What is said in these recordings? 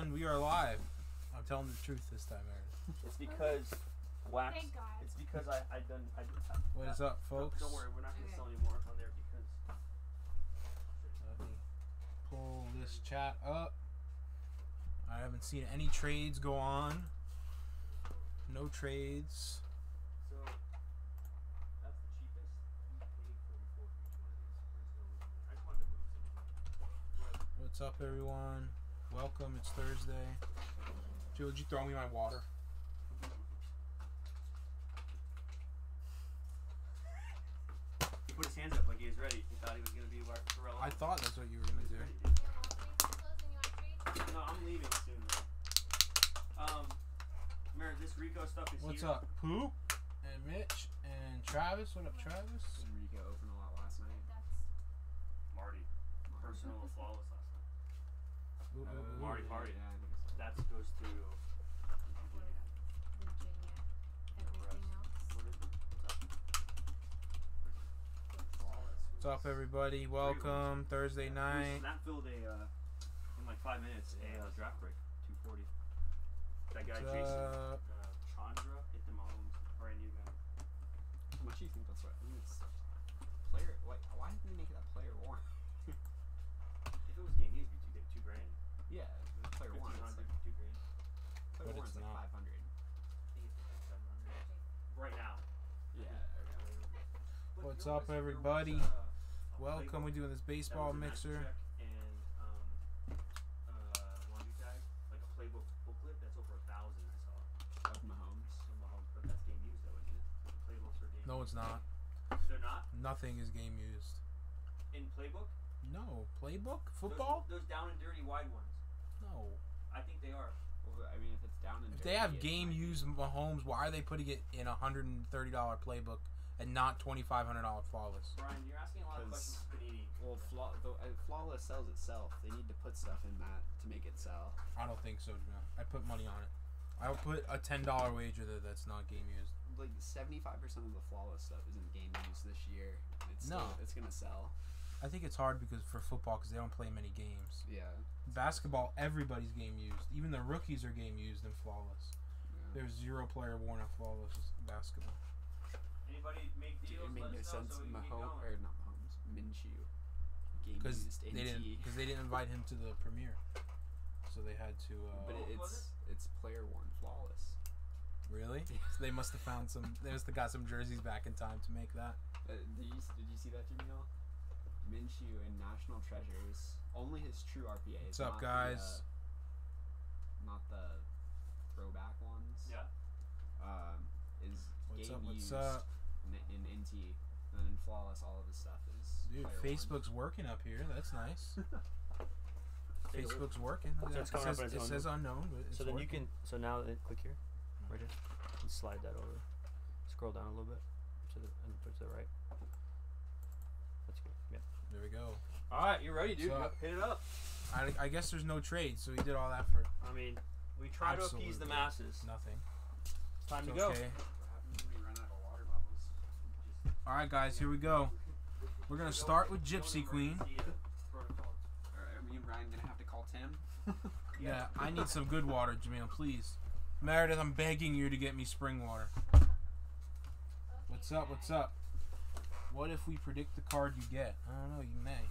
everyone. We are live. I'm telling the truth this time, Aaron. It's because wax. Thank God. It's because I I done I. What is up, folks? Don't worry, we're not gonna Okay. sell anymore on there because Let me pull this chat up. I haven't seen any trades go on. No trades. so that's the cheapest. We paid forty four for each one of these. We're just gonna leave them. I just wanted to move some. of them. What's up, everyone? Welcome. It's Thursday. Joe, would you throw me my water? He put his hands up like he was ready. He thought he was gonna be War- Pharrell. I thought that's what you were gonna do. No, I'm leaving soon though. Um, Mer, this Rico stuff is What's here. up, Poop and Mitch and Travis? What up, Travis? Enrico opened a lot last night. Marty, personal flawless last night. Ooh, ooh, Uh, ooh. Marty Party. Yeah, I think so. That goes to. What is it? What's up, everybody? Welcome. Thursday We night. snap filled a uh, in like five minutes a uh, draft break, two forty. That guy Jason uh, Chandra hit them all. Brand new guy. How much do you think that's what? I mean, it's player. Like, why didn't they make it a player one? If it was game used, it'd be two, two grand. Yeah, player one. It's 1500, like, two grand. player But one's it's like not. five hundred. I think it's like seven hundred. Right now. Yeah. What's up, what? There was, everybody? uh, Welcome. We're doing this baseball mixer. And um, uh, laundry tag, like a playbook booklet. That's over a thousand. I saw. Of Mahomes. From Mahomes, but that's game used though, isn't it? The playbooks are game. No, it's not. They're not Nothing is game used. in playbook. No. Playbook? Those- Football? Those, down and dirty wide ones. No. I think they are. Well, I mean, if it's down in. If they have game used Mahomes, why are they putting it in a hundred and thirty dollar playbook and not twenty five hundred dollar flawless? Brian, you're asking a lot of questions Panini. Well, flaw, the, uh, flawless sells itself. They need to put stuff in that to make it sell. I don't think so, Jamil. I put money on it. I would put a ten dollar wager there that's not game used. Like seventy-five percent of the flawless stuff isn't game used this year. It's No. still, it's gonna sell. I think it's hard because for football because they don't play many games. Yeah. Basketball, everybody's game used. Even the rookies are game used in flawless. yeah. There's zero player worn in flawless basketball. Anybody make Dude, deals? it made no sense. so we can Mahomes or not Mahomes, Minshew. Game Because used they didn't because they didn't invite him to the premiere, so they had to. Uh, But it, What was it's it's player worn flawless. really, so they must have found some. They must have got some jerseys back in time to make that. Uh, did you did you see that Jamil? Minshew in National Treasures. Only his true RPA. What's is up, not the, guys? uh, not the throwback ones. Yeah. Um, is What's game up? What's used up, in, in NT. And then in flawless, all of his stuff is. dude? player Facebook's working up here. That's nice. Take a look. Facebook's working. So it's it says, on it says unknown, but it's So then you can. So now uh, click here, right here. And slide that over. Scroll down a little bit to the and put it to the right. That's good. Yeah. There we go. All right, you're ready, dude? So- Hit it up. I, I guess there's no trade, so he did all that for I mean, we try to appease the masses. nothing. It's time It's to go. okay. What happens when we run out of water bottles? All right, guys, here we go. We're gonna start with Gypsy Queen. Are me and Ryan gonna have to call Tim? Yeah, I need some good water, Jamil, please. Meredith, I'm begging you to get me spring water. What's up? What's up? What if we predict the card you get? I don't know. You may.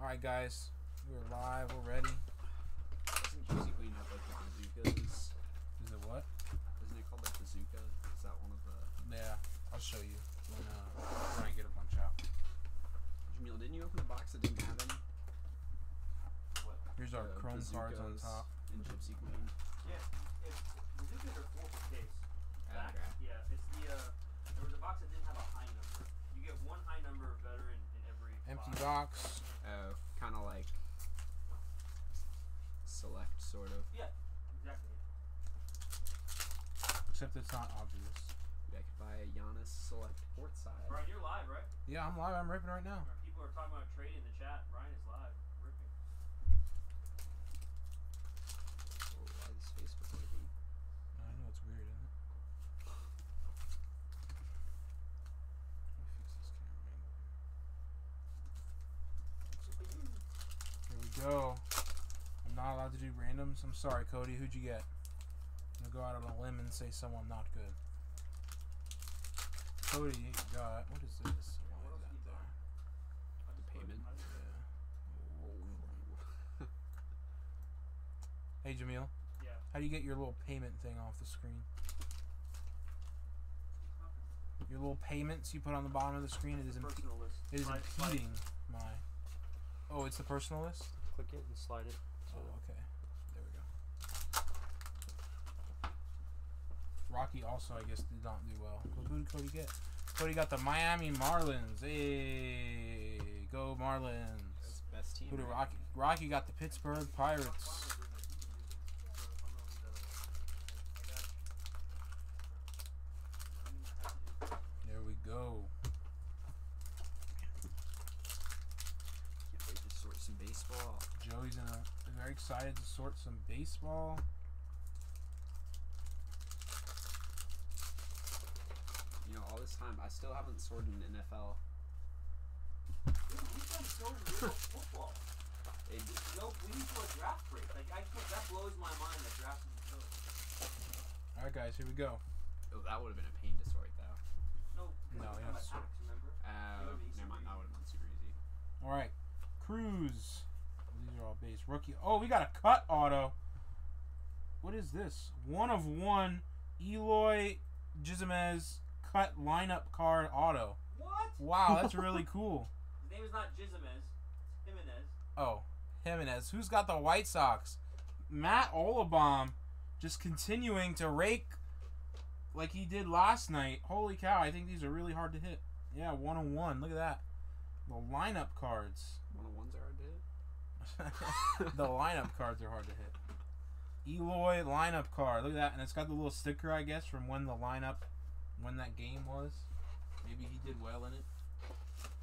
All right, guys, we're live already. Doesn't Juicy Queen have like the bazookas? Is it what? Isn't it called the bazooka? Is that one of the? Yeah, I'll show you when uh, when I get a bunch out. Jamil, didn't you open a box that didn't have any? What? Here's our The chrome cards on top. In Gypsy Queen. Yeah, it's bazookas are four per case. Back, Okay. yeah, it's the uh, there was a box that didn't have a high number. You get one high number veteran in every Empty box. box. Oh, kind of like select, sort of. Yeah, exactly. Except it's not obvious. Maybe I could buy a Giannis select port side. Brian, you're live, right? Yeah, I'm live. I'm ripping right now. People are talking about trading in the chat. Brian is live, ripping. Oh, why is Facebook working? I know it's weird, isn't it? Let me fix this camera angle here. Here we go. I'm not allowed to do randoms. I'm sorry, Cody. Who'd you get? I'm gonna go out on a limb and say someone not good. Cody got what is this? Why is that there? The payment. Yeah. Hey Jamil, Yeah. how do you get your little payment thing off the screen? Your little payments you put on the bottom of the screen. It is impe- list. it is Slide- slide- impeding my. Oh, it's the personal list. Click it and slide it. To Oh, okay. There we go. Rocky also, I guess, did not do well. Who who did Cody get? Cody got the Miami Marlins. Hey, go Marlins. That's best team. Who did? Rocky? Rocky got the Pittsburgh Pirates. There we go. Can't wait to sort some baseball. Joey's in a, very excited to sort some baseball. You know, all this time, I still haven't sorted an NFL. football. It, No, we need to a draft break. Like I can't. That blows my mind. That draft is so. All right, guys, here we go. oh, that would have been a pain to sort, though. No. No, it's yeah, not so- attacks, remember? Uh, would've never mind, that would have been super easy. All right, Cruz. These are all base rookie. Oh, we got a cut auto. What is this? One of one. Eloy Gizemez cut lineup card auto. What? Wow, that's really cool. His name is not Jizimez. It's Jimenez. Oh, Jimenez. Who's got the White Sox? Matt Olabom just continuing to rake like he did last night. Holy cow, I think these are really hard to hit. Yeah, one on one. Look at that. The lineup cards. One of ones are hard to hit. the lineup cards are hard to hit. Eloy lineup card. Look at that. And it's got the little sticker, I guess, from when the lineup, when that game was. Maybe he did well in it.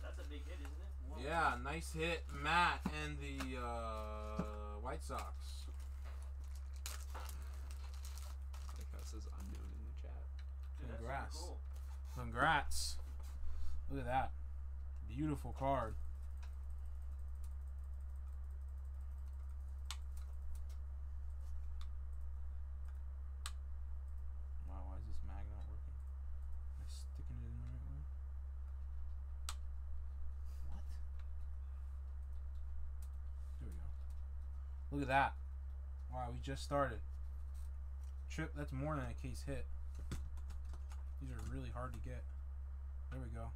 That's a big hit, isn't it? One- Yeah, nice hit, Matt, and the uh, White Sox. Like how it says unknown in the chat. Dude, Congrats. cool. Congrats. Look at that. Beautiful card. Wow, why is this mag not working? Am I sticking it in the right way? What? There we go. Look at that. Wow, we just started. Trip, that's more than a case hit. These are really hard to get. There we go.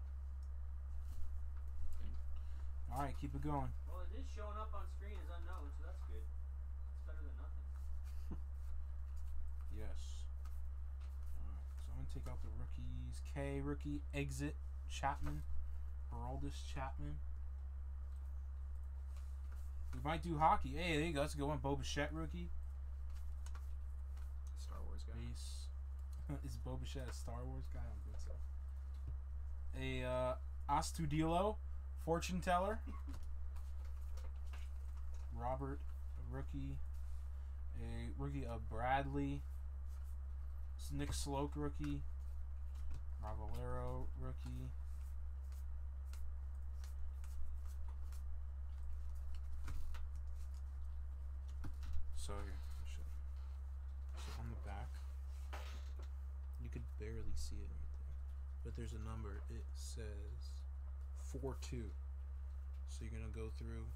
All right, keep it going. Well, it is showing up on screen as unknown, so that's good. It's better than nothing. Yes. All right, so I'm gonna take out the rookies. K rookie exit Chapman, Aroldis Chapman. We might do hockey. Hey, there you go. Let's go on Bo Bichette rookie. Star Wars guy. Base. Is Bo Bichette a Star Wars guy? I don't think so. A uh, Astudillo, fortune teller. Robert, a rookie. A rookie of Bradley. Nick Sloke rookie. Ravalero rookie. So here, show you. So on the back, you could barely see it right there, but there's a number. It says four two. So you're gonna go through.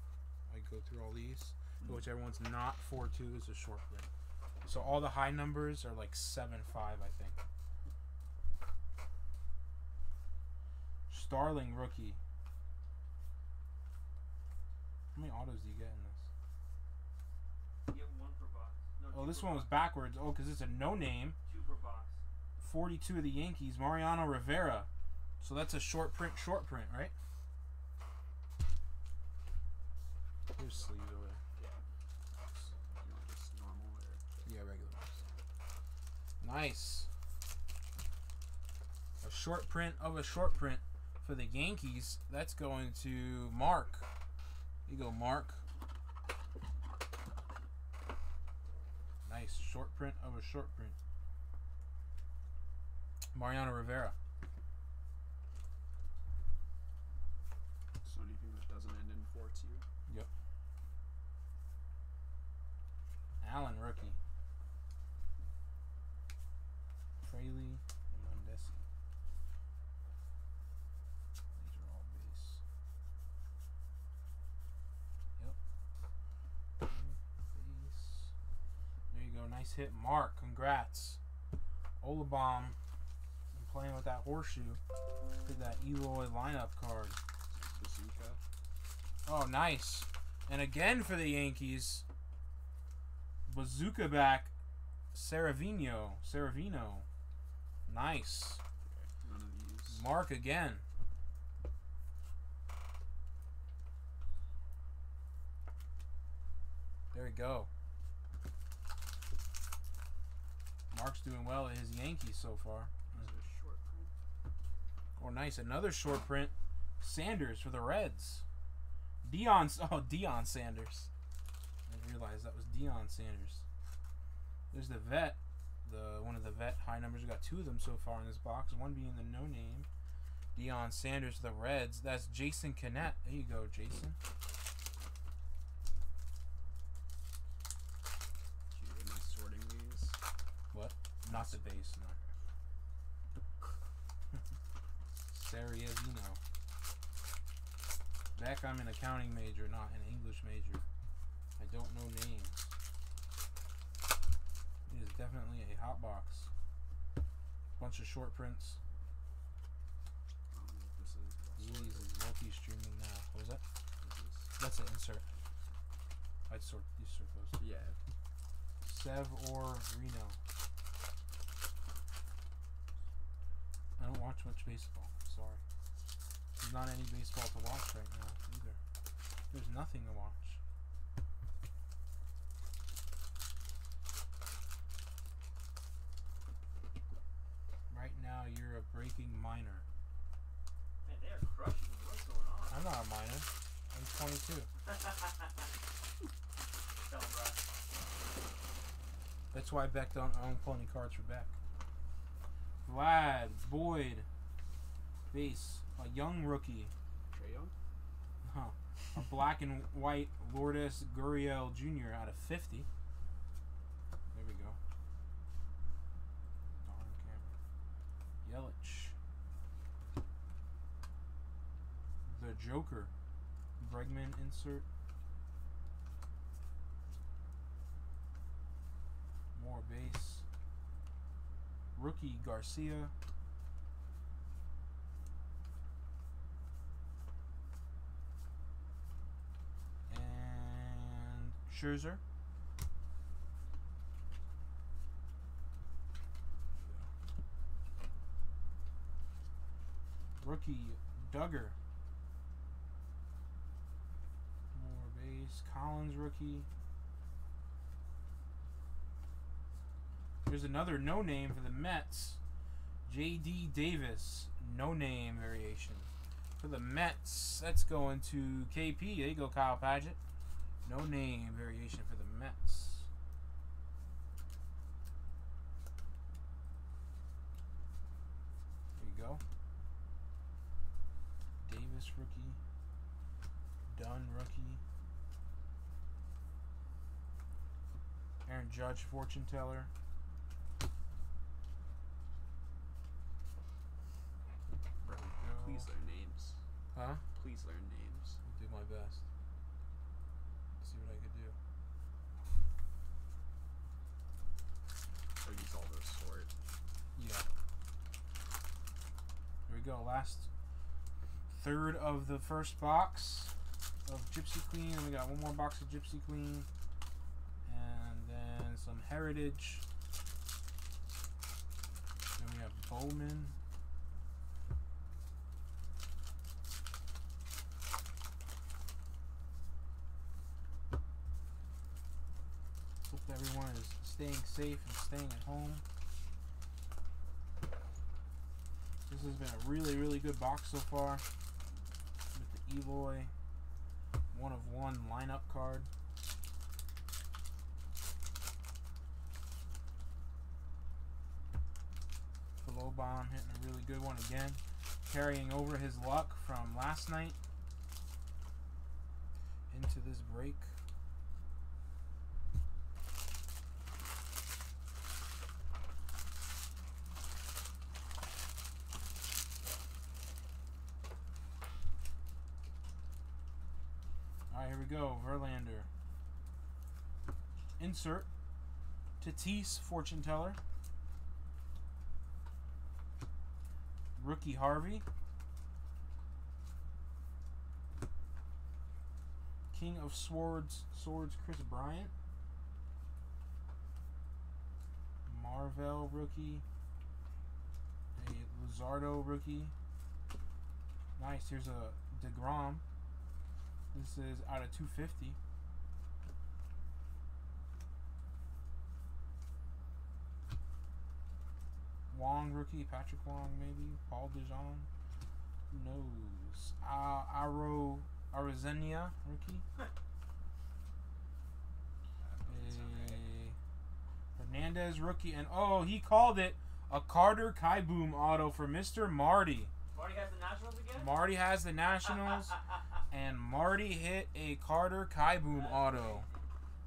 I go through all these. Mm. Whichever one's not four two is a short print. So all the high numbers are like seven five, I think. Starling rookie. How many autos do you get in this? You get one per box. No, Oh, this one was backwards. Oh, because it's a no name. Two per box. 42 of the Yankees, Mariano Rivera. So that's a short print, short print, right? There's sleeves over there. You want just normal or Yeah, regular ones. Nice. A short print of a short print for the Yankees. That's going to Mark. You go, Mark. Nice. Short print of a short print. Mariano Rivera. so anything that doesn't end in four two. Yep. Allen rookie. Fraley and Mondesi. These are all base. Yep. Base. There you go. Nice hit, Mark. Congrats. Olabom. I'm playing with that horseshoe. Did that Eloy lineup card. Bazooka. Oh, nice. And again for the Yankees. Bazooka back. Severino. Severino. Nice. Mark again. There we go. Mark's doing well at his Yankees so far. These are short print. Oh, nice. Another short print. Sanders for the Reds. Dion. Oh, Deion Sanders. I didn't that was Deion Sanders. There's the vet. The one of the vet high numbers. We got two of them so far in this box. One being the no name. Deion Sanders for the Reds. That's Jason Cannett. There you go, Jason. Gee, am I sorting these? Not the base, no. know. Back, I'm an accounting major, not an English major. I don't know names. It is definitely a hot box. Bunch of short prints. I don't know what this is. but I'll sort Louise is multi-streaming now. What was that? What is this? That's an insert. I'd sort these sort those. Yeah. Sev or Reno. I don't watch much baseball. Sorry. There's not any baseball to watch right now either. There's nothing to watch. Right now, you're a breaking minor. Man, they are crushing me. What's going on? I'm not a minor. I'm 22. Tell 'em, Brian. That's why Beck don't own plenty cards for Beck. Vlad Boyd, base, a young rookie. Trey Young? Huh. A black and white Lourdes Gurriel Jr. out of 50. There we go. Darn camera. Yelich. The Joker. Bregman insert. More base. Rookie Garcia. And Scherzer. Rookie Duggar. More base. Collins rookie. There's another no name for the Mets. J.D. Davis. No name variation. For the Mets, that's going to KP. There you go, Kyle Paget. No name variation for the Mets. There you go. Davis rookie. Dunn rookie. Aaron Judge fortune teller. There we go. Please learn names. Huh? Please learn names. I'll do my best. See what I could do. Or use all those sort. Yeah. Here we go. Last third of the first box of Gypsy Queen. And we got one more box of Gypsy Queen. And then some Heritage. Then we have Bowman. Hope everyone is staying safe and staying at home. This has been a really, really good box so far. With the Eloy one of one lineup card. Philobon hitting a really good one again. Carrying over his luck from last night into this break. we go. Verlander. Insert. Tatis, fortune teller. Rookie Harvey. King of Swords, Swords, Kris Bryant. Marvell rookie. A Luzardo rookie. Nice. Here's a DeGrom. This is out of 250. Wong rookie, Patrick Wong maybe, Paul DeJong, who knows? Uh, Aro Arizenia rookie, a Hernandez rookie, and oh, he called it a Carter Kieboom auto for Mr. Marty. Marty has the Nationals again. Marty has the Nationals, and Marty hit a Carter Kieboom auto.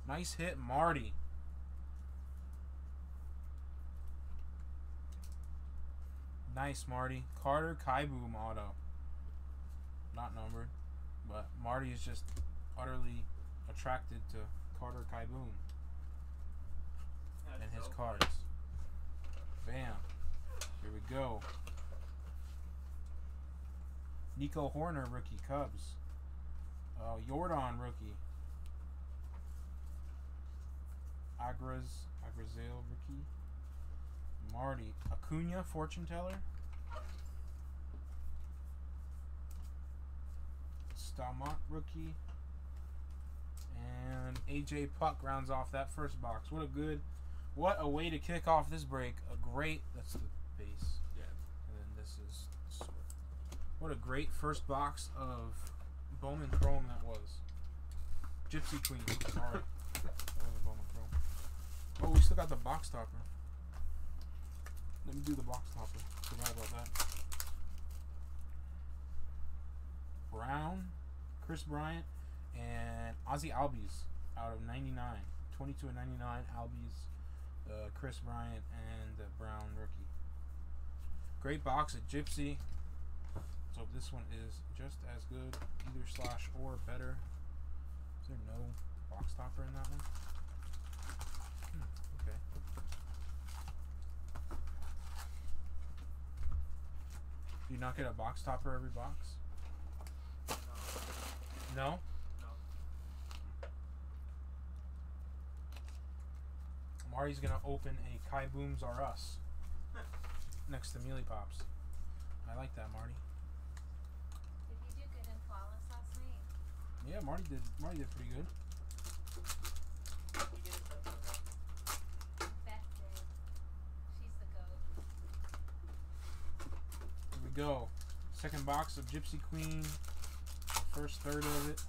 Nice hit, Marty. Nice, Marty. Carter Kieboom auto. Not numbered, but Marty is just utterly attracted to Carter Kieboom and his cards. Bam. Here we go. Nico Hoerner, rookie, Cubs. Uh, Jordan, rookie. Agras, Agrazale, rookie. Marty. Acuna, fortune teller. Stalmont, rookie. And AJ Puk rounds off that first box. What a good, what a way to kick off this break. A great, that's the base. Yeah. And then this is sword. What a great first box of Bowman Chrome that was. Gypsy Queen. Sorry. that wasn't Bowman Chrome. Oh, we still got the box topper. Let me do the box topper. Forgot about that. Brown, Kris Bryant, and Ozzie Albies out of 99. 22 and 99 Albies, uh, Kris Bryant, and uh, Brown rookie. Great box at Gypsy. So this one is just as good, either slash or better. Is there no box topper in that one? Hmm, okay. Do you not get a box topper every box? No? No. Marty's gonna open a Kiebooms R Us next to Meelypops. I like that, Marty. Did you do good in flawless last night? Yeah, Marty did. Marty did pretty good. go. Second box of Gypsy Queen. First third of it.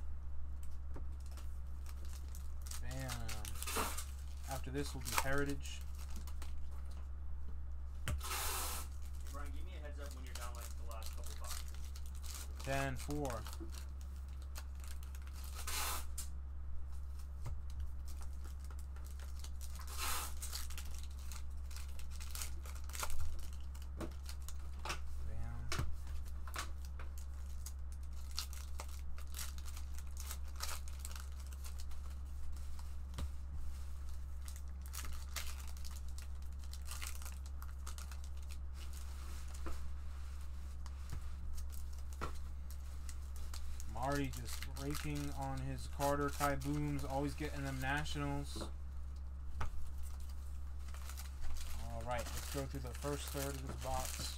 Bam. After this will be Heritage. Hey Brian, give me a heads up when you're down like the last couple boxes. 10, 4. On his Carter Kiebooms, always getting them nationals. Alright, let's go through the first third of this box.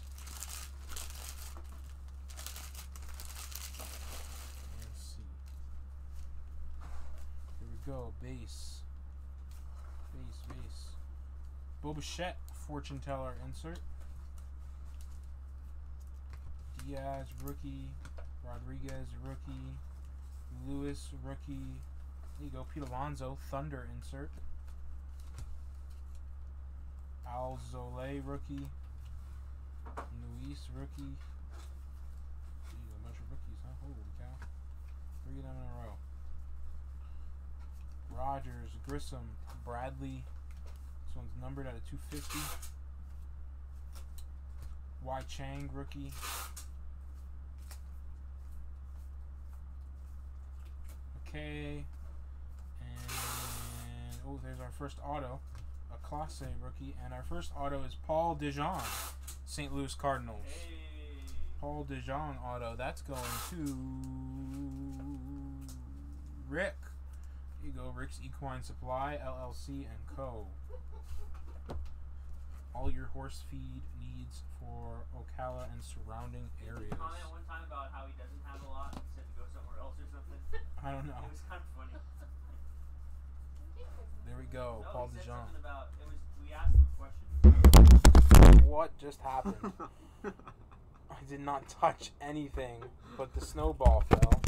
Let's see. Here we go, base. Base, base. Bo Bichette, fortune teller insert. Diaz, rookie. Rodriguez, rookie. Lewis, rookie. There you go. Pete Alonso, Thunder insert. Al Zole, rookie. Luis, rookie. Jeez, a bunch of rookies, huh? Holy cow. Three of them in a row. Rogers, Grissom, Bradley. This one's numbered out of 250. Yu Chang, rookie. Okay. And oh, there's our first auto, a Class A rookie, and our first auto is Paul DeJong, St. Louis Cardinals. Hey. Paul DeJong auto. That's going to Rick. Here you go, Rick's Equine Supply LLC and Co. All your horse feed needs for Ocala and surrounding areas. Comment one time about how he doesn't have a lot. and said to go somewhere else or something. I don't know. It was kind of funny. There we go, no, Paul he said DeJong. something about it was. We asked him a question. What just happened? I did not touch anything, but the snowball fell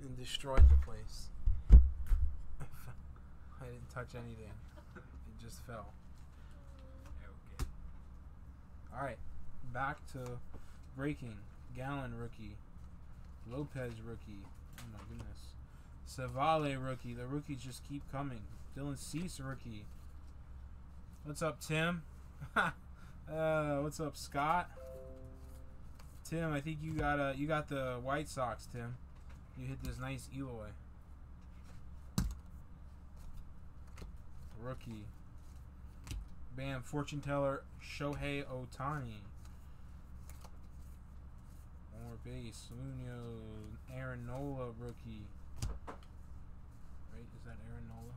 and destroyed the place. I didn't touch anything. It just fell. Okay. Alright, back to breaking. Gallon rookie. Lopez rookie. Oh my goodness. Savale rookie. The rookies just keep coming. Dylan Cease rookie. What's up, Tim? uh, what's up, Scott? Tim, I think you got uh, you got the White Sox, Tim. You hit this nice Eloy. Rookie. Bam, fortune teller Shohei Ohtani. More base. Munoz, Aaron Nola rookie. Right, is that Aaron Nola?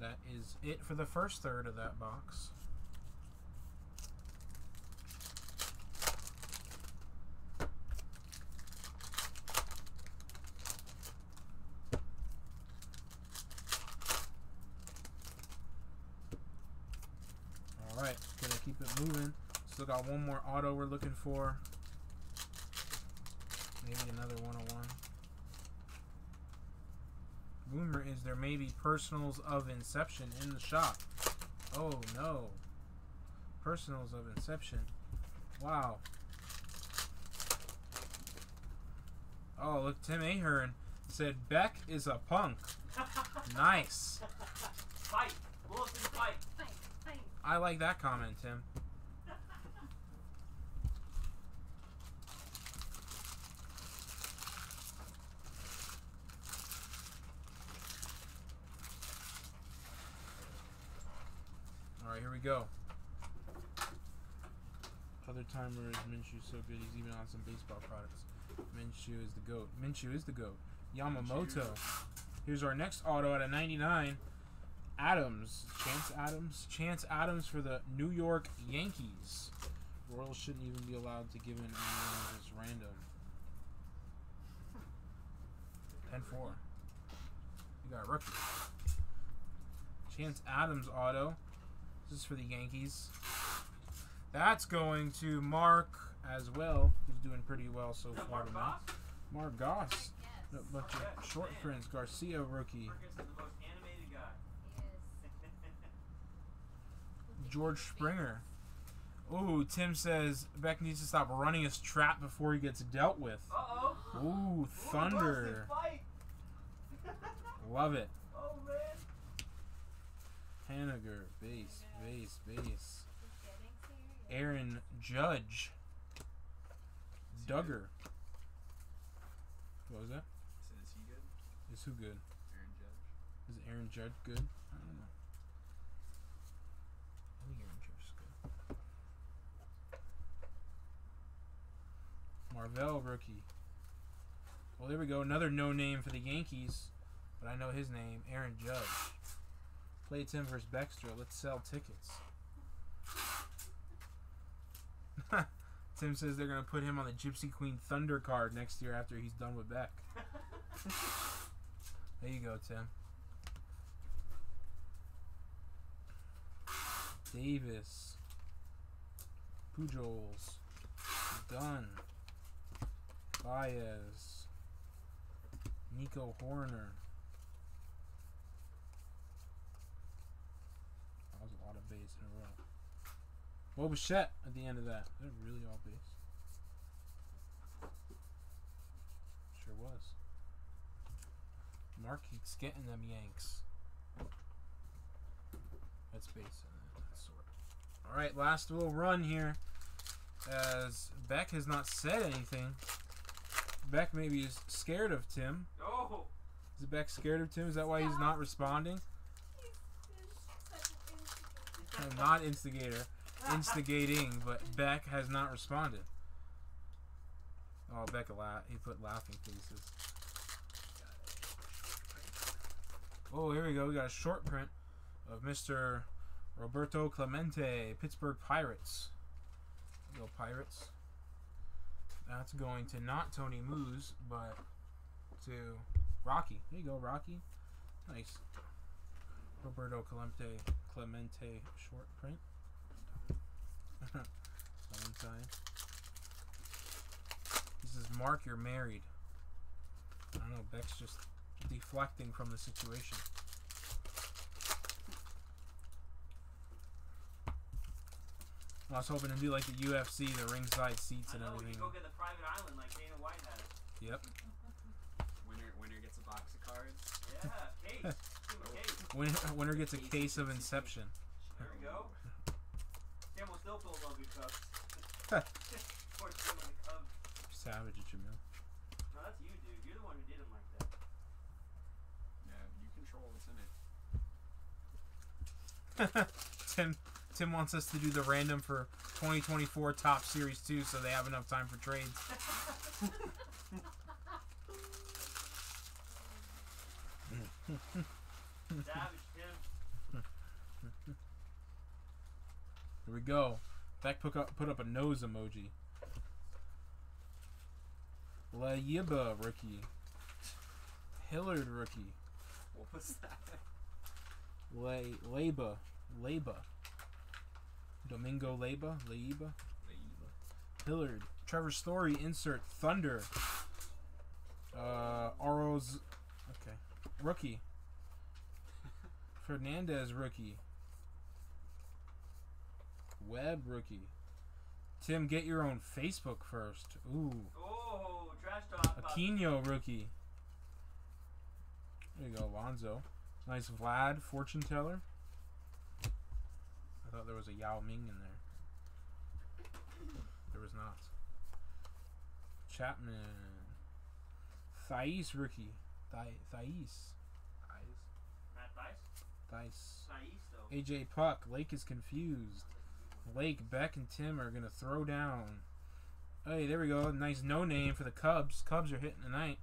That is it for the first third of that box. All right, gonna keep it moving. Still got one more auto we're looking for. Maybe another 101. Rumor is there may be personals of Inception in the shop. Oh no. Personals of Inception. Wow. Oh, look, Tim Ahern said Beck is a punk. Nice. fight, Wilson, fight. Fight, fight. I like that comment, Tim. All right, here we go. Other timer is Minshew so good he's even on some baseball products. Minshew is the goat. Minshew is the goat. Yamamoto. Here's our next auto at a 99. Adams, Chance Adams, Chance Adams for the New York Yankees. Royals shouldn't even be allowed to give in anyone just random. 10-4. You got a rookie. Chance Adams auto. This is for the Yankees. That's going to Mark as well. He's doing pretty well so far Mark tonight. Mark Goss. A bunch of short friends. Garcia rookie. Marcus is the most animated guy. He is. George Springer. Ooh, Tim says Beck needs to stop running his trap before he gets dealt with. Uh oh. Ooh, Thunder. Fight. Love it. oh man. Haniger, base, base, base. He's getting serious. Aaron Judge. Duggar. What was that? Is, is he good? Is who good? Aaron Judge. Is Aaron Judge good? I don't know. I think Aaron Judge is good. Marvell rookie. Well, there we go. Another no name for the Yankees, but I know his name, Aaron Judge. Play Tim versus Bextra. Let's sell tickets. Tim says they're gonna put him on the Gypsy Queen Thunder card next year after he's done with Beck. There you go, Tim. Davis. Pujols. Dunn. Baez. Nico Hoerner. That was a lot of base in a row. What was Shet at the end of that? That really all base? Sure was. Mark keeps getting them Yanks. That's base and that sort. All right, last little run here. As Beck has not said anything, Beck maybe is scared of Tim. Oh, Is Beck scared of Tim? Is that why he's not responding? He's, he's such an instigator. No, not instigator. Instigating, but Beck has not responded. Oh, Beck la- he put laughing faces. Oh, here we go. We got a short print of Mr. Roberto Clemente, Pittsburgh Pirates. Go Pirates. That's going to not Tony Moose, but to Rocky. There you go, Rocky. Nice. Roberto Clemente, Clemente short print. Valentine. He says, Mark, you're married. I don't know, Beck's just deflecting from the situation. I was hoping to do like the UFC, the ringside seats I and know. Everything. can go get the private island like Dana White has. Yep. Winner winner gets a box of cards. Yeah, case. Give a case. Winner, winner gets a case of Inception. There we go. Tim will still pull over Cubs. Poor Tim on the Cubs. Savage Jamil. No, that's you, dude. You're the one who did him like that. Yeah, you control what's in it. Tim Tim wants us to do the random for 2024 Topps Series 2 so they have enough time for trades. Here we go. Beck put up, put up a nose emoji. La Layiba rookie. Hilliard rookie. What was that? Lay Leba. Leba. Domingo Leyba. Laiba. Hilliard. Trevor Story insert Thunder. Uh Aros okay. Rookie. Fernandez rookie. Webb rookie. Tim, get your own Facebook first. Ooh. Oh, trash talk. Aquino rookie. There you go, Alonzo. Nice Vlad, fortune teller. I thought there was a Yao Ming in there. There was not. Chapman. Thaiss rookie. Thaiss. Thaiss. Matt Dice? Thaiss. Nice, though. AJ Puk. Lake is confused. Lake, Beck, and Tim are gonna throw down. Hey, there we go. Nice no name for the Cubs. Cubs are hitting tonight.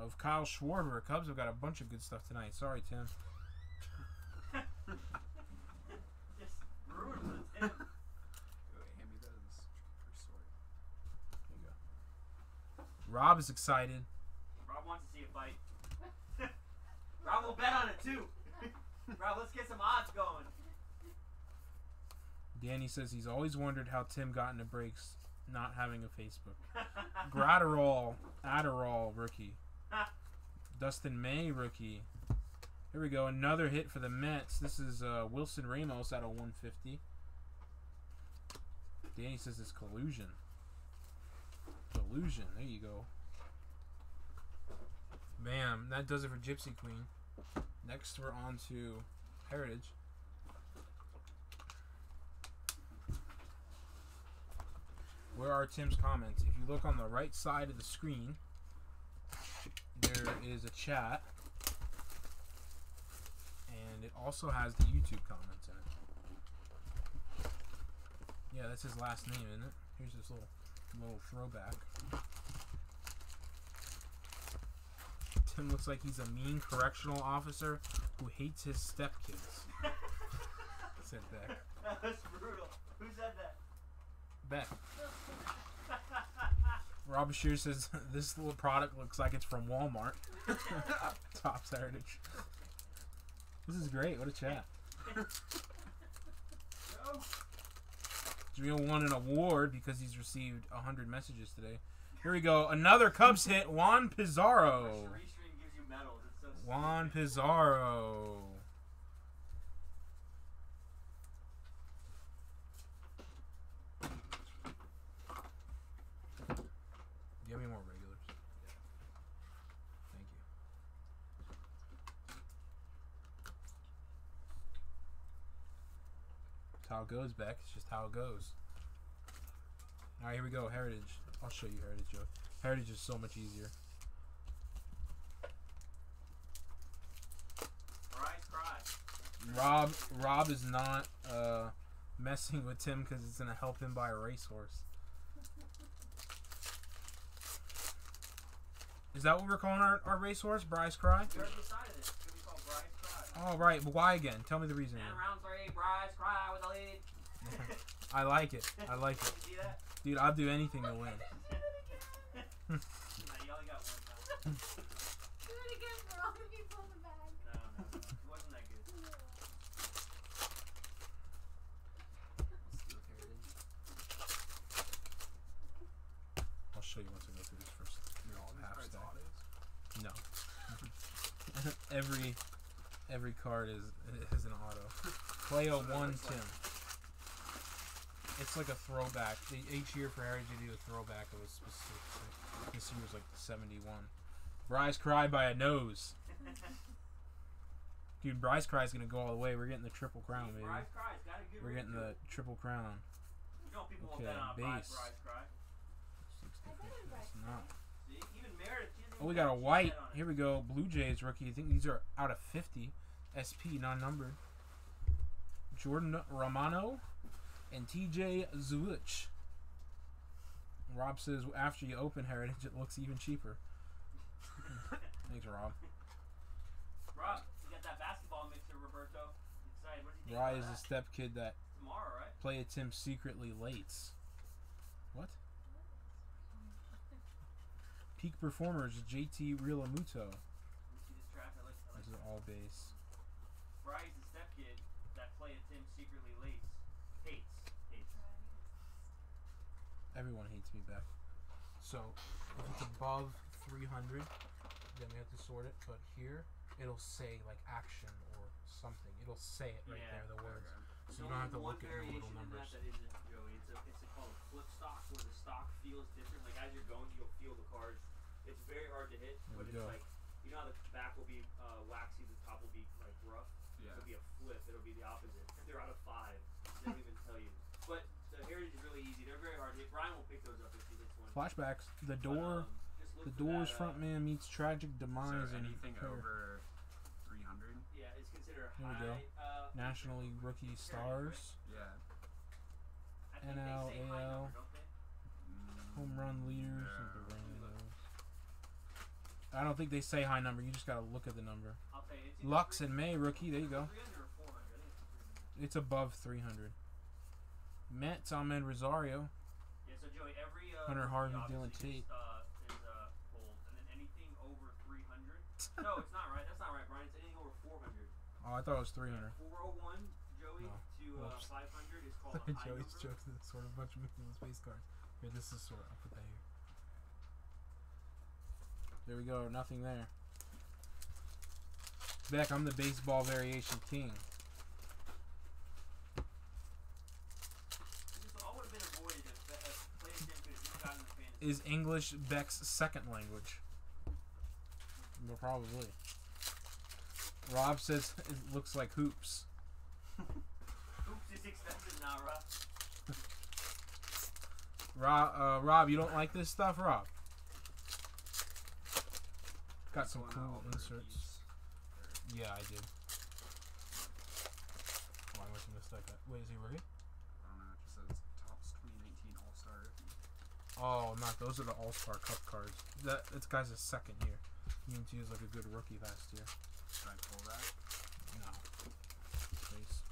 Of Kyle Schwarber. Cubs have got a bunch of good stuff tonight. Sorry, Tim. Just ruined for Tim. Wait, hand me those. First sword. There you go. Rob is excited. Rob wants to see a fight. Rob will bet on it, too. Rob, let's get some odds going. Danny says he's always wondered how Tim got into breaks not having a Facebook. Gratterall, Adderall rookie. Dustin May rookie. Here we go, another hit for the Mets. This is uh, Wilson Ramos out of 150. Danny says it's collusion. Collusion. There you go. Bam. That does it for Gypsy Queen. Next, we're on to Heritage. Where are Tim's comments? If you look on the right side of the screen, there is a chat. And it also has the YouTube comments in it. Yeah, that's his last name, isn't it? Here's this little little throwback. Tim looks like he's a mean correctional officer who hates his stepkids. said Beck. That's brutal. Who said that? Beck. Rob Shear says this little product looks like it's from Walmart. Topps Heritage. This is great. What a chat. Jamil won an award because he's received 100 messages today. Here we go. Another Cubs hit. Juan Pizarro. Juan Stream gives you medals. It's so stupid. Juan Pizarro. Give me more regulars. Thank you. It's how it goes, Beck. It's just how it goes. Alright, here we go. Heritage. I'll show you Heritage, Joe. Heritage is so much easier. Rob Rob is not uh, messing with Tim because it's gonna help him buy a racehorse. Is that what we're calling our, our racehorse? Bryce Cry? We already decided this. It's gonna be called Rise, cry. Oh right, but why again? Tell me the reason. And round three, Rise, cry with the lead. I like it. I like it, see that? dude. I'll do anything to win. Nah, you only got one time. Do it again for all the people in the bag. No, no, no. It wasn't that good. I'll show you once I go through this first half stack. No. every every card is is an auto. Play a one looks like- Tim. It's like a throwback. They, each year for Heritage they do a throwback of a specific. This year was like seventy one. Bryce cried by a nose. Dude, Bryce Cry's gonna go all the way. We're getting the triple crown, baby. Rise, cry. It's got a good We're getting the it. triple crown. You know people okay, won't bet on a Rise, base. Rise, cry. Looks I bet different. I'm It's not. See, even Meredith. Oh, we got a white. bet on it. Here we go. Blue Jays rookie. I think these are out of 50. SP, non numbered. Jordan Romano and TJ Zulich. Rob says after you open Heritage, it looks even cheaper. Thanks, Rob. Rob, you got that basketball mixer, Roberto. Excited. What do you think Rye is a step kid that Tomorrow, right? play a Tim secretly late. What? Peak performers JT Realmuto. Let me see this track. I like, like This is all base. Bry's the step kid that play at Tim secretly late. Hates. Hates. Everyone hates me back. So, if it's above 300, then we have to sort it. But here, it'll say like action or something. It'll say it right Yeah. there, the words. There's So you don't have to look one at the little numbers. That, that isn't, Joey. It's, a, it's a called a flip stock, where the stock feels different. Like as you're going, you'll feel the cards. It's very hard to hit, There but it's go. like you know how the back will be uh, waxy, the top will be like rough. Yeah. It'll be flip. It'll be the opposite. They're out of five. They don't even tell you. But the heritage is really easy. They're very hard to hit. Brian will pick those up if he gets one. Flashbacks. The But, door. um, the for door's that, front uh, man meets tragic demise and anything prepare. over 300? Yeah, it's considered a Here we go. Uh, National League rookie stars, Yeah. I NL, AL. number, don't they? Home run leaders. no. Look at the random. I don't think they say high number. You just gotta look at the number. I'll tell you. It's either Lux three- and May rookie. There you go. 300 or 400. I think it's above 300. Mets Amed Rosario. Yeah, so Joey, every uh, Hunter Harvey, Dylan Tate. Is, uh, is uh, gold, and then anything over 300. no, it's not right. That's not right, Brian. It's anything over 400. Oh, I thought it was 300. 401, Joey, No. to uh, Whoops. 500 is called high Joey's jokes is sort of a bunch of Mickey space cards. Here, this is sort. I'll put that here. There we go. Nothing there. Beck, I'm the baseball variation king. This all would have been avoided if, if Players Jam could have just gotten the fantasy. Is English Beck's second language? Well, probably. Rob says it looks like hoops. Hoops is expensive now, Rob. Rob, uh, Rob, you don't like this stuff, Rob? Got some cool inserts. Yeah, I did. Oh, I must have missed that. Wait, is he rookie? I don't know. It just says Topps 2019 All Star Rookie. Oh, not those are the All Star Cup cards. That this guy's a second year. UNT was like a good rookie last year. Should I pull that? No. Please.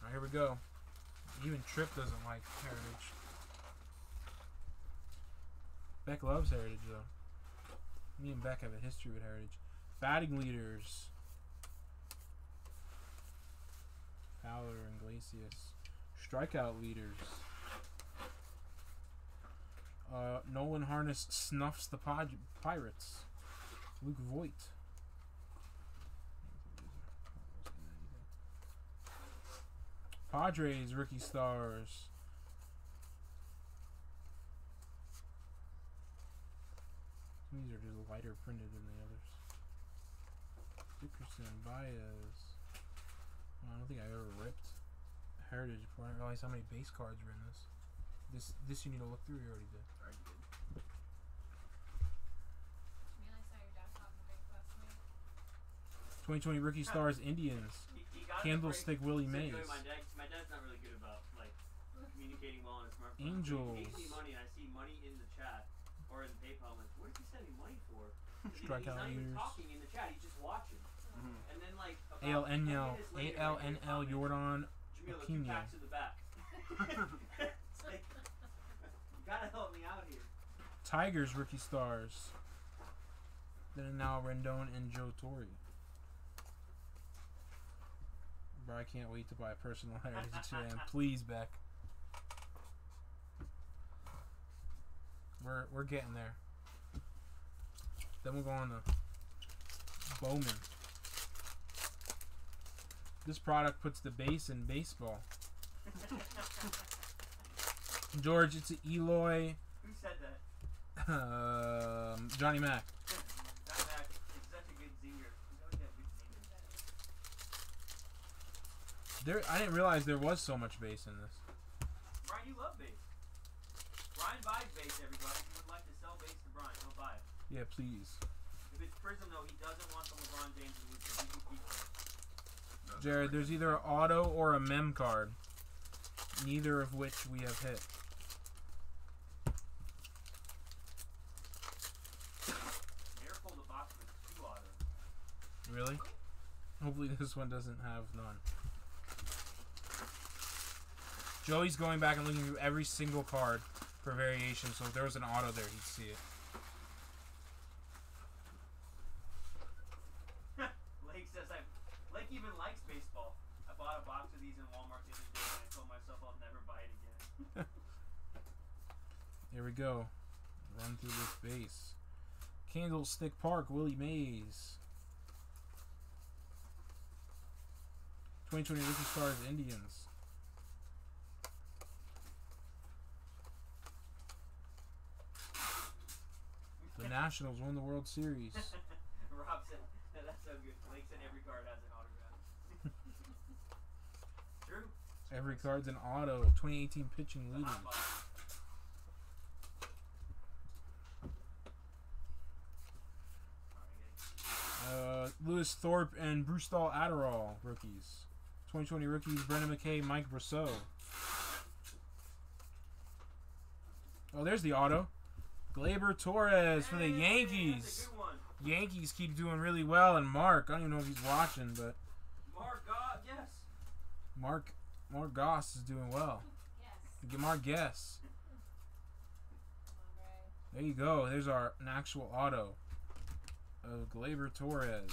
Alright, here we go. Even Trip doesn't like Heritage. Beck loves Heritage though. Me and Beck have a history with Heritage. Batting leaders. Fowler and Glacius. Strikeout leaders. Uh, Nolan Harness snuffs the pod- Pirates. Luke Voit. Padres rookie stars. These are just lighter printed than the others. Dickerson, Baez. I don't think I ever ripped Heritage before oh, I realize how many base cards were in this. This this you need to look through. You already did. Already did. Jamil, I saw your dad caught in the bank last night. 2020 Rookie Stars Indians. He, he Candlestick Willie Mays. anyway, my dad, my dad's not really good about like communicating well on his smartphone. Angels. He me money and I see money in the chat or in PayPal. I'm like, what is he sending money for? 'Cause he- Strikeout he's not even leaders. talking in the chat. He's just watching. Mhm. And then like about ALNL 10 minutes later, I get a ALNL Jordan Jamil, the two Aquino. packs in the back. it's like, you gotta help me out here. Tigers Rookie Stars. Then now Rendon and Joe Torre. Bro, I can't wait to buy a personal heritage fan. Please, Beck. We're we're getting there. Then we'll go on to Bowman. This product puts the base in baseball. George, it's an Eloy Who said that? um, Johnny Mac. That back is such a good zinger. He's always got good zingers. There, I didn't realize there was so much bass in this. Brian, you love bass. Brian buys bass, everybody. If you would like to sell bass to Brian, he'll buy it. Yeah, please, If it's Prism, though, he doesn't want the LeBron James and Luka. He can keep it. Jared. There's either an auto or a mem card. Neither of which we have hit. Air pulled box with two autos. Really? Hopefully this one doesn't have none. Joey's going back and looking through every single card for variation, so if there was an auto there, he'd see it. Lake says I. Lake even likes baseball. I bought a box of these in Walmart the other day, and I told myself I'll never buy it again. Here we go. Run through this base. Candlestick Park, Willie Mays. 2020 Rookie Stars, Indians. The Nationals won the World Series. Rob said, no, that's so good. Said every card has an autograph. True. Every card's an auto. 2018 pitching The leaders. hot box. Alright, Uh, Lewis Thorpe and Bruce Brewstall Adderall rookies. 2020 rookies Brendan McKay, Mike Brousseau. Oh, there's the auto. Gleyber Torres for the Yankees. That's a good one. Yankees keep doing really well, and Mark, I don't even know if he's watching, but Mark God, yes. Mark Mark Goss is doing well. Yes. Mark Guess. Come on, Bray. There you go. There's our an actual auto of Gleyber Torres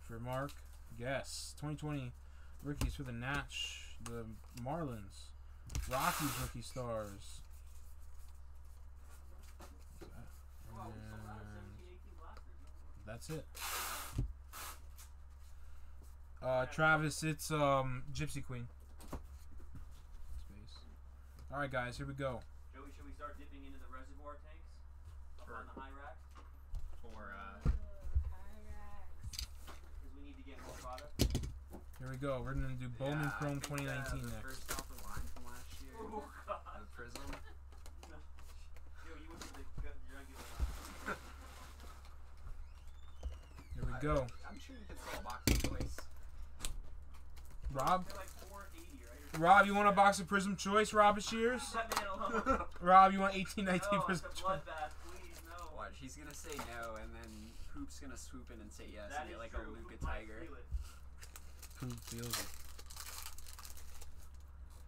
for Mark Guess. 2020 rookies for the Natch, the Marlins, Rockies rookie stars. Wow, we sold out of And 17, 18 blasters. that's it. Uh, Travis, it's um Gypsy Queen. Space. All right, guys, here we go. Joey, should we start dipping into the reservoir tanks? Up Sure. on the high rack? For uh, Ooh, Pyrex. Because we need to get more product. Here we go. We're gonna do Bowman yeah, Chrome 2019 uh, the next. First off the line from last year, Oh, God. the Prism. No. Joe, you went to the gut jugular. Here we I- go. I'm sure you could sell a box of choice. Rob, like right? Rob, you want a box of Prism Choice, Rob Shears? Leave that man alone. Rob, you want 1819 no, Prism Choice? Please, no. Watch, he's gonna say no, and then Hoop's gonna swoop in and say yes, That and get like true. a Luca Who might Tiger. Who feels it?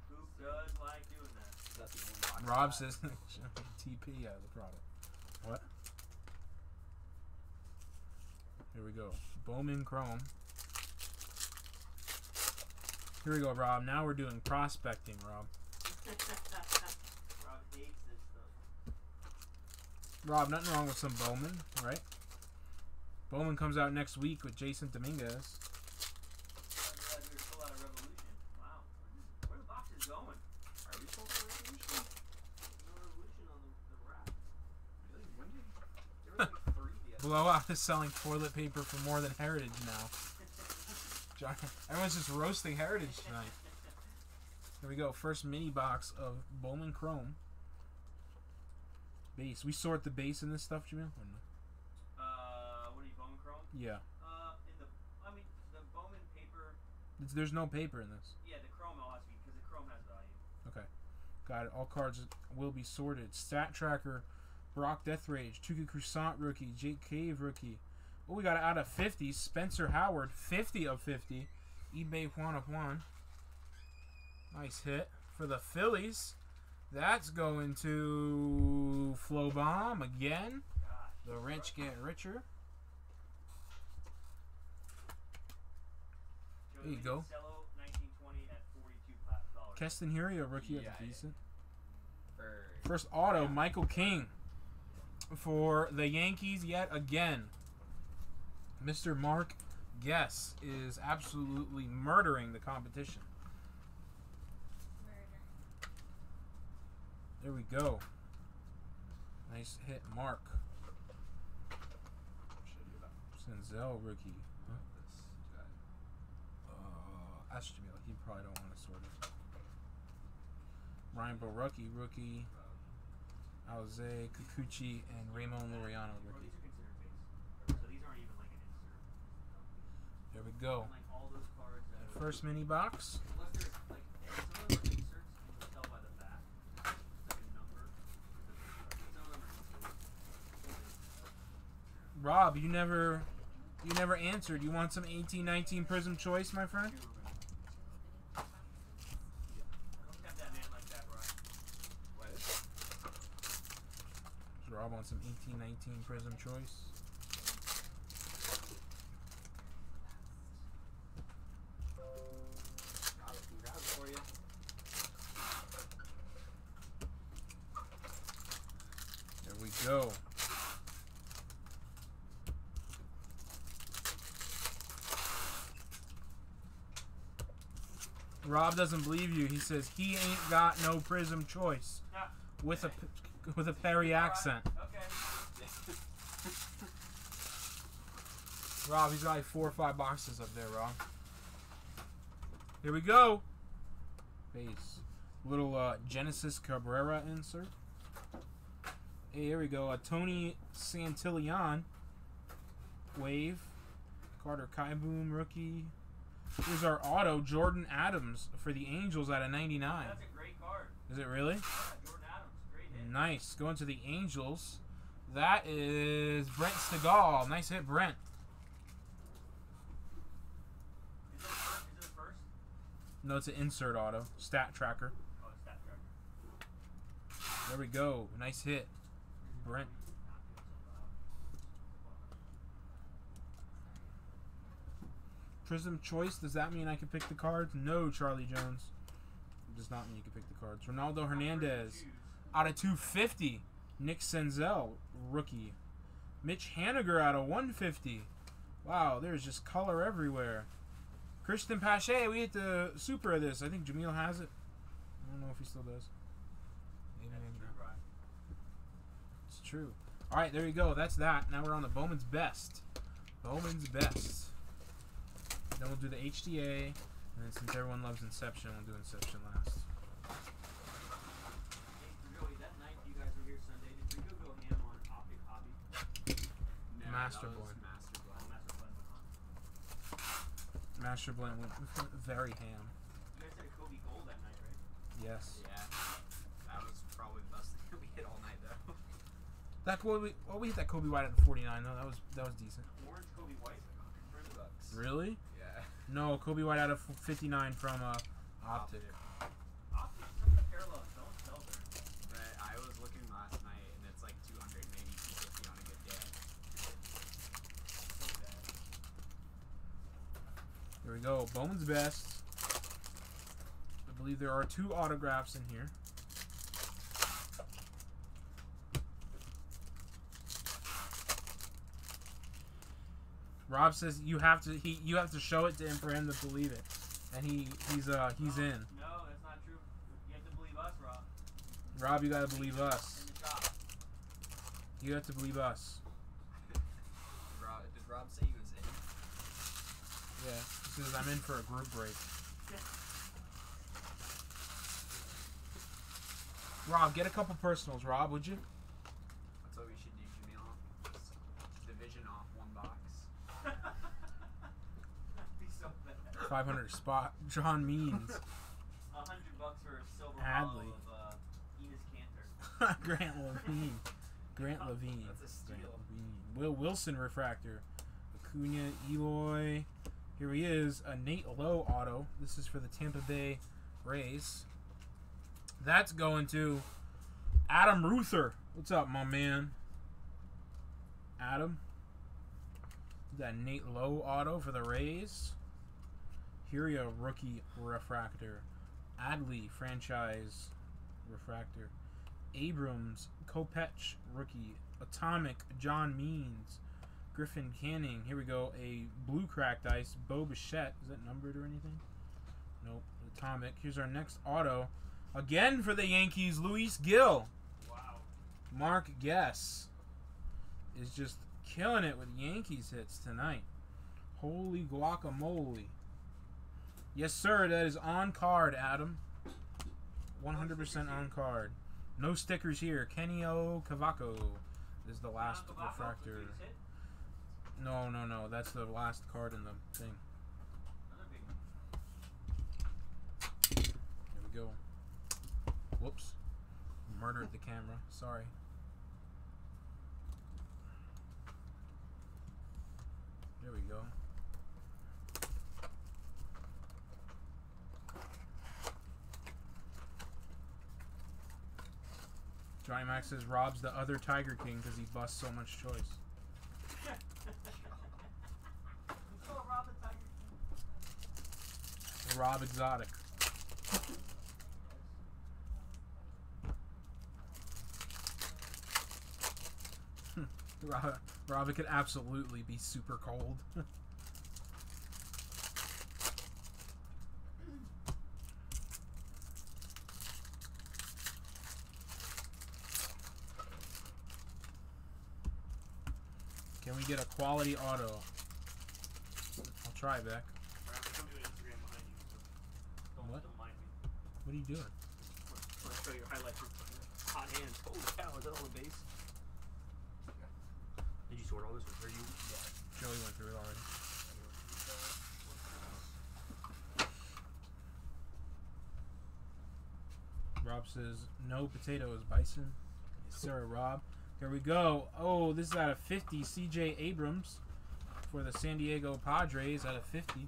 Who does like doing that? Rob says TP out of the product. What? Here we go. Bowman Chrome. Here we go, Rob. Now we're doing prospecting, Rob. Rob hates this stuff. Rob, nothing wrong with some Bowman, right? Bowman comes out next week with Jasson Dominguez. I realized we were still out of Revolution. Wow. Where the boxes going? Are we sold for Revolution? No Revolution on the, the rack. Really? When did? There were like three the other. Blowout is selling toilet paper for more than Heritage now. John, everyone's just roasting Heritage tonight. Here we go. First mini box of Bowman Chrome. Base. We sort the base in this stuff, Jamil? Or no? Uh, what are you, Bowman Chrome? Yeah. Uh, in the, I mean, the Bowman paper, It's, there's no paper in this. yeah, the Chrome all has to be, because the Chrome has value. Okay. Got it. All cards will be sorted. Stat tracker, Brock Death Rage, Touki Toussaint rookie, Jake Cave rookie. Oh, we got out of 50. Spencer Howard, 50 of 50. eBay Juan of Juan. Nice hit for the Phillies. That's going to Flow Bomb again. The rich get richer. There you go. Cello 1920 at 42 pla- dollars. Keston Hiura, rookie Yeah, of yeah. decent. For First auto, Michael King for the Yankees yet again. Mr. Mark Guess is absolutely murdering the competition. There we go. Nice hit, Mark. Senzel rookie. Huh? Uh, He probably don't want to sort it. Ryan Borucki rookie. Yusei Kikuchi and Raymond Bro, rookie. are considered base. So these aren't even like an insert. There we go. Like all those cards that are, First mini box. unless they're like, some of them are inserts, you can tell by the back. It's like a number. Some of them are inserts. Rob, you never you never answered. You want some 1819 Prism Choice, my friend? Two of them. Don't tap that man like that, Brian. What? Rob wants some 1819 Prism Choice. Grab it, can grab it for you. There we go. Rob doesn't believe you. He says he ain't got no Prism Choice with a with a Perry accent. Okay. Rob, he's got like four or five boxes up there, Rob. Here we go. Base. Little uh, Genesis Cabrera insert. Hey, here we go. A Tony Santillan. Wave. Carter Kieboom rookie. Here's our auto, Jordan Adams for the Angels at a 99. That's a great card. Is it really? Yeah, Jordan Adams. Great hit. Nice. Going to the Angels. That is Brent Stegall. Nice hit, Brent. Is it a first? Is it a first? No, it's an insert auto. Stat tracker. Oh, stat tracker. There we go. Nice hit. Brent. Not doing so loud. Prism choice. Does that mean I can pick the cards? No, Charlie Jones. It does not mean you can pick the cards. Ronaldo Hernandez. Out of 250. Nick Senzel, rookie. Mitch Haniger out of 150. Wow, there's just color everywhere. Cristian Pache, we hit the super of this. I think Jamil has it. I don't know if he still does. Maybe, That's maybe true. Brian. It's true. All right, there you go. That's that. Now we're on the Bowman's Best. Bowman's Best. Then we'll do the HDA, and then since everyone loves Inception, we'll do Inception last. Hey, Joey, Master Blend went very ham. You guys had a Kobe Gold that night, right? Yes. Yeah. That was probably the best thing we hit all night though. That Kobe, well, we hit that Kobe White at the 49 though. That was that was decent. Orange Kobe White. Hundred bucks. Really? Yeah. No, Kobe White out of 59 from uh, Optic. Optic, some of the parallels don't sell there. Right, I was looking last night and it's like 200, maybe 250 on a good day. So bad. Here we go. Bowman's best. I believe there are two autographs in here. Rob says you have to he you have to show it to him for him to believe it, and he he's uh he's No, in. No, that's not true. You have to believe us, Rob. Rob, you gotta believe us. In. You have to believe us. Rob, did Rob say he was in? Yeah, he says I'm in for a group break. Rob, get a couple personals, Rob, would you? That's what we should do, Jamil. Division off one box. That'd be so bad. 500 spot. John Means. A hundred bucks for a silver Hadley. bottle of uh, Enos Cantor. Grant Lavigne. Grant Lavigne. That's a steal. Will Wilson refractor. Acuna, Eloy. Here he is. A Nate Lowe auto. This is for the Tampa Bay Rays. That's going to Adam Ruther. What's up, my man? Adam. That Nate Lowe auto for the Rays. Here you rookie refractor. Adley franchise refractor. Abrams, Kopech rookie. Atomic, John Means. Griffin Canning. Here we go. A blue cracked ice. Bo Bichette. Is that numbered or anything? Nope. Atomic. Here's our next auto. Again for the Yankees, Luis Gil. Wow. Mark Guess is just killing it with Yankees hits tonight. Holy guacamole. Yes, sir. That is on card, Adam. 100% on card. No stickers here. Keoni Cavaco is the last refractor. that's what you said? No, no, no. That's the last card in the thing. There we go. Whoops. Murdered the camera. Sorry. There we go. Johnny Max says Rob's the other Tiger King because he busts so much choice. You call Rob the Tiger King? Rob Exotic. Hmm. Rob, Rob, it could absolutely be super cold. Can we get a quality auto? I'll try, Beck. Rob, I'm doing Instagram behind you, so don't, What? don't mind me. What are you doing? I want to show your highlights of hot hands. Holy cow, is that all the base? Did you sort all this, or are you? Joey went through it already. Rob says no potatoes, Bison. Yes, sir, Rob. Here we go. Oh, this is out of 50. CJ Abrams for the San Diego Padres out of 50.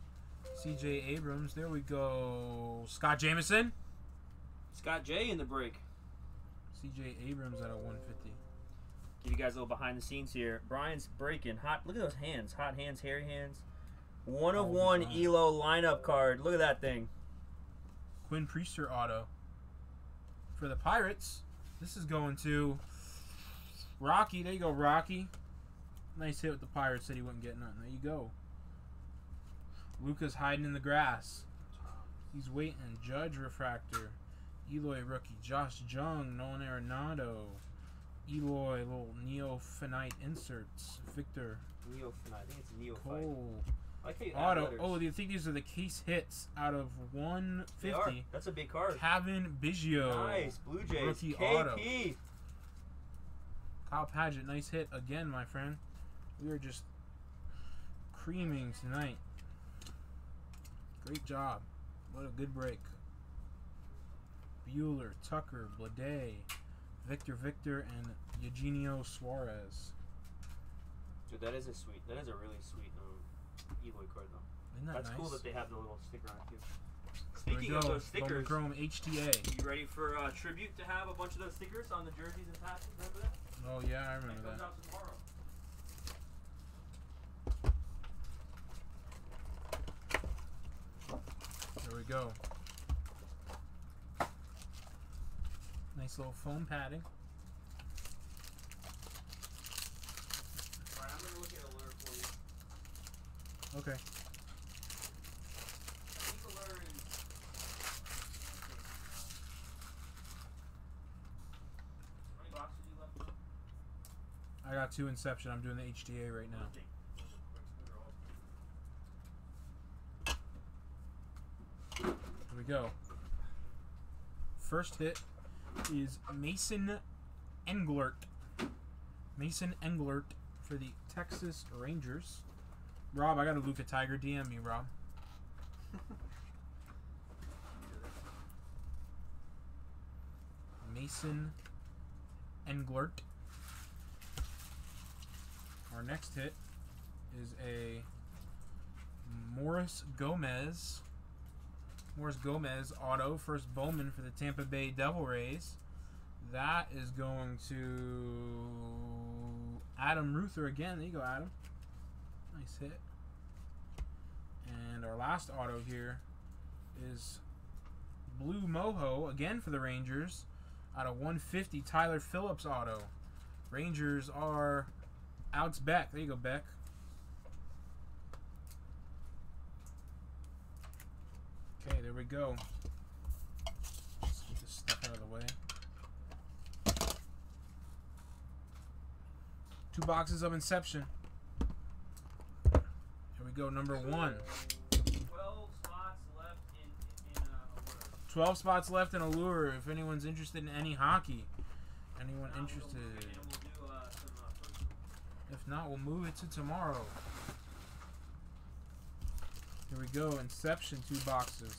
CJ Abrams. There we go. Scott Jameson. Scott J in the break. CJ Abrams out of 150. Give you guys a little behind the scenes here. Brian's breaking hot. Look at those hands. Hot hands, hairy hands. One of the one. Eloy lineup card. Look at that thing. Quinn Priester auto for the Pirates. This is going to Rocky. There you go, Rocky. Nice hit with the Pirates. Said he wouldn't get nothing. There you go. Luca's hiding in the grass. He's waiting. Judge refractor. Eloy rookie. Josh Jung. Nolan Arenado. Eloy little neophenite inserts. Victor Neophyte. I think it's neophyte. Cole. Like how you add Auto. Oh, do you think these are the case hits out of They are. 150? That's a big card. Cavan Biggio. Nice. Blue Jays. Rookie KP. auto. Kyle Paget, nice hit again, my friend. We are just creaming tonight. Great job. What a good break. Buehler, Tucker, Blade, Victor Victor, and Eugenio Suarez. Dude, that is a sweet. That is a really sweet um, Eloy card though. Isn't that That's nice? cool that they have the little sticker on it too. Speaking of those stickers, Chrome HTA. you ready for uh, tribute to have a bunch of those stickers on the jerseys and patches? Remember that? Oh yeah, I remember that comes that. out tomorrow. There we go. Nice little foam padding. Alright, I'm gonna look at Allure for you. Okay. I think Allure in. How many boxes you left? I got two Inception. I'm doing the HDA right now. Okay. Here we go. First hit is Mason Englert. Mason Englert for the Texas Rangers. Rob, I got a Luca Tiger. DM me, Rob. Mason Englert. Our next hit is a Morris Gomez. Morris Gomez auto, first Bowman for the Tampa Bay Devil Rays. That is going to Adam Ruther again. There you go, Adam. Nice hit. And our last auto here is Blue Moho again for the Rangers out of 150 Tyler Phillips auto. Rangers are Alex Beck. There you go, Beck. Okay, there we go. Just get this stuff out of the way. Two boxes of Inception. Here we go, number one. Twelve spots left in in uh, Alert. 12 spots left in Allure if anyone's interested in any hockey. Anyone interested? move it and we'll do, uh, uh. If not, we'll move it to tomorrow. Here we go. Inception, two boxes.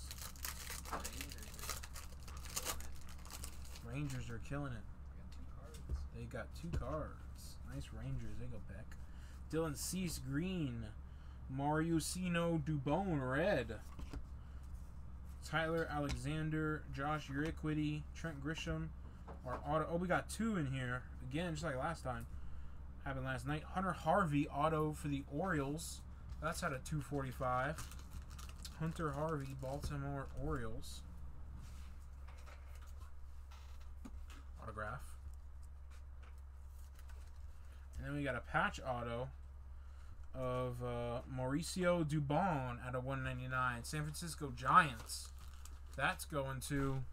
Rangers are killing it. They got two cards. Nice Rangers. They go back. Dylan Cease, green. Mauricio Dubon, red. Tyler Alexander, Josh Uriquity, Trent Grisham. Our auto. Oh, we got two in here. Again, just like last time. Happened last night. Hunter Harvey, auto for the Orioles. That's out of 245. Hunter Harvey, Baltimore Orioles. Autograph. And then we got a patch auto of uh, Mauricio Dubon out of 199. San Francisco Giants. That's going to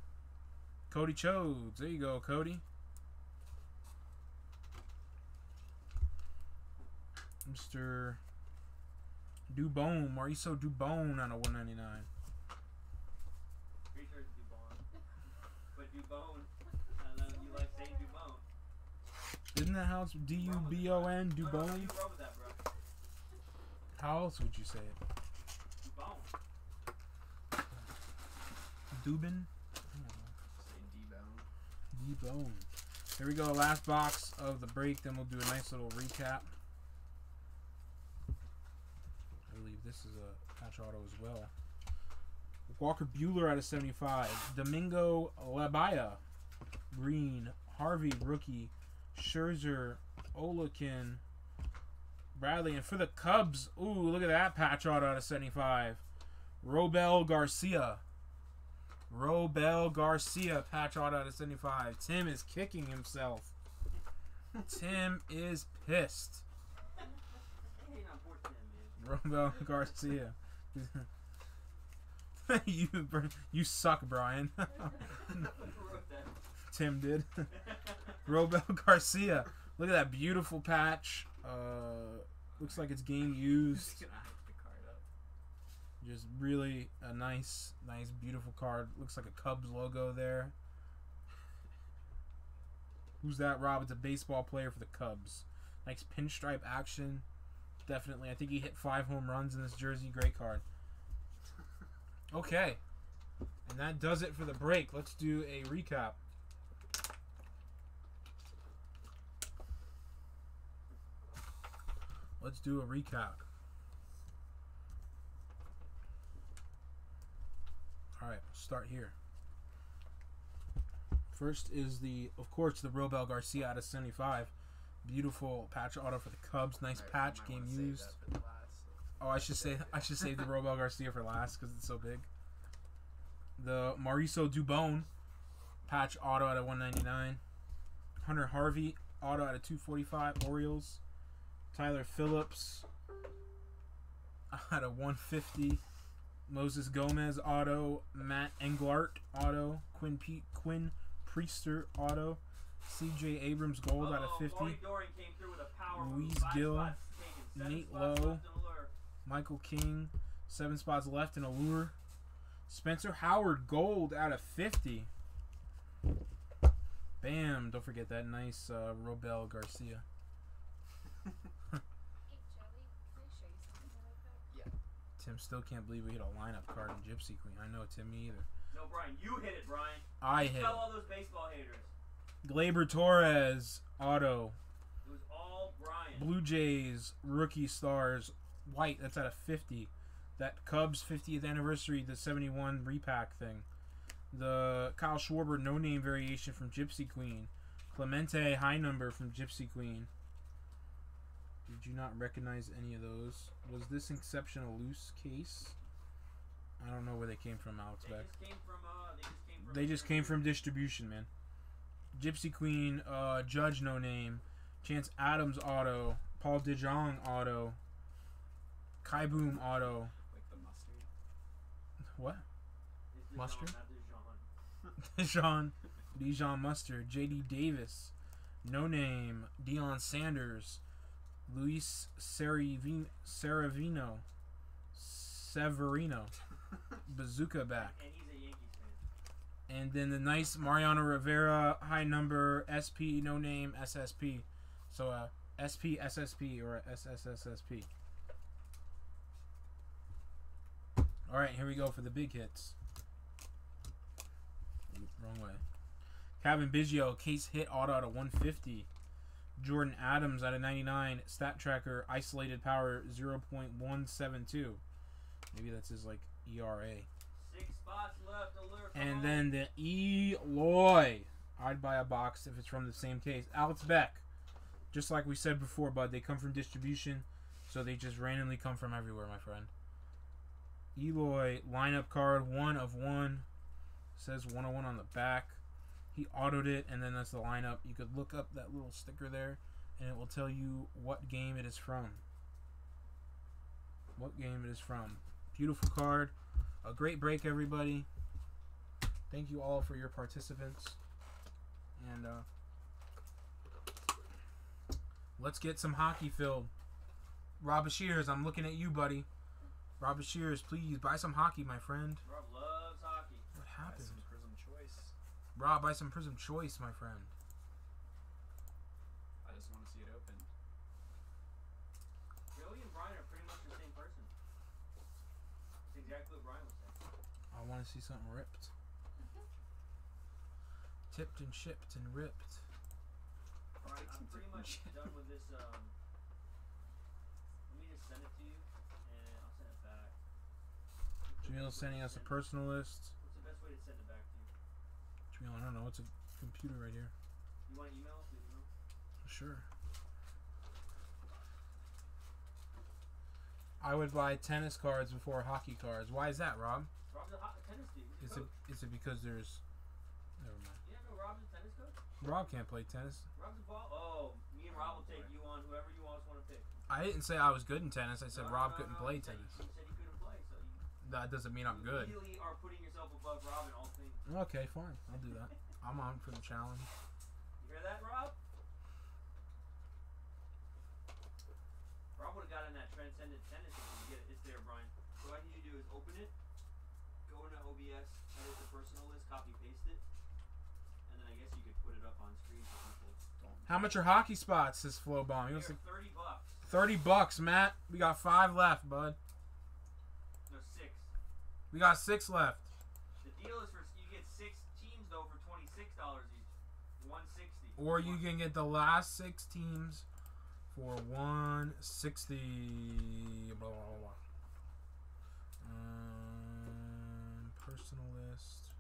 Cody Chodes. There you go, Cody. Mr. Dubon, Mauricio Dubon out of 199. Pretty sure it's Dubon. But Dubon, I know you like saying Dubon. Isn't that how it's D U B O N, No, no, Dubon? you wrong with that. How else would you say it? Dubon. Dubin? Say D-bound. D-Bone. Here we go, last box of the break, then we'll do a nice little recap. I believe this is a patch auto as well. Walker Buehler out of 75. Domingo Leyba, green. Harvey, rookie. Scherzer, Olakin, Bradley. And for the Cubs, ooh, look at that patch auto out of 75. Robel Garcia. Robel Garcia, patch auto out of 75. Tim is kicking himself. Tim is pissed. Hey, not 410, man. Robel Garcia. you, you suck, Brian. Who wrote that? Tim did. Robel Garcia. Look at that beautiful patch. Uh, looks like it's game used. Just gonna hype the card up. Just really a nice, nice, beautiful card. Looks like a Cubs logo there. Who's that, Rob? It's a baseball player for the Cubs. Nice pinstripe action. Definitely. I think he hit five home runs in this jersey. Great card. Okay. And that does it for the break. Let's do a recap. Let's do a recap. All right, start here. First is the, of course, the Robel Garcia out of 75. Beautiful patch auto for the Cubs. Nice patch, game used. that for the last. Oh, I should say I should save the Robel Garcia for last because it's so big. The Mauricio Dubon patch auto out of 199. Hunter Harvey auto out of 245. Orioles. Tyler Phillips out of 150. Moises Gomez auto. Matt Englert auto. Quinn Pete Quinn Priester auto. C.J. Abrams gold out of 50. Corey Dorian came through with a power move. Louise Five Gil, spots taken, seven Nate spots Lowe, left in Allure. Michael King, seven spots left in Allure. Spencer Howard, gold out of 50. Bam! Don't forget that nice uh, Robel Garcia. Hey, Joey, can I show you something really quick? Tim still can't believe we hit a lineup card in Gypsy Queen. I know Tim me either. No, Brian, you hit it, Brian. I You hit Tell all those baseball haters. Gleyber Torres auto. It was all Brian. Blue Jays rookie stars white. That's out of 50. That Cubs 50th anniversary, the 71 repack thing. The Kyle Schwarber no name variation from Gypsy Queen. Clemente high number from Gypsy Queen. Did you not recognize any of those? Was this Inception a loose case? I don't know where they came from, Alex They just came from. Uh, they just came from. They just came from distribution, man. Gypsy Queen, uh, Judge No Name, Chance Adams Auto, Paul DeJong Auto, Kieboom Auto. Like the mustard. What? Dijon, Mustard? not Dijon. Dijon, Dijon Mustard, J.D. Davis, No Name, Deion Sanders, Luis Saravino, Saravino, Severino, Bazooka back. And he's a Yankees fan. And then the nice Mariano Rivera high number SP no name SSP. So uh SP SSP or SSSSP. All right, here we go for the big hits. Wrong way. Cavan Biggio case hit auto out of 150. Jordan Adams out of 99. Stat tracker isolated power 0.172. Maybe that's his like ERA. And then the Eloy. I'd buy a box if it's from the same case. Alex Beck. Just like we said before, bud, they come from distribution, so they just randomly come from everywhere, my friend. Eloy lineup card, one of one. Says 101 on the back. He autoed it, and then that's the lineup. You could look up that little sticker there, and it will tell you what game it is from. What game it is from. Beautiful card. A great break, everybody. Thank you all for your participants. And uh, let's get some hockey filled. Rob Shears, I'm looking at you, buddy. Rob Shears, please buy some hockey, my friend. Rob loves hockey. What Buy happened? some Prism Choice. Rob, buy some Prism Choice, my friend. I just want to see it open. Joey and Brian are pretty much the same person. That's exactly what Brian was saying. I want to see something ripped. Tipped and shipped and ripped. Brian, I'm pretty much done with this. Um, let me just send it to you, and I'll send it back. Jamil's sending us a send- personal list. What's the best way to send it back to you? Jamil, I don't know. It's a computer right here. You want email? Email? Sure. I would buy tennis cards before hockey cards. Why is that, Rob? Rob's a hot tennis dude. Is a it coach. is it because there's Never mind. You didn't know Rob's a tennis coach? Rob can't play tennis. Rob's a ball. Oh, me and Rob will take you on whoever you want want to pick. I didn't say I was good in tennis. I said No, Rob no, couldn't no, play you said- tennis. You said he couldn't play, so you, That doesn't mean I'm you good. really are putting yourself above Rob in all things. Okay, fine. I'll do that. I'm on for the challenge. You hear that, Rob? Rob would have gotten that transcendent tennis if you get it. It's there, Brian. So what I need you to do is open it, go into OBS, edit the personal list, copy paste it, and then I guess you could put it up on screen. How much are hockey spots? Says Flow Bomb. He They're wants to- thirty bucks. Thirty bucks, Matt. We got five left, bud. No, six. We got six left. The deal is for you get six teams though for twenty six dollars each. One sixty. Or you can get the last six teams for one sixty. Blah blah blah. Personal list.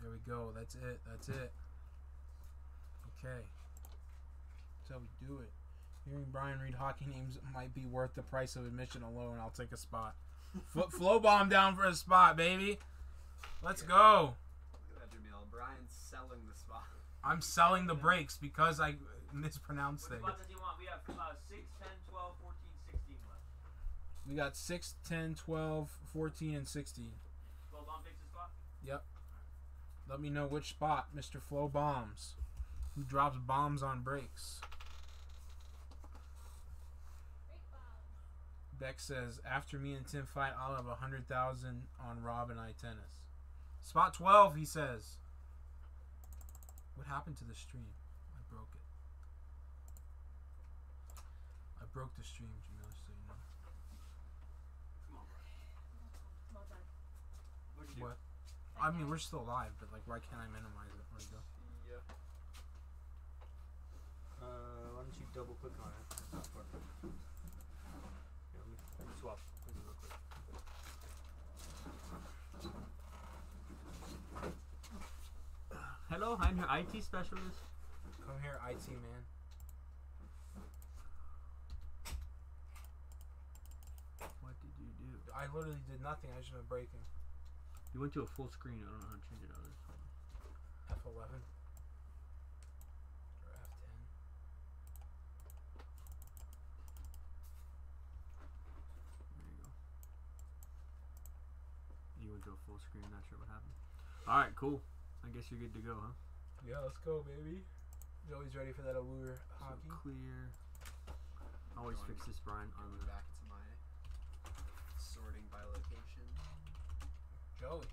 There we go. That's it. That's it. Okay. That's how we do it. Hearing Brian read hockey names might be worth the price of admission alone. I'll take a spot. F- flow bomb down for a spot, baby. Let's go. Look at that, Jamil. Brian's selling the spot. I'm selling the breaks because I mispronounced What things. spots do you want? We have uh, 6, 10, 12, 14, 16 left. We got 6, 10, 12, 14, and 16. Gold bomb picks a spot. Let me know which spot, Mr. Flow Bombs. Who drops bombs on breaks? Great bomb. Beck says, after me and Tim fight, I'll have a hundred thousand on Rob and I tennis. Spot twelve, he says. What happened to the stream? I broke it. I broke the stream, Jamil, so you know. Come on, bro. Well done. What'd you do? What? I mean, we're still live, but like, why can't I minimize it? Where'd go? Yeah. Uh, why don't you double click on it? the top part? Here, let me, let me swap quickly real quick. Hello, I'm your IT specialist. Come here, IT man. What did you do? I literally did nothing. I just been breaking. You went to a full screen. I don't know how to change it out of this one. F11 or F10. There you go. You went to a full screen. Not sure what happened. All right, cool. I guess you're good to go, huh? Yeah, let's go, baby. Joey's ready for that allure So hockey. clear. Always Going- fix this, Brian. On the back to my sorting by location. Joey.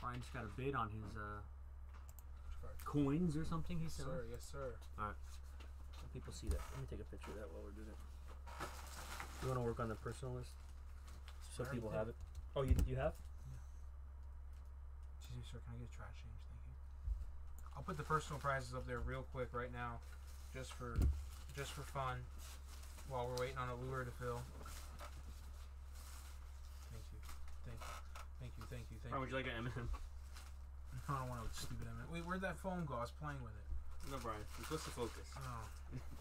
Brian just got a bid on his uh, coins or something. He Yes, said. sir. Yes, sir. All right. Let people see that. Let me take a picture of that while we're doing it. You want to work on the personal list, so I people have it. Oh, you you have? Sir. Can I get a trash change? Thank you. I'll put the personal prizes up there real quick right now, just for, just for fun, while we're waiting on a lure to fill. Thank you. Thank you. Thank you. Thank you. Thank you. would you like an M&M? I don't want to stupid M. Wait, where'd that phone go? I was playing with it. No, Brian. You're supposed to focus. Oh.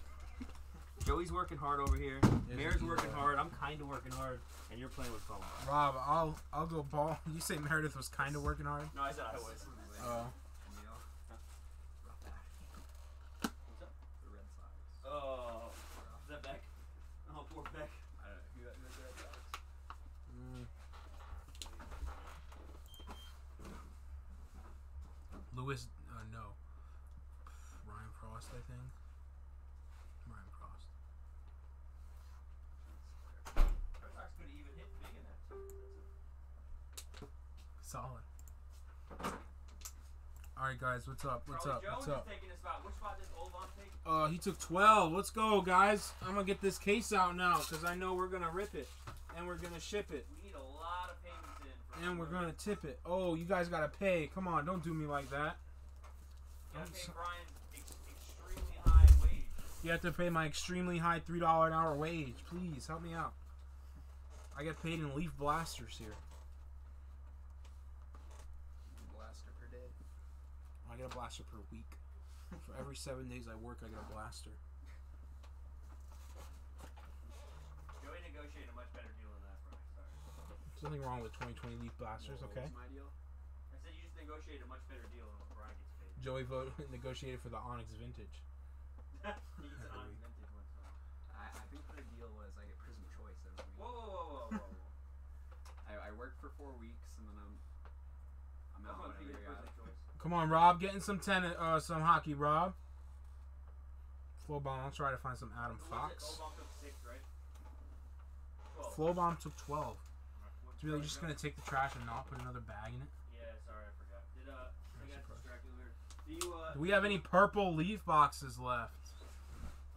Joey's working hard over here. Yes, Mayor's working are. hard. I'm kind of working hard, and you're playing with phone. Rob, I'll I'll go ball. You say Meredith was kind of working hard. No, I said I was. Oh. Emil. Brought back What's up? the Red Sox. Oh, is that Beck? Oh, poor Beck. I don't know. Who, who has the Red Sox? Mm. Lewis, uh, no. Ryan Frost, I think. Ryan Frost. Red Sox could have even hit big in that. too. Solid. All right, guys, what's up? What's Charlie up? Jones What's up? spot. Which spot does Olvan take? Uh, he took 12. Let's go, guys. I'm gonna get this case out now because I know we're gonna rip it and we're gonna ship it We need a lot of payments in. For and we're gonna tip it. Oh, you guys gotta pay. Come on, don't do me like that. You gotta pay Brian's extremely high wage. You have to pay my extremely high three dollar an hour wage. Please help me out. I get paid in leaf blasters here. Blaster per day. I get a blaster per week. For every seven days I work, I get a blaster. Joey negotiated a much better deal than that, Brian. Sorry. There's nothing wrong with 2020 leaf blasters, What okay? was my deal? I said you just negotiated a much better deal than what Brian gets paid. Joey vote negotiated for the Onyx Vintage. he gets an Every on week. vintage one. So. I, I think the deal was I get Prizm Choice every week. Whoa, whoa, whoa, whoa, whoa, whoa. I, I work for four weeks and then I'm I'm out much do whenever you're for out. Come on, Rob, getting some tennis, uh, some hockey, Rob. Flow bomb. I'll try to find some Adam What was it? Fox. Olvan took six, right? Twelve. Flow bomb took 12. Alright, what's So you're just gonna take the trash and not put another bag in it? Yeah, sorry, I forgot. Did uh, I got distracted. Do you uh? Do we have any purple leaf boxes left?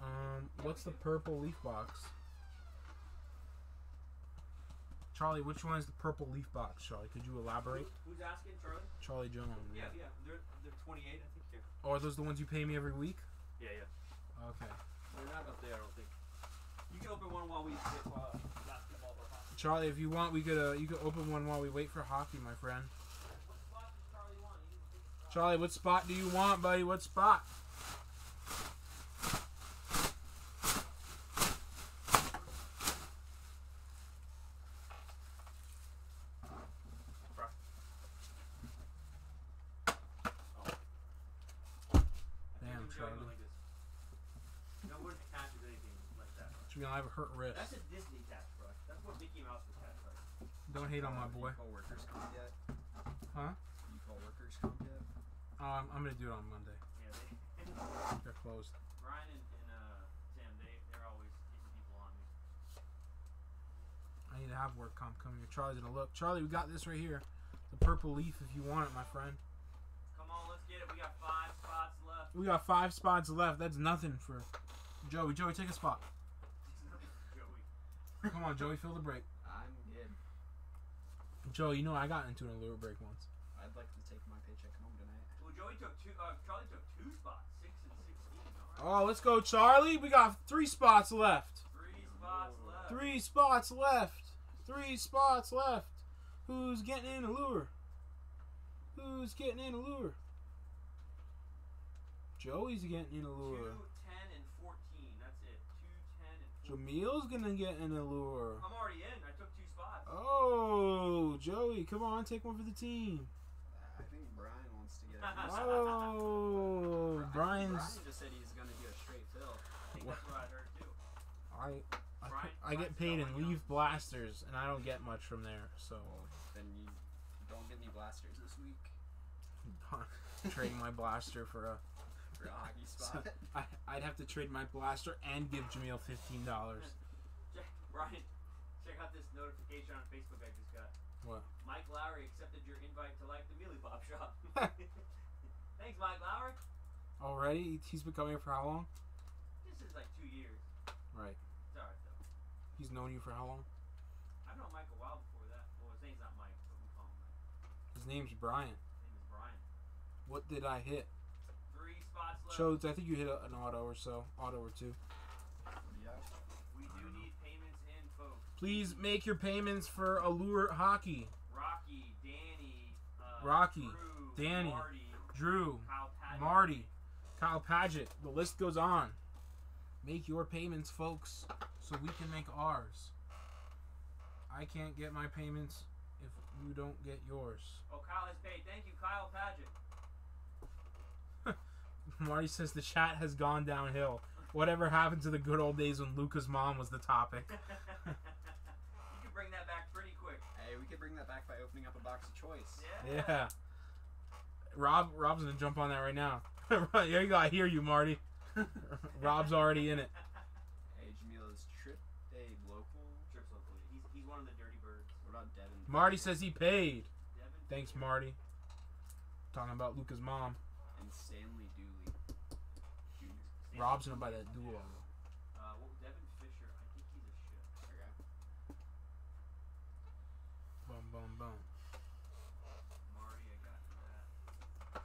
Um, what's the purple leaf box? Charlie, which one is the purple leaf box, Charlie? Could you elaborate? Who's asking, Charlie? Charlie Jones. Yeah, yeah. They're they're 28, I think. Here. Oh, are those the ones you pay me every week? Yeah, yeah. Okay. They're not up there, I don't think. You can open one while we sit while basketball or hockey. Charlie, if you want, we could uh, you could open one while we wait for hockey, my friend. What spot does Charlie want? He needs to pick a spot. Charlie, what spot do you want, buddy? What spot? I think Damn, I'm going Charlie. Like this. No one catches anything like that. Should be I have a hurt wrist. That's a Disney catch, bro. That's what Mickey Mouse would catch, right? Don't hate on my boy. Call workers comp yet? Huh? You call workers comp yet? Um, I'm gonna do it on Monday. Yeah, they, They're closed. Brian and, and uh, they they're always getting people on me. I need to have work comp coming here. Charlie's gonna look. Charlie, we got this right here. The purple leaf, if you want it, my friend. Come on, let's get it. We got five spots left. We got five spots left. That's nothing for Joey. Joey, take a spot. Joey. Come on, Joey, fill the break. I'm good. Joey, you know I got into an allure break once. I'd like to take my paycheck home tonight. Well, Joey took two. Uh, Charlie took two spots, six and sixteen. All right. Oh, let's go, Charlie. We got three spots left. Three spots left. Three spots left. Three spots left. Who's getting in Allure? Who's getting in Allure? Joey's getting in a Two, lure. ten, and fourteen. That's it. Two, ten, and 14. Jamil's gonna get in Allure. I'm already in. I took two spots. Oh, Joey, come on, take one for the team. I think Brian wants to get. Oh, Brian's. Brian just said he's gonna do a straight fill. I think that's what I heard too. I I, Brian- I get paid in going leaf blasters, and I don't get much from there. So Then you don't get any blasters this week trading my blaster for a. for a hockey spot. I, I'd have to trade my blaster and give Jamil fifteen dollars. Check, Brian, check out this notification on Facebook I just got. What? Mike Lowry accepted your invite to like the Meelypop shop. Thanks, Mike Lowry. Already, he's been coming here for how long? This is like two years. Right. It's alright though. He's known you for how long? I've known Mike a while before that. Well, his name's not Mike, but we call him Mike. His name's Brian. His name is Brian. What did I hit? Three spots left. Chodes, I think you hit an auto or so, auto or two. yeah. we do need payments in, folks. Please make your payments for Allure Hockey. Rocky, Danny, uh, Rocky, Drew, Danny, Marty, Drew, Kyle Padgett. Marty, Kyle Paget. The list goes on. Make your payments, folks, so we can make ours. I can't get my payments if you don't get yours. Oh, Kyle has paid. Thank you, Kyle Paget. Marty says the chat has gone downhill. Whatever happened to the good old days when Luca's mom was the topic? you can bring that back pretty quick. Hey, we could bring that back by opening up a box of choice. Yeah. Yeah. Rob Rob's gonna jump on that right now. yeah, you got I hear you, Marty. Rob's already in it. Hey, Jamil, is Trip a local? Trips local. He's, he's one of the dirty birds. What about Devin? Marty says he paid. Devin. Thanks, Fisher. Marty. Talking about Luca's mom. And Stanley Dooley. Jr. Stanley Rob's gonna buy that duo. Uh, well, Devin Fisher. I think he's a ship. Okay. Boom, boom, boom. Marty, I got that.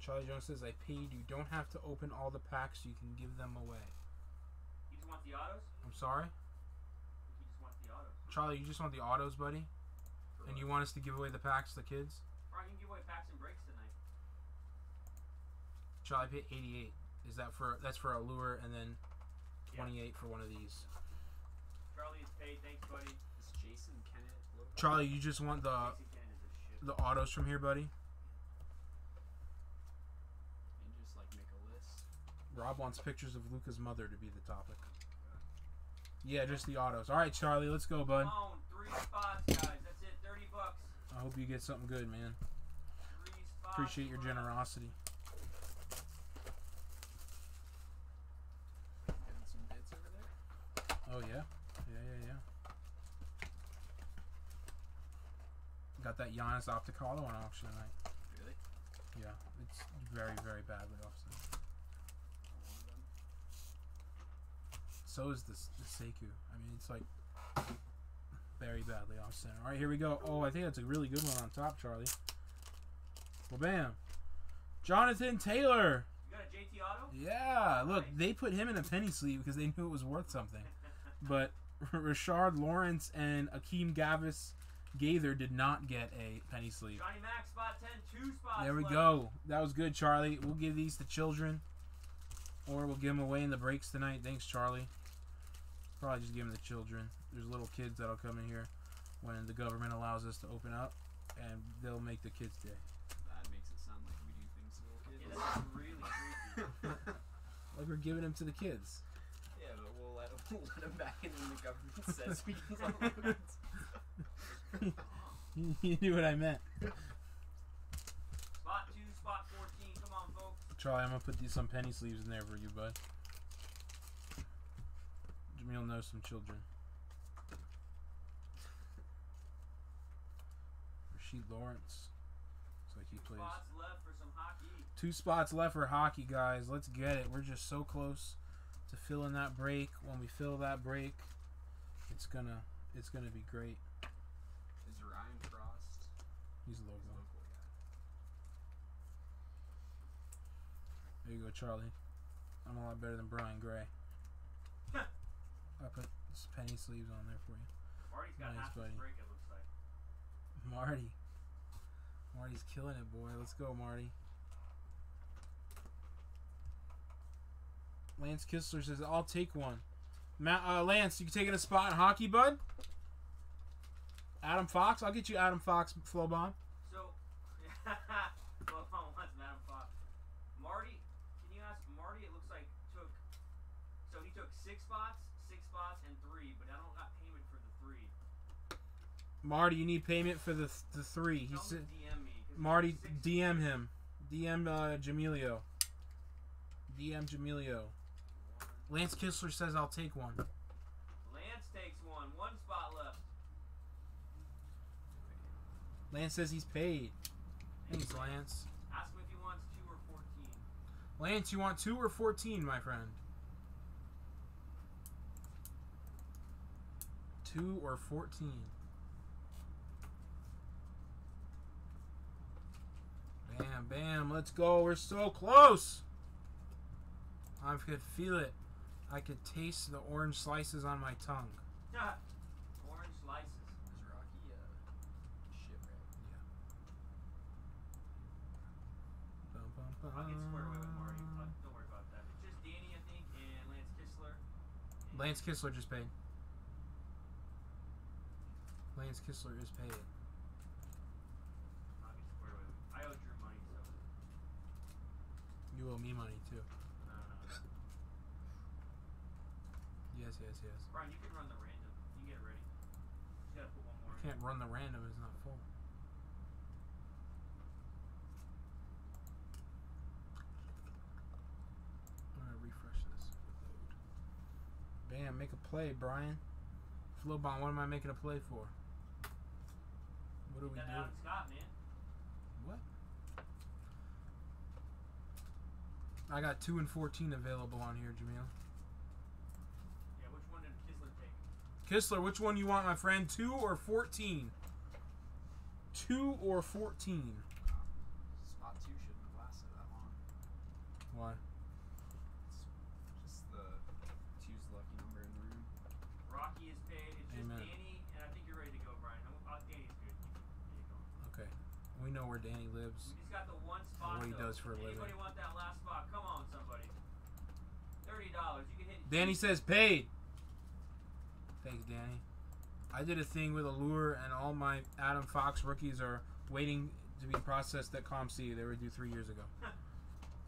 Charlie Jones says I paid you. Don't have to open all the packs. You can give them away. You just want the autos? I'm sorry, You just want the autos. Charlie. You just want the autos, buddy, For and what? you want us to give away the packs to the kids. Brian, you can give away packs and breaks tonight. Charlie paid 88. Is that for? That's for Allure, and then Yeah. 28 for one of these. Charlie is paid. Thanks, buddy. Is Jason Kennett? Charlie, you just want the Jason Cannon is a ship. the autos from here, buddy. And just like make a list. Rob wants pictures of Luca's mother to be the topic. Yeah, just the autos. All right, Charlie, let's go, bud. Come on, three spots, guys. That's it. Thirty bucks. I hope you get something good, man. Three spots. Appreciate your generosity. Getting some bits over there. Oh yeah, yeah, yeah, yeah. Got that Giannis Opticalo on auction tonight. Really? Yeah, it's very, very badly offset. One of them. So is this the Seiko. I mean, it's like very badly off center. All right, here we go. Oh, I think that's a really good one on top, Charlie. Well, bam. Jonathan Taylor. You got a JT auto? Yeah, look, Nice. they put him in a penny sleeve because they knew it was worth something. But Rashard Lawrence and Akeem Gavis Gaither did not get a penny sleeve. Johnny Mac, spot 10, two spots. There we left. go. That was good, Charlie. We'll give these to children, or we'll give them away in the breaks tonight. Thanks, Charlie. Probably just give them to children. There's little kids that'll come in here when the government allows us to open up, and they'll make the kids day. That makes it sound like we do things to little kids. Yeah, that's really creepy. like we're giving them to the kids. Yeah, but we'll let, we'll let them back in when the government says we can let them you knew what I meant. Spot two, spot 14. Come on, folks. Charlie, I'm going to put these, some penny sleeves in there for you, bud. Jamil knows some children. Rashard Lawrence. Looks like he plays. Spots left for some hockey. Two spots left for hockey, guys. Let's get it. We're just so close to filling that break. When we fill that break, it's gonna it's gonna be great. Is Ryan Frost? He's He's local. local, yeah. There you go, Charlie. I'm a lot better than Brian Gray. I put penny sleeves on there for you. Marty's got Nice, half buddy. break, it looks like. Marty. Marty's killing it, boy. Let's go, Marty. Lance Kistler says, I'll take one. Ma- uh, Lance, you taking a spot in hockey, bud? Adam Fox? I'll get you Adam Fox flow bomb. So, well, once Madam Fox. Marty, can you ask Marty? It looks like took. So he took six spots, and three, but I don't got payment for the three. Marty, you need payment for the th- the three. He said, him to DM me. 'cause he Marty, DM him. DM uh, Jamilio. DM Jamilio. Lance Kistler says, I'll take one. Lance takes one. One spot left. Lance says he's paid. Thanks, Lance. Ask him if he wants two or fourteen. Lance, you want two or 14, my friend? Two or 14? Bam, bam, let's go. We're so close. I could feel it. I could taste the orange slices on my tongue. Orange slices. Is Rocky uh shit right? Bum, bum, bum. I'll get squared away with Marty. Don't worry about that. It's just Danny, I think, and Lance Kistler. And Lance Kistler just paid. Lance Kistler is paid. I'll get squared away. with- I owe Drew money, so You owe me money too. no, no, no. Yes, yes, yes. Brian, you can run the random. You can get it ready. Just gotta put one more in. Can't run the random, it's not full. I'm gonna refresh this. Bam, make a play, Brian. Flowbomb, what am I making a play for? What do we do? Scott, man. What? I got 2 and 14 available on here, Jamil. Yeah, which one did Kistler take? Kistler, which one you want, my friend? 2 or 14? 2 or 14? Spot two shouldn't have lasted that long. Why? It's just the two's the lucky number in the room. Rocky is paid. It's just Amen. Danny, and I think you're ready to go, Brian. I'm, uh, Danny's good. There you go. Okay. We know where Danny lives. We just got the one spot. what he though. does for a Anybody living. want that last spot? Come on, somebody. Thirty dollars. You can hit. Danny says paid. Thanks, Danny. I did a thing with Allure, and all my Adam Fox rookies are waiting to be processed at COMC. They were due three years ago.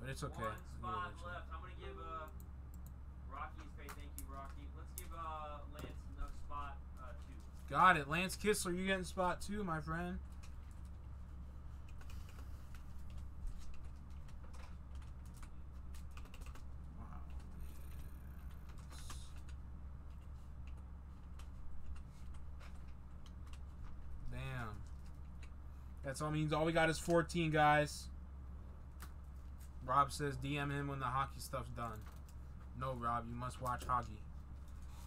But it's okay. One We'll spot left. I'm gonna give uh, Rocky's pay. Thank you, Rocky. Let's give uh, Lance enough spot uh, two. Got it. Lance Kistler, you getting spot two, my friend. Wow. Damn. That's all means all we got is 14 guys. Rob says DM him when the hockey stuff's done. No, Rob, you must watch hockey.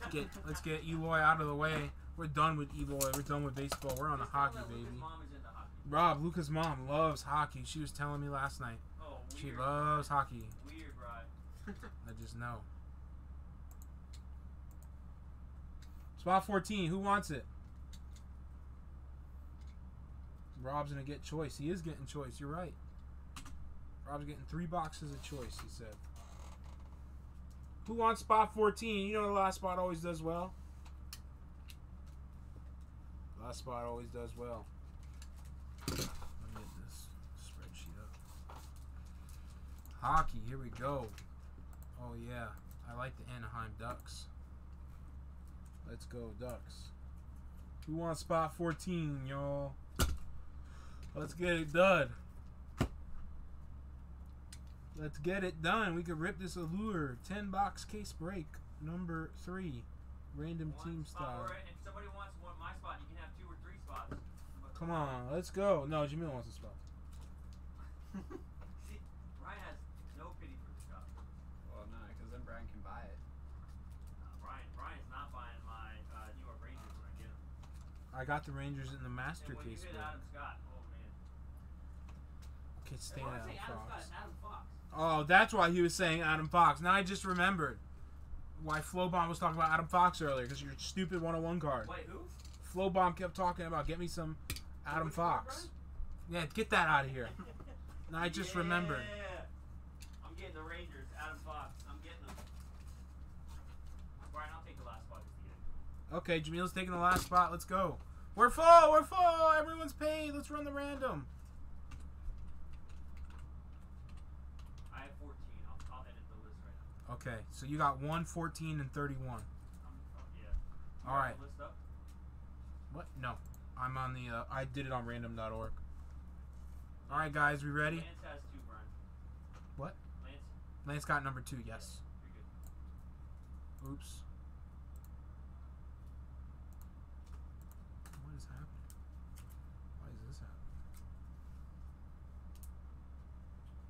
Let's get let's get Eloy out of the way. We're done with Eloy. We're done with baseball. We're on the hockey, baby. Mom is into hockey. Rob, Luca's mom loves hockey. She was telling me last night. Oh, weird. She loves hockey. Weird, Brian. I just know. Spot 14. Who wants it? Rob's gonna get choice. He is getting choice. You're right. Rob's getting three boxes of choice. He said. Who wants spot 14? You know the last spot always does well. Last spot always does well. Let me get this spreadsheet up. Hockey. Here we go. Oh yeah, I like the Anaheim Ducks. Let's go Ducks. Who wants spot 14, y'all? Let's get it done. Let's get it done. We could rip this allure. 10 box case break. Number three. Random One team spot, style. or if somebody wants one my spot, you can have two or three spots. But- Come on, let's go. No, Jamil wants a spot. See, Brian has no pity for this guy. Well, no, because then Brian can buy it. Uh, Brian, Brian's not buying my uh, New York Rangers when I get them. I got the Rangers in the master And when you case hit break. Adam Scott, man. Can't stand Adam would I say Adam Fox. Adam Fox. Oh, that's why he was saying Adam Fox. Now I just remembered why Flowbomb was talking about Adam Fox earlier because your stupid 101 card. Wait, who? Kept talking about get me some Adam Which Fox. Yeah, get that out of here. Now I just remembered. Yeah. I'm getting the Rangers, Adam Fox. I'm getting them. Brian, I'll take the last spot if you get it. Okay, Jamil's taking the last spot. Let's go. We're full. We're full. Everyone's paid. Let's run the random. I have 14. I'll, I'll edit the list right now. Okay, so you got 1, 14, and 31. I'm, oh, yeah. All right. the List up? What? No. I'm on the. Uh, I did it on random.org. All right, guys, we ready? Lance has two, Brian. What? Lance, Lance got number two. Yes. you're good. Oops. What is happening? Why is this happening?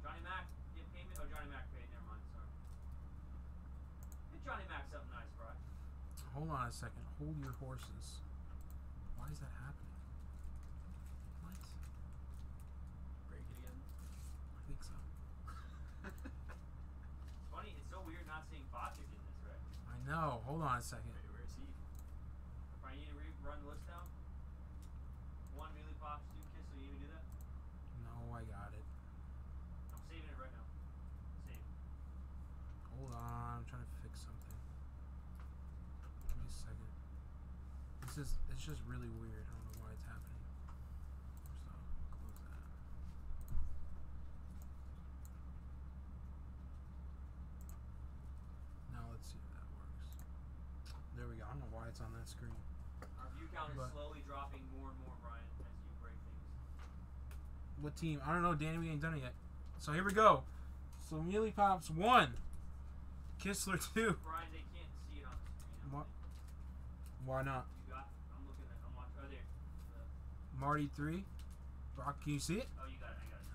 Johnny Mac, get payment. Oh, Johnny Mac paid. Never mind. Sorry. Get Johnny Mac something nice, Brian. Hold on a second. Hold your horses. Why is that happening? What? Break it again. I think so. It's funny. It's so weird not seeing Foxic in this, right? I know. Hold on a second. Wait, where is he? Brian, you need to re- run the list down. One Meelypops, two kiss. So you need to do that. No, I got it. I'm saving it right now. Save. Hold on. I'm trying to fix something. Give me a second. This is. It's just really weird. I don't know why it's happening. So, close that. Now let's see if that works. There we go. I don't know why it's on that screen. Our view count is But- slowly dropping more and more, Brian, as you break things. What team? I don't know, Danny. We ain't done it yet. So here we go. So Meelypops one. Kistler two. Brian, they can't see it on the screen. What? Why not? You got? I'm looking at. I'm watching. Oh, there. The, Marty three. Brock, can you see it? oh, you got it. I got it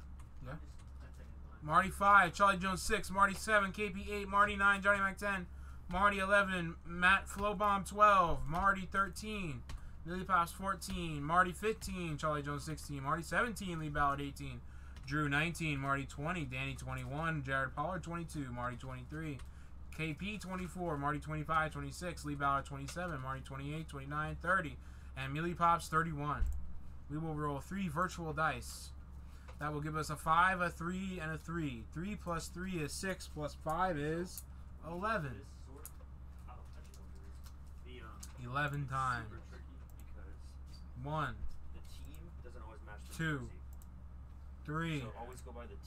now. Yeah. I'm just 10 seconds behind. Marty five. Charlie Jones six. Marty seven. KP eight. Marty nine. Johnny Mac ten. Marty eleven. Matt Flowbomb twelve. Marty thirteen. Meelypops fourteen. Marty fifteen. Charlie Jones sixteen. Marty seventeen. Lee Ballard eighteen. Drew nineteen. Marty twenty. Danny twenty one. Jared Pollard twenty two. Marty twenty three. KP 24, Marty 25, 26, Lee Ballard 27, Marty 28, 29, 30, and Meelypops 31. We will roll three virtual dice. That will give us a 5, a 3, and a 3. 3 plus 3 is 6, plus 5 is 11. This sort. Oh, actually, don't do this. The um. 11 times. Super tricky because 1, the team doesn't always match the Two. jersey. 3, So always go by the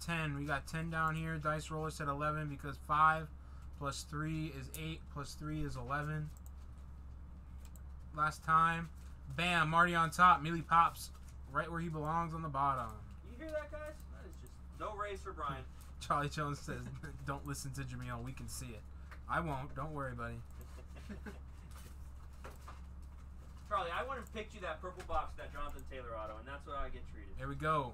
10. We got 10 down here. Dice roller said 11 because 5 plus 3 is 8 plus 3 is 11. Last time. Bam, Marty on top. Meelypops right where he belongs on the bottom. You hear that, guys? That is just no raise for Brian. Charlie Jones says, don't listen to Jamil. We can see it. I won't. Don't worry, buddy. Charlie, I went and picked you that purple box, that Jonathan Taylor auto, and that's what I get treated. There we go.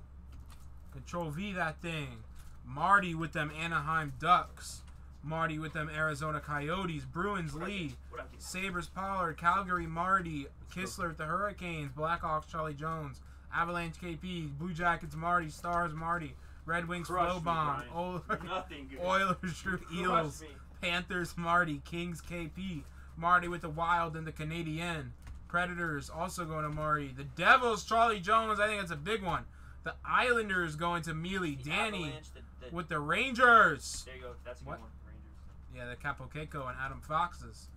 Control V that thing. Marty with them Anaheim Ducks. Marty with them Arizona Coyotes. Bruins What I lead. get? What I get? Sabres Pollard. Calgary Marty. Kistler with the Hurricanes. Blackhawks Charlie Jones. Avalanche KP. Blue Jackets Marty. Stars Marty. Red Wings Flowbomb. Brian. Oil- Nothing good. Oilers Drew Crush Eels. me. Panthers Marty. Kings KP. Marty with the Wild and the Canadian. Predators also going to Marty. The Devils Charlie Jones. I think that's a big one. The Islanders going to Mealy. The Danny the, the, with the Rangers. there you go. That's a good What? one. Rangers. Yeah, the Kaapo Kakko and Adam Foxes.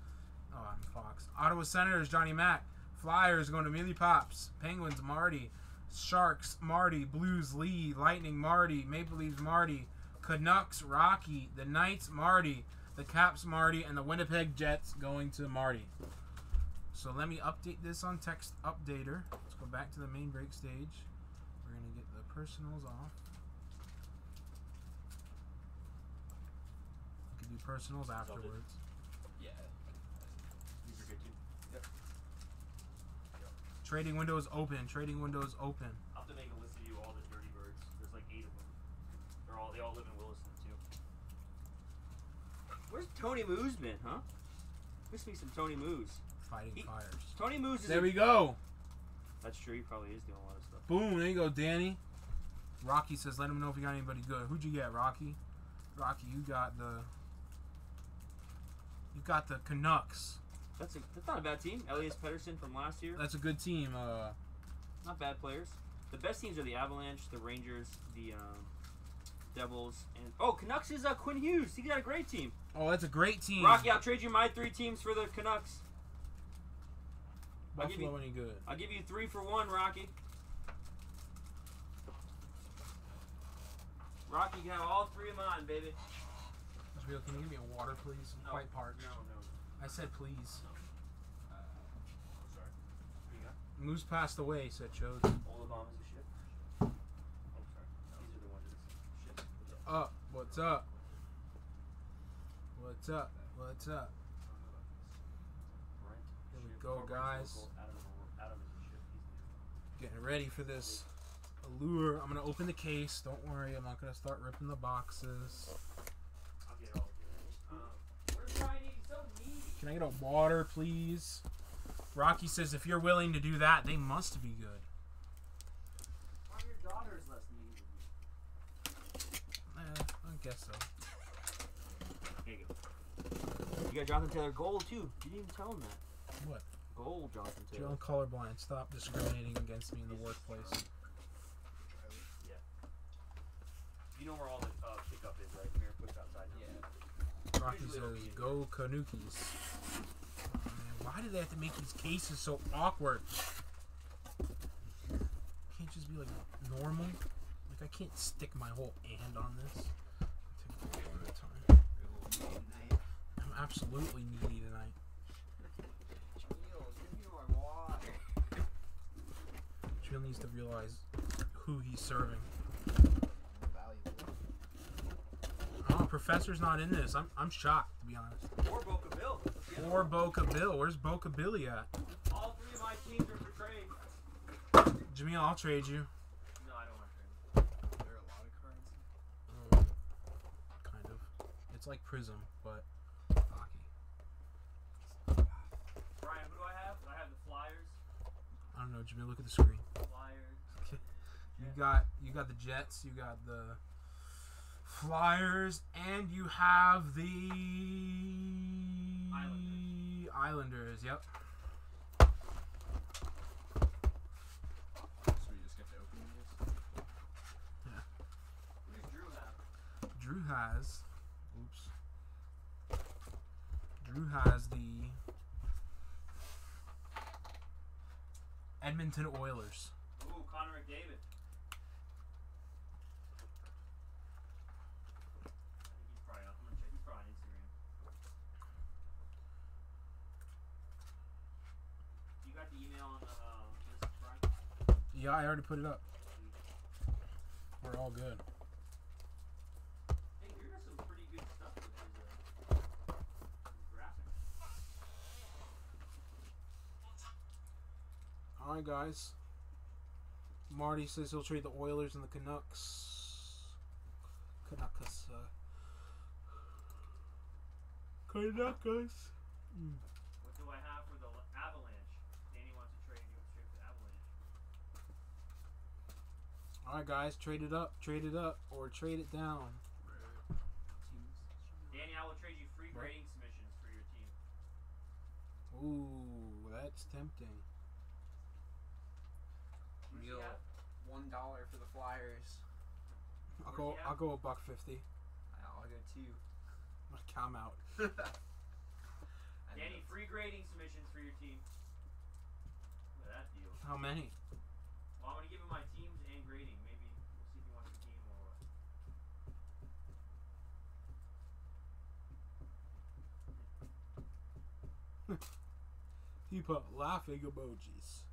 Oh, Adam Fox. Ottawa Senators, Johnny Mack. Flyers going to Meelypops. Penguins, Marty. Sharks, Marty. Blues, Lee. Lightning, Marty. Maple Leafs, Marty. Canucks, Rocky. The Knights, Marty. the Caps Marty, and the Winnipeg Jets going to Marty. So let me update this on text updater. Let's go back to the main break stage. We're gonna get the personals off. We can do personals afterwards. Yeah. These are good too. Yep. Trading window is open. Trading window is open. I'll have to make a list of you all the dirty birds. There's like eight of them. They're all they all live in Williston too. Where's Tony Moose been, huh? Miss me some Tony Moose. Fighting He- fires. Tony Moose is. There a- we go. That's true. He probably is doing a lot of stuff. Boom. There you go, Danny. Rocky says, "Let him know if you got anybody good." Who'd you get, Rocky? Rocky, you got the. You got the Canucks. That's a, that's not a bad team. Elias Pettersson from last year. That's a good team. Uh, Not bad players. The best teams are the Avalanche, the Rangers, the um, Devils, and oh, Canucks is uh, Quinn Hughes. He got a great team. oh, that's a great team. Rocky, I'll trade you my three teams for the Canucks. I'll give you- any good? I'll give you three for one, Rocky. Rocky, you can have all three of mine, baby. Israel, can you give me a water, please? I'm No. quite parched. no. I said please. Uh, sorry. What you got? Moose passed away, said Chode. All of them is a ship. Oh, sorry. These are the ones that's ship. Up. What's up? What's up? What's up? Here we go, guys. local. Adam, Adam is a ship. He's Getting ready for this allure. I'm gonna open the case. Don't worry, I'm not gonna start ripping the boxes. I'll get it all together. Um, where's Ryan? He's so needy. Can I get a water, please? Rocky says if you're willing to do that, they must be good. Why are your daughters less needy? Eh, I guess so. Here you go. You got Jonathan Taylor gold too. You didn't even tell him that. What? Gold, Jonathan Taylor. I'm colorblind. Stop discriminating against me in the workplace. You know where all the uh, pickup is, right? Here, push outside. now. Yeah. Rocky Usually it'll says, "Go Kanukis." Oh, why do they have to make these cases so awkward? Can't just be like normal. Like I can't stick my whole hand on this. I'll take it one at a time. I'm absolutely needy tonight. Jill needs to realize who he's serving. Oh, Professor's not in this. I'm, I'm shocked, to be honest. Or Boca Bill. Or. Boca Bill. Where's Boca Billy at? All three of my teams are for trade. Jameel, I'll trade you. No, I don't want to trade. There are a lot of cards. Um, kind of. It's like Prizm, but hockey. Brian, who do I have? I have the Flyers. I don't know, Jameel. Look at the screen. Flyers. Okay. You got you got the Jets. You got the Flyers, and you have the Islanders. Islanders. Yep. So we just get to open these. Does Drew have? Drew has. Oops. Drew has the Edmonton Oilers. Ooh, Connor McDavid. I think he's probably on. I'm gonna check. He's probably on Instagram. You got the email on the uh, list, Brian? Yeah, I already put it up. We're all good. Hey, Drew does some pretty good stuff with his, uh, graphics. All right, guys. Marty says he'll trade the Oilers and the Canucks. Canucks. Uh, Canucks. What do I have for the L- Avalanche? Danny wants to trade you straight for the Avalanche. All right, guys. Trade it up. Trade it up, or trade it down. Danny, I will trade you free What? grading submissions for your team. Ooh, that's tempting. What does Neil, one dollar for the Flyers. I'll go. I'll go a buck fifty. I'll go two. I'm out. Danny, free grading submissions for your team. Look at that deal. How many? Well, I'm gonna give him my teams and grading. Maybe we'll see if he wants your team or what. He put laughing emojis.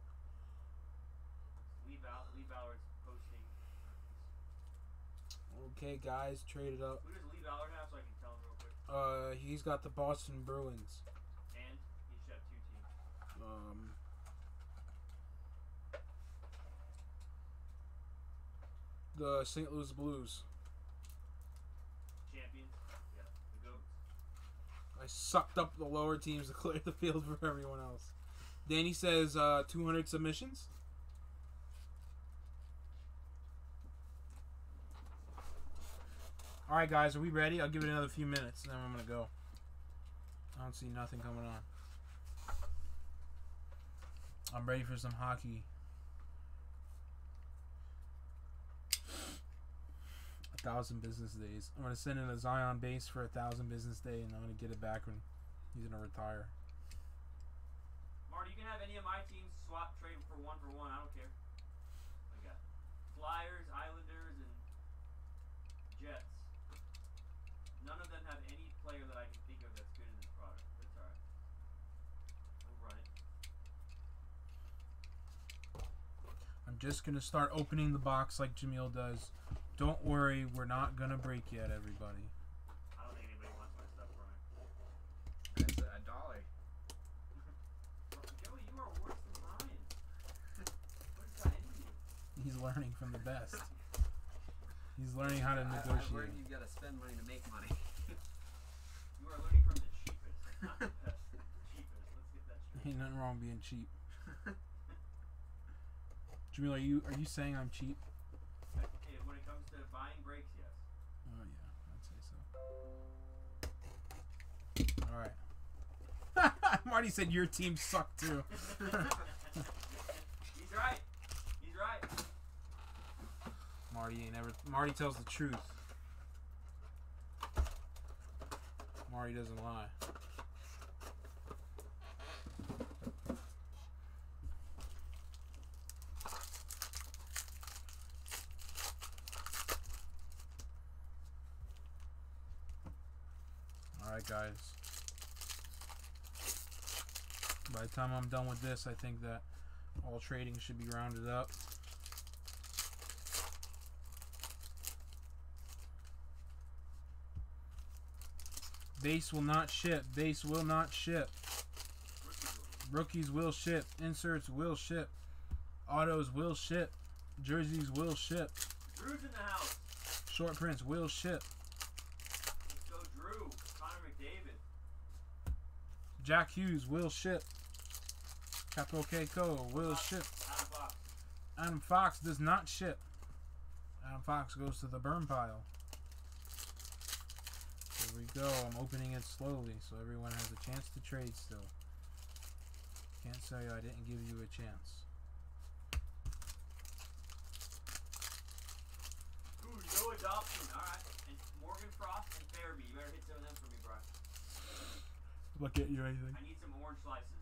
Lee, Val- Lee Ballard's posting. Okay, guys, traded up. Who does Lee Ballard have so I can tell him real quick? Uh, he's got the Boston Bruins. And he should have two teams. Um, the St. Louis Blues. Champions. Yeah. The GOATs. I sucked up the lower teams to clear the field for everyone else. Danny says uh, 200 submissions. All right, guys, are we ready? I'll give it another few minutes, and then I'm gonna go. I don't see nothing coming on. I'm ready for some hockey. Thousand business days. I'm gonna send in a Zion base for a thousand business day, and I'm gonna get it back when he's gonna retire. Marty, you can have any of my teams swap trade for one for one. I don't care. I got Flyers, Islanders, and Jets. None of them have any player that I can think of that's good in this product. It's alright. We'll run it. I'm just gonna start opening the box like Jamil does. Don't worry, we're not gonna break yet, everybody. I don't think anybody wants my stuff, Brian. That's a dollar. Joey, you are worse than Brian. What has got into you? He's learning from the best. He's learning how to I- I've negotiate. learned you gotta spend money to make money. You are learning from the cheapest, not the best. The cheapest. Let's get that straight. Ain't nothing wrong being cheap. Jamil, are you are you saying I'm cheap? Marty said your team sucked too. He's right. He's right. Marty ain't ever. Marty tells the truth. Marty doesn't lie. Alright, guys. By the time I'm done with this, I think that all trading should be rounded up. Base will not ship. Base will not ship. Rookies will ship. Inserts will ship. Autos will ship. Jerseys will ship. Drew's in the house. Short prints will ship. Let's go, Drew. Connor McDavid. Jack Hughes will ship. Kaapo Kakko will ship. Adam Fox. Adam Fox does not ship. Adam Fox goes to the burn pile. Here we go. I'm opening it slowly so everyone has a chance to trade still. Can't say I didn't give you a chance. Ooh, no adoption. Alright. And Morgan Frost and Farabee. You better hit some of them for me, Brian. Look at you anything. I need some orange slices.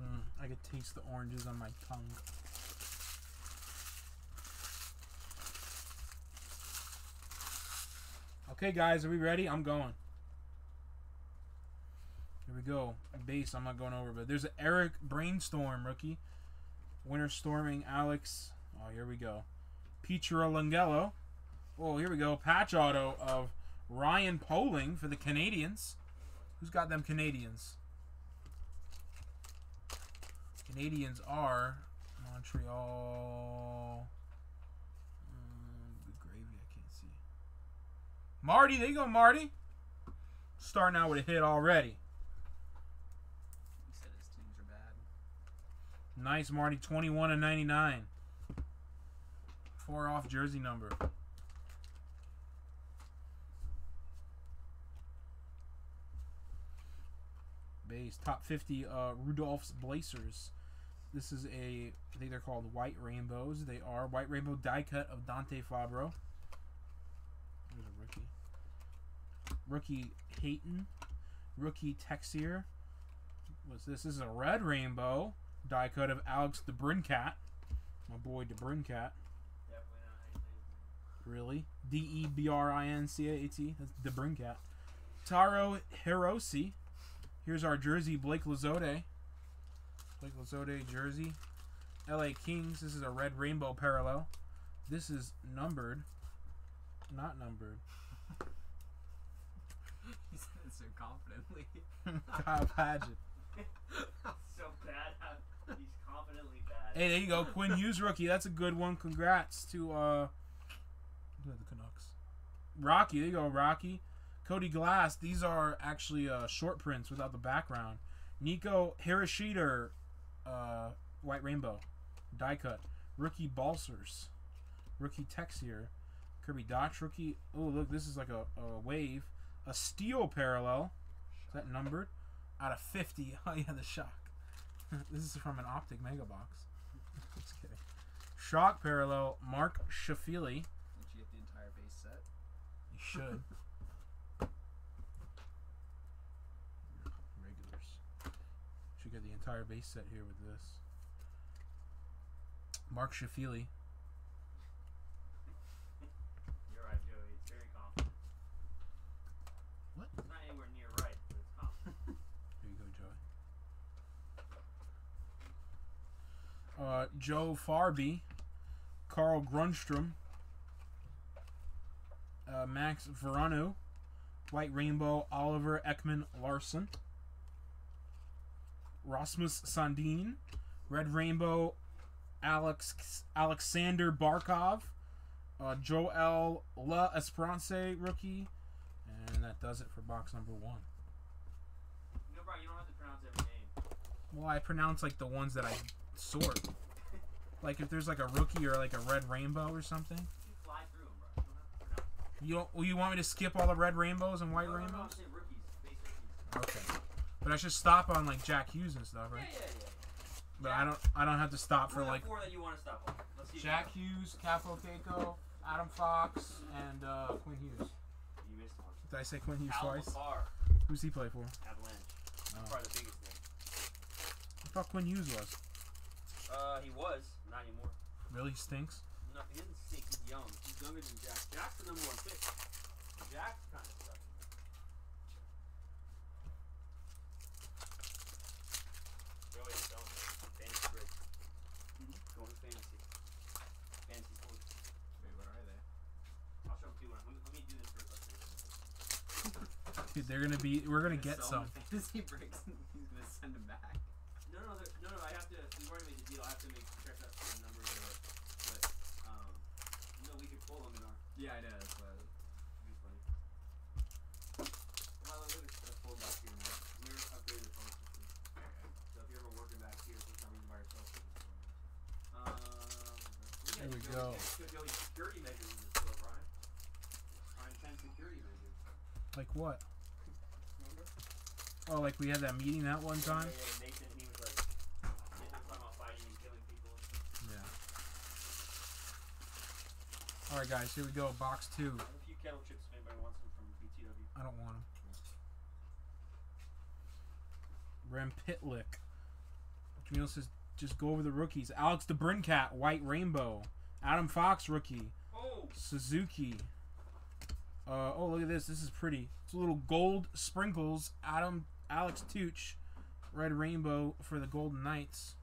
Mm, I could taste the oranges on my tongue. Okay, guys, are we ready? I'm going. Here we go. Base, I'm not going over, but there's an Erik Brännström rookie. Winter Storming Alex. Oh, here we go. Pietrangelo. Oh, here we go. Patch auto of Ryan Poehling for the Canadiens. Who's got them Canadiens? Canadiens are Montreal. Um, good gravy, I can't see. Marty, there you go, Marty. Starting out with a hit already. He said his teams are bad. Nice, Marty. 21 and 99. Four off jersey number. Base top 50 uh, Rudolph's Blazers. This is a, I think they're called White Rainbows. They are White Rainbow die cut of Dante Fabro. There's a rookie. Rookie Hayton. Rookie Texier. What's this? This is a Red Rainbow die cut of Alex DeBrincat. My boy name. Really? D E B R I N C A T. That's the DeBrincat. Taro Hirose. Here's our jersey, Blake Lizotte. Blake Lizotte jersey. LA Kings. This is a red rainbow parallel. This is numbered. Not numbered. he said it so confidently. Kyle Padgett. so bad. He's confidently bad. Hey, there you go. Quinn Hughes rookie. That's a good one. Congrats to uh the Canucks. Rocky. There you go, Rocky. Cody Glass. These are actually uh, short prints without the background. Nico Hirashida, uh, White Rainbow, die cut. Rookie Balcers, rookie Texier, Kirby Dach rookie. Oh look, this is like a, a wave. A steel parallel. Is that numbered? Out of fifty. Oh yeah, the shock. this is from an optic mega box. Just kidding. Shock parallel. Mark Shafili. Did you get the entire base set? You should. Regulars. Should get the entire base set here with this. Mark Shafili. You're right, Joey. It's very confident. What? It's not anywhere near right, but it's confident. Here you go, Joey. Uh, Joe Farby, Carl Grundstrom, uh, Max Veronneau, White Rainbow, Oliver Ekman Larson, Rasmus Sandin, Red Rainbow, Alex Alexander Barkov, uh, Joel La Esperance rookie, and that does it for box number one. Know, you don't have to pronounce every name. Well, I pronounce like the ones that I sort. Like if there's like a rookie or like a red rainbow or something. You fly through them, bro. You don't have to pronounce You don't, well, you want me to skip all the red rainbows and white no, no, no, I'm rainbows? rookies. Base rookies. Okay. But I should stop on like Jack Hughes and stuff, right? Yeah, yeah, yeah. But I don't I don't have to stop for What are the like four that you want to stop on? Let's see. if Jack Hughes, Kaapo Kakko, Adam Fox, and uh, Quinn Hughes. You missed one. Did I say Quinn Hughes Cal twice? Makar, Who's he play for? Avalanche. Oh. Probably the biggest name. I thought Quinn Hughes was. Uh, he was. Not anymore. Really stinks. No, he doesn't stink. He's young. He's younger than Jack. Jack's the number one pick. Jack's kind of stuck. Joey, don't. Fantasy break. Going to fantasy. Fantasy sports. Wait, what are they? I'll show them to you. When I, let, me, let me do this first. I'll show you. Dude, they're gonna be. We're gonna get sell some. the fantasy breaks he's gonna send them back. No, no, no, no. I have to. We've already made the deal. I have to make check out the numbers of it. But um, no, we could pull them in our. Yeah, I know. That's why. It'd be funny. Well, look at the full back here now. We're upgraded the phone system. So if you're ever working back here for some reason by yourself, then it's fine. Um, There we go. Let's go Joey security measures in this book, Ryan. Ryan, 10 security measures. Like what? Remember? Oh, like we had that meeting that one time. Yeah, yeah, Nathan, he was like, Nathan was talking about fighting and killing people. and stuff. Yeah. All right, guys. Here we go. Box two. I have a few kettle chips if anybody wants them from BTW. I don't want them. Rem Pitlick. Jamil says, just go over the rookies. Alex DeBrincat, White Rainbow. Adam Fox, rookie. Oh! Suzuki. Uh, oh, look at this. This is pretty. It's a little gold sprinkles. Adam, Alex Tuch, Red Rainbow for the Golden Knights.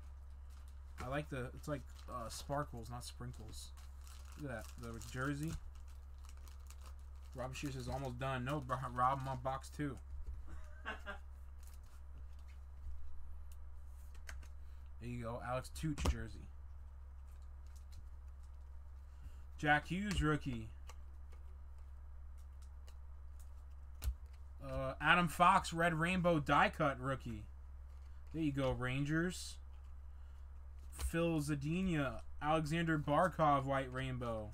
I like the. It's like uh, sparkles, not sprinkles. Look at that. The jersey. Rob Shears is almost done. No, Rob, on box two. There you go. Alex Tuch jersey. Jack Hughes rookie. Uh, Adam Fox Red Rainbow die cut rookie. There you go, Rangers. Phil Zadina, Alexander Barkov White Rainbow.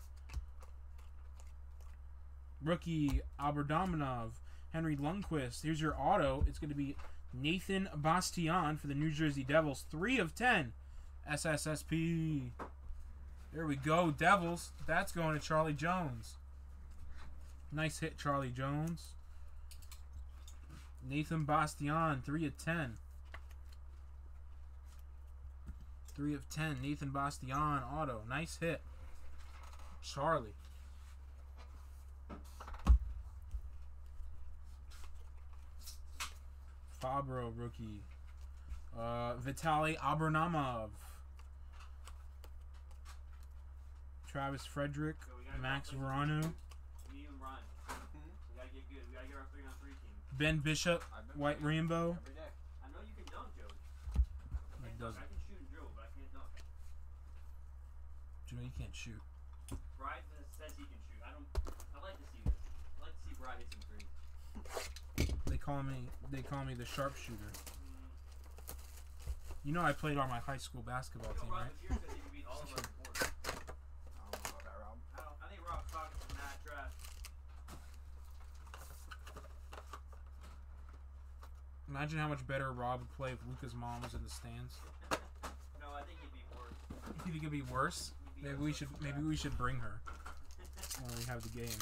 Rookie Aberdominov, Henry Lundqvist. Here's your auto. It's going to be Nathan Bastian for the New Jersey Devils. 3 of 10. SSSP. There we go, Devils. That's going to Charlie Jones. Nice hit, Charlie Jones. Nathan Bastian, 3 of 10. 3 of 10. Nathan Bastian, auto. Nice hit. Charlie. Fabbro rookie. Uh, Vitaly Abramov. Travis Frederick. So we gotta Max Veronneau. Me and Brian. We gotta get good. We gotta get our three on three team. Ben Bishop. White Rainbow. every day. I know you can dunk, Joey. It I can't doesn't. I can shoot and dribble, but I can't dunk. Jimmy, you can't shoot. Brian says- he can shoot. I don't. I like to see this. I like to see Brian hit some threes. They call me. They call me the sharpshooter. Mm, You know, I played on my high school basketball team, right? was here because he could beat all of us in board. I don't know about that, Rob. I, don't, I think Rob's talking some mad trash. Imagine how much better Rob would play if Luca's mom was in the stands. No, I think he'd be worse. You think it'd be worse? He'd be Maybe worse. we should. Maybe we should bring her when we have the game.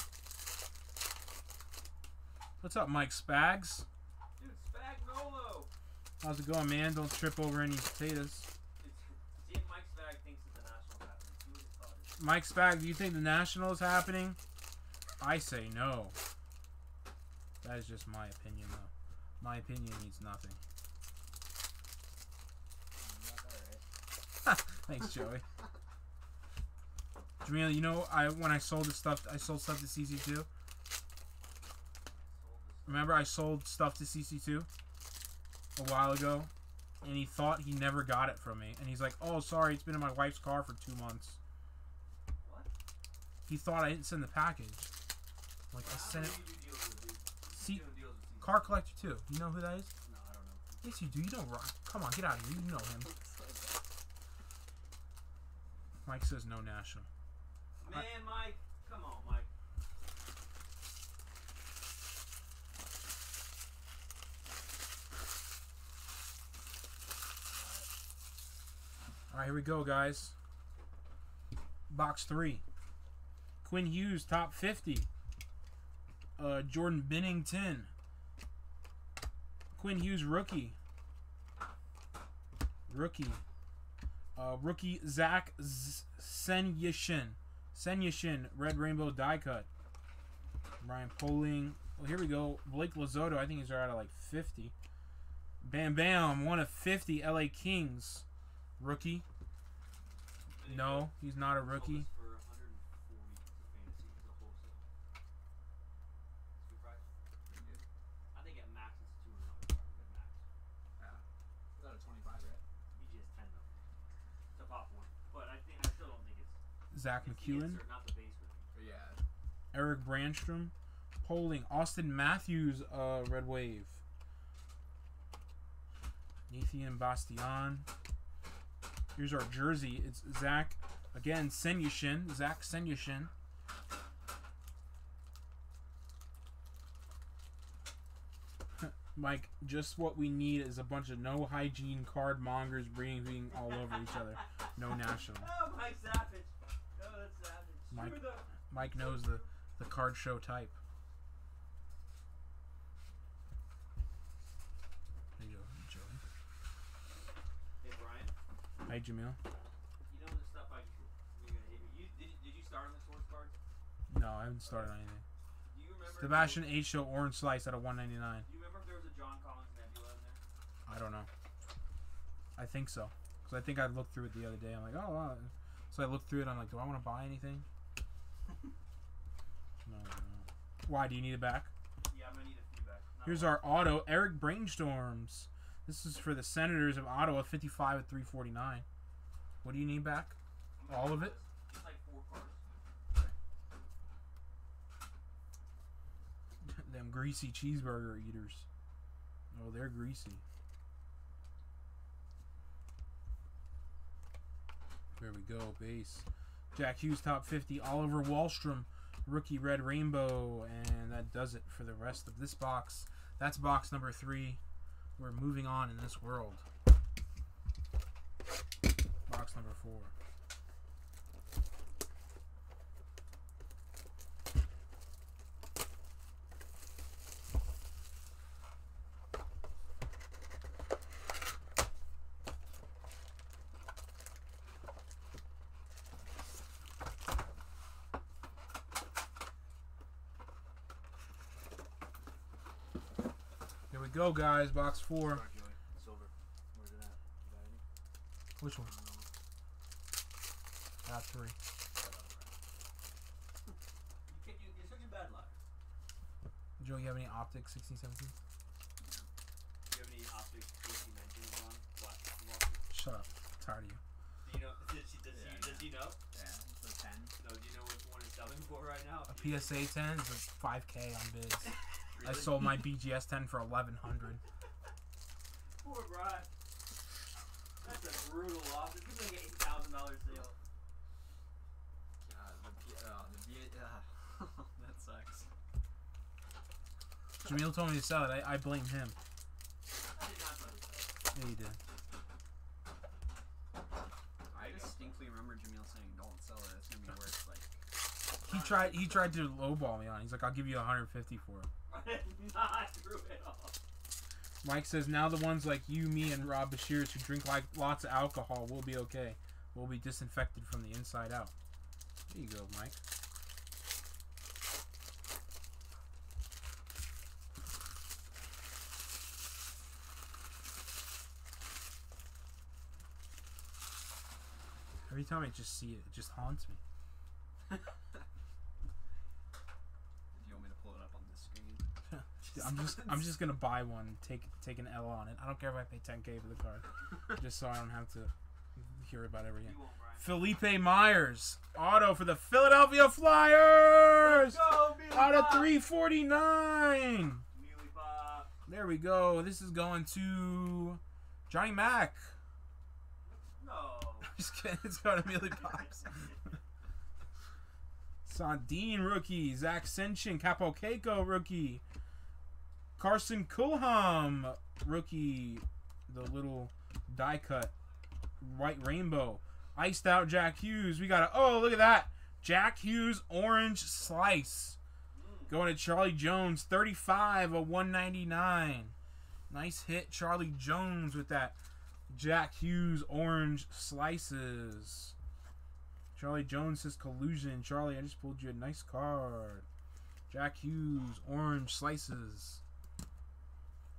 What's up, Mike Spags? Dude, Spagnolo. How's it going, man? Don't trip over any potatoes. See if Mike Spag thinks that the nationals happening. See what his thought is. Mike Spag, do you think the national is happening? I say no. That is just my opinion, though. My opinion means nothing. You got that right. Thanks, Joey. Jamila, you know, I when I sold the stuff, I sold stuff to CC2. Sold. Remember, I sold stuff to CC2 a while ago, and he thought he never got it from me, and he's like, "Oh, sorry, it's been in my wife's car for two months." What? He thought I didn't send the package. Like I sent it. many you do deals with, dude? See- Doing deals with CC. Car collector too. You know who that is? No, I don't know. Yes, you do. You don't rock. Come on, get out of here. You know him. Mike says no national. Man, Mike. Come on, Mike. All right, here we go, guys. Box three. Quinn Hughes, top 50. Uh, Jordan Binnington. Quinn Hughes, rookie. Rookie. Uh, rookie Zach Z- Senyshyn. Senyshyn, red rainbow die cut. Ryan Poehling. Well, here we go. Blake Lizotte, I think he's right at like 50. Bam Bam, one of 50 LA Kings. Rookie. No, he's not a rookie. this for 140 to fantasy as a wholesale. It's a good price. Pretty good. I think at max it's 200 dollars. At max. Is that a 25, right? BGS 10 though. It's a pop one, but I think I still don't think it's. Zach it's MacEwen. insert, not the base rookie. But yeah. Erik Brännström, Poehling. Auston Matthews, uh, Red Wave. Nathan Bastian. Here's our jersey. It's Zach, again, Senyshyn. Zach Senyshyn. Mike, just what we need is a bunch of no hygiene card mongers breathing all over each other. No national. Oh, Mike Savage. That's Savage. Mike- the. Mike knows the, the card show type. There you go, Joey. Hey Brian, Hi, Jamil. you know the stuff I you're gonna hate me. You did, did you start on the sports cards? No, I haven't started on anything. Do you remember? Sebastian H. Show Orange Slice at a 199. Do you remember if there was a John Collins Nebula in there? I don't know. I think so. Because I think I looked through it the other day. I'm like, oh, wow. So I looked through it. I'm like, do I want to buy anything? No, no. Why? Do you need it back? Yeah, I'm gonna need a few back. Not Here's our auto. Erik Brännströms. This is for the Senators of Ottawa, 55 at 349. What do you need back? All of it? like. Them greasy cheeseburger eaters. Oh, they're greasy. There we go, base. Jack Hughes, top 50. Oliver Wahlstrom, rookie red rainbow. And that does it for the rest of this box. That's box number three. We're moving on in this world. Box number four. Go, guys. Box four. Start, Joey. Silver. Where's it at? You got any? Which one? Got three. You can't, you, you're such a bad liar. Joe, you have any optic 16, 17? Do you have any optic safety mentions on Black Walker? Shut up. tired of you. Do you know? Does he, does, Yeah, he, does he know? Yeah, the ten. No. Do you know what one is selling for right now? A PSA 10 is like 5k on bids. I sold my BGS 10 for 1100. Poor Brian. That's a brutal loss. It's like an eight thousand dollar sale. God, the B, uh, the B, uh, that sucks. Jamil told me to sell it. I, I blame him. I did not try to sell. Yeah, he did. I distinctly remember Jamil saying, "Don't sell it. It's gonna be worth like." He tried. He tried to lowball me on. it. He's like, "I'll give you 150 for it." Mike says, "Now the ones like you, me, and Rob Bashirs who drink like lots of alcohol will be okay. We'll be disinfected from the inside out." There you go, Mike. Every time I just see it, it just haunts me. Do you want me to pull it up on this screen? I'm just I'm just gonna buy one, take take an L on it. I don't care if I pay 10k for the card, just so I don't have to hear about it every year. You won't, Brian. Philippe Myers, auto for the Philadelphia Flyers. Go, Out of 349. There we go. This is going to Johnny Mack. No. Just kidding. It's going to Millie Pops. Sandin rookie. Zach Senshin. Kaapo Kakko rookie. Carson Coolham rookie. The little die cut. White rainbow. Iced out Jack Hughes. We got a. Oh, look at that. Jack Hughes orange slice. Going to Charlie Jones. 35 of 199. Nice hit, Charlie Jones, with that Jack Hughes orange slices. Charlie Jones says collusion. Charlie, I just pulled you a nice card. Jack Hughes orange slices.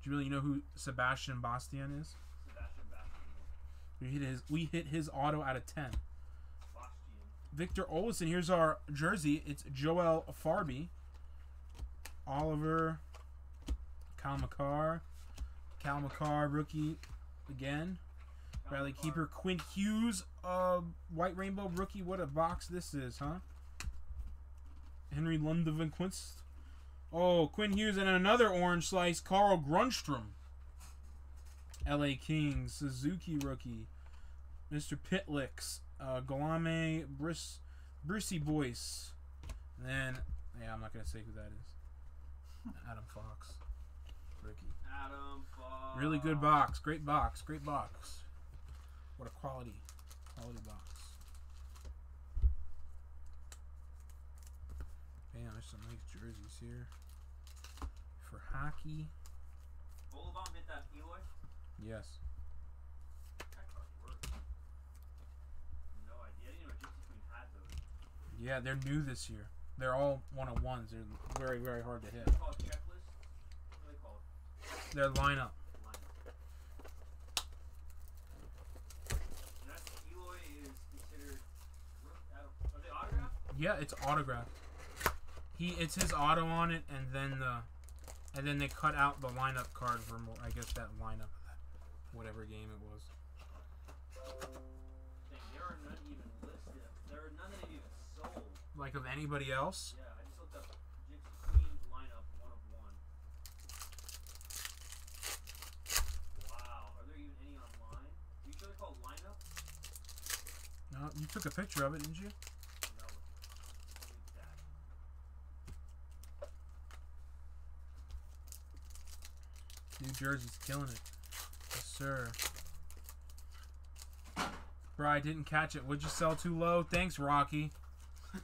Do you really know who Sebastian Bastian is? Sebastian Bastian. We hit his we hit his auto out of ten. Bastian. Victor Olson, here's our jersey. It's Joel Farby. Oliver. Cal Makar. Cal Makar, rookie again. Bradley Keeper, Quinn Hughes, uh, White Rainbow rookie. What a box this is, huh? Henry Lundevan Quinst. Oh, Quinn Hughes and another orange slice. Carl Grundstrom. L.A. Kings, Suzuki rookie. Mr. Pitlicks, uh, Galame, Brice, Brucey Boyce. And then, yeah, I'm not going to say who that is. Adam Fox. Rookie. Adam Fox. Really good box. Great box. Great box. What a quality, quality box. Man, there's some nice jerseys here. Hockey, that Eloy? yes. Yeah, they're new this year. They're all one of ones. They're very, very hard to hit. They? Their lineup. Yeah, it's autographed. He, it's his auto on it, and then the, and then they cut out the lineup card for more. I guess that lineup, whatever game it was. Dang, there are none even listed. There are none that have even sold. Like of anybody else. Yeah, I just looked up Gypsy lineup one of one. Wow, are there even any online? Are you sure they're called lineup? No, you took a picture of it, didn't you? No. Delete that. New Jersey's killing it. Yes, sir. Bro, I didn't catch it. Would you sell too low? Thanks, Rocky.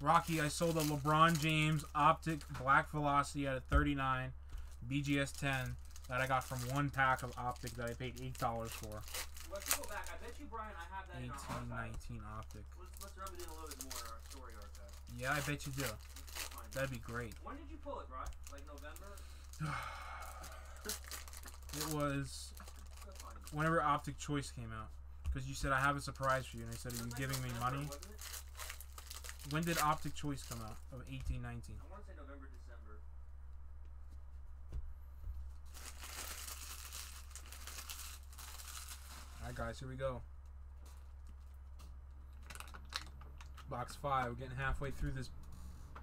Rocky, I sold a LeBron James Optic Black Velocity at a 39 BGS 10 that I got from one pack of Optic that I paid $8 for. Let's go back. I bet you, Brian, I have that in our archive. 1819 Optic. Let's, let's rub it in a little bit more in our story archive. Yeah, I bet you do. Let's go find it. That'd be great. When did you pull it, Brian? Like November? It was whenever Optic Choice came out. Because you said I have a surprise for you, and I said, "Are you giving me money?" When did Optic Choice come out? Of eighteen nineteen. I want to say November, December. Alright, guys, here we go. Box five. We're getting halfway through this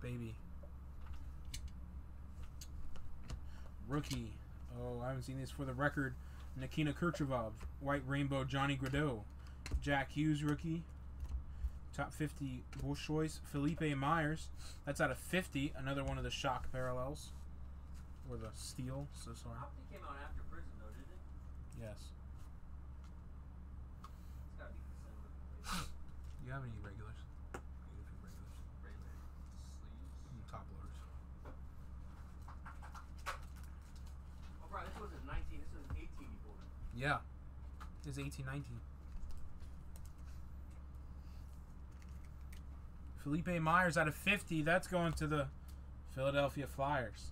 baby. Rookie. Oh, I haven't seen this for the record. Nikita Kucherov. White Rainbow Johnny Gaudreau. Jack Hughes, rookie. Top 50 Bush choice. Philippe Myers. That's out of 50. Another one of the shock parallels. Or the steel. So sorry. Came out after prison though, didn't it? Yes. It's gotta be December. Do you have any regulars? Beautiful regulars. Regular sleeves. Mm, Top loaders. Oh, bro, this wasn't 19. This was 18 before. Yeah. It's 1819. Philippe Myers out of 50. That's going to the Philadelphia Flyers.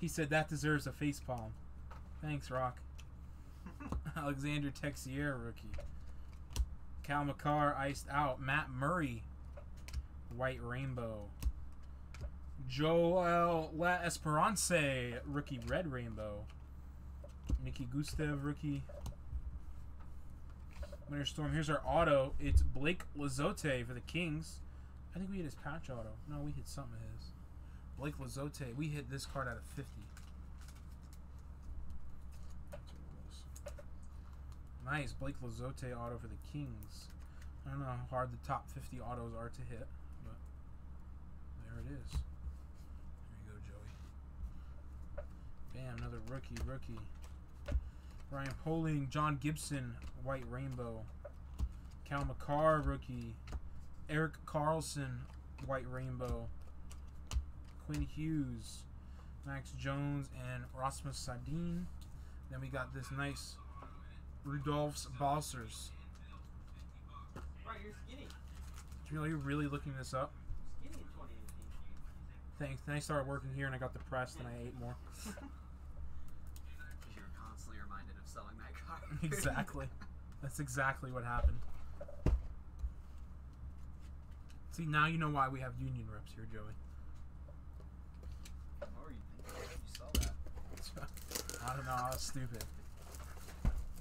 He said that deserves a face palm. Thanks, Rock. Alexander Texier, rookie. Cal Makar iced out. Matt Murray, white rainbow. Joel La Esperance, rookie red rainbow. Nikki Gusev, rookie. Winter Storm. Here's our auto. It's Blake Lizotte for the Kings. I think we hit his patch auto. No, we hit something of his. Blake Lizotte. We hit this card out of 50. That's what it was. Nice. Blake Lizotte auto for the Kings. I don't know how hard the top 50 autos are to hit, but there it is. There you go, Joey. Bam, another rookie, rookie. Ryan Poehling, John Gibson, White Rainbow. Cal Makar, rookie. Erik Karlsson, White Rainbow. Quinn Hughes, Max Jones, and Rasmus Sardine. Then we got this nice Rudolph's Bossers. Bro, you're skinny. Jamil, you're really looking this up? Skinny in 2018. Thanks. Then I started working here and I got depressed and I ate more. exactly. That's exactly what happened. See, now you know why we have union reps here, Joey. what were you thinking? You saw that. I don't know. I was stupid.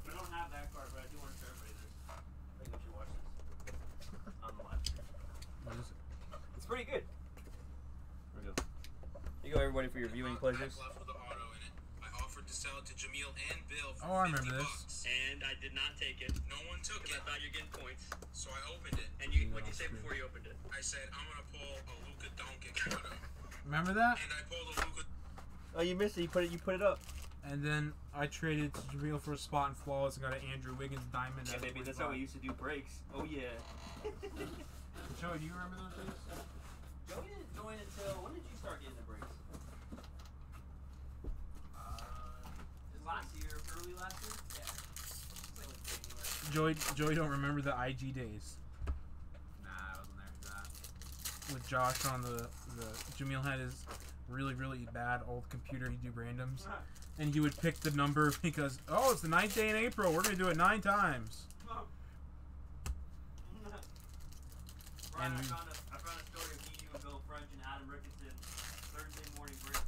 We don't have that card, but I do want to show everybody this. I think we should watch this. On the live stream. What is it? It's pretty good. There we go. Here you go, everybody, for your viewing pleasures. left with the auto in it. I offered to sell it to Jameel and Bill for Oh, I remember 50 this. And I did not take it No one took because I thought you're getting points. so I opened it. And you, Yeah, what did you say that's before you opened it? I said I'm gonna pull a Luka Doncic auto, Remember that? and I pulled a Luka. Oh, you missed it. You put it. You put it up. And then I traded to Jameel for a spot in flawless and got an Andrew Wiggins diamond. Yeah, baby, that's 45. how we used to do breaks. Oh yeah. Joey, do you remember those days? Joey didn't join until when did you start getting the breaks? Last year, early last year. Yeah. It's like January. Joey, Joey, don't remember the IG days Nah, I wasn't there for that. with Josh on the the. Jameel had his really really bad old computer. He'd do randoms, and he would pick the number because oh, it's the ninth day in April. We're gonna do it nine times. Brian, I found a I found a story of me, you, and Bill French and Adam Ricketson Thursday morning break.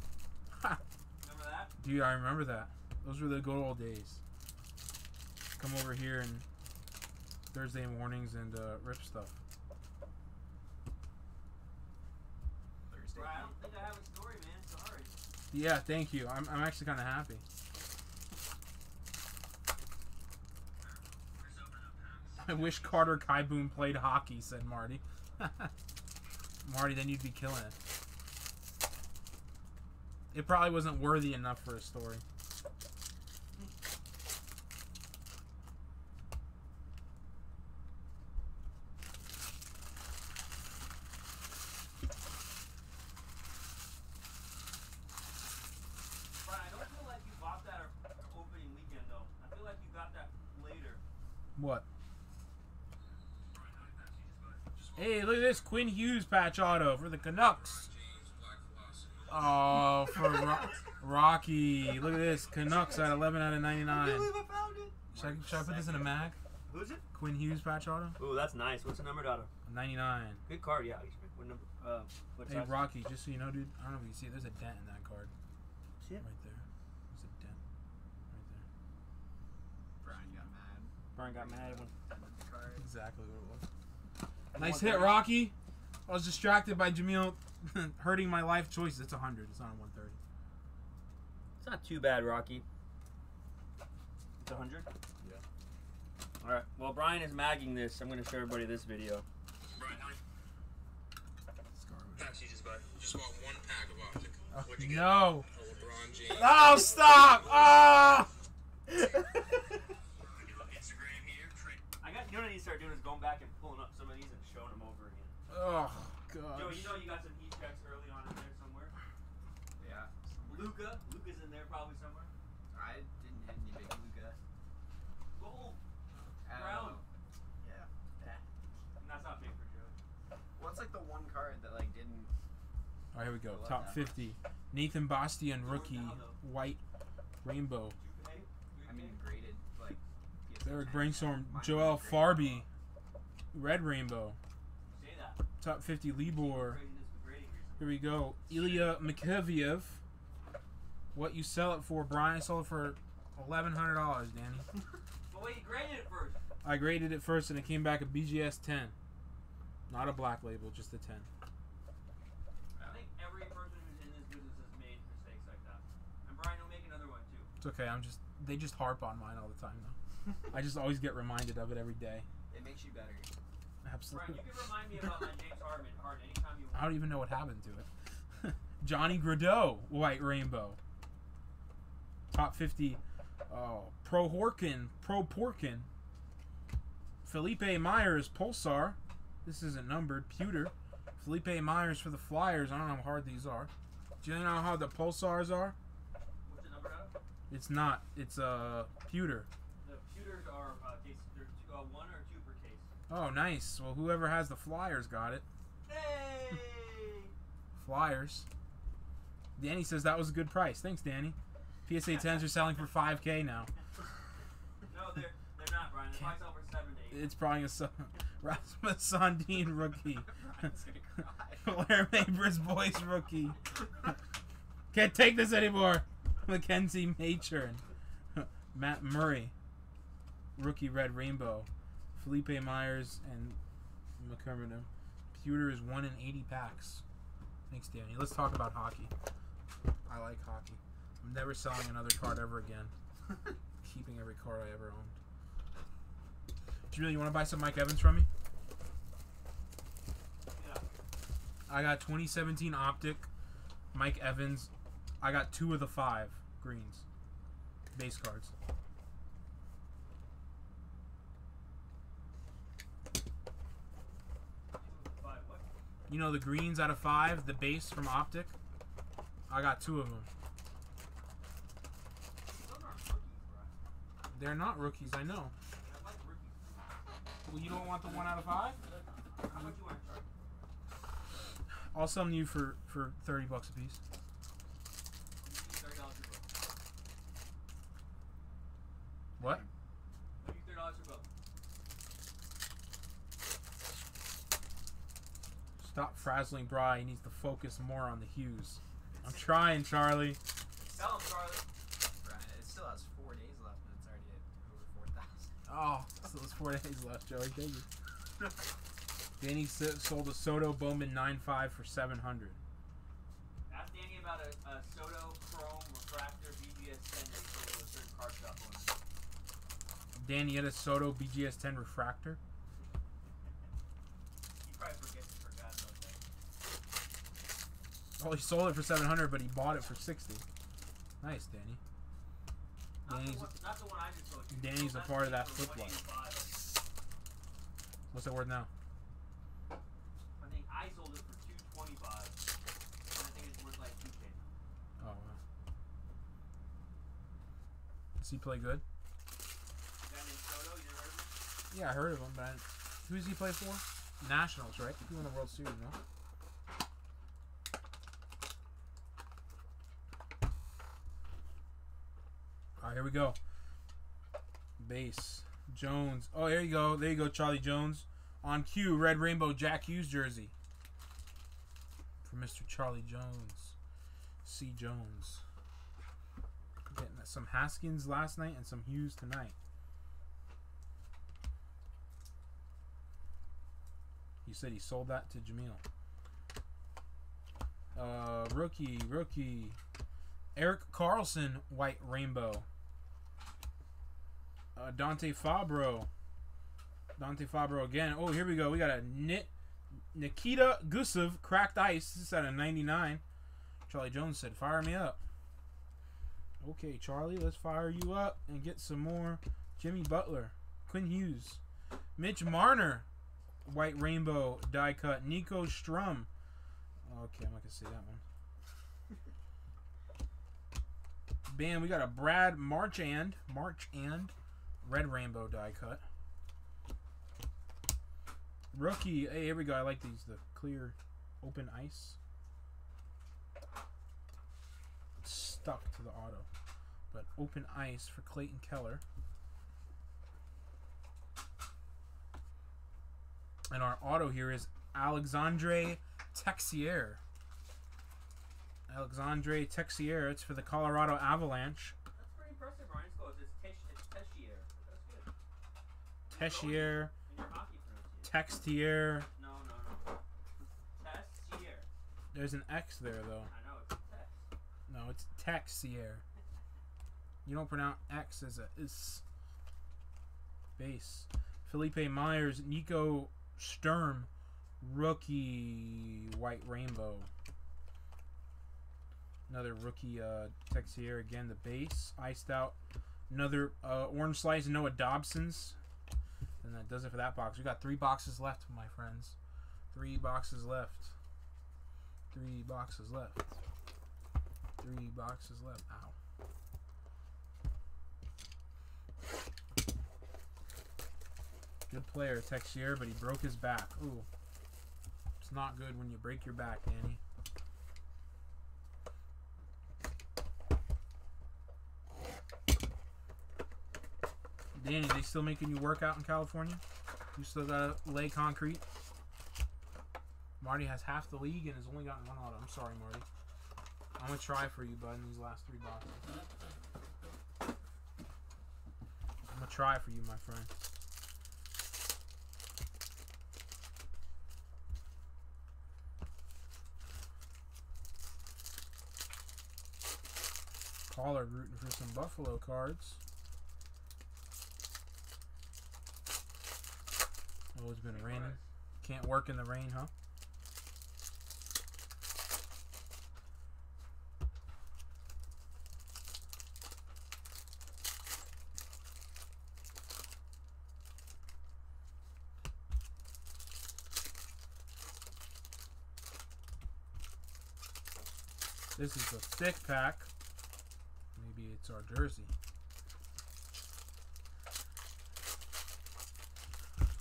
Ha. Remember that? Dude, I remember that. Those were the good old days. Come over here and Thursday mornings and uh, rip stuff. Thursday. Brian, I don't think I have a story, man. Sorry. Yeah, thank you. I'm, I'm actually kind of happy. I wish Carter Kieboom played hockey, said Marty. Marty, then you'd be killing it. It probably wasn't worthy enough for a story. Brian, I don't feel like you bought that opening weekend though. I feel like you got that later. What? Hey, look at this Quinn Hughes patch auto for the Canucks. James Black Philosophy. Oh, for Ro- Rocky. Look at this. Canucks at 11 out of 99. I found it. Should I, should I put this in a mag? Who's it? Quinn Hughes patch auto? Ooh, that's nice. What's the number, Dada? 99. Good card, yeah. What number? Uh, what Hey, size? Rocky, just so you know, dude, I don't know if you can see it. There's a dent in that card. See it? Right there. There's a dent. Right there. Brian got mad. Brian got mad when card. Exactly what it was. Nice hit, Rocky. I was distracted by Jameel hurting my life choices. It's 100. It's not 130. It's not too bad, Rocky. It's 100? Yeah. Alright, while Brian is magging this, I'm going to show everybody this video. Brian, how many packs you just buy? Just bought one pack of optic. Oh, uh, What'd you get? no. A LeBron James. Oh, stop. Oh. Instagram here. Tra- I got, you know what I need to start doing is going back and pulling up some of these and showing them over again. Oh, Joe, God. you know you got some heat checks early on in there somewhere. Yeah. Luca, Luca's in there probably somewhere. I didn't hit any big Luca. Gold, brown. know. Yeah. And that's not big for Joe. What's like the one card that like didn't? All right, here we go. I Top that 50. Nathan Bastian, rookie, now, white, rainbow. Two K? Three I mean, graded like. PSA Erik Brännström, Joel Farby, red rainbow. Say that. Top 50 Libor. Craziness with grading recently. Here we go. Ilya Mikheyev. What you sell it for, Brian? Sold it for $1,100, Danny. But wait, you graded it first. I graded it first and it came back a BGS 10. Not a black label, just a 10. I think every person who's in this business has made mistakes like that. And Brian, you'll make another one too. It's okay. I'm just they just harp on mine all the time though. I just always get reminded of it every day. It makes you better. Brian, Absolutely. you can remind me about my James Harden Harden anytime you I don't even know what happened to it. Johnny Gaudreau, white rainbow. Top 50. Oh, Pro Horkin, Pro Porkin. Philippe Myers, Pulsar. This isn't numbered. Pewter. Philippe Myers for the Flyers. I don't know how hard these are. Do you know how hard the Pulsars are? What's the number out? It's not. It's uh pewter. The pewters are uh, case, they're two, uh, one or two per case. Oh, nice. Well, whoever has the Flyers got it. Hey! Flyers. Danny says that was a good price. Thanks, Danny. PSA 10s are selling for 5K now. no, they're they're not, Brian. They probably sell for seven to eight. It's probably a Rasmus Sandin rookie. Brian's gonna cry. Laramie Boys rookie. Can't take this anymore. Mackenzie Matron. Matt Murray. Rookie Red Rainbow. Philippe Myers and McCormick. Pewter is 1 in 80 packs. Thanks, Danny. Let's talk about hockey. I like hockey. I'm never selling another card ever again. Keeping every card I ever owned. Julie, you want to buy some Mike Evans from me? Yeah. I got 2017 Optic, Mike Evans. I got two of the five greens, base cards. Five, what? You know the greens out of five, the base from Optic. I got two of them. Those aren't rookies, Brian. They're not rookies, I know. I like rookies. Well, you don't want the one out of five? How much you want charge? I'll sell them to you for for 30 bucks a piece. What? I'll give you thirty dollars per book. Stop frazzling Bry. He needs to focus more on the hues. I'm trying, Charlie. Tell him, Charlie. It still has four days left, and it's already at over four thousand. Oh, still there's four days left, Joey. Thank you. Danny sold a Soto Bowman 9.5 for 700. Ask Danny about a, a Soto Chrome Refractor BGS 10 they sold a certain card shop on. Danny had a Soto BGS 10 refractor. He probably forgets he forgot about that. Oh, he sold it for 700, but he bought it for 60. Nice, Danny. Danny's, one, not the one I just told you. Danny's a part of that flip line. what's the word now? I think I sold it for 225. And I think it's worth like 2k now. Oh, wow. Does he play good? Guy named Soto, you never heard of him? Yeah, I heard of him, but who does he play for? Nationals, right? He won the World Series, no? Here we go. Base. Jones. Oh, there you go. There you go, Charlie Jones. On cue, red rainbow Jack Hughes jersey. For Mr. Charlie Jones. C. Jones. Getting some Haskins last night and some Hughes tonight. He said he sold that to Jameel. Uh, rookie, rookie. Erik Karlsson, white rainbow. Uh, Dante Fabbro. Dante Fabbro again. Oh, here we go. We got a Nit Nikita Gusev cracked ice. This is at a 99. Charlie Jones said, "Fire me up." Okay, Charlie, let's fire you up and get some more. Jimmy Butler, Quinn Hughes, Mitch Marner, white rainbow die cut. Nico Sturm. Okay, I'm not gonna say that one. Bam, we got a Brad Marchand, Marchand, red rainbow die cut. Rookie, hey, here we go. I like these, the clear, open ice. It's stuck to the auto, but open ice for Clayton Keller. And our auto here is Alexandre Texier. Alexandre Texier. It's for the Colorado Avalanche. That's pretty impressive, Ryan. It's close. It's, Tesh- it's Teshier. That's good. Hockey. Textier. Teshier. There's an X there though. No, it's Texier. You don't pronounce X as a is. Base. Felipe Myers, Nico Sturm, rookie white rainbow. Another rookie uh, Texier again. The base iced out. Another uh, orange slice. Noah Dobson's. And that does it for that box. We got three boxes left, my friends. Three boxes left. Three boxes left. Three boxes left. Ow. Good player, Texier, but he broke his back. Ooh. It's not good when you break your back, Danny. Danny, they still making you work out in California? You still gotta lay concrete? Marty has half the league and has only gotten one auto. I'm sorry, Marty. I'm gonna try for you, bud, in these last three boxes. I'm gonna try for you, my friend. Caller rooting for some Buffalo cards. Oh, it's been raining. Can't work in the rain, huh? This is a thick pack. Maybe it's our jersey.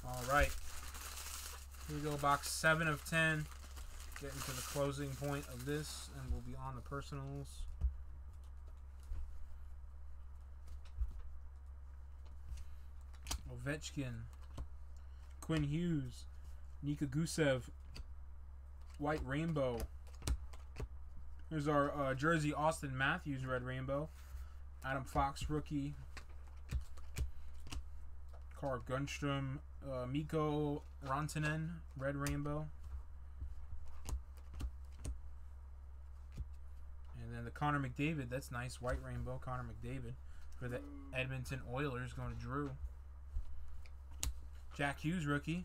All right. Here we go, box seven of ten. Getting to the closing point of this, and we'll be on the personals. Ovechkin, Quinn Hughes, Nika Gusev, White Rainbow. Here's our uh, jersey, Auston Matthews, Red Rainbow. Adam Fox, rookie. Carl Grundstrom, uh, Mikko Rantanen, Red Rainbow. And then the Connor McDavid, that's nice, White Rainbow, Connor McDavid. For the Edmonton Oilers, going to Drew. Jack Hughes, rookie.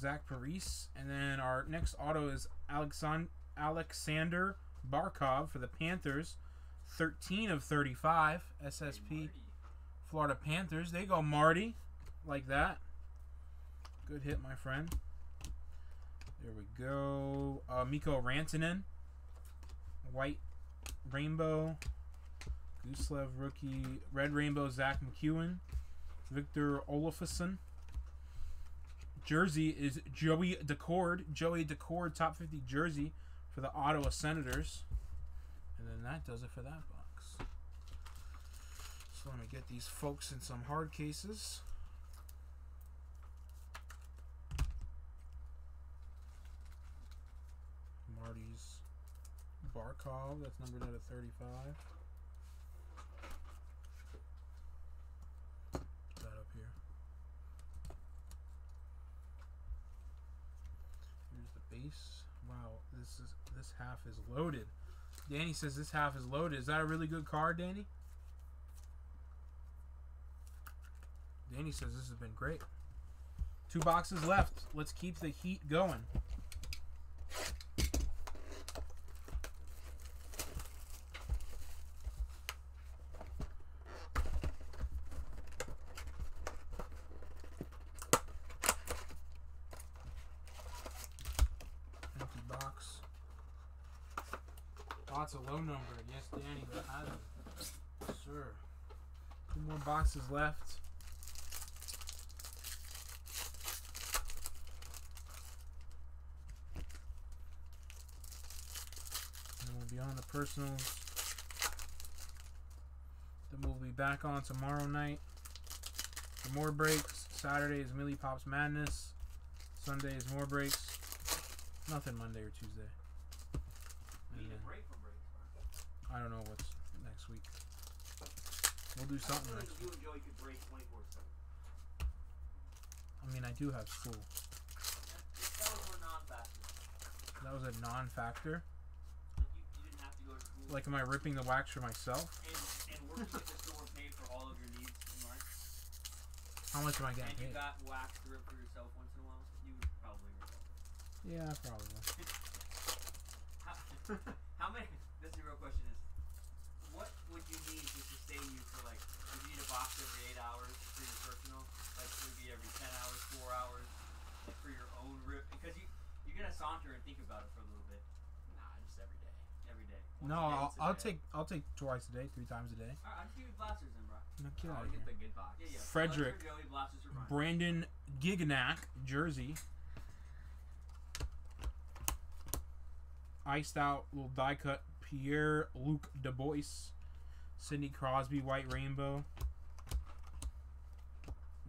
Zach Parise. And then our next auto is Alexan- Alexander Barkov for the Panthers. 13 of 35 SSP. Florida Panthers. They go Marty. Like that. Good hit, my friend. There we go. Uh, Mikko Rantanen. White Rainbow. Guslev rookie. Red Rainbow Zach MacEwen. Victor Olofsson. Jersey is Joey Daccord. Joey Daccord, top 50 jersey for the Ottawa Senators. And then that does it for that. Let me get these folks in some hard cases. Marty's Barkov, that's numbered out of 35. Put that up here. Here's the base. Wow, this is this half is loaded. Danny says this half is loaded. Is that a really good card, Danny? Danny says this has been great. Two boxes left. Let's keep the heat going. Empty box. Lots of low number. Yes, Danny, has it. Sure. Two more boxes left. And we'll personals. Then we'll be back on tomorrow night for more breaks. Saturday is Meelypops Madness. Sunday is more breaks. Nothing Monday or Tuesday. And then- break from breaks. I don't know what's next week. We'll do something next week. I mean, I do have school. That was more non factor. That was a non-factor. Like, you, you didn't have to go to school. Like, am I ripping the wax for myself? and, and working at the store paid for all of your needs in life. How much am I And getting you paid? got wax to rip for yourself once in a while. You would probably regret that. Yeah, probably. How, how many? This is the real question: Is what would you need to sustain you for like? Would you need a box every eight hours for your personal? Like maybe every ten hours, four hours, like for your own rip? Because you you're gonna saunter and think about it for a little bit Nah, just every day. every day. Once No. I'll, once a I'll take I'll take twice a day, three times a day. All right, I'll just give you blasters then, bro. No, get I'll out of get here. the good box. Yeah, yeah. Frederick. Blasters for Joey, blasters for Brian. Brandon Gignac, jersey. Iced out little die cut Pierre Luc Dubois. Sidney Crosby, white rainbow.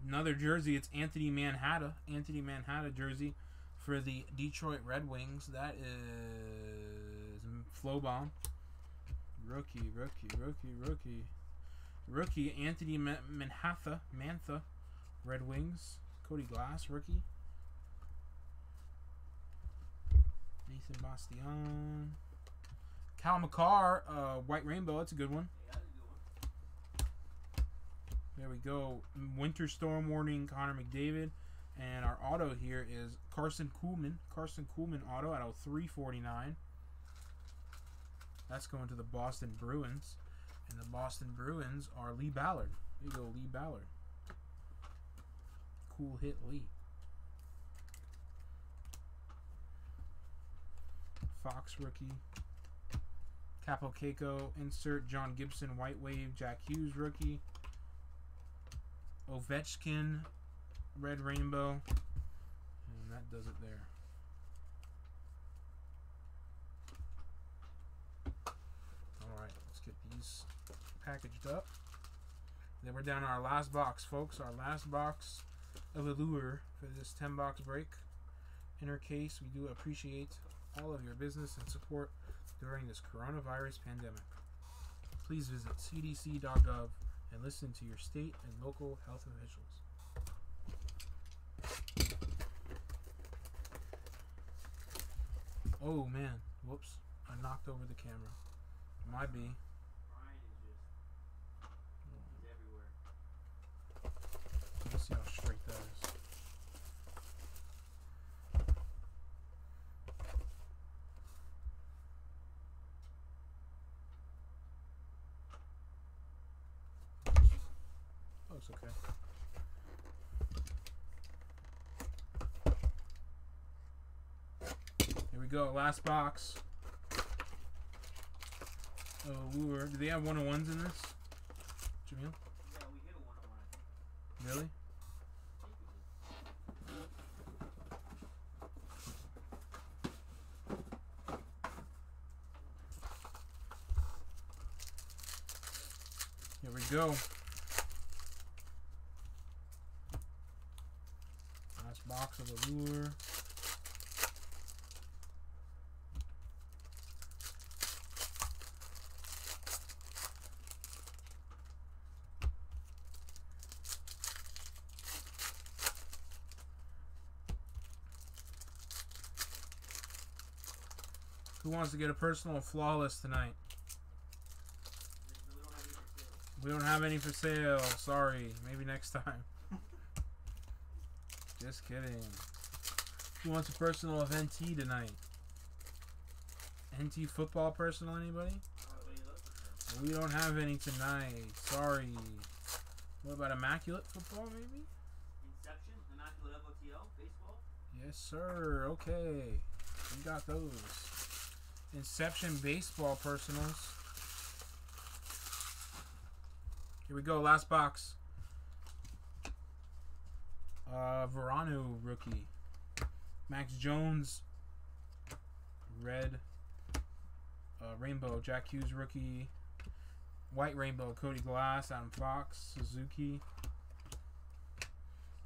Another jersey, it's Anthony Manhattan. Anthony Manhattan jersey for the Detroit Red Wings. That is Flowbomb. Rookie, rookie, rookie, rookie. Rookie, Anthony Ma- Manhatha, Mantha, Red Wings. Cody Glass, rookie. Nathan Bastian. Cale Makar, uh, White Rainbow. That's a good one. Yeah, that's a good one. There we go. Winter Storm Warning, Connor McDavid. And our auto here is Karson Kuhlman. Karson Kuhlman auto out of 349. That's going to the Boston Bruins. And the Boston Bruins are Lee Ballard. There you go, Lee Ballard. Cool hit, Lee. Fox rookie. Kaapo Kakko insert John Gibson White Wave Jack Hughes rookie. Ovechkin Red Rainbow. And that does it there. Alright, let's get these packaged up. Then we're down to our last box, folks. Our last box of Allure for this 10 box break. In our case, we do appreciate all of your business and support during this coronavirus pandemic. Please visit cdc.gov and listen to your state and local health officials. Oh man, whoops. I knocked over the camera. Might be. Brian is just he's everywhere. Let's see how straight that is. Oh, Looks okay. Here we go, last box. Oh, lure. Do they have one on ones in this? Jamil? go. Nice box of the lure. Who wants to get a personal flawless tonight? We don't have any for sale. We don't have any for sale. Sorry. Maybe next time. Just kidding. Who wants a personal of NT tonight? NT football personal, anybody? What are you looking for? We don't have any tonight. Sorry. What about Immaculate football, maybe? Inception, Immaculate FOTL, baseball. Yes, sir. Okay. We got those. Inception baseball personals. Here we go. Last box. Uh, Verano rookie. Max Jones. Red. Uh, rainbow. Jack Hughes rookie. White rainbow. Cody Glass. Adam Fox. Suzuki.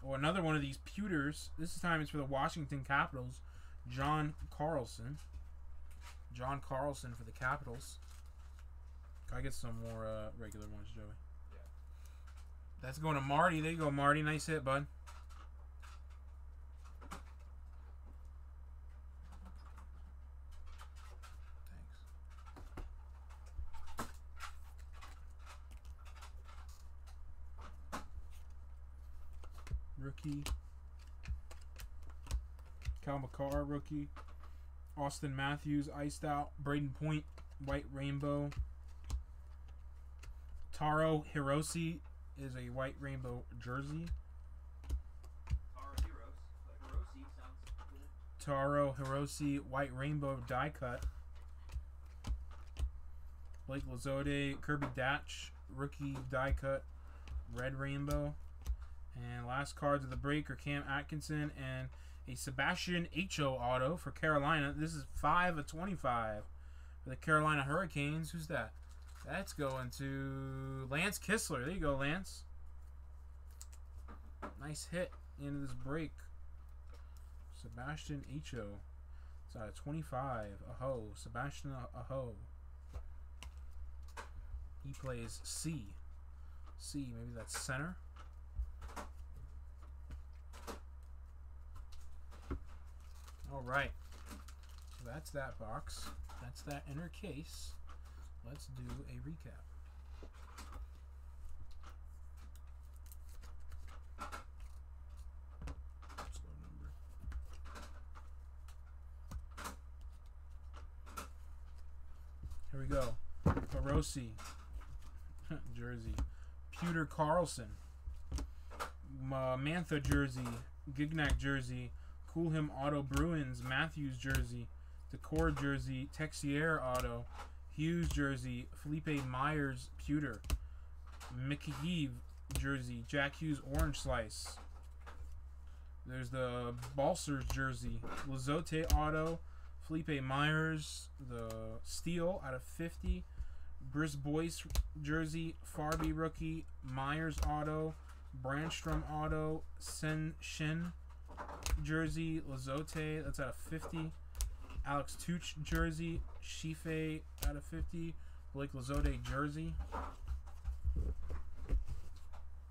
Oh, another one of these pewters. This time it's for the Washington Capitals. John Carlson. John Carlson for the Capitals. I get some more uh, regular ones, Joey? That's going to Marty. There you go, Marty. Nice hit, bud. Thanks. Rookie. Cale Makar, rookie. Auston Matthews, iced out. Brayden Point, white rainbow. Taro Hiroshi is a white rainbow jersey. Taro Hirose. But Hiroshi sounds good. Taro Hiroshi, white rainbow die cut. Blake Lizotte, Kirby Dach, rookie die cut, red rainbow. And last cards of the break are Cam Atkinson and a Sebastian Ho auto for Carolina. This is 5 of 25 for the Carolina Hurricanes. Who's that? That's going to Lance Kistler. There you go, Lance. Nice hit into this break. Sebastian Ho. It's out of 25. Aho. Sebastian Aho. He plays C. C, maybe that's center. All right. So that's that box. That's that inner case. Let's do a recap. Here we go. Perosi. jersey. Pewter Carlson. Ma- uh, Mantha jersey. Gignac jersey. Kuhlman Auto Bruins. Matthews jersey. Decor jersey. Texier Auto. Hughes jersey. Philippe Myers pewter. McKeeve jersey. Jack Hughes orange slice. There's the Balcers jersey. Lizotte auto. Philippe Myers. The steel out of 50. Briss Boyce jersey. Farabee rookie. Myers auto. Brännström auto. Sen Shin jersey. Lizotte. That's out of 50. Alex Tuch jersey. Shife out of 50. Blake Lizotte jersey.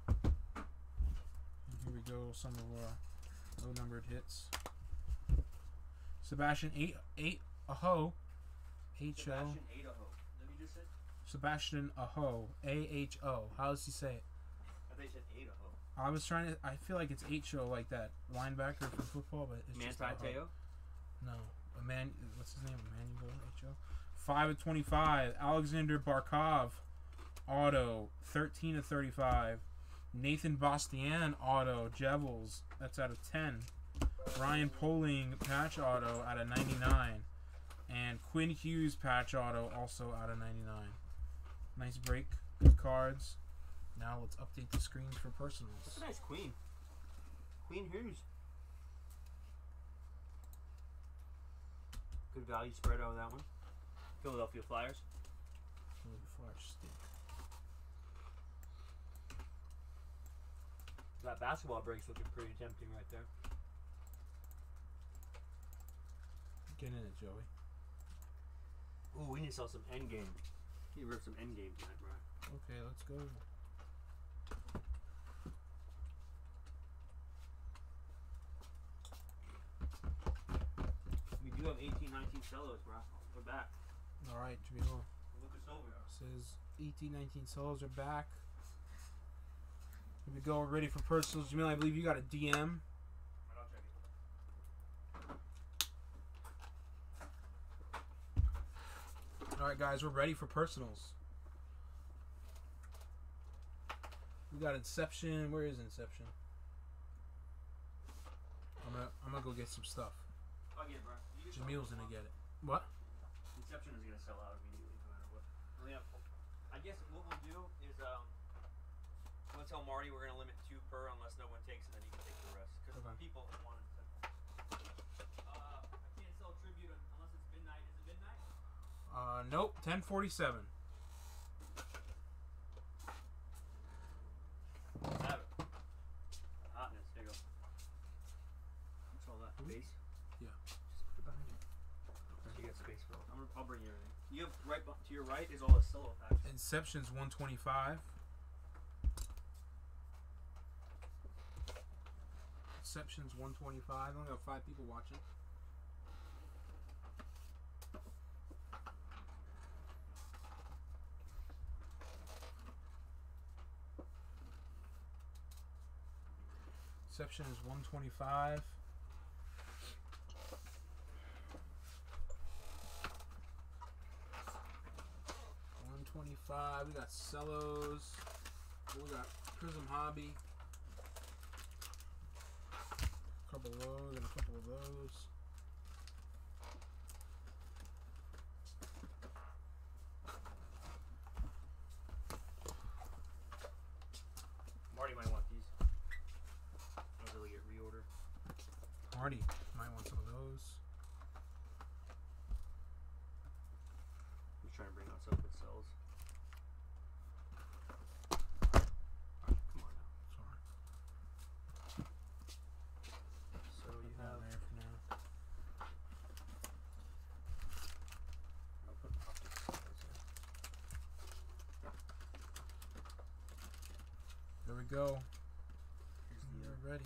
And here we go. Some of our low numbered hits. Sebastian eight eight Aho. H O. Sebastian Idaho. Let me just say. Sebastian Aho. A H O. How does he say it? I thought you said Idaho. I was trying to. I feel like it's H O like that linebacker for football, but it's just Manti Aho. Teo. No, man. What's his name? Emmanuel H O. Five of twenty-five. Alexander Barkov, auto. Thirteen of thirty-five. Nathan Bastian, auto. Jevels. That's out of ten. Ryan Poehling, patch auto, out of ninety-nine. And Quinn Hughes, patch auto, also out of ninety-nine. Nice break. Good cards. Now let's update the screens for personals. That's a nice queen. Queen Hughes. Good value spread on that one. Philadelphia Flyers. Philadelphia Flyers. That basketball break's looking pretty tempting right there. Get in it, Joey. Ooh, we need to sell some endgame. You rip some endgame tonight, Brian. Okay, let's go. Do have 18, 19 cellos, bro. We're back. All right, Jamil. Lucas over. Says 18, 19 solos are back. Here we go. We're ready for personals. Jamil, I believe you got a DM. Right, I'll check it. All right, guys, we're ready for personals. We got Inception. Where is Inception? I'm gonna I'm gonna go get some stuff. I'll get it, bro. You Jamil's gonna get it. What? Inception is gonna sell out immediately, no matter what. We have, I guess what we'll do is um, we'll tell Marty we're gonna limit two per unless no one takes it, then he can take the rest. Because Okay. people want it. Uh, I can't sell tribute unless it's midnight. Is it midnight? Uh, nope. 1047. Have it. Hotness. There you go. What's all that? Base? Yeah. Just put it behind you. So you got space for all. I'm gonna, I'll bring you have right to your right is all the solo packs. Inception's 125. Inception's 125. I only got five people watching. Inception is 125. Twenty-five. We got cellos. We got Prizm Hobby. A couple of those and a couple of those. Marty might want these. Until they get reorder. Marty might want some of those. He's trying to bring out stuff that sells. Alright, come on now. Sorry. So you Put that have. there for now. I'll put optic cells in. There we go. Here's the, We're ready.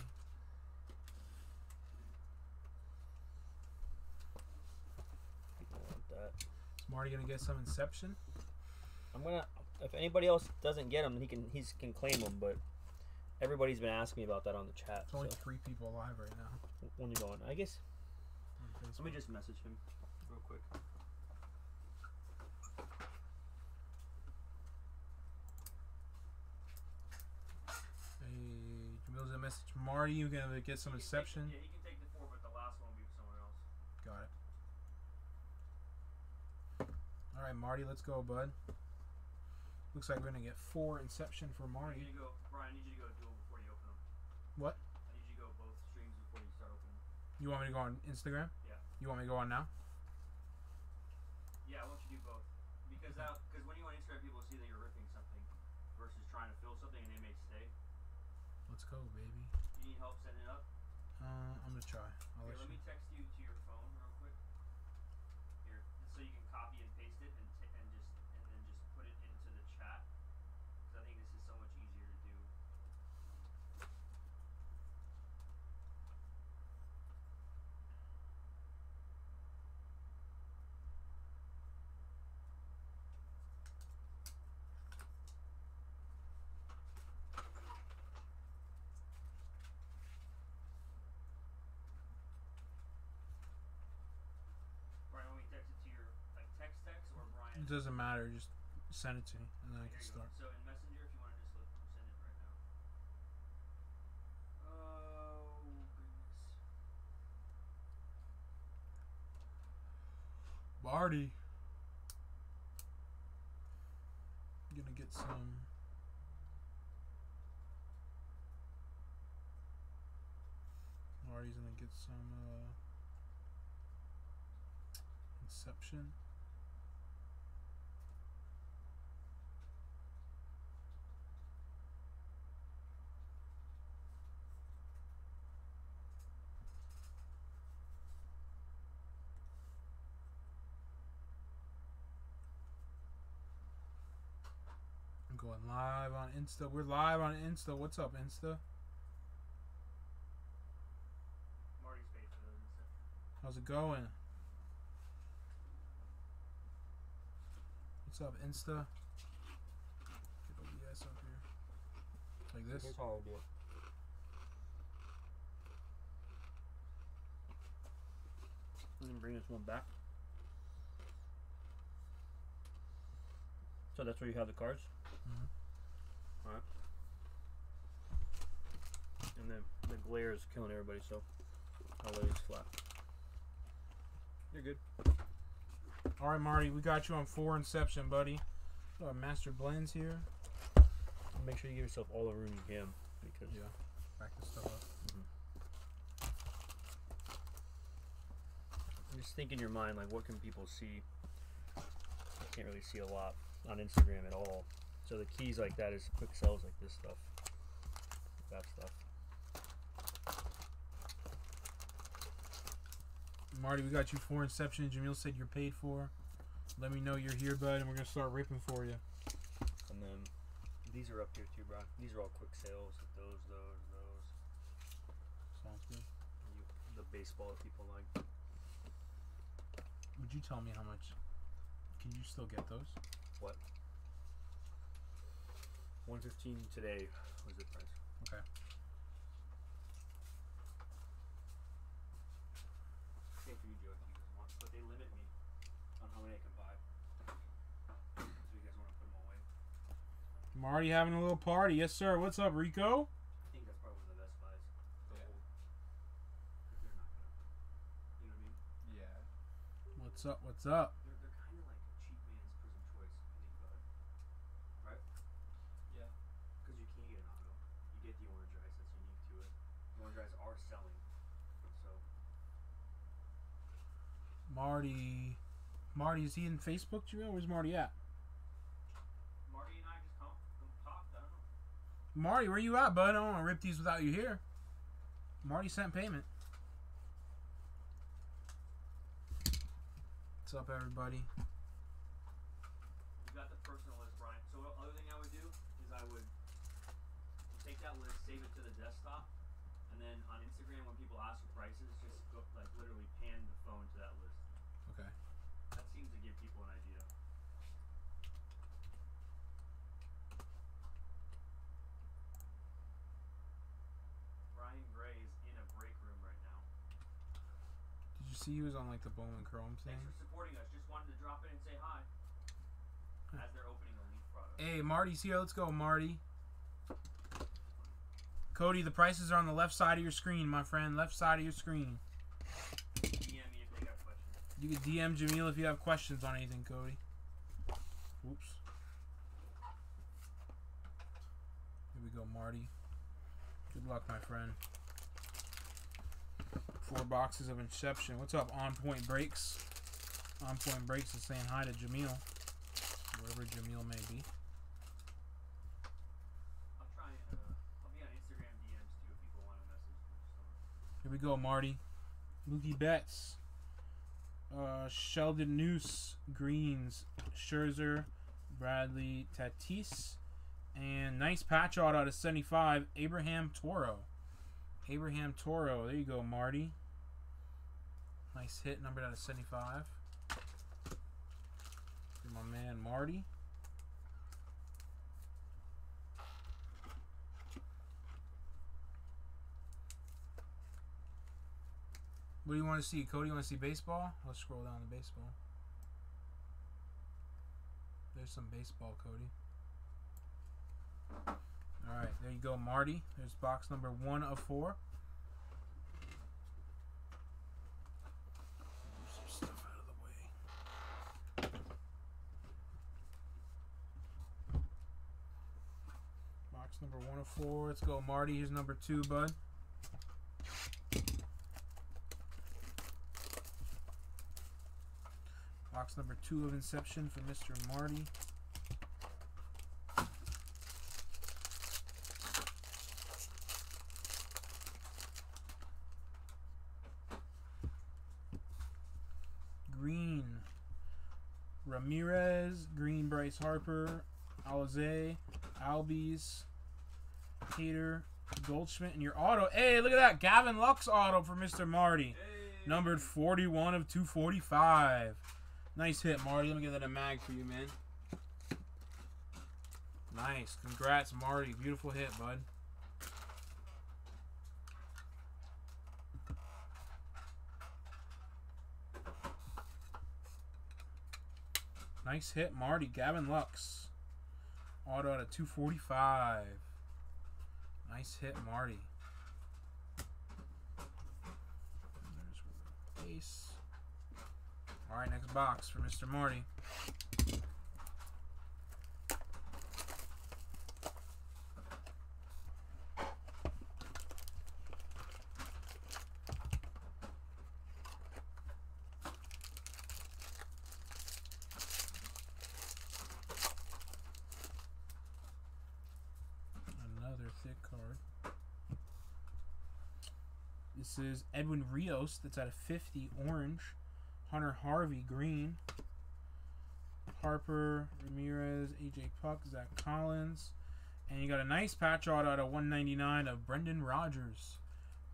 people want that. Is Marty gonna get some Inception? I'm gonna. If anybody else doesn't get them, he can he can claim them. But everybody's been asking me about that on the chat. It's only so three people alive right now. when you going, I guess. Let me just message him real quick. Hey, Jamil's gonna Marty. You gonna get some can take- Inception? yeah, he can take the four, but the last one will be someone else. Got it. All right, Marty, let's go, bud. Looks like we're gonna get four Inception for I need Marty. you to go, Brian. I need you to go dual before you open them. What? I need you to go both streams before you start opening. You want me to go on Instagram? Yeah. You want me to go on now? Yeah, I want you to do both because that because when you on Instagram, people see that you're ripping something versus trying to fill something and they may stay. Let's go, baby. You need help setting it up? Uh, I'm gonna try. I'll Here, let me text you to your phone real quick. Here, so you can copy and paste it and t- and just and then just put it into the chat. Because I think this is so much easier to do. Brian, want me to text it to your like text text or Brian? It doesn't matter. Just send it to me, and then I can start. So in Messenger, if you want to just look, send it right now. Oh goodness. Marty. Gonna get some. Marty's gonna get some uh, Inception. Going live on Insta. We're live on Insta. What's up, Insta? Marty's paid for those. and. How's it going? What's up, Insta? Get OBS up here. Like this. Here's how I do it. And then bring this one back. So that's where you have the cards. Mhm. All right. And then the glare is killing everybody, so I'll lay these flat. You're good. All right, Marty, we got you on four Inception, buddy. Uh, Master Blends here. Make sure you give yourself all the room you can because Yeah. Back this stuff up. just think in your mind like what can people see. I can't really see a lot on Instagram at all. So the keys like that is quick sells like this stuff, that stuff. Marty, we got you four Inception. Jamil said you're paid for. Let me know you're here, bud, and we're gonna start ripping for you. And then these are up here too, bro. These are all quick sales. Those, those, those. Sounds good. You, the baseball people like. Would you tell me how much? Can you still get those? What? 115 today was the price. Okay. Same for you, Joe. I you guys want, but they limit me on how many I can buy. So you guys want to put them away. I'm already having a little party. Yes, sir. What's up, Rico? I think that's probably one of the best buys. Yeah. You know what I mean? Yeah. What's up? What's up? Marty. Marty, is he in Facebook, Jamil? Where's Marty at? Marty and I just com- com- talked. I don't know. Marty, where you at, bud? I don't want to rip these without you here. Marty sent payment. What's up, everybody? You got the personal list, Brian. So the other thing I would do is I would take that list, save it to the desktop, and then on Instagram when people ask for prices, just go like literally pan the phone to that list. Okay. That seems to give people an idea. Brian Gray is in a break room right now. Did you see was on like the Bowman Chrome thing? Thanks for supporting us. Just wanted to drop in and say hi. As they're opening a Leaf product. Hey, Marty's here. Let's go, Marty. Cody, the prices are on the left side of your screen, my friend. Left side of your screen. DM me if they got questions. You can DM Jamil if you have questions on anything, Cody. Oops. Here we go, Marty. Good luck, my friend. Four boxes of Inception. What's up, On Point Breaks? On Point Breaks is saying hi to Jamil. Wherever Jamil may be. I'll try and uh, I'll be on Instagram DMs too if people want to message me. So. Here we go, Marty. Mookie Betts. Uh, Sheldon Neuse. Greens. Scherzer. Bradley Tatis. And nice patch auto out of 75. Abraham Toro. Abraham Toro. There you go, Marty. Nice hit, numbered out of 75. For my man, Marty. What do you want to see? Cody, you want to see baseball? Let's scroll down to baseball. There's some baseball, Cody. All right, there you go, Marty. There's box number one of four. Move some stuff out of the way. Number one of four. Let's go, Marty. Here's number two, bud. Box number two of Inception for Mr. Marty. Green. Ramirez, Green Bryce Harper, Alize, Albies, Hater, Goldschmidt, and your auto. Hey, look at that. Gavin Lux auto for Mr. Marty. Hey. Numbered 41 of 245. Nice hit, Marty. Let me get that a mag for you, man. Nice. Congrats, Marty. Beautiful hit, bud. Nice hit, Marty. Gavin Lux. Auto out of 245. Nice hit, Marty. There's base. All right, next box for Mr. Marty. Another thick card. This is Edwin Rios. That's out of 50 orange. Hunter Harvey green. Harper, Ramirez, AJ Puk, Zach Collins. And you got a nice patch auto out of 199 of Brendan Rodgers.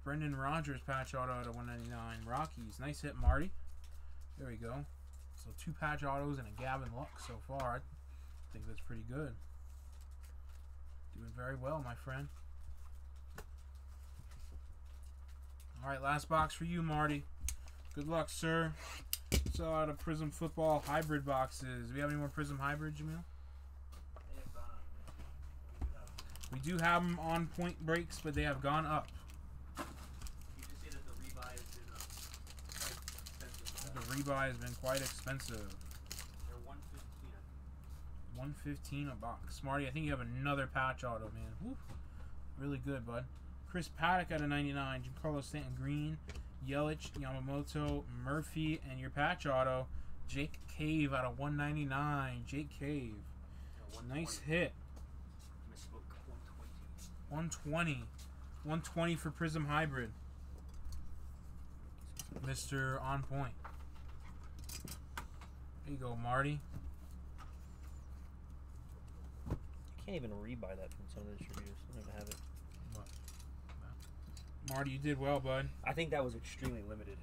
Brendan Rodgers patch auto out of 199. Rockies. Nice hit, Marty. There we go. So two patch autos and a Gavin Lux so far. I think that's pretty good. Doing very well, my friend. All right, last box for you, Marty. Good luck, sir. So out of Prizm Football hybrid boxes. Do we have any more Prizm hybrid, Jamil? We do have- them on point breaks, but they have gone up. The rebuy has been quite expensive. Has been quite expensive. They're 115 115 a box. Smarty, I think you have another patch auto, man. Woo. Really good, bud. Chris Paddack out of 99. Giancarlo Stanton Green. Yelich, Yamamoto, Murphy, and your patch auto. Jake Cave out of 199. Jake Cave. Yeah, Nice hit. 120. 120. 120 for Prizm Hybrid. Mr. On Point. There you go, Marty. You can't even rebuy that from some of the distributors. I don't even have it. Marty, you did well, bud. I think that was extremely limited.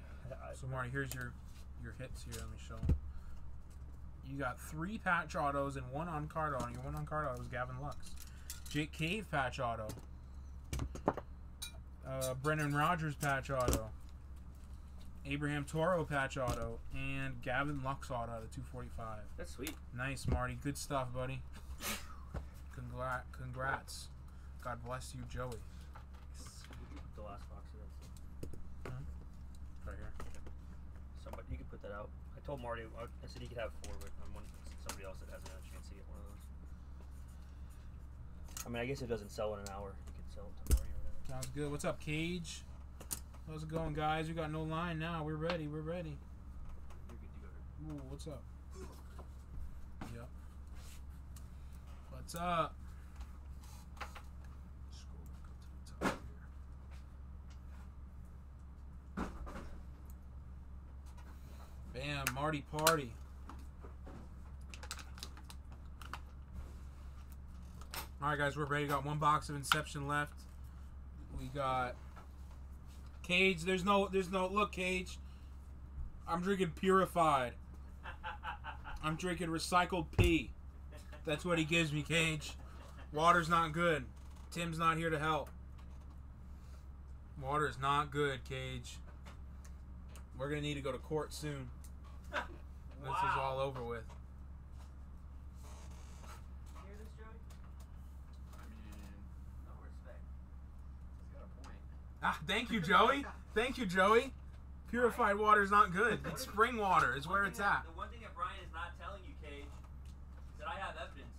So Marty, here's your your hits here. Let me show 'em. You got three patch autos and one on card auto. Your one on card auto was Gavin Lux. Jake Cave patch auto. Uh, Brendan Rodgers patch auto. Abraham Toro patch auto and Gavin Lux auto out of 245. that's sweet. Nice, Marty. Good stuff, buddy. Congrat, congrats. God bless you, Joey. The last box of that stuff. Right here. Somebody, you could put that out. I told Marty, I, said he could have four, but I'm one, somebody else that hasn't had a chance to get one of those. I mean, I guess it doesn't sell in an hour, you could sell it to Marty or whatever. Sounds good. What's up, Cage? How's it going, guys? We got no line now. We're ready. We're ready. You're good to go. Ooh, what's up? Yep. What's up? Scroll back up to the top here. Bam, Marty Party. All right, guys, we're ready. Got one box of Inception left. We got Cage. There's no, there's no. Look, Cage. I'm drinking purified. I'm drinking recycled pee. That's what he gives me, Cage. Water's not good. Tim's not here to help. Water's not good, Cage. We're gonna need to go to court soon. This is all over with. Hear this, Joey? I mean, No respect. he's got a point. Ah, thank you, Joey. Thank you, Joey. Purified water is not good. It's spring water. Is where it's that- at. The one thing that Brian is not telling you, Cage, is that I have evidence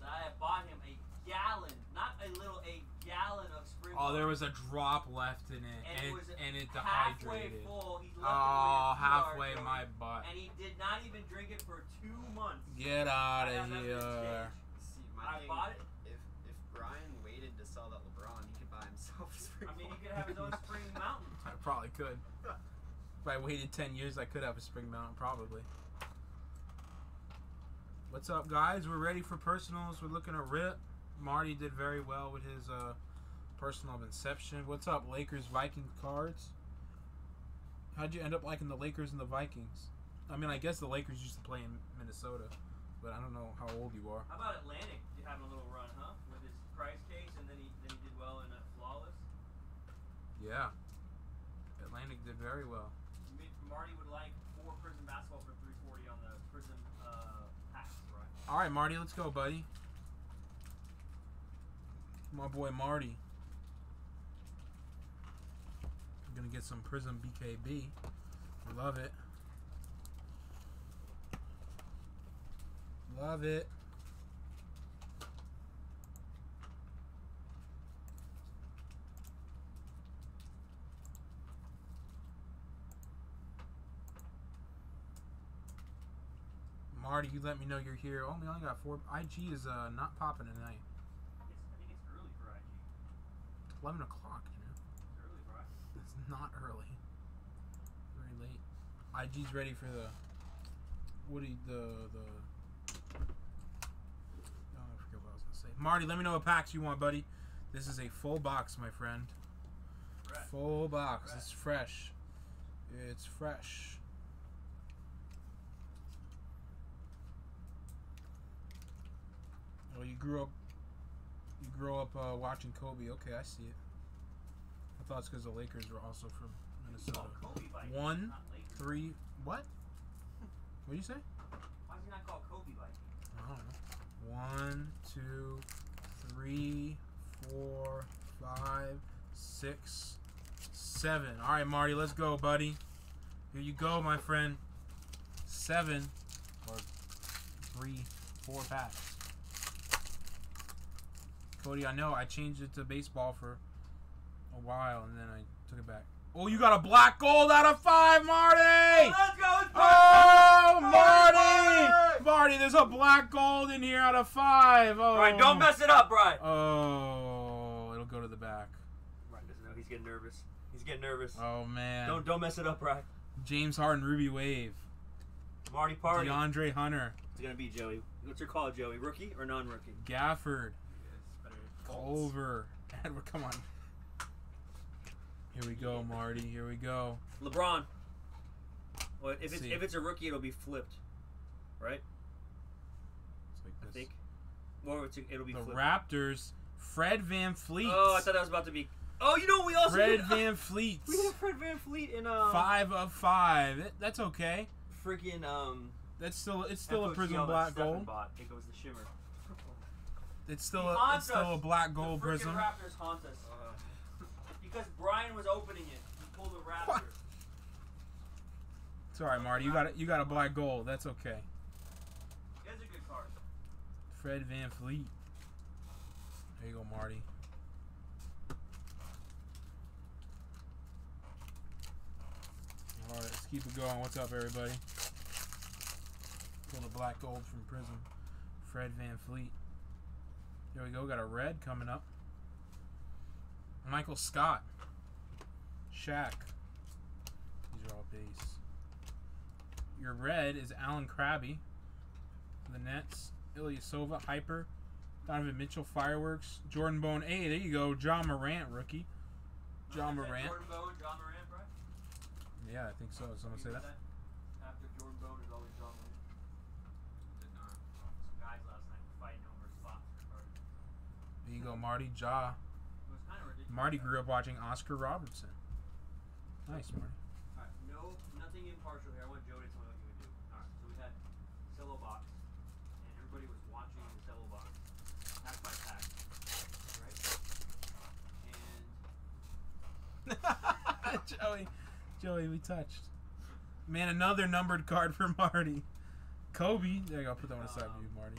that I have bought him a gallon, not a little, a gallon of spring Oh, there was a drop left in it, And it was and it halfway dehydrated. full. He left it Oh, away halfway Joey, my butt. And he did not even drink it for two months. Get out of here. See, my I thing, bought it. if if Brian waited to sell that LeBron, he could buy himself a spring I mean, he could have his own spring mountain. I probably could. If I waited 10 years, I could have a spring mountain, probably. What's up, guys? We're ready for personals. We're looking at Rip. Marty did very well with his uh, personal of Inception. What's up, Lakers Vikings cards? How'd you end up liking the Lakers and the Vikings? I mean, I guess the Lakers used to play in Minnesota, but I don't know how old you are. How about Atlantic You having a little run, huh? With his price case, and then he then he did well in uh, flawless. Yeah. Atlantic did very well. Marty would like four Prizm basketball for 340 on the Prizm uh, packs, right? All right, Marty, let's go, buddy. My boy Marty. I'm gonna get some Prizm BKB. Love it. Love it. Marty, you let me know you're here. Oh, we only got four. IG is uh, not popping tonight. It's, I think it's early for IG. 11 o'clock, you know. It's early for IG. It's not early. Very late. IG's ready for the. What do the the. Oh, I forget what I was gonna say. Marty, let me know what packs you want, buddy. This is a full box, my friend. Fresh. Full box. Fresh. It's fresh. It's fresh. Oh, you grew up. You grew up uh, watching Kobe. Okay, I see it. I thought it's because the Lakers were also from Minnesota. Oh, Kobe One. Three. What? What do you say? Why is he not called Kobe? I don't know. One, two, three, four, five, six, seven. All right, Marty, let's go, buddy. Here you go, my friend. Seven or three, four packs. Cody, I know I changed it to baseball for a while and then I took it back. Oh, you got a black gold out of five, Marty! Oh, let's go! It's Oh, Marty! Marty! Marty, there's a black gold in here out of five. Oh. Brian, don't mess it up, Brian. Oh, it'll go to the back. Brian doesn't know. He's getting nervous. He's getting nervous. Oh man. Don't don't mess it up, Brian. James Harden, Ruby Wave, Marty Party. DeAndre Hunter, It's gonna be Joey. What's your call, Joey? Rookie or non-rookie? Gafford, better. Culver, Edward. Come on. Here we go, Marty. Here we go. LeBron. Well, if it's See. if it's a rookie, it'll be flipped, right? It's like I this. think. Or it's it'll be The flipped. Raptors, Fred VanVleet. Oh, I thought that was about to be. Oh, you know what we also Fred did? Van Fleet. we did Fred VanVleet in uh Five of five. It- that's okay. freaking um. That's still it's still a FOTL Prizm black Stefan gold. Bought. It goes the shimmer. It's still He a, it's still a black gold the Prizm. Raptors haunt us because Brian was opening it. He pulled a Raptor. What? Sorry, Marty. You got a, you got a black gold. That's okay. That's a good card. Fred VanVleet. There you go, Marty. All right, let's keep it going. What's up, everybody? Pull the black gold from Prizm. Fred Van Fleet. There we go. Got a red coming up. Michael Scott. Shaq. These are all base. Your red is Allen Crabbe the Nets. Ilyasova, Hyper. Donovan Mitchell, Fireworks. Jordan Bone. Hey, there you go. John Morant, rookie. John Morant. Jordan Bowen, John Morant, Brian? Yeah, I think so. Someone say that? After Jordan Bone is always John Morant. Some guys last night fighting over spots for cards. There you go, Marty. Ja. It was kind of ridiculous. Marty grew up watching Oscar Robertson. Nice, Marty. Alright, no, nothing impartial here. I want Joe to tell me what you would do. Alright, so we had cello box, and everybody was watching the cello box, pack by pack, right? And Joey. Joey, we touched. Man, another numbered card for Marty. Kobe. There you go. Put that one aside for um, you, Marty.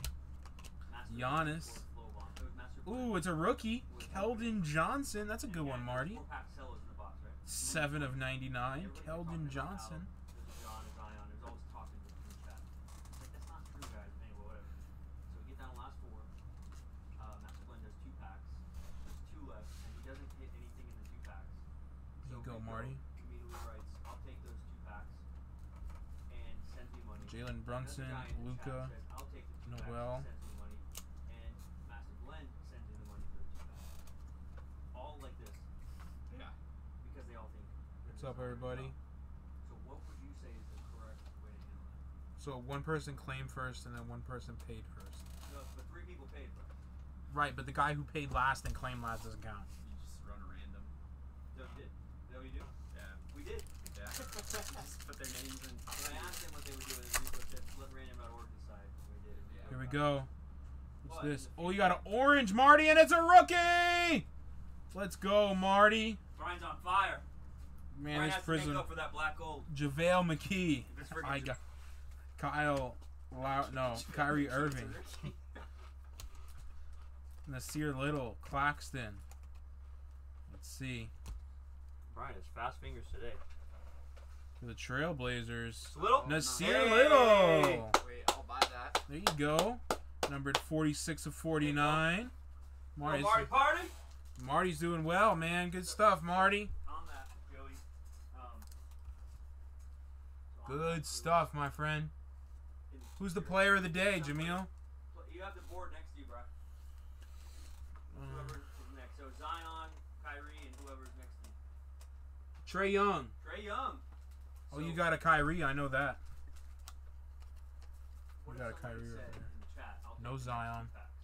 Giannis. Before Flow Bomb. It was Master Ooh, it's a rookie. Keldon Johnson. That's a good one, Marty. Four pack cellos in the box, right? Seven of 99. Keldon Johnson. about There's John and Zion. There's always talking in the chat. It's like, that's not true, guys. Anyway, whatever. So we get down to the last four. Uh, Master Blend does two packs. There's two left, and he doesn't hit anything in the two packs. Here you go, Marty. Immediately writes, I'll take those two packs and send me money. Jalen Another Brunson, guy in the chat Luca. says, I'll take the two packs Noel. sends me money, and Master Blend sends me the money for the two packs. All like this Yeah. because they all think. What's up, everybody? So what would you say is the correct way to handle that? So one person claimed first, and then one person paid first. No, but three people paid for it. Right, but the guy who paid last and claimed last doesn't count. You just run a random. No, you did. No, you do. Yeah. We did. Yeah. just put their names in. When I asked them what they would do, and we said let random.org decide. We did. Yeah. Here we go. What's But in this? Oh, you got an orange, Marty, and it's a rookie. Let's go, Marty. Brian's on fire. Man, Brian this has make prison. for that black gold. JaVale McGee. I got Kyle. Lau- no, Kyrie Irving. Nasir Little, Claxton. Let's see. Brian has fast fingers today. For the Trailblazers. Little. Nasir Hey! Little. Wait, I'll buy that. There you go. Numbered 46 of 49. Oh, Marty's, Marty party. Marty's doing well, man. Good stuff, Marty. On that, Joey. Um, so on Good stuff, my friend. Who's the player of the day, Jamil? You have the board next to you, bro. Uh, Whoever is next. So Zion, Kyrie, and whoever's next to you. Trae Young. Trae Young. Oh, So, you got a Kyrie. I know that. We got a Kyrie over there. in the chat, No take the next Zion. two packs?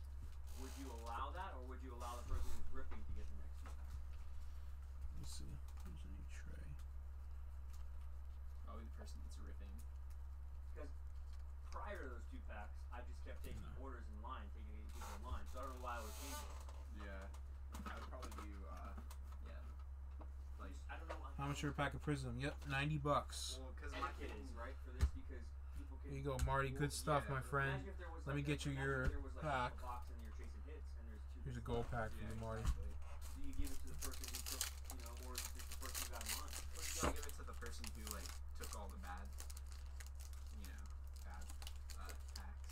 Would you allow that, or would you allow the person who's ripping to get the next two packs? Let me see. Who's any Trey? Probably the person that's ripping. Prior to those two packs, I just kept taking orders in line, taking eight people in line. So I don't know why I would change it. Yeah. I would probably do. Uh, yeah. Like. I don't know. why- How much for a pack of Prizm? Yep, 90 bucks. Well, because my etiquette kid is right for this because people can. Here you go, Marty. Good stuff, yeah, my friend. Imagine if there was Let me get a, you your there was like pack. A box and you're chasing hits, and there's two. Here's a gold pack for Yeah, you, Marty. exactly. Do you give it to the person who took, you know, or just the person who got in line? Or you gotta give it to the person who like took all the bad, you know, bad uh, packs.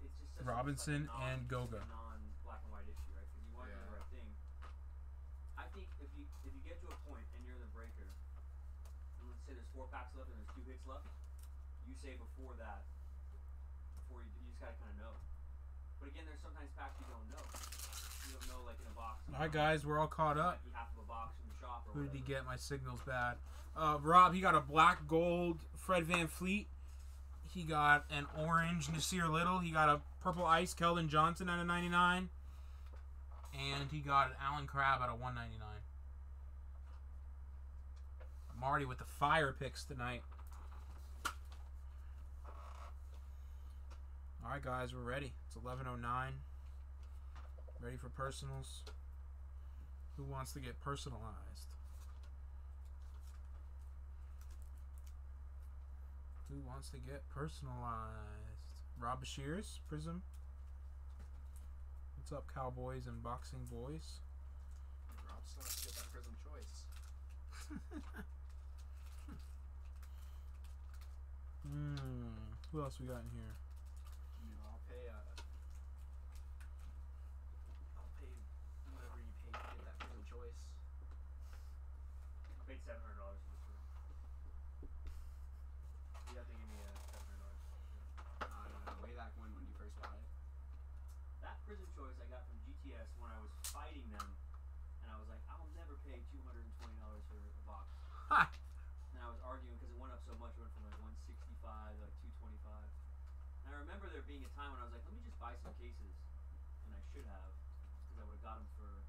It's just Robinson like, and non, Goga. Non-black and white issue, right? Because you want to do Yeah. the right thing. I think if you if you get to a point and you're in the breaker, and let's say there's four packs left and there's two hits left, you say before that, before you, you just gotta kind of know. But again, there's sometimes packs you don't know. You don't know, like in a box. All right, guys, we're all caught up. might half of a box from the shop or Who did he get? My signal's bad. Uh, Rob, he got a black gold Fred VanVleet. He got an orange Nasir Little. He got a purple ice Keldon Johnson out of 99. And he got an Allen Crabbe out of 199. Marty with the fire picks tonight. All right, guys, we're ready. It's 11:09. Ready for personals. Who wants to get personalized? Who wants to get personalized? Rob Shears, Prizm. What's up, Cowboys and Boxing Boys? Rob still has to get that prizm choice. Hmm. Who else we got in here? You know, I'll pay. Uh, I'll pay whatever you pay to get that prizm choice. I paid seven hundred dollars for this one. You have to give me a seven hundred dollars. I don't know. Way back when, when you first bought it. That prizm choice I got from GTS when I was fighting them, and I was like, I'll never pay two hundred and twenty dollars for a box. Ha! And I was arguing because it went up so much, it went from like one sixty five to like two twenty five. And I remember there being a time when I was like, let me just buy some cases, and I should have, because I would have got them for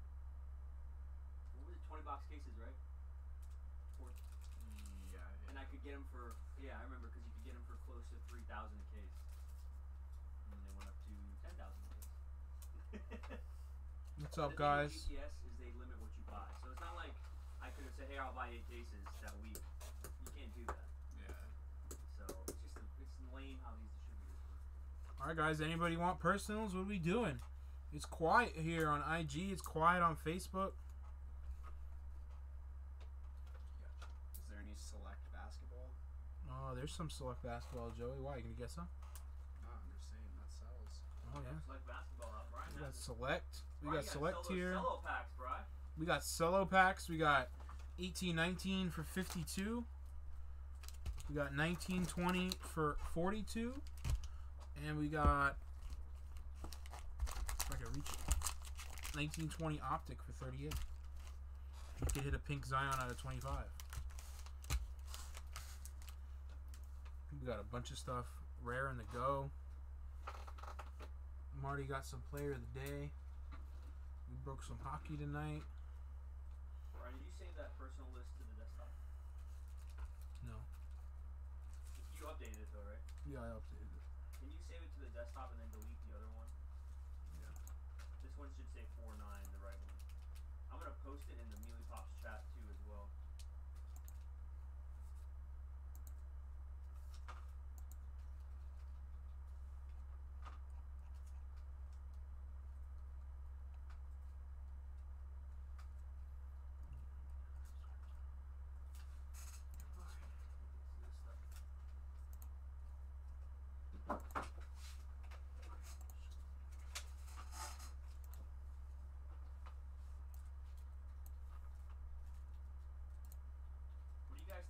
what was it, twenty box cases, right? Or Yeah. and I could get them for yeah, I remember because you could get them for close to three thousand a case, and then they went up to ten thousand a case. What's up, thing guys? GTS is they limit what you buy, so it's not like I could have said, "Hey, I'll buy eight cases that week." You can't do that. Yeah. So it's just a, it's lame how these distributors work. All right, guys. Anybody want personals? What are we doing? It's quiet here on IG. It's quiet on Facebook. Is there any select basketball? Oh, there's some select basketball, Joey. Why? You gonna get some? No, I'm just saying that sells. Oh yeah. It's like basketball out. Brian We got has it. select. We Brian, got you select gotta sell those here. Cello packs, Brian. We got solo packs. We got 18, 19 for 52. We got 1920 for 42. And we got. If I can reach it. 1920 optic for 38. You could hit a pink Zion out of 25. We got a bunch of stuff rare in the go. Marty got some player of the day. We broke some hockey tonight. Brian, did you save that personal list to the desktop? No. You updated it though, right? Yeah, I updated it. Can you save it to the desktop and then delete the other one? Yeah. This one should say four nine, the right one. I'm gonna post it in the Meelypops chat too as well. This stuff. What do you guys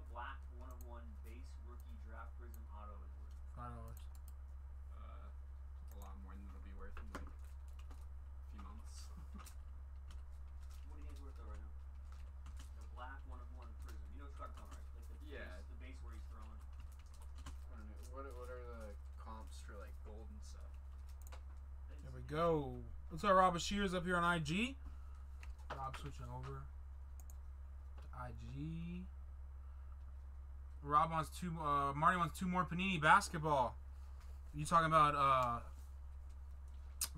think a Black one of one base rookie draft prizm auto is worth? Five dollars. Uh, a lot more than it'll be worth in like a few months. What do you think it's worth though right now? The black one of one prizm. You know what you're talking about, right? Like the Yeah. base, the base where he's throwing. I don't know. What are, what are the comps for like gold and stuff? There we go. What's up, Rob Shears up here on IG? Rob switching over to IG. Rob wants two. Uh, Marty wants two more Panini basketball. You talking about uh,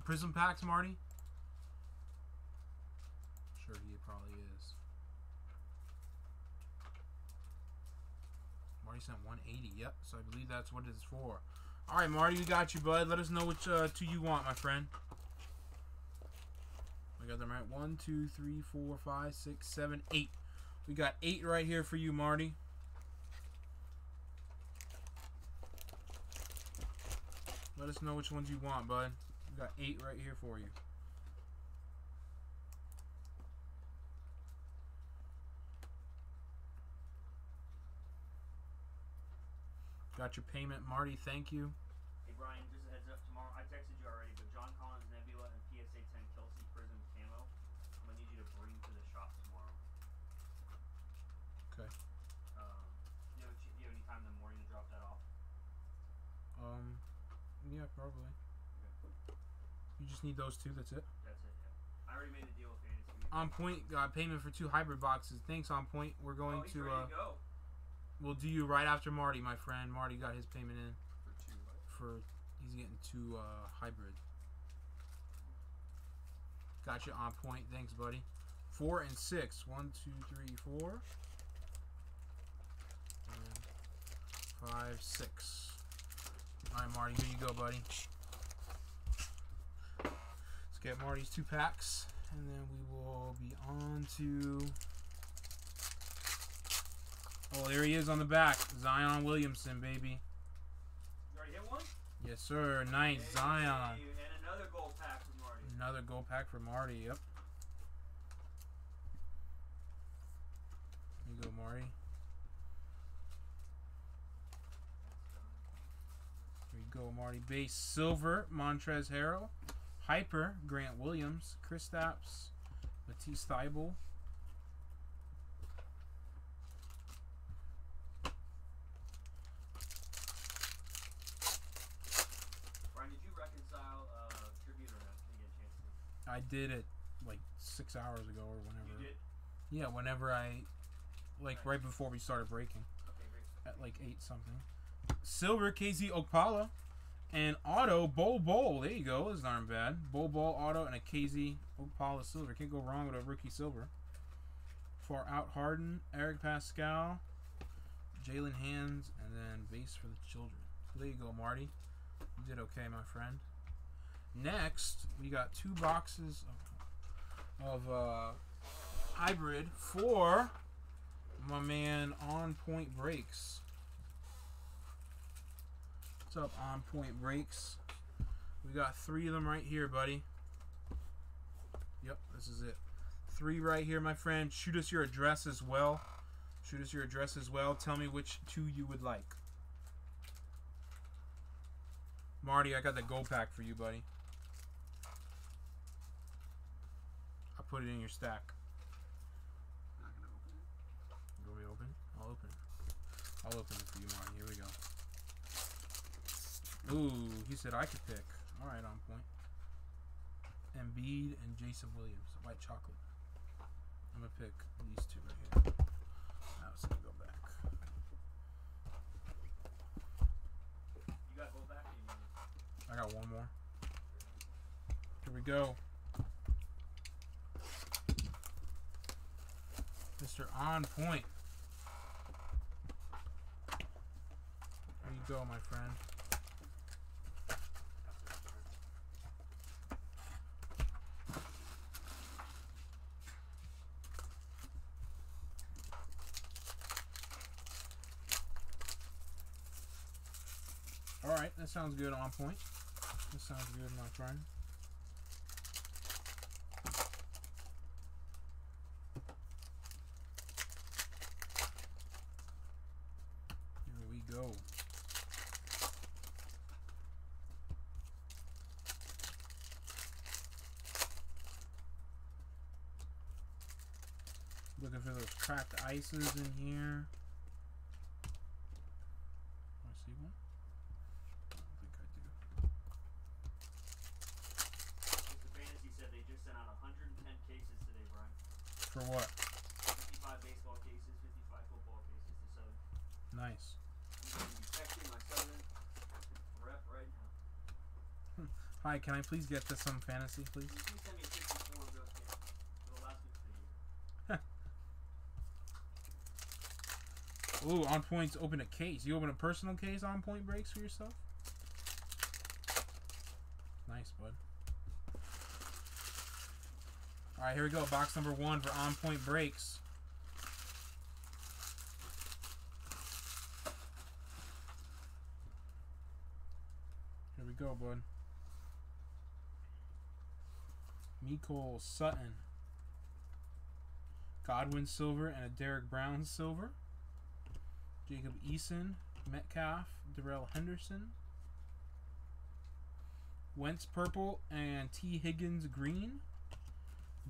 Prizm packs, Marty? Sure, he probably is. Marty sent 180. Yep. So I believe that's what it's for. All right, Marty, we got you, bud. Let us know which uh, two you want, my friend. We got them right. One, two, three, four, five, six, seven, eight. We got eight right here for you, Marty. Let us know which ones you want, bud. We got eight right here for you. Got your payment, Marty. Thank you. Hey Brian, just a heads up. Tomorrow, I texted you already, but John Collins Nebula and PSA 10 Kelce Prizm Camo. I'm gonna need you to bring to the shop tomorrow. Okay. Um, you know, do you have any time in the morning to drop that off? Um, yeah, probably. You just need those two. That's it. That's it. Yeah. I already made the deal with Fantasy. On point. Got payment for two hybrid boxes. Thanks, on point. We're going oh, he's to. ready Uh, to go. we'll do you right after Marty, my friend. Marty got his payment in For two what? for. He's getting two uh, hybrid. Got you on point. Thanks, buddy. Four and six. One, two, three, four. And five, six. All right, Marty. Here you go, buddy. Let's get Marty's two packs, and then we will be on to. Oh, there he is on the back. Zion Williamson, baby. You already hit one? Yes, sir. Nice. Hey, Zion. And another gold pack from Marty. Another gold pack for Marty. Yep. Here you go, Marty. Here you go, Marty. Base silver, Montrez Harrell. Hyper, Grant Williams. Kristaps, Matisse Thybulle. Brian, did you reconcile uh, tribute or not? Did you get a chance to? I did it like six hours ago or whenever. You did? Yeah, whenever I, like right before we started breaking. Okay, at like eight something. Silver KZ Okpala and auto Bol Bol. There you go. This aren't bad. Bowl Bol auto and a KZ Okpala silver. Can't go wrong with a rookie silver. For out Harden, Eric Paschall, Jaylen Hands, and then base for the children. So there you go, Marty. You did okay, my friend. Next, we got two boxes of, of uh, hybrid for my man on point breaks. What's up, on point breaks? We got three of them right here, buddy. Yep, this is it. Three right here, my friend. Shoot us your address as well. Shoot us your address as well. Tell me which two you would like. Marty, I got the gold pack for you, buddy. I put it in your stack. Not gonna open it. You want me to open it? I'll open it. I'll open it for you, Marty. Here we go. Ooh, he said I could pick. All right, on point. Embiid and Jason Williams, white chocolate. I'm gonna pick these two right here. Now it's gonna go back. You got gold back or you need it? I got one more. Here we go. Mr. On Point. There you go, my friend. Alright, that sounds good, on point. That sounds good, my friend. Here we go. Looking for those cracked ices in here. Do I see one? I don't think I do. Mr. Fantasy said they just sent out 110 cases today, Brian. For what? 55 baseball cases, 55 football cases to Southern. Nice. I'm going to be texting my Southern rep right now. Hi, can I please get to some fantasy, please? Can you please send me 54 of those cases for the last week of the year? Ooh, on points open a case. You open a personal case on point breaks for yourself? Nice, bud. Alright, here we go. Box number one for on point breaks. Here we go, bud. Miko Sutton. Godwin silver and a Derrick Brown silver. Jacob Eason, Metcalf, Darrell Henderson, Wentz purple and Tee Higgins green,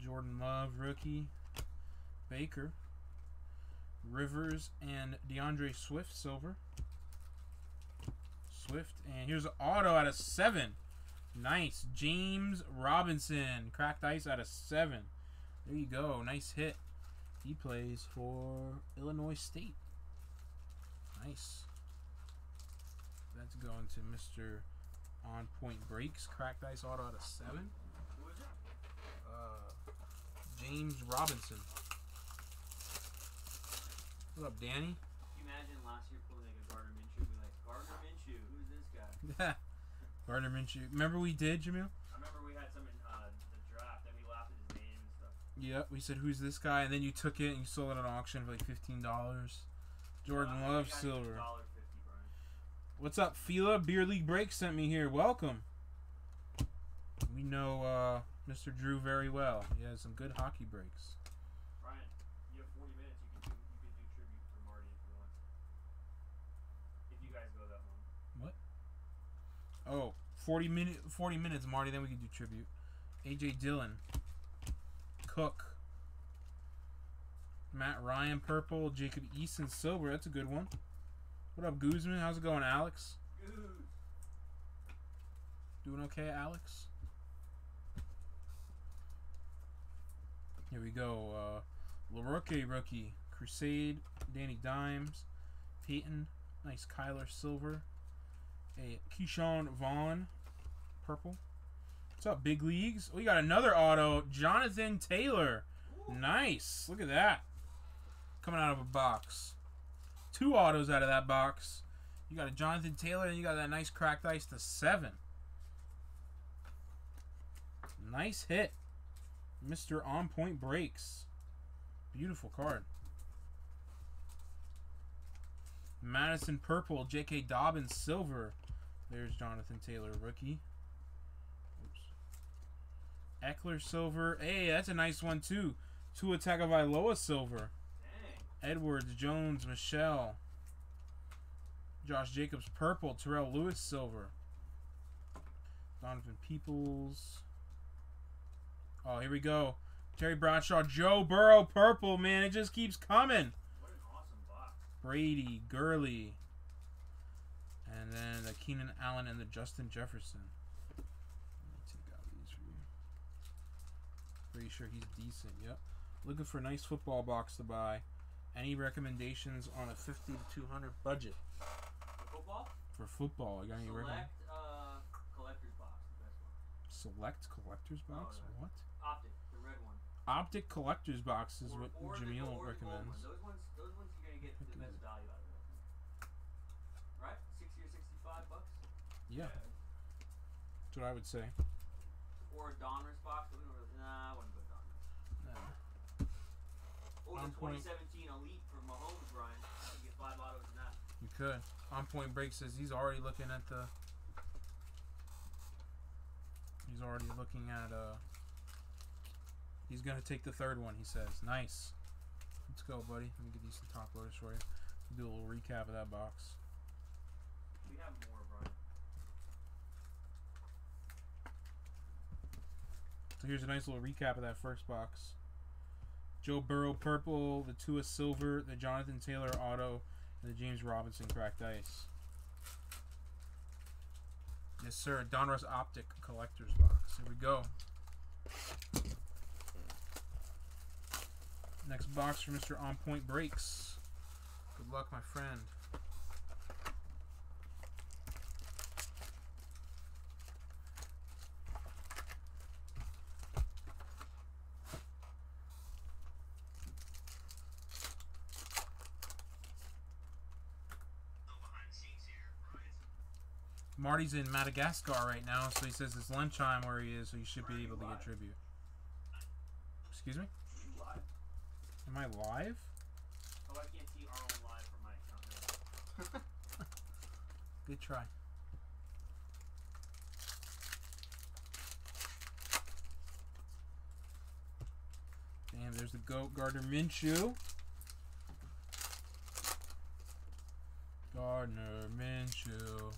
Jordan Love rookie, Baker, Rivers and D'Andre Swift silver, Swift and here's an auto out of seven, nice James Robinson cracked ice out of seven. There you go, nice hit. He plays for Illinois State. Nice. That's going to Mr. On Point Breaks. Cracked Ice Auto out of 7. Who is it? Uh, James Robinson. What up, Danny? Can you imagine last year pulling like a Gardner Minshew, be like, Gardner Minshew, who's this guy? Gardner Minshew. Remember we did, Jamil? I remember we had some in uh, the draft, and we laughed at his name and stuff. Yep. We said, who's this guy? And then you took it and you sold it at auction for like $15. Jordan Uh, Love we got Silver. $1.50, What's up, Fila? Beer League Break sent me here. Welcome. We know uh, Mr. Drew very well. He has some good hockey breaks. Brian, you have 40 minutes. You can do you can do tribute for Marty if you want. If you guys go that long. Oh, 40 minute 40 minutes, Marty, then we can do tribute. AJ Dillon. Cook. Matt Ryan purple, Jacob Eason silver. That's a good one. What up, Guzman? How's it going, Alex? Good. Doing okay, Alex? Here we go. Uh, LaRookie rookie. Crusade. Danny Dimes. Peyton. Nice Kyler Silver. A Ke'Shawn Vaughn. Purple. What's up, big leagues? We got another auto. Jonathan Taylor. Nice. Look at that. Coming out of a box. Two autos out of that box. You got a Jonathan Taylor and you got that nice cracked ice to seven. Nice hit. Mr. On Point Breaks. Beautiful card. Madison Purple, J.K. Dobbins Silver. There's Jonathan Taylor, rookie. Oops. Ekeler Silver. Hey, that's a nice one too. Two attack Tua Tagovailoa Silver. Edwards, Jones, Michelle. Josh Jacobs, purple. Terrell Lewis, silver. Donovan Peoples. Oh, here we go. Terry Bradshaw, Joe Burrow, purple. Man, it just keeps coming. What an awesome box. Brady, Gurley. And then the Keenan Allen and the Justin Jefferson. Let me take out these for you. Pretty sure he's decent. Yep. Looking for a nice football box to buy. Any recommendations on a 50 to 200 budget For football, for football? You got any select recommendations? uh, collector's box, the best one. Select collector's box? no. What? Optic, the red one. Optic collector's box is or, what or Jamil the recommends. Those ones, those ones you're gonna get the Heck best is it? value out of it. I think. Right, sixty or sixty-five bucks, Yeah, that's what I would say. or a Donruss box. But we don't really, nah, I wouldn't go Donruss. Nah. Oh, On the point. 2017 Elite for Mahomes, Brian. You get five autos in that. You could. On Point Break says he's already looking at the. He's already looking at uh. He's gonna take the third one. He says, "Nice, let's go, buddy. Let me get these some top loaders for you. Do a little recap of that box. We have more, Brian. So here's a nice little recap of that first box. Joe Burrow purple, the Tua silver, the Jonathan Taylor auto, and the James Robinson cracked ice. Yes, sir. Donruss Optic collector's box. Here we go. Next box for Mr. On Point Breaks. Good luck, my friend. No behind the scenes here. Brian's Marty's in Madagascar right now, so he says it's lunchtime where he is, so you should be able to get tribute. Excuse me? Are you live? Am I live? Oh, I can't see our own live from my account. Good try. Damn, there's the goat Gardner Minshew. Gardner Minshew.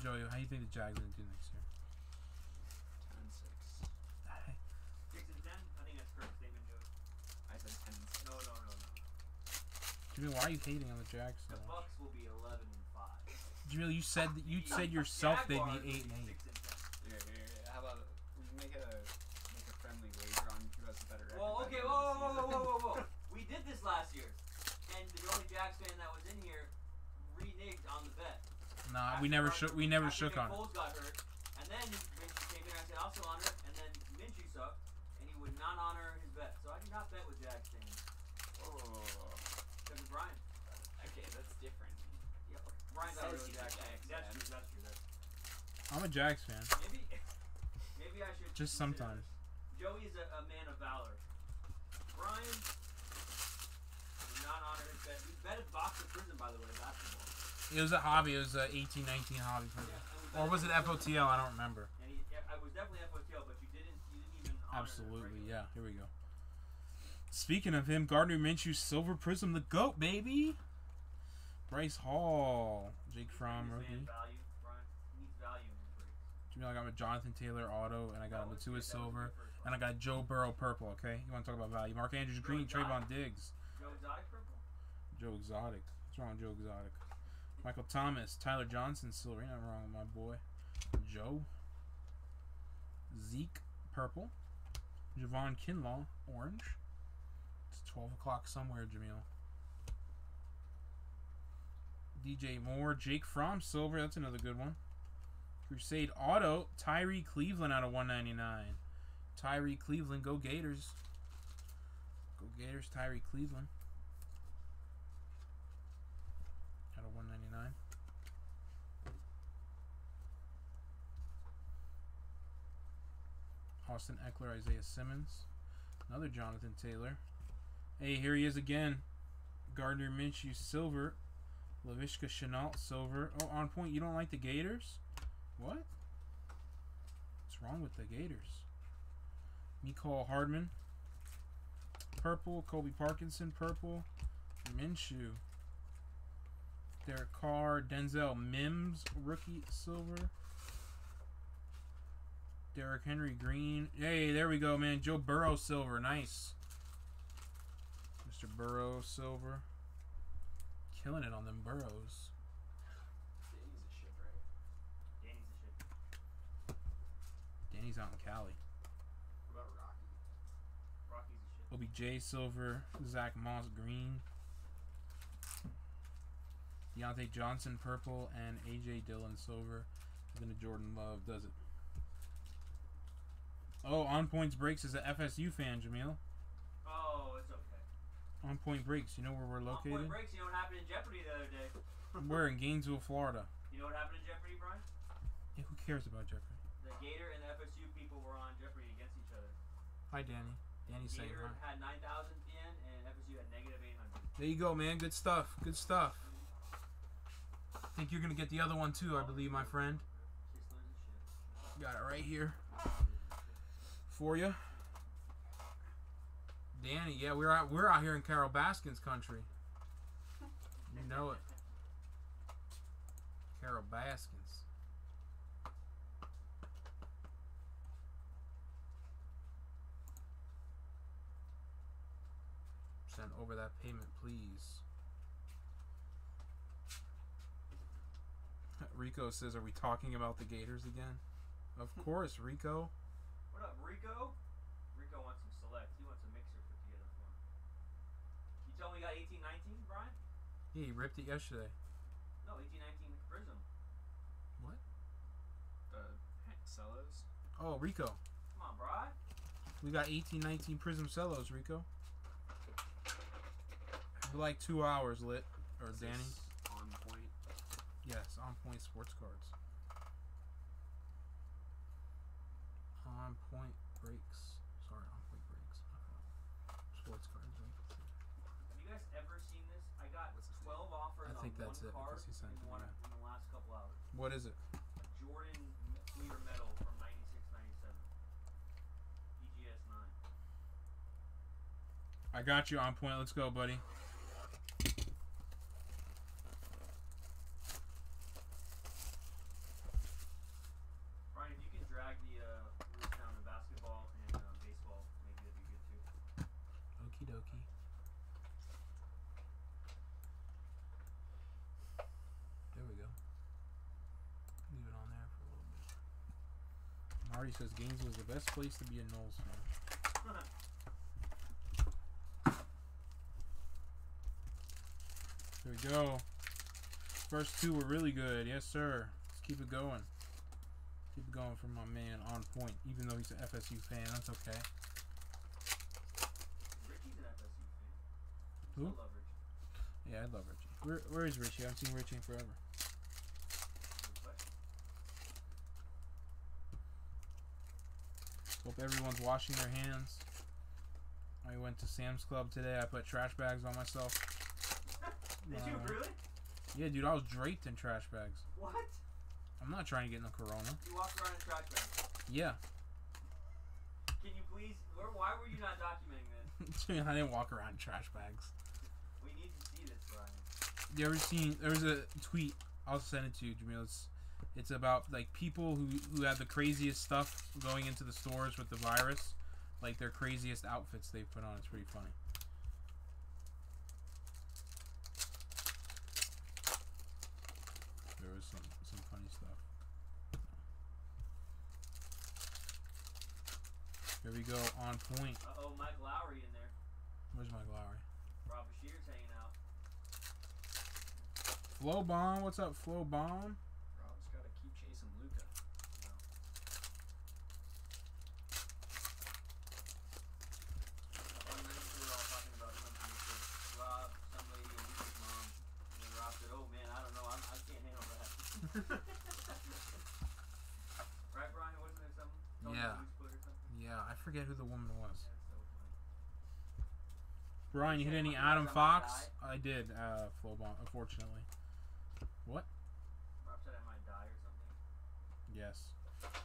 Joey, how do you think the Jags are gonna do next year? 10 6. Six and ten. I think that's correct statement, Joe. I said 10 6. No, no, no, no. Jamil, why are you hating on the Jags so The? Bucks will be eleven and five. Jamil, you said that you The said yourself they'd be eight and eight. Six and ten. Here, here, here. How about we make a make a friendly wager on who has the better record? Well, okay, whoa, whoa, whoa, whoa, whoa, whoa. We did this last year, and the only Jags fan that was in here reneged on the bet. Nah, After we never shook. We never shook Nick on it. Foles got hurt, and then Minshew came in I said I'll still honor it, and then Minshew sucked, and he would not honor his bet. So I do not bet with Jags fans. Oh. Except for Brian. Okay, that's different. Yeah, Brian's not a Says real Jags fan. Jags That's true. That's true. That's true. I'm a Jags fan. maybe. Maybe I should. Just sometimes. this. Joey is a, a man of valor. Brian did not honor his bet. He betted box of prizm, by the way, basketball. It was a hobby. It was a 18, 19 hobby for me. Yeah, and we Or was it FOTL? I don't remember. And he, I was definitely FOTL, but you didn't. You didn't even honor Absolutely, yeah. Here we go. Speaking of him, Gardner Minshew, Silver Prizm, the GOAT, baby. Bryce Hall, Jake Fromm, rookie. man value, Brian. He needs value in. Jamil, I got my Jonathan Taylor auto, and I got That a was Matua good, that was Silver, and I got Joe Burrow purple. Okay, you want to talk about value? Mark Andrews green, Joe Trayvon. Diggs, Joe Exotic purple. Joe Exotic. What's wrong Joe Exotic? Michael Thomas, Tyler Johnson, silver. Ain't wrong with my boy. Joe. Zeke, purple. Javon Kinlaw, orange. It's 12 o'clock somewhere, Jamil. DJ Moore, Jake Fromm, silver. That's another good one. Crusade Auto, Tyree Cleveland out of 199. Tyree Cleveland, go Gators. Go Gators, Tyree Cleveland. Out of 199. Austin Ekeler, Isaiah Simmons. Another Jonathan Taylor. Hey, here he is again. Gardner Minshew, silver. Laviska Shenault, silver. Oh, on point. You don't like the Gators? What? What's wrong with the Gators? Mecole Hardman. purple. Colby Parkinson purple. Minshew. Derek Carr. Denzel Mims rookie silver. Derrick Henry green. Hey, there we go, man. Joe Burrow silver. Nice. Mr. Burrow silver. Killing it on them Burrows. Danny's a shit, right? Danny's the shit. Danny's out in Cali. What about Rocky? Rocky's the shit. OBJ silver. Zach Moss green. Diontae Johnson purple and AJ Dillon silver. And then a Jordan Love does it. Oh, on points breaks is a FSU fan, Jamil. Oh, it's okay. On point breaks. You know where we're located? On point breaks, you know what happened in Jeopardy the other day? We're in Gainesville, Florida. You know what happened in Jeopardy, Brian? Yeah, who cares about Jeffrey? The Gator and the FSU people were on Jeopardy against each other. Hi, Danny. Danny Gator had 9,000 at the end, and FSU had negative 800. There you go, man. Good stuff. Good stuff. I think you're gonna get the other one too, I believe, my friend. Got it right here for you. Danny, yeah, we're out we're out here in Carole Baskin's country. You know it. Carole Baskins. Send over that payment, please. Rico says, Are we talking about the Gators again? Of hmm. course, Rico. What up, Rico? Rico wants some select. He wants a mixer put together for him. You tell me you got 1819, Brian? Yeah, he ripped it yesterday. No, 1819 Prizm. What? The cellos. Oh, Rico. Come on, Brian. We got 1819 Prizm Cellos, Rico. For like two hours lit. Or Is Danny. this On point. Yes, on point sports cards. On point breaks. Sorry, on point breaks. Sports cards, right? Have you guys ever seen this? I got What's this 12 offers I think on that's one it, card because he sent in, it, one, yeah. in the last couple hours. What is it? Jordan M- Clear Metal from 96 97. EGS 9. I got you on point. Let's go, buddy. Brian, if you can drag the uh, roots down to basketball and uh, baseball, maybe that'd be good too. Okie dokie. There we go. Leave it on there for a little bit. Marty says Gainesville is the best place to be a Noles fan. There we go. First two were really good. Yes, sir. Let's keep it going. Keep it going for my man on point. Even though he's an FSU fan, that's okay. Richie's an FSU fan. Who? Still love Richie. Yeah, I love Richie. Where, where is Richie? I haven't seen Richie in forever. Good question. Hope everyone's washing their hands. I went to Sam's Club today. I put trash bags on myself. Did Uh, you really? Yeah, dude, I was draped in trash bags. What? I'm not trying to get no corona. You walked around in trash bags. Yeah. Can you please? Where, why were you not documenting this? I didn't walk around in trash bags. We need to see this, Brian. You ever seen? There was a tweet. I'll send it to you, Jamil. It's, it's about like people who who have the craziest stuff going into the stores with the virus, like their craziest outfits they put on. It's pretty funny. There was some some funny stuff. Here we go on point. Uh oh, Mike Lowry in there. Where's my Lowry? Rob Bashir's hanging out. Flow bomb. What's up, Flow bomb? Rob's got to keep chasing Luka. One night we were all talking about something. We said, Rob, some lady, and Luke's mom. And then Rob said, oh man, I don't know. I'm, I can't handle that. right, Brian? Wasn't there something? Something Yeah. Luke's put or something? Yeah, I forget who the woman was. So. Brian, you hit any Adam Fox? I did, uh, flow bomb, unfortunately. What? Rob said I might die or something. Yes.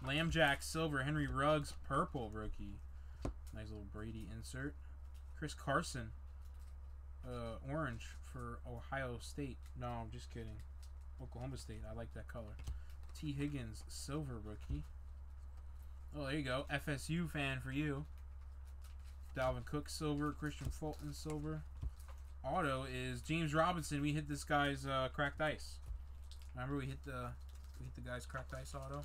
Lambjack, silver, Henry Ruggs, purple rookie. Nice little Brady insert. Chris Carson, uh, orange for Ohio State. No, I'm just kidding. Oklahoma State. I like that color. T. Higgins, silver rookie. Oh, there you go. FSU fan for you. Dalvin Cook, silver. Kristian Fulton, silver. Auto is James Robinson. We hit this guy's uh, cracked ice. Remember we hit the we hit the guy's cracked ice auto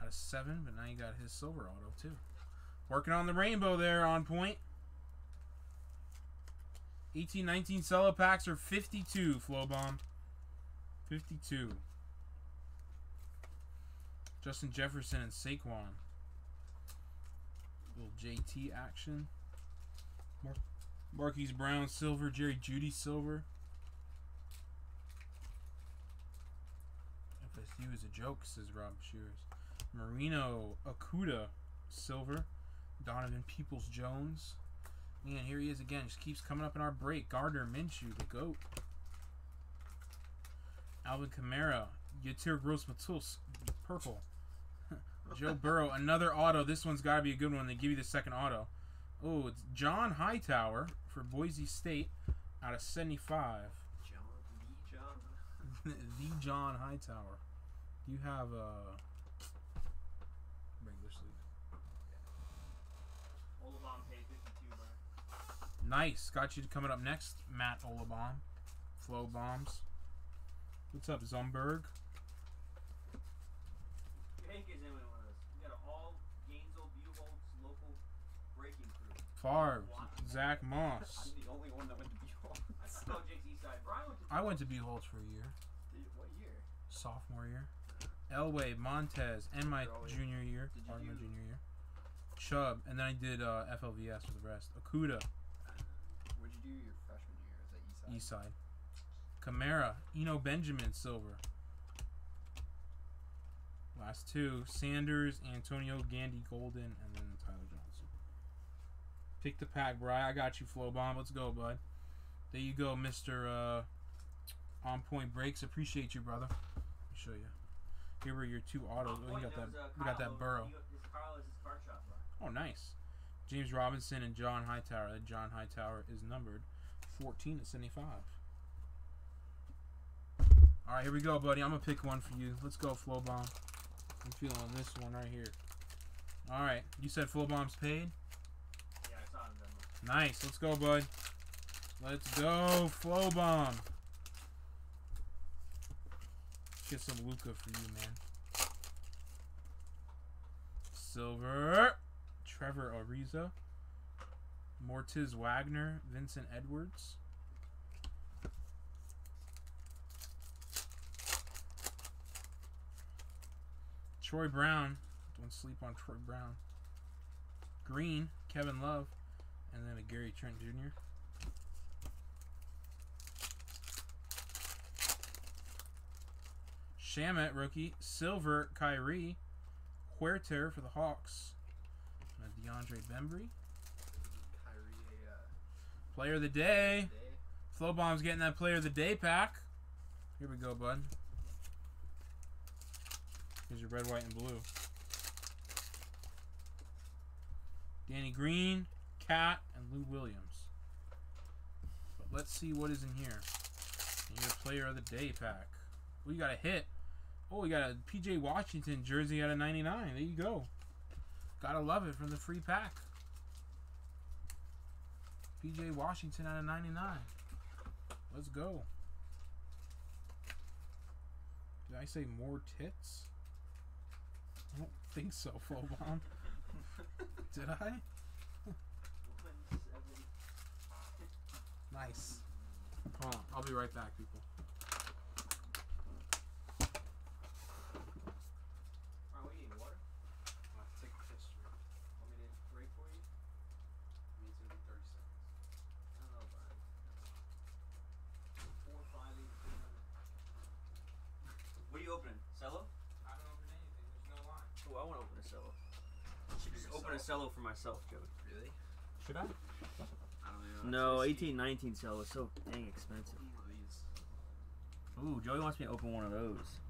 out of seven, but now you got his silver auto too. Working on the rainbow there on point. 18, 19 cello packs are 52, Flow Bomb. 52. Justin Jefferson and Saquon. Little JT action. Mar- Marquise Brown silver, Jerry Jeudy silver. FSU is a joke, says Rob Shears. Marino Okudah silver. Donovan Peoples Jones. Man, here he is again. Just keeps coming up in our break. Gardner Minshew, the GOAT. Alvin Kamara. Yetur Gross-Matos, purple. Joe Burrow, another auto. This one's got to be a good one. They give you the second auto. Oh, it's John Hightower for Boise State out of 75. John, the John. the John Hightower. Do you have uh regular sleeve. Olabon paid 52, bro. Nice. Got you coming up next, Matt Olabom. Flow bombs. What's up, Zumberg? Hank is in with us. We got all Gainesville Buchholz local breaking crew. Favre, Zach Moss. I'm the only one that went to Behold. I know Jake's East Side. Brian went to I went to Beholds for a year, Did, what year? sophomore year. Elway, Montez, and my junior year. Did you Part of my do- junior year. Chubb, and then I did uh, FLVS for the rest. Okudah, Where'd you do your freshman year? Was that East Side? Kamara, Eno Benjamin, silver. Last two, Sanders, Antonio Gandy Golden, and then Tyler Johnson. Pick the pack, Bry. I got you, Flow Bomb. Let's go, bud. There you go, Mister uh, On Point Breaks. Appreciate you, brother. Let me show you. Here were your two autos. Oh, got that. uh, got that Burrow. Oh, nice. James Robinson and John Hightower. John Hightower is numbered 14 to 75. All right, here we go, buddy. I'm gonna pick one for you. Let's go, Flow Bomb. I'm feeling this one right here. All right, you said Flow Bomb's paid. Yeah, I saw him. Nice. Let's go, bud. Let's go, Flow Bomb. Get some Luka for you, man. Silver. Trevor Ariza. Moritz Wagner. Vincent Edwards. Troy Brown. Don't sleep on Troy Brown. Green. Kevin Love and then a Gary Trent Jr. Shamet rookie, silver Kyrie, Huerter for the Hawks, and a DeAndre Bembry. Kyrie, uh, Player of the day. day. Flow Bomb's getting that Player of the Day pack. Here we go, bud. Here's your red, white, and blue. Danny Green, Cat, and Lou Williams. But let's see what is in here. And your Player of the Day pack. We got a hit. Oh, we got a PJ Washington jersey out of 99. There you go. Gotta love it from the free pack. PJ Washington out of 99. Let's go. Did I say more tits? Think so, Bomb. Did I? Nice. Hold on. I'll be right back, people. Alright, what do you need? Water? take a piss. Want me to break for you? Means it'll be 30 seconds. I don't know, Brian. Four, five, eight, three, nine. What are you opening? Cello? I haven't opened anything. There's no line. Oh, I want to open a cello. Should just Yourself? open a cello for myself, Joey. Really? Should I? I don't know. No, eighteen, nineteen risky. 18, 19 cello is so dang expensive. One of these. Ooh, Joey wants me to open one of those.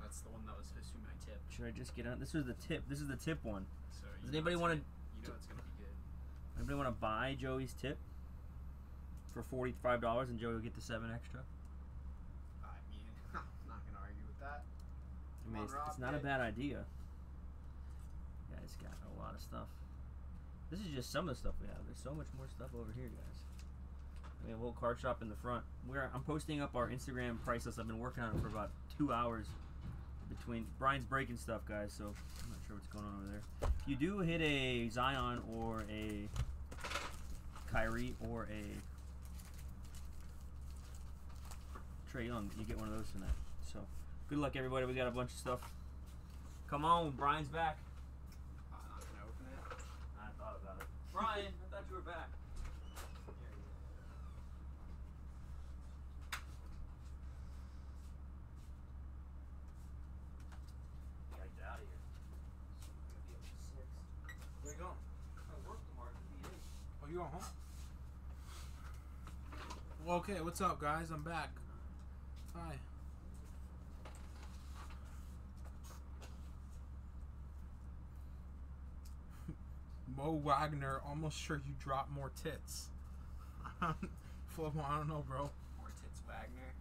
That's the one that was supposed to be my tip. Should I just get on? This was the tip. This is the tip one. So Does anybody wanna- You know it's gonna be good. Anybody want to buy Joey's tip for forty five dollars, and Joey will get the seven extra? I mean, I'm not gonna argue with that. I mean, on, it's, Rob, it's not a bad idea. Guys got a lot of stuff. This is just some of the stuff we have. There's so much more stuff over here, guys. I mean, a little card shop in the front. We're I'm posting up our Instagram price list. I've been working on it for about two hours. Between Brian's breaking stuff, guys, so I'm not sure what's going on over there. If you do hit a Zion or a Kyrie or a Trae Young, you get one of those tonight. So good luck, everybody. We got a bunch of stuff. Come on, Brian's back. I'm not gonna open it. I thought about it. Brian, I thought you were back. Gotta get out of here. Where you going? I work tomorrow at the VA. Oh, you going home? Well, okay, what's up, guys? I'm back. Hi. Mo Wagner, almost sure you dropped more tits. Flo, I don't know, bro. More tits Wagner.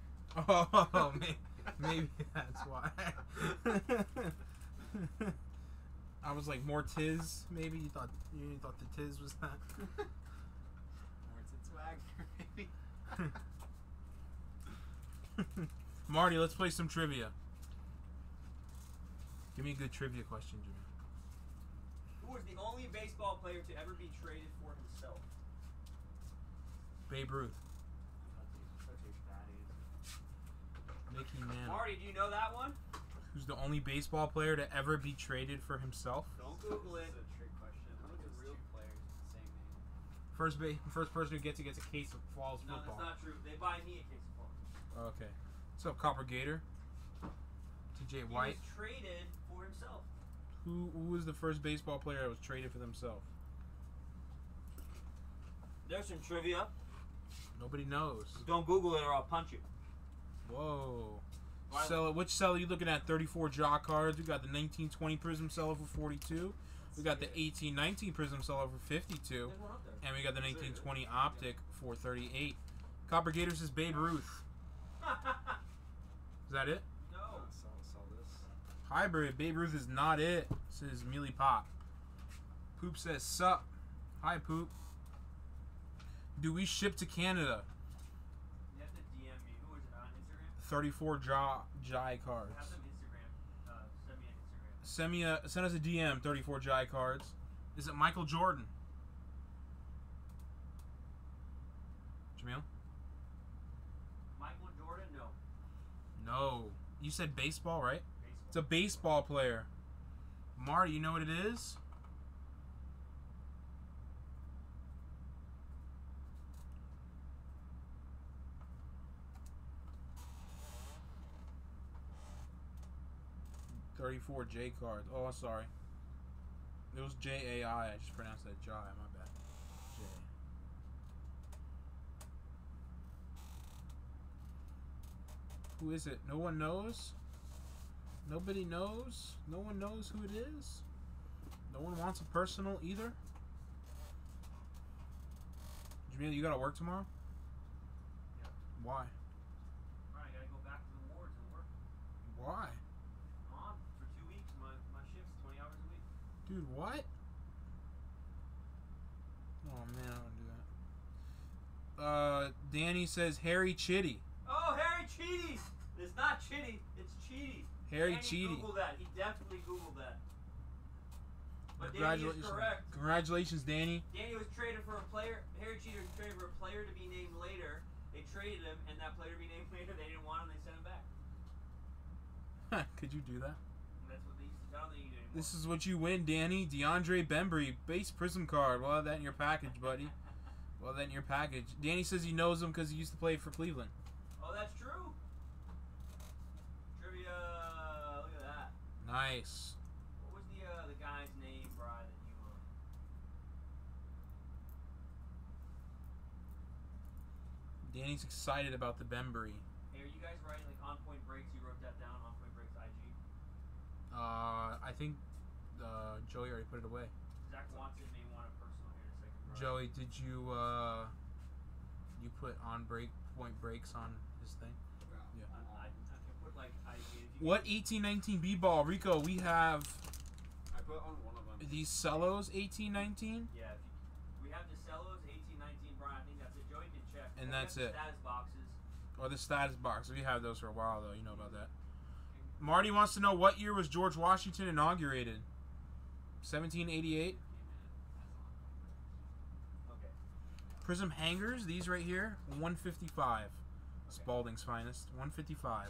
Oh, maybe, maybe that's why. I was like more tiz. Maybe you thought you thought the tiz was that. More tits Wagner, maybe. Marty, let's play some trivia. Give me a good trivia question, Jimmy. Who was the only baseball player to ever be traded for himself? Babe Ruth. Mickey Mantle. Marty, do you know that one? Who's the only baseball player to ever be traded for himself? Don't Google it. It's a trick question. I think it's real players with the same name. First ba- first person who gets it gets a case of Falls No, football. that's not true. They buy me a case of balls. Okay. What's up, Copper Gator? TJ White. He White. was traded for himself. Who who was the first baseball player that was traded for themselves? There's some trivia. Nobody knows. Don't Google it or I'll punch you. Whoa. Why- which seller you looking at? 34 jaw cards. We got the 1920 Prizm seller for 42. We got the 1819 Prizm seller for 52. There's one up there. And we got the 1920 Optic for 38. Copper Gator says Babe Ruth. Is that it? no. Sell, sell this. Hybrid. Babe Ruth is not it. Says Meelypop. Poop says sup. Hi Poop. Do we ship to Canada? You have to DM me. Who is it on Instagram? 34 jaw jai cards. Have them Instagram. Uh, send me an Instagram. Send me a send us a DM. 34 jai cards. Is it Michael Jordan? Jamil? Michael Jordan? No. No. You said baseball, right? It's a baseball player. Marty, you know what it is? Thirty-four J cards. Oh, sorry. It was J A I. I just pronounced that Jai. My bad. J. Who is it? No one knows. Nobody knows. No one knows who it is. No one wants a personal either. Jamil, you gotta work tomorrow. Yeah. Why? I gotta go back to the wards and work. Why? On for two weeks. My, my shift's 20 hours a week. Dude, what? Oh man, I don't do that. Uh, Danny says Harry Chiti. Oh, Harry Chiti! It's not Chitty. Harry. Googled that. He definitely Googled that. But Danny is Congratulations, correct. congratulations, Danny. Danny was traded for a player. Harry Chiti was traded for a player to be named later. They traded him, and that player to be named later, they didn't want him. They sent him back. Could you do that? That's what they used to. I don't think you do anymore. This is what you win, Danny. DeAndre Bembry, base Prizm card. We'll have that in your package, buddy. We'll have that in your package. Danny says he knows him because he used to play for Cleveland. oh, that's true. Trivia. Look at that. Nice. What was the uh, the guy's name, Brian? That you. Uh, Danny's excited about the Bembry. hey, are you guys writing like on point breaks? You wrote that down. On point breaks IG. Uh, I think uh, Joey already put it away. Zach Watson may want a personal here in a second. Brian. Joey, did you uh, you put on break point brakes on his thing? Yeah. I, I, I can put like I if you What 1819 B ball, Rico? We have I put on one of them. these Cellos 1819. Yeah, we have the Cellos 1819 Brian. I think that's it. Joey can check. And that's it. the Status boxes. Or the status box. We have those for a while though. You know about that. Marty wants to know what year was George Washington inaugurated? 1788. Prizm hangers. These right here. 155. Spalding's finest. 155.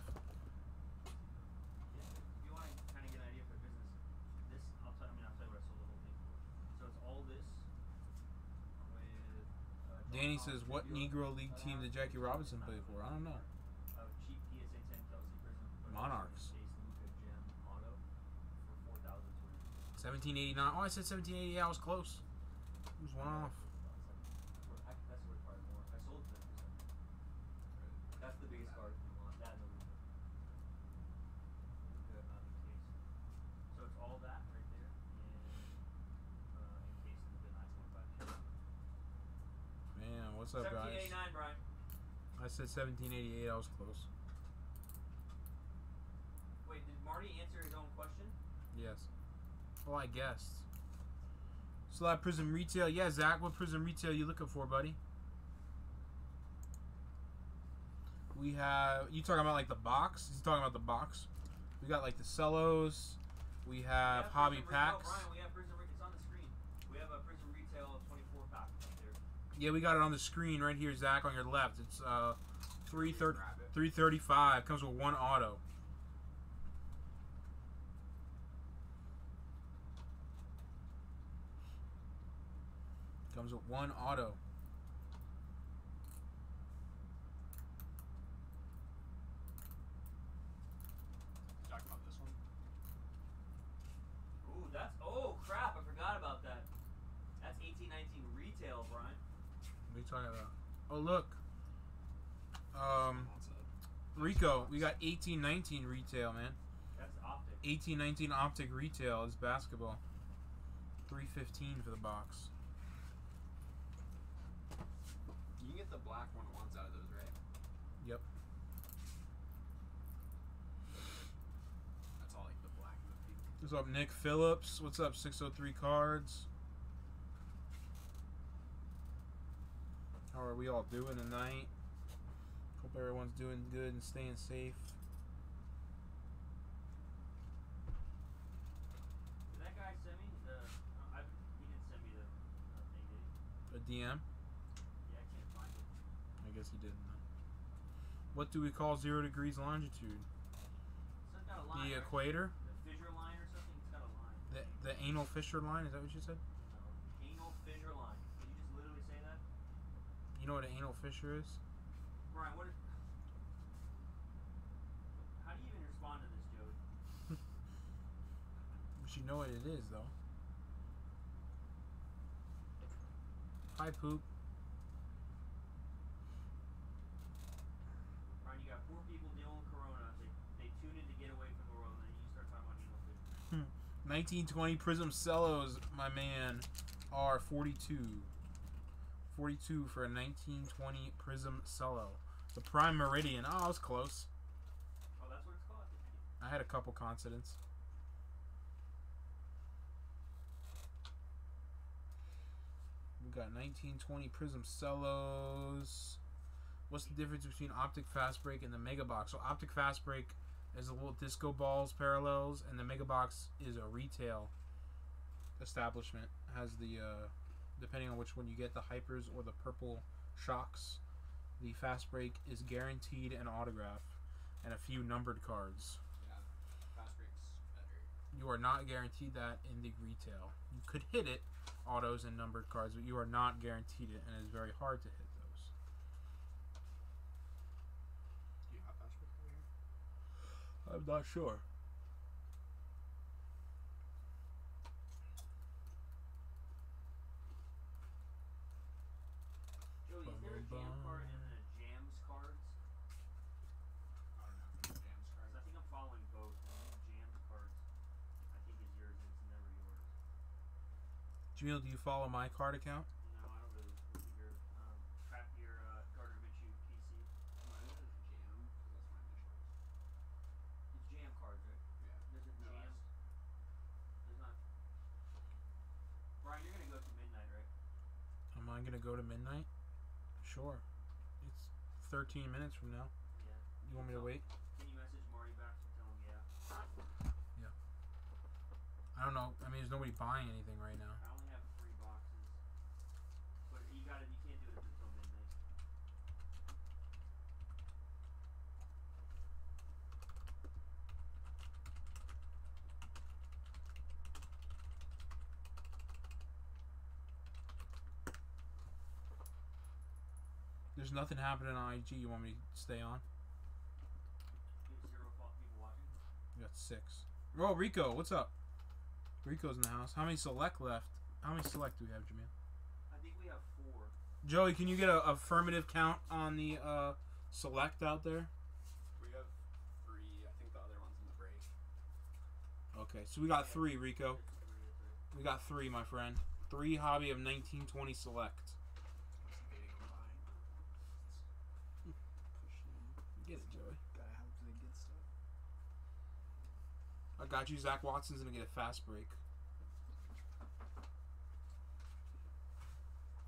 Yeah, if you want to kind of get an idea for business, this I'll tell. I mean, I'll tell you what I sold the whole thing for. So it's all this. With. Uh, Danny says, "What Negro League team did Jackie Robinson play for?" I don't know. cheap PSA 10 Kelsey Prizm. but Monarchs. Chase Luka Gem Auto for 4,200. 1789. Oh, I said 1788. I was close. It was one off. I, that's worth probably more. I sold it to them. for 7. That's the biggest card you want. That and the Luka. Luka mounting case. So it's all that right there, and uh, encased in the 925. Man, what's up, guys? 1789, Brian. I said 1788. I was close. Wait, did Marty answer his own question? Yes. Well, I guessed. Slab Prizm Retail. Yeah, Zach, what Prizm Retail you looking for, buddy? We have. You talking about like the box? He's talking about the box. We got like the cellos. We have Yeah, hobby Prizm packs. No, Brian, we have Prizm. Re- It's on the screen. We have a Prizm Retail 24 pack up there. Yeah, we got it on the screen right here, Zach, on your left. It's uh, three thirty. 335 comes with one auto. Comes with one auto. Talk about this one. Ooh, that's. Oh crap! I forgot about that. That's 1819 retail, Brian. What are you talking about? Oh look. Um, Rico, we got 1819 retail, man. That's optic. 1819 optic retail is basketball. 315 for the box. You can get the black one once out of those, right? Yep. That's all like the black the. What's up, Nick Phillips? What's up, 603 cards? How are we all doing tonight? Hope everyone's doing good and staying safe. Did that guy send me the? Uh, I, he didn't send me the uh, thing, did he? A DM? Yeah, I can't find it. I guess he didn't. What do we call zero degrees longitude? It's got a line. The equator? The fissure line or something. It's got a line. The, the anal fissure line? Is that what you said? No. Anal fissure line. Did you just literally say that? You know what an anal fissure is? Brian, what? Is, how do you even respond to this, Joey? But you know what it is, though. Hi, poop. Brian, you got four people dealing with corona. They they tune in to get away from the world, and then you start talking about anal fissure. 1920 hmm. Prizm Cellos, my man, are 42. 42 for a 1920 Prizm Cello. The Prime Meridian. Oh, I was close. Oh, that's what it's called. I had a couple consonants. We got 1920 Prizm Cellos. What's the difference between Optic Fast Break and the Mega Box? So Optic Fast Break is a little disco balls parallels, and the Mega Box is a retail establishment. Has the uh, depending on which one you get, the hypers or the purple shocks. The Fast Break is guaranteed an autograph and a few numbered cards. Yeah. Fast breaks better. You are not guaranteed that in the retail. You could hit it, autos and numbered cards, but you are not guaranteed it, and it is very hard to hit those. Do you have fast break here? I'm not sure. Jamil, do you follow my card account? No, I don't really your um, crap your uh, Gardner Minshew PC. Mine is jam because that's my initials. It's jam cards, right? Yeah. There's a no, jam. There's not. Brian, you're gonna go to midnight, right? Am I gonna go to midnight? Sure. It's 13 minutes from now. Yeah. You want me to wait? Can you message Marty back to tell him yeah? Yeah. I don't know. I mean, there's nobody buying anything right now. There's nothing happening on IG. You want me to stay on? You have zero fo- people watching. We got six. Oh, Rico, what's up? Rico's in the house. How many select left? How many select do we have, Jamil? I think we have four. Joey, can you get a affirmative count on the uh, select out there? We have three. I think the other one's in the break. Okay, so we got three, Rico. It's three, it's three. We got three, my friend. Three hobby of 1920 select. What's the dating combine? Get it, Joey. Gotta have the good stuff. I got you. Zach Watson's gonna get a fast break.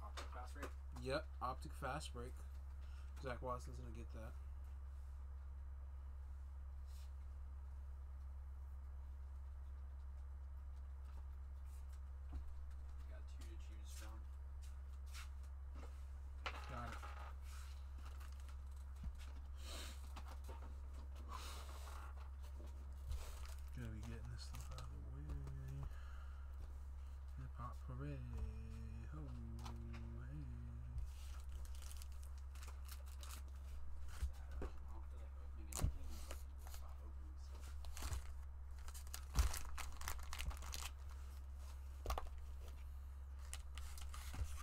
Optic fast rate. Yep, optic fast break. Zach Watson's gonna get that. You got two to choose from. Got it. Gonna be getting this stuff out of the way. Hip hop parade. Ho, hey. I don't feel like opening anything until people stop opening stuff.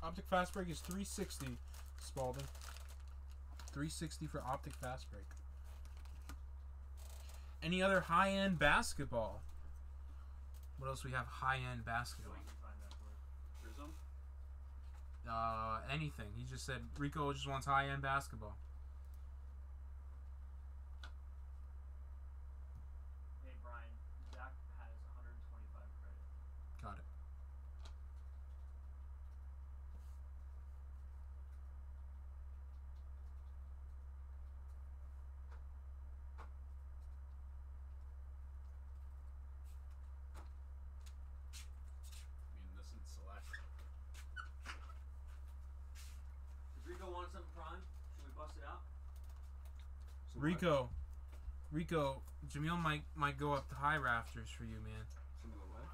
Optic fast break is 360, Spalding. 360 for optic fast break. Any other high end basketball? What else we have high end basketball? we can find that for us. Prizm. Uh, anything. He just said Rico just wants high end basketball. Hey Brian, Zach has 125 credit. Got it. I mean, this is select. Does Rico want something prime? Should we bust it out? Rico, Rico, Jamil might might go up to high rafters for you, man. Some of the what?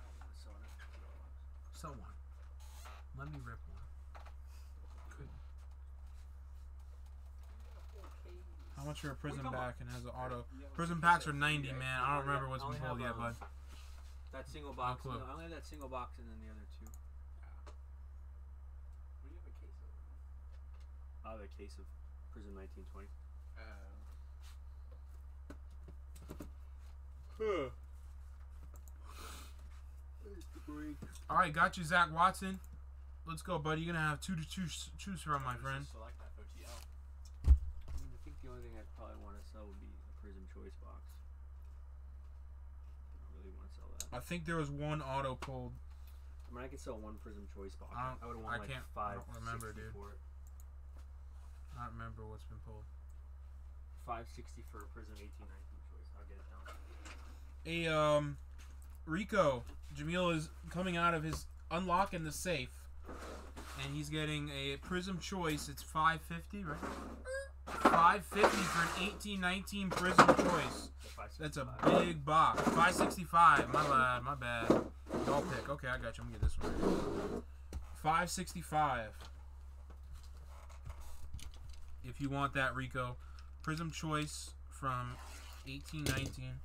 Soda. One. Let me rip one. Could. How much for a prison talking back and has an auto? Prizm packs are 90, man. I don't remember what's I been only pulled yet, have, bud. That single box. clue. I only have that single box and then the other two. What do you have a case of? I have a case of Prizm 1920. All right, got you, Zach Watson. Let's go, buddy. You're gonna have two to choose choose from, my friend. Select FOTL. I, mean, I think the only thing I'd probably want to sell would be a Prizm Choice box. I really want to sell that. I think there was one auto pulled. I mean, I could sell one Prizm Choice box. I I would I want like can't- I five. don't remember, dude. For it. I don't remember what's been pulled. Five sixty for a Prizm eighteen nineteen choice. I'll get it down. A um, Rico Jamil is coming out of his unlocking the safe, and he's getting a Prizm Choice. It's five fifty, right? Five fifty for an eighteen nineteen Prizm Choice. That's a big box. Five sixty five. My bad. My bad. Y'all pick. Okay, I got you. I'm gonna get this one. Five sixty five. If you want that, Rico, Prizm Choice from eighteen nineteen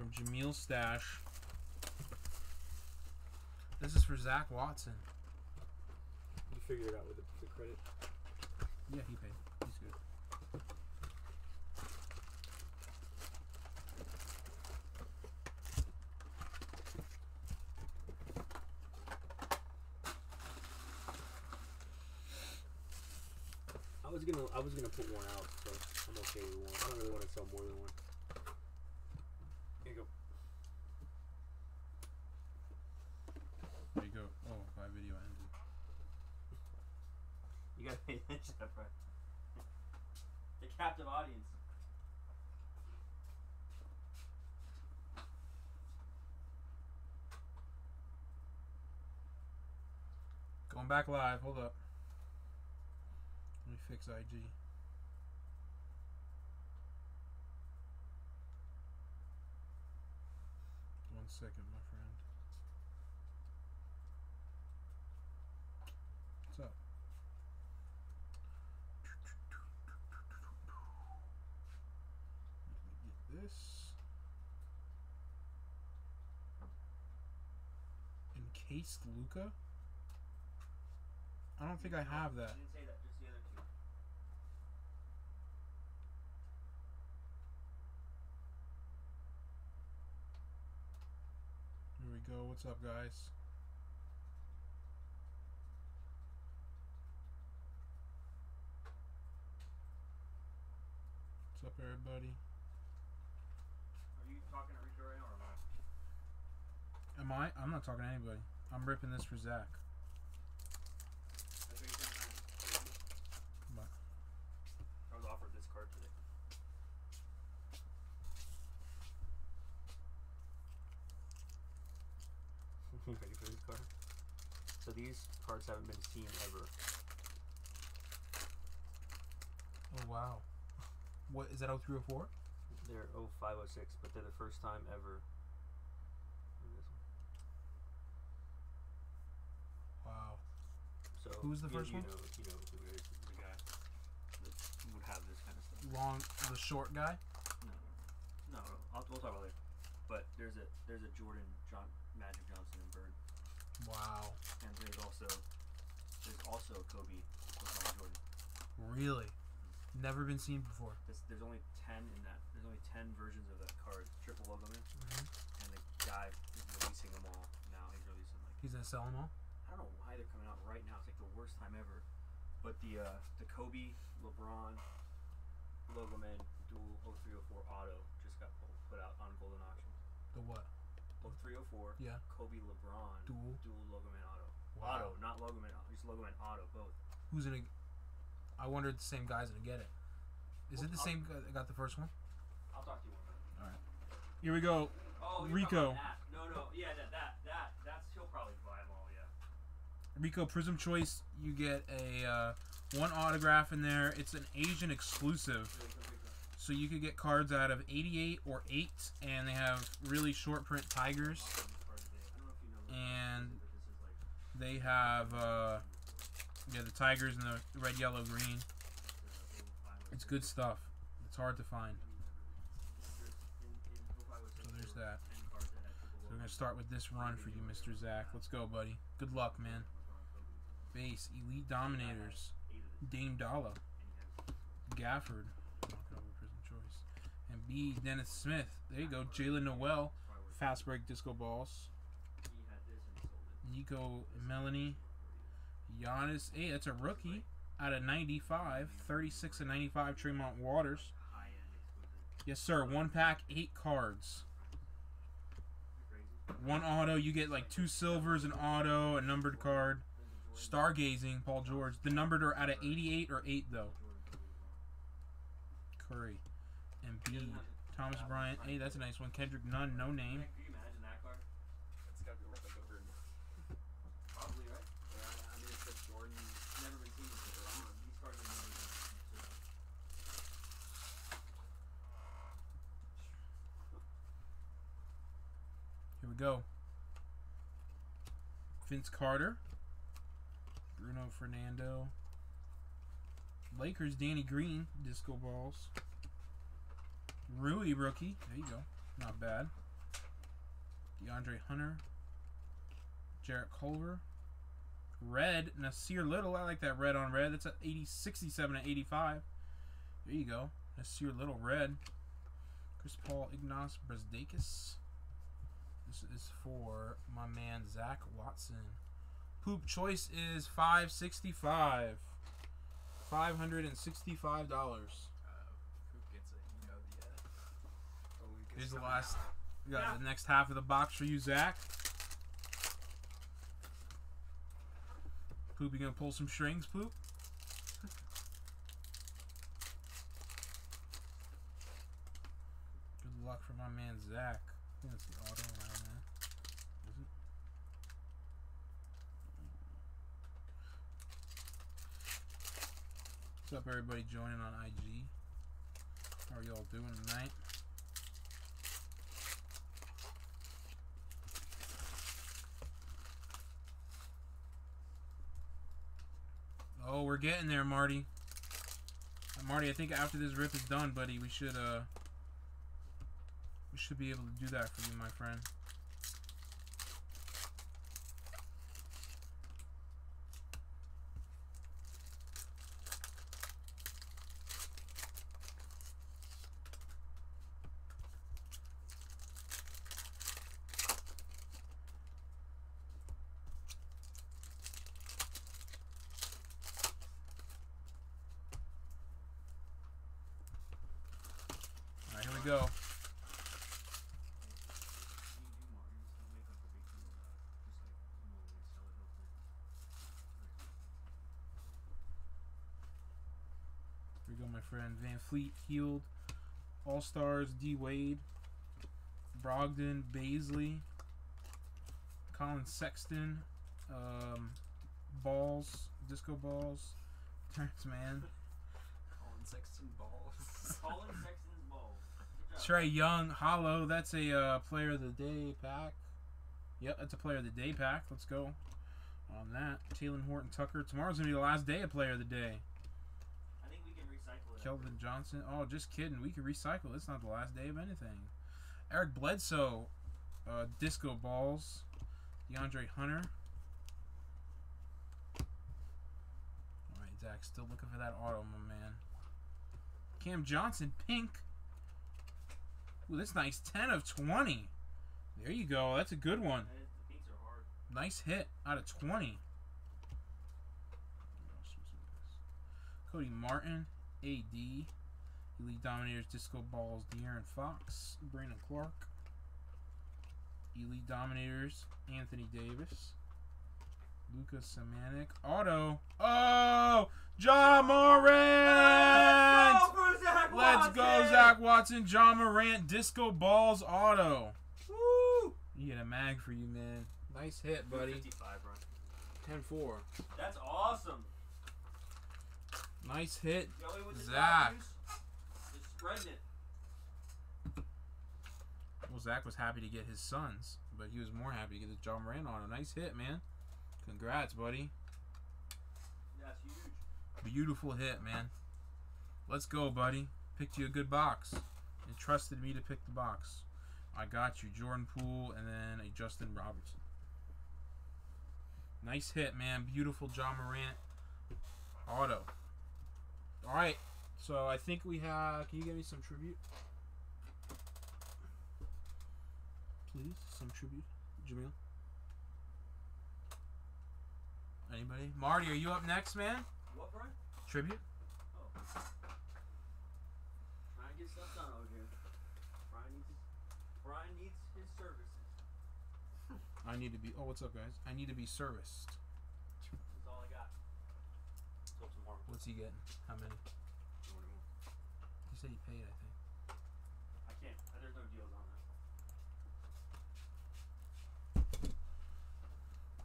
from Jamil Stash. This is for Zach Watson. You figured it out with the, the credit. Yeah, he paid. He's good. I was gonna I was gonna put one out, so I'm okay with one. I don't really want to sell more than one. Here you go. There you go. Oh, my video ended. Gotta pay attention the captive audience. Going back live. Hold up. Let me fix IG. One second, my friend. What's up? Let me get this. Luca? I don't think I have that. Didn't say that, just the other two. Here we go. What's up, guys? What's up, everybody? Are you talking to Rico right now or am I? Am I? I'm not talking to anybody. I'm ripping this for Zach. That's what you said. But I was offered this card today. Ready for this card? So these cards haven't been seen ever. oh wow, what is that? 0304? They're 0506, but they're the first time ever. in this one. Wow. So Who's the you, first you one? Know, you know is. The guy that would have this kind of stuff. Long, the short guy. No, no, no. I'll, we'll talk about it later. But there's a there's a Jordan John Magic Johnson and Bird, Wow. and there's also there's also Kobe LeBron Jordan. Really? Never been seen before. This, there's only ten in that. There's only ten versions of that card. Triple logo man, Mhm. and the guy is releasing them all now. He's releasing like He's gonna sell them all. I don't know why they're coming out right now. It's like the worst time ever. But the uh, the Kobe LeBron logo man dual 0304 auto just got put, out on Golden Auctions. The what? 0304 Yeah. Kobe LeBron Dual. dual logo man auto. Wow. Auto, not logo man. Just logo man auto, both. Who's gonna? I wonder if the same guy's gonna get it. Is Well, it the I'll- same guy that got the first one? I'll talk to you one minute. All right. Here we go. Oh, Rico. No, no, yeah, that, that, that, that's he'll probably buy them all. Yeah. Rico Prizm Choice. You get a uh, one autograph in there. It's an Asian exclusive. So you could get cards out of 88 or 8, and they have really short print tigers. And they have uh, yeah the tigers and the red, yellow, green. It's good stuff. It's hard to find. So there's that. So we're gonna start with this run for you, Mr. Zach. Let's go, buddy. Good luck, man. Base Elite Dominators, Dame Dolla, Gafford, Prizm Choice, and B Dennis Smith. There you go, Jalen Noel, Fast Break Disco Balls, Nico Melanie, Giannis. Hey, that's a rookie out of 95, 36 and 95. Tremont Waters. Yes, sir. One pack, eight cards. One auto, you get like two silvers, an auto, a numbered card. Stargazing, Paul George. The numbered are out of 88 or 8, though. Curry. And B. Thomas Bryant. Hey, that's a nice one. Kendrick Nunn, no name. Can you imagine that card? It's gotta be worth like over. Probably right. Yeah, I mean, it's the Jordan. Never been seen before. These cards are never been seen. Here we go. Vince Carter. Bruno Fernando. Lakers, Danny Green, disco balls. Rui rookie. There you go. Not bad. DeAndre Hunter. Jarrett Culver. Red, Nassir Little. I like that red on red. That's at 80, 67 and 85. There you go. Nassir Little red. Chris Paul Ignas Brazdeikis. This is for my man Zach Watson. Poop choice is five sixty five. Five hundred and sixty five dollars. Here's the last. We got yeah. the next half of the box for you, Zach. Poop, you gonna pull some strings, Poop? Good luck for my man Zach. That's the auto. What's up, everybody joining on IG? How are y'all doing tonight? Oh, we're getting there, Marty. Uh, Marty, I think after this rip is done, buddy, we should uh we should be able to do that for you, my friend. All right, here we go. You do more. You just don't make like a big deal about it. Just like normally sell it real quick. Here we go, my friend. VanVleet, Healed, All Stars, D Wade, Brogdon, Bazley, Collin Sexton, um, Balls, Disco Balls, Terance Mann, Collin Sexton balls. Collin Sexton's balls. Trae Young, Hollow. That's a uh, Player of the Day pack. Yep, that's a Player of the Day pack. Let's go on that. Talen Horton Tucker. Tomorrow's gonna be the last day of Player of the Day. I think we can recycle it. Keldon Johnson. Oh, just kidding. We can recycle. It's not the last day of anything. Eric Bledsoe, uh, Disco Balls, DeAndre Hunter. All right, Zach, still looking for that auto, my man. Cam Johnson, pink. Ooh, that's nice. 10 of 20. There you go. That's a good one. And it- the pinks are hard. Nice hit out of 20. Cody Martin, AD, Elite Dominators, Disco Balls, De'Aaron Fox, Brandon Clarke, Elite Dominators, Anthony Davis, Lucas Samanic, Auto. Oh, Ja Morant! Let's go, Zach Let's go, Watson! Zach Watson. Ja Morant, Disco Balls, Auto. Woo! You get a mag for you, man. Nice hit, buddy. 55, bro. 10 4. That's awesome. Nice hit. Joey with the Zach. Dodgers. Just spreading it. Well, Zach was happy to get his sons, but he was more happy to get the John Moran on. A nice hit, man. Congrats, buddy. That's huge. Beautiful hit, man. Let's go, buddy. Picked you a good box. And trusted me to pick the box. I got you, Jordan Poole, and then a Justin Robertson. Nice hit, man. Beautiful Ja Morant. Auto. All right. So I think we have. Can you give me some tribute? Please, some tribute, Jamil. Anybody? Marty, are you up next, man? What, Brian? Tribute. Oh. Trying to get stuff done over here. Brian needs Brian needs his services. I need to be. Oh, what's up, guys? I need to be serviced. That's all I got. Till tomorrow. What's he getting? How many? He said he paid. I think. I can't. There's no deals on that.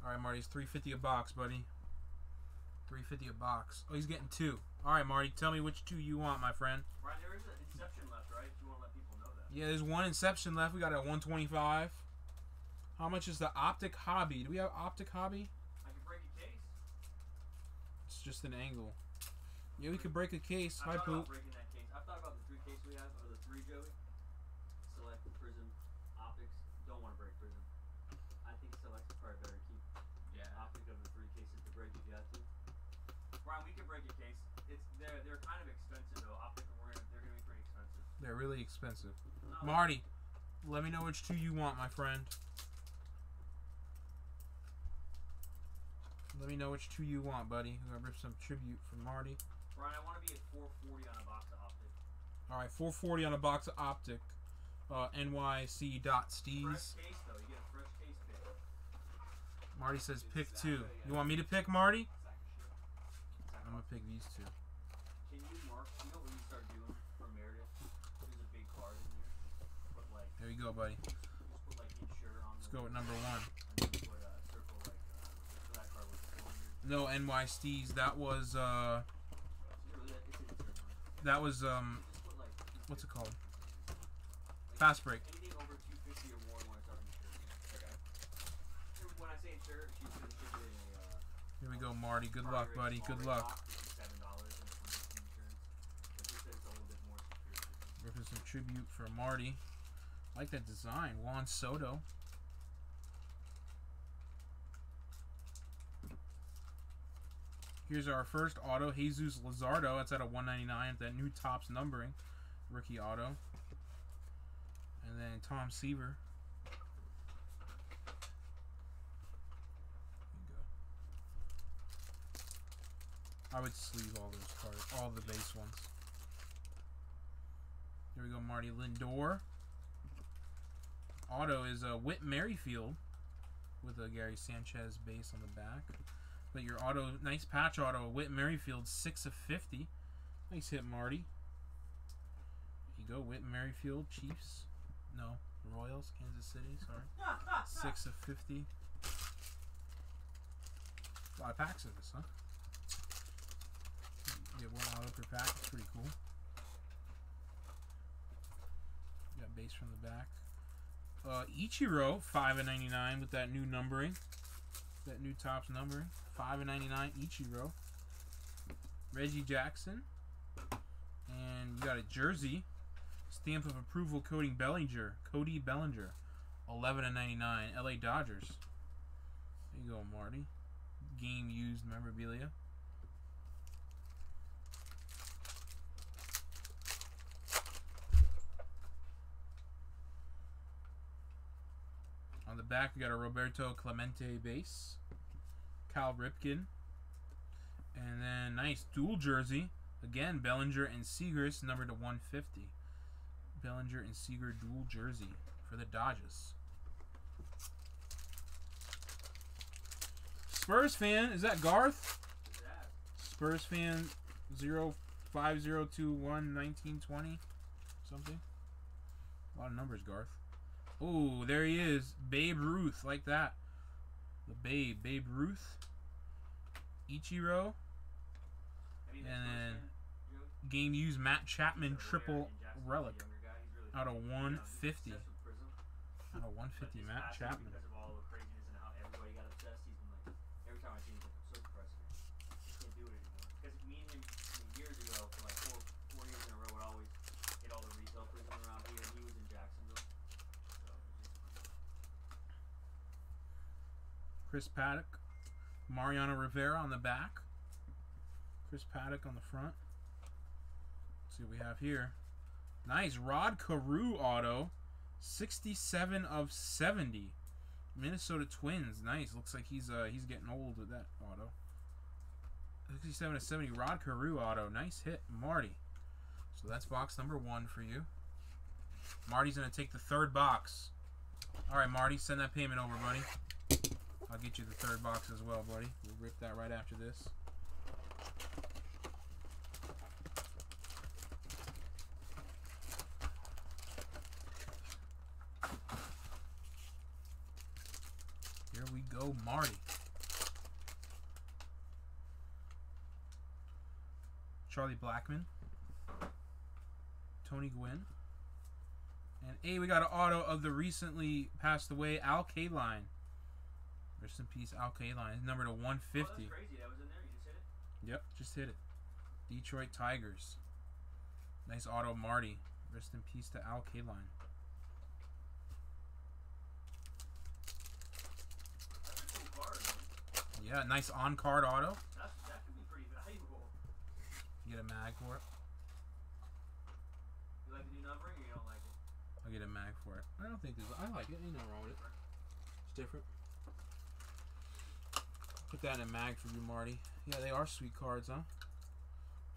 All right, Marty. It's three fifty a box, buddy. Three fifty a box. Oh, he's getting two. All right, Marty. Tell me which two you want, my friend. Brian, there is an Inception left, right? If you want to let people know that. Yeah, there's one Inception left. We got a one twenty five. How much is the Optic Hobby? Do we have Optic Hobby? I can break a case. It's just an angle. Yeah, we could break a case. I've Hi, thought poop. about breaking that case. I've thought about the three case we have, or the three Joey. Select, Prizm, Optics. Don't want to break Prizm. I think Select is probably better to keep Yeah. Optic of the three cases to break if you have to. Brian, we can break a case. It's they're they're kind of expensive though. Optic and we're gonna, they're gonna be pretty expensive. They're really expensive. No, Marty, let me know which two you want, my friend. Let me know which two you want, buddy. I'm gonna rip some tribute from Marty. Brian, I want to be at 440 on a box of Optic. All right, 440 on a box of Optic. Uh, NYC dot steez. Fresh case though. You get a fresh case pick. Marty says pick two. You want me to pick Marty? I'm gonna pick these two. Can you mark? You know what you start doing for Meredith? There's a big card in there. Put like There you go, buddy. Just put like Let's the go with number one. and then put uh, circle like uh, for that card with No NYCs. That was uh, Or that- it's an insert on it. That was um, Just put like what's it called? Fast break. Anything over 250 or more when I start insuring. Okay. When I say insure, she's gonna ship it in a uh, Here we go, Marty. Good luck, buddy. Good luck. box, which is seven dollars and it comes with insurance. But just that it's a little bit more secure. Ripping some tribute for Marty. like that design. Juan Soto. Here's our first auto, Jesus Luzardo. That's at a 199 at that new Topps numbering. Rookie auto. And then Tom Seaver. I would sleeve all those cards, all the base ones. Here we go, Marty Lindor. Auto is a Whit Merrifield with a Gary Sanchez base on the back. But your auto, nice patch auto, Whit Merrifield, 6 of 50. Nice hit, Marty. There you go, Whit Merrifield, Chiefs. No, Royals, Kansas City, sorry. 6 of 50. A lot of packs of this, huh? Get one auto per pack, it's pretty cool. Got base from the back. Uh, Ichiro, five and ninety nine with that new numbering, that new Topps number. Five and ninety nine Ichiro. Reggie Jackson, and you got a jersey, stamp of approval, Cody Bellinger, Cody Bellinger, eleven and ninety nine L.A. Dodgers. There you go, Marty. Game used memorabilia. On the back, we got a Roberto Clemente base, Cal Ripken, and then nice dual jersey. Again, Bellinger and Seagers, number to 150. Bellinger and Seager dual jersey for the Dodgers. Spurs fan, is that Garth? Spurs fan 05021 1920 something. A lot of numbers, Garth. Oh, there he is. Babe Ruth, like that. The Babe, Babe Ruth. Ichiro. And then Game used Matt Chapman triple Laird in Jacksonville, relic. the younger guy, he's really Out of 150. obsessed with Prizm. Out of 150, Matt Chapman. Because of all the craziness and how everybody got obsessed, he's been like, every time I see him, he's like, I'm so depressed. man. I can't do it anymore. Because me and him I mean, years ago, for like four, four years in a row, would always hit all the retail Prizm around here, and he was in Jacksonville. So, it was just fun. Chris Paddack. Mariano Rivera on the back. Chris Paddack on the front. Let's see what we have here. Nice. Rod Carew auto. 67 of 70. Minnesota Twins. Nice. Looks like he's uh he's getting old with that auto. 67 of 70. Rod Carew auto. Nice hit, Marty. So that's box number one for you. Marty's gonna take the third box. All right, Marty, send that payment over, buddy. I'll get you the third box as well, buddy. We'll rip that right after this. Here we go, Marty. Charlie Blackmon. Tony Gwynn. And A, we got an auto of the recently passed away Al Kaline. Rest in peace, Al Kaline. Number to Oh, 150. that's crazy. That was in there. You just hit it. Yep, just hit it. Detroit Tigers. Nice auto, Marty. Rest in peace to Al Kaline. That's a cool card. Man. Yeah, nice on card auto. That's, that could be pretty valuable. Get a mag for it. You like the new numbering, or you don't like it? I'll get a mag for it. I don't think there's. I like it. Ain't nothing wrong with it. It's different. Put that in a mag for you, Marty. Yeah, they are sweet cards, huh?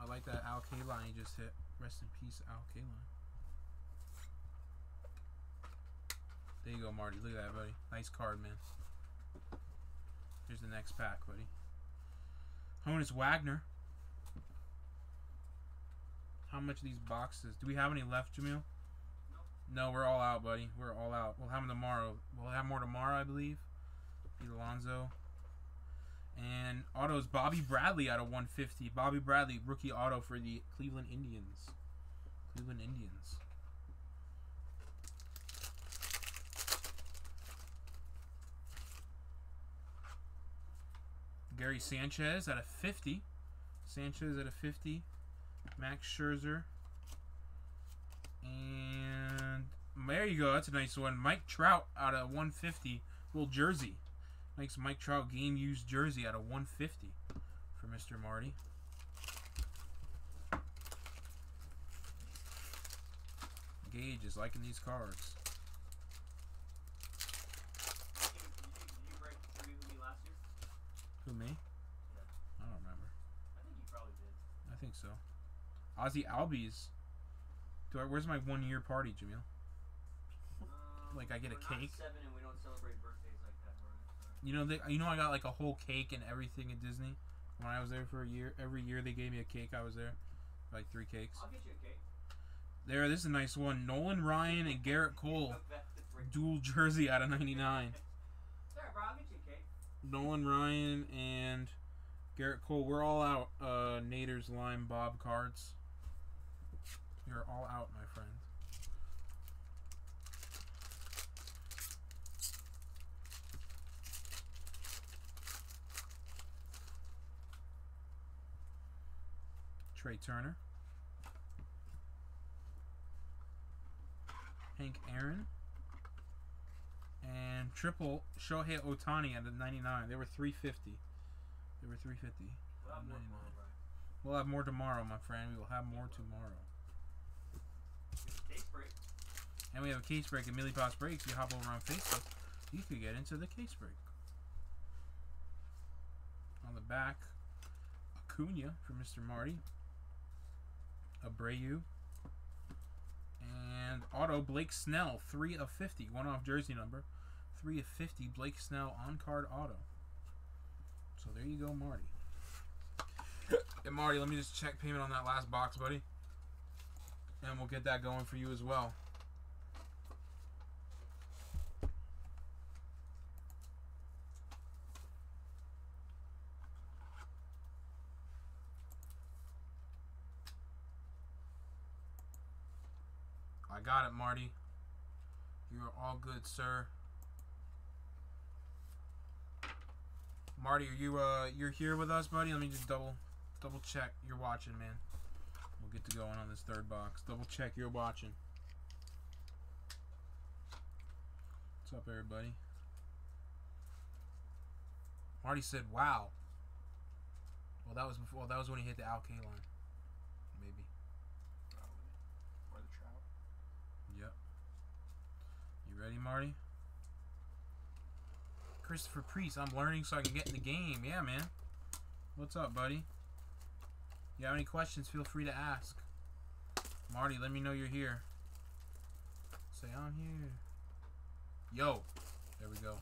I like that Al Kaline you just hit. Rest in peace, Al Kaline. There you go, Marty. Look at that, buddy. Nice card, man. Here's the next pack, buddy. Honus Wagner. How much of these boxes? Do we have any left, Jamil? No, we're all out, buddy. We're all out. We'll have them tomorrow. We'll have more tomorrow, I believe. Pete Alonso. And autos Bobby Bradley out of 150. Bobby Bradley, rookie auto for the Cleveland Indians. Cleveland Indians. Gary Sanchez out of 50. Sanchez out of 50. Max Scherzer. And there you go. That's a nice one. Mike Trout out of 150. Little jersey. Nice Mike Trout game used jersey out of 150 for Mr. Marty. Gage is liking these cards. Did you, did you break three with me last year? Who me? I don't remember. I think you probably did. I think so. Ozzie Albies. Do I, where's my one year party, Jamil? Um, Like, I get a cake? seven and we don't celebrate birthdays like that, Brian. Sorry. You know, they, you know, I got like a whole cake and everything at Disney. When I was there for a year, every year they gave me a cake. I was there, like three cakes. I'll get you a cake. There, this is a nice one. Nolan Ryan and Gerrit Cole, That's the freak- dual jersey out of '99. Sorry, bro. I'll get you a cake. Nolan Ryan and Gerrit Cole. We're all out. Uh, Nader's Lime Bob cards. You're all out, my friend. Trea Turner. Hank Aaron. And triple Shohei Ohtani at the 99. They were 350. They were 350. We'll have more tomorrow, We'll have more tomorrow, my friend. We will have more tomorrow. Case break. And we have a case break at Meelypops Breaks. You hop over on Facebook, you could get into the case break. On the back, Acuna for Mr. Marty. Abreu. And auto Blake Snell, 3 of 50. One off jersey number. 3 of 50 Blake Snell on card auto. So there you go, Marty. And Marty, let me just check payment on that last box, buddy. And we'll get that going for you as well. Got it, Marty. You are all good, sir. Marty, are you uh you're here with us, buddy? Let me just double double check you're watching, man. We'll get to going on this third box. Double check you're watching. What's up, everybody? Marty said, "Wow." Well, that was before. That was when he hit the Al Kaline. Maybe. Probably. Or the trout. Yep. Ready, Marty? Christopher Priest, I'm learning so I can get in the game. Yeah, man. What's up, buddy? You have any questions, feel free to ask. Marty, let me know you're here. Say, I'm here. Yo. There we go.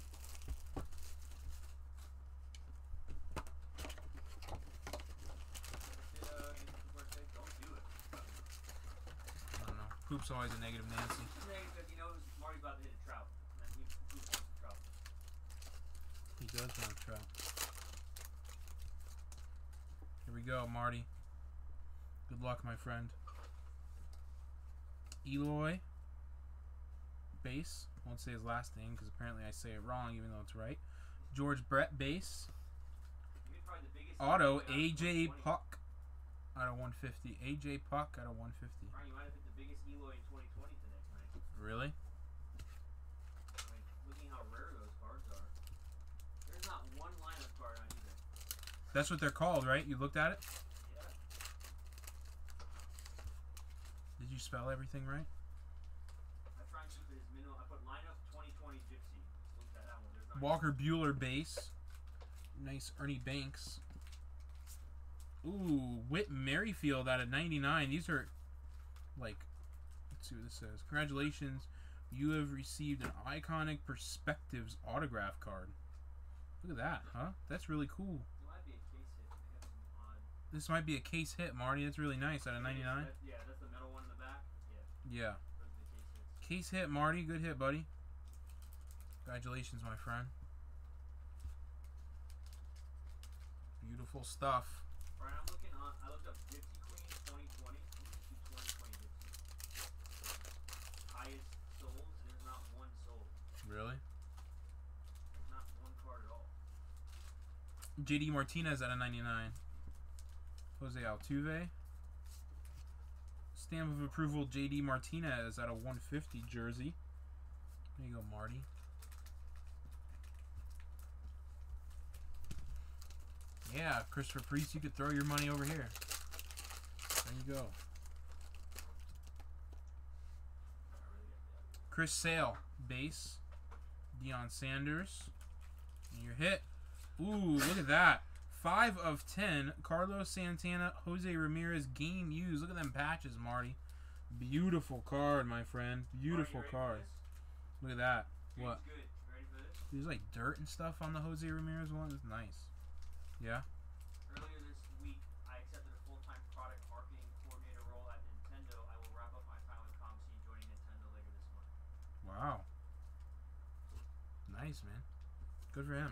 Poop's always a negative Nancy. Because he knows Marty's about to hit a trout. And then he poops on the trout. He does want a trout. Here we go, Marty. Good luck, my friend. Eloy. Base. Won't say his last name because apparently I say it wrong even though it's right. George Brett Base. You hit probably the biggest Auto hit we got AJ Puk out of 150. AJ Puk out of 150. Brian, you might have hit the biggest Eloy in 2020 today. Really? Like, looking how rare those cards are. There's not one lineup card on either. That's what they're called, right? You looked at it? Yeah. Did you spell everything right? I try and keep it as minimal. I put lineup 2020 Gypsy. Look at that one. Walker Buehler base. Nice Ernie Banks. Ooh, Whit Merrifield out of 99. These are like, let's see what this says. Congratulations. You have received an iconic perspectives autograph card. Look at that, huh? That's really cool. It might be a case hit. They got some odd. This might be a case hit, Marty. That's really nice out of 99. Yeah, that's the metal one in the back. Yeah, Yeah. those are the case hit, Marty. Good hit, buddy. Congratulations, my friend. Beautiful stuff. Brian, I'm looking on. I looked up Dipsy Queen 2020. Let me just do 2020 Dipsy. Highest sold. There's not one sold. Really? There's not one card at all. JD Martinez at a 99. Jose Altuve. Stamp of approval JD Martinez at a 150 jersey. There you go, Marty. Yeah, Christopher Priest, you could throw your money over here. There you go. Chris Sale, base. Deion Sanders. And your hit. Ooh, look at that. Five of ten. Carlos Santana, Jose Ramirez, game used. Look at them patches, Marty. Beautiful card, my friend. Beautiful Marty, you ready for card. Look at that. Green's What? Good. Ready for this? There's like dirt and stuff on the Jose Ramirez one. It's nice. Yeah. Earlier this week, I accepted a full-time product marketing coordinator role at Nintendo. I will wrap up my time with COMC joining Nintendo later this month. Wow. Nice, man. Good for him.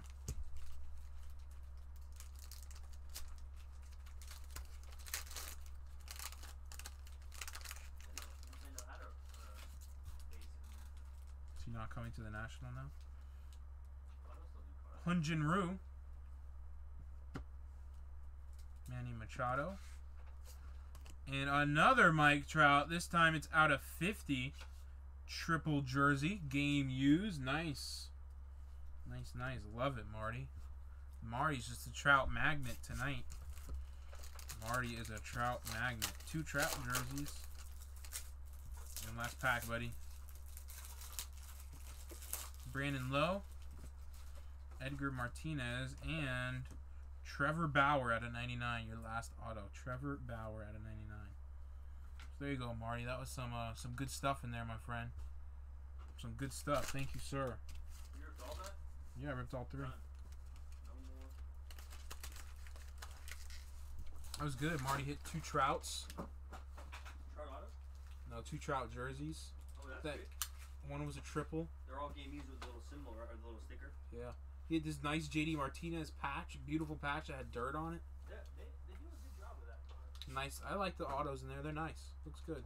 Nintendo, Nintendo had a uh, base in there. Is he not coming to the national now? Hyun-Jin Ryu. Manny Machado. And another Mike Trout. This time it's out of 50. Triple jersey. Game used. Nice. Nice, nice. Love it, Marty. Marty's just a Trout magnet tonight. Marty is a Trout magnet. Two Trout jerseys. And last pack, buddy. Brandon Lowe. Edgar Martinez, and Trevor Bauer at a 99. Your last auto. Trevor Bauer at a 99. So there you go, Marty. That was some uh, some good stuff in there, my friend. Some good stuff. Thank you, sir. You ripped all that? Yeah, I ripped all three. Done. No more. That was good. Marty hit two Trouts. Trout auto? No, two Trout jerseys. Oh, that's That- good. One was a triple. They're all game used with a little symbol, right? Or the little sticker. Yeah. He had this nice JD Martinez patch, beautiful patch that had dirt on it. Yeah, they, they do a good job with that. Nice. I like the autos in there. They're nice. Looks good.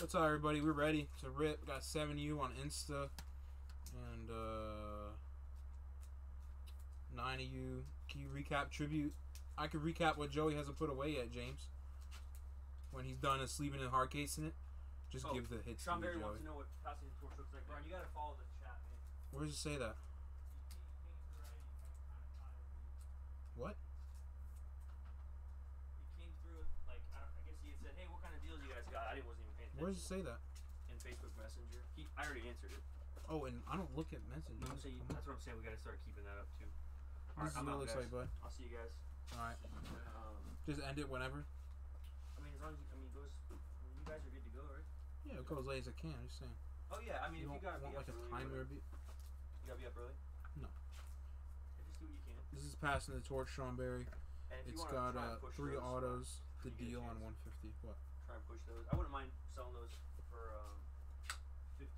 What's up, everybody? We're ready to rip. Got 7U on Insta. And, uh... 9 of you. Can you recap tribute? I could recap what Joey hasn't put away yet, James. When he's done is sleeving and hard casing it. Just Oh, give the hits Sean you, wants to know what passing the torch looks like. Brian, you gotta follow the chat, man. Where does it say that? What? He came through, like, I, don't, I guess he had said, hey, what kind of deals you guys got? I wasn't even paying attention. Where does it say that? In Facebook Messenger. He, I already answered it. Oh, and I don't look at messages. No, so you, that's what I'm saying. We gotta start keeping that up, too. This Alright, is I'm what it out, looks guys. like, bud. I'll see you guys. Alright. Um, Just end it whenever. I mean, as long as, you, I mean, goes, you guys are good to go, right? Yeah, go as late as I can. I'm just saying. Oh, yeah, I mean, you if you gotta be want up like a early, timer. whatever. You gotta be up early? No. Yeah, just do what you can. This is passing the torch, Sean Berry. And if It's you got try and uh, three those, autos. The you get a deal on 150. What? try and push those. I wouldn't mind selling those for um, 57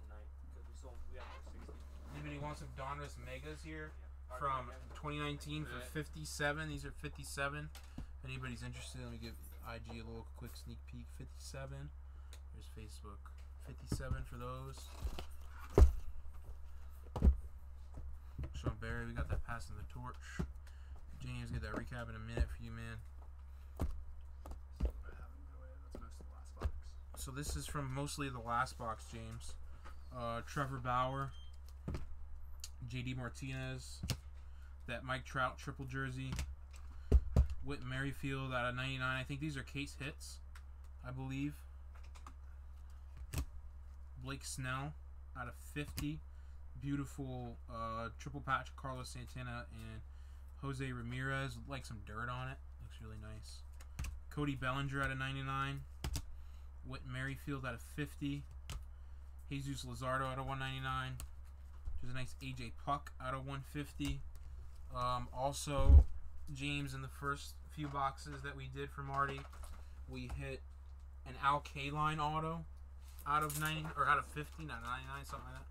tonight because we sold we have for 60. Anybody want some Donruss Megas here Yeah. from 2019 for 57? These are 57. If anybody's interested, let me give IG a little quick sneak peek. 57. Here's Facebook. 57 for those. Sean Barry, we got that passing the torch. James, get that recap in a minute for you, man. So this is from mostly the last box, James. Uh, Trevor Bauer, J.D. Martinez, that Mike Trout triple jersey, Whit Merrifield out of 99. I think these are case hits, I believe. Blake Snell out of 50. Beautiful uh, triple patch Carlos Santana and Jose Ramirez like some dirt on it. Looks really nice. Cody Bellinger out of 99. Whit Merrifield out of 50. Jesus Luzardo out of 199. There's a nice AJ Puk out of 150. Um, also, James, in the first few boxes that we did for Marty, we hit an Al Kaline auto out of 90 or out of 50, not 99, something like that.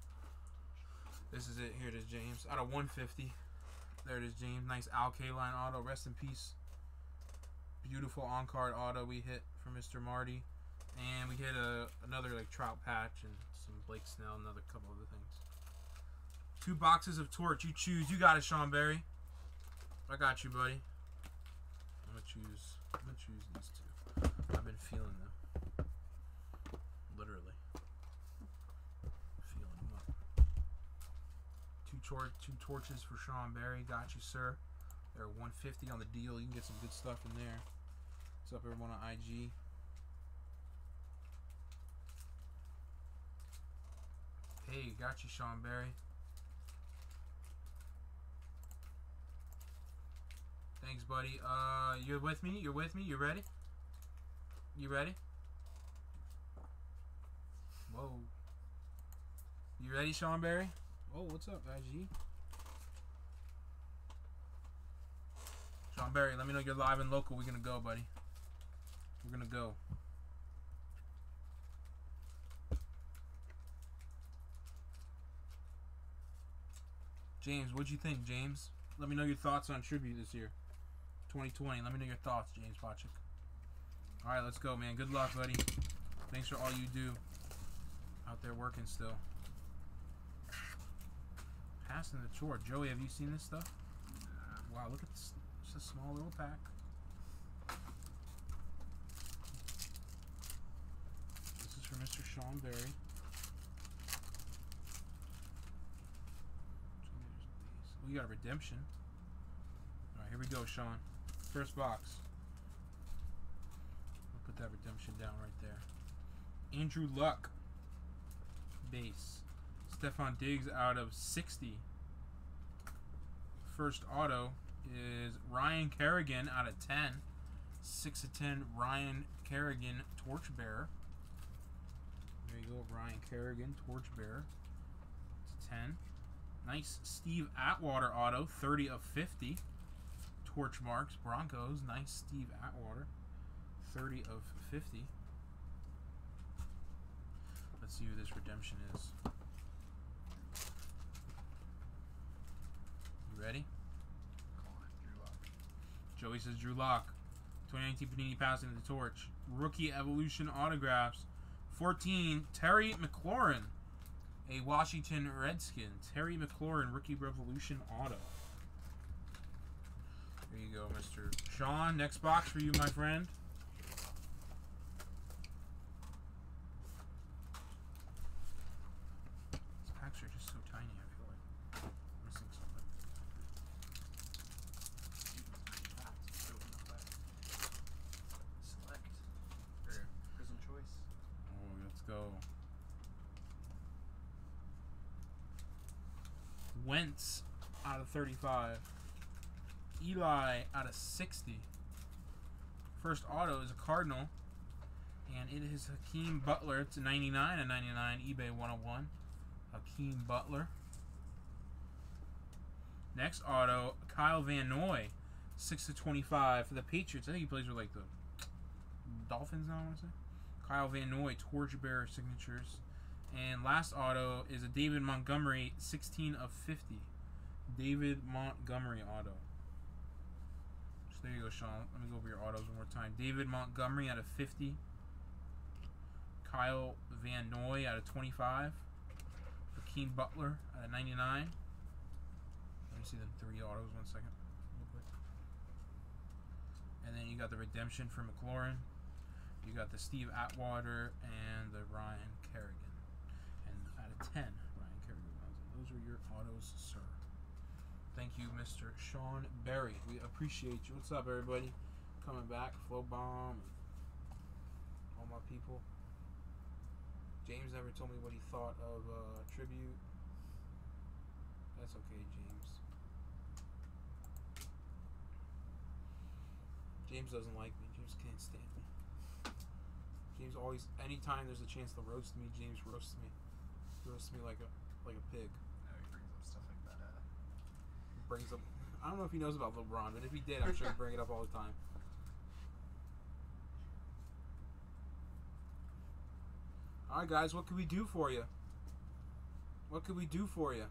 This is it. Here it is, James. Out of 150. There it is, James. Nice Al Kaline auto. Rest in peace. Beautiful on card auto we hit for Mr. Marty. And we hit a another like trout patch and some Blake Snell, another couple other things. Two boxes of torch. You choose. You got it, Sean Berry. I got you, buddy. I'm gonna choose. I'm gonna choose these two. I've been feeling them. Literally. Feeling them up. Two tor- two torches for Sean Barry. Got you, sir. They're 150 on the deal. You can get some good stuff in there. What's up, everyone on IG? Hey, got you, Sean Barry. Thanks, buddy. Uh, you're with me? You're with me? You ready? You ready? Whoa. You ready, Sean Berry? Oh, what's up, IG? Sean Barry, let me know you're live and local. We're gonna go, buddy. We're gonna go. James, what'd you think, James? Let me know your thoughts on tribute this year. 2020. Let me know your thoughts, James Patrick. All right, let's go, man. Good luck, buddy. Thanks for all you do out there working still. Passing the chore. Joey, have you seen this stuff? Wow, look at this. It's a small little pack. This is for Mr. Sean Berry. We got a redemption. All right, here we go, Sean. First box. We'll put that redemption down right there. Andrew Luck. Base. Stefon Diggs out of 60. First auto is Ryan Kerrigan out of 10. 6 of 10, Ryan Kerrigan, Torchbearer. There you go, Ryan Kerrigan, Torchbearer. It's a 10. Nice Steve Atwater auto, 30 of 50. Torch marks, Broncos. Nice Steve Atwater, 30 of 50. Let's see who this redemption is. Ready? Call it Drew Lock. Joey says Drew Lock. 2019 Panini passing the torch. Rookie Evolution autographs. 14, Terry McLaurin. A Washington Redskin. Terry McLaurin, Rookie Revolution auto. There you go, Mr. Sean. Next box for you, my friend. These packs are just so tiny, I feel like. I'm missing something. Just open up that select or Prizm choice. Oh, let's go. Wentz out of 35. Eli out of 60. First auto is a Cardinal. And it is Hakeem Butler. It's a 99 and 99 eBay 101. Hakeem Butler. Next auto, Kyle Van Noy. 6 to 25 for the Patriots. I think he plays with like the Dolphins now, I want to say. Kyle Van Noy, Torchbearer signatures. And last auto is a David Montgomery, 16 of 50. David Montgomery auto. So there you go, Sean. Let me go over your autos one more time. David Montgomery out of 50. Kyle Van Noy out of 25. Hakeem Butler out of 99. Let me see the three autos one second. And then you got the redemption for McLaurin. You got the Steve Atwater and the Ryan Kerrigan. And out of 10, Ryan Kerrigan. Those are your autos, sir. Thank you, Mr. Sean Berry. We appreciate you. What's up, everybody? Coming back, Flow Bomb, all my people. James never told me what he thought of uh, tribute. That's okay, James. James doesn't like me. James can't stand me. James always, anytime there's a chance to roast me, James roasts me. Roasts me like a like a pig. No, he brings up stuff like that. Uh, Brings up. I don't know if he knows about LeBron, but if he did, I'm sure he'd bring it up all the time. All right, guys, what can we do for you? What can we do for you?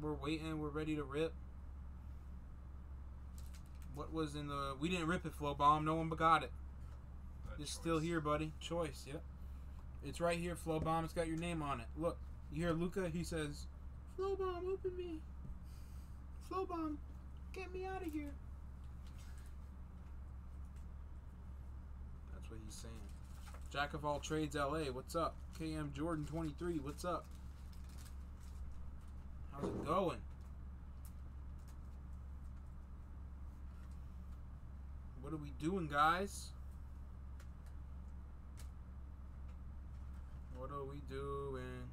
We're waiting. We're ready to rip. What was in the? We didn't rip it, Flow Bomb. No one but got it. But It's still here, buddy. Choice. Yep. It's right here, Flow Bomb. It's got your name on it. Look. You hear Luka? He says, "Flow Bomb, open me. Flow Bomb, get me out of here." That's what he's saying. Jack of all trades, LA. What's up? KM Jordan 23. What's up? How's it going? What are we doing, guys? What are we doing?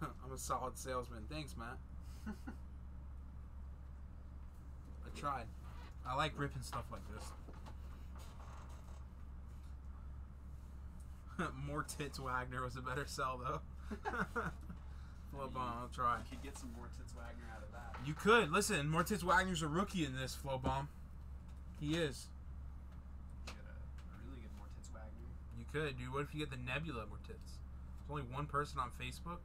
I'm a solid salesman. Thanks, Matt. I tried. I like ripping stuff like this. Moritz Wagner was a better sell though. Flip on, I'll try. You could get some more Tits Wagner out of that. You could listen. more Moritz Wagner's a rookie in this flow bomb. He is. You get a, a really good Moritz Wagner. You could, dude. What if you get the Nebula Moritz? There's only one person on Facebook.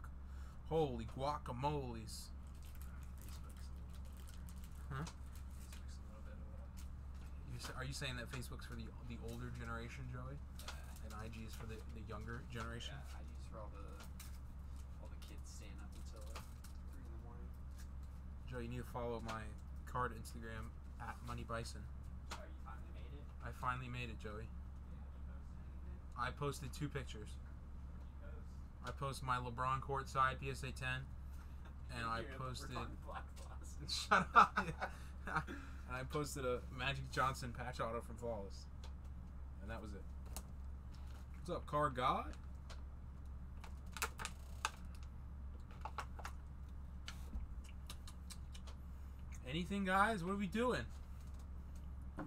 Holy guacamoles! Facebook's Huh? Facebook's a little bit of a. You, are you saying that Facebook's for the the older generation, Joey, Uh, and IG is for the, the younger generation? yeah, for all the all the kids staying up until like three in the morning. Joe, you need to follow my card Instagram at Money Bison. Oh, you finally made it. I finally made it, Joey. Yeah, you posted anything? I posted two pictures. What'd you post? I post my LeBron courtside PSA 10, and I posted. LeBron Black Boss. Shut up. and I posted a Magic Johnson patch auto from Flawless. And that was it. What's up, Car God? Anything, guys? What are we doing? They're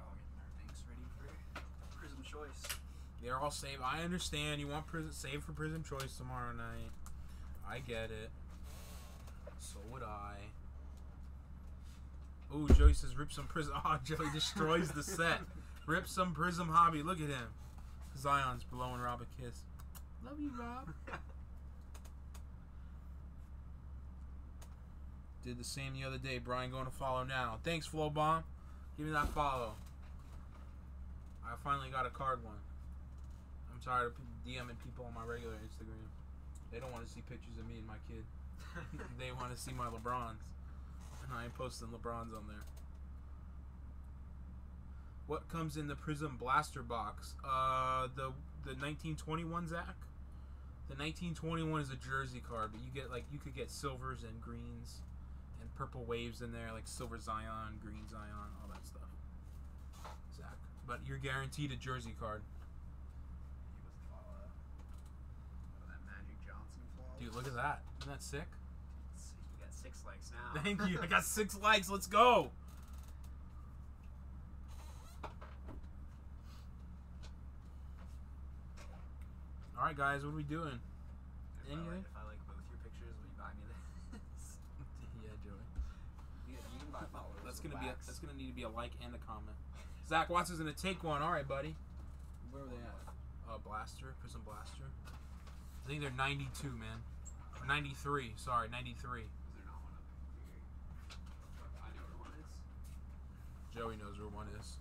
all getting their things ready for Prizm Choice. They're all safe. I understand you want prison save for Prizm Choice tomorrow night. I get it. So would I. Ooh, Joey says rip some Prizm. Oh, ah, Joey destroys the set. Rip some Prizm Hobby. Look at him. Zion's blowing Rob a kiss. Love you, Rob. Did the same the other day. Brian going to follow now. Thanks, Flow Bomb. Give me that follow. I finally got a card one. I'm tired of DMing people on my regular Instagram. They don't want to see pictures of me and my kid. they want to see my LeBrons. And I ain't posting LeBrons on there. What comes in the Prizm Blaster box? Uh, the the 1921 Zach. The 1921 is a jersey card, but you get like you could get silvers and greens, and purple waves in there, like silver Zion, green Zion, all that stuff. Zach, but you're guaranteed a jersey card, He was all, uh, oh, that Magic Johnson flaw. Dude. Look at that. Isn't that sick? You got six likes now. Thank you. I got six likes. Let's go. All right, guys. What are we doing? If I, like, if I like both your pictures, will you buy me this? yeah, Joey. you, you can buy followers. That's gonna be a, that's gonna need to be a like and a comment. Zach Watts is gonna take one. All right, buddy. Where are they at? Uh, Blaster, Prizm Blaster. I think they're 92, man. 93. Sorry, 93. Is there not one up here? I know where one is. Joey knows where one is.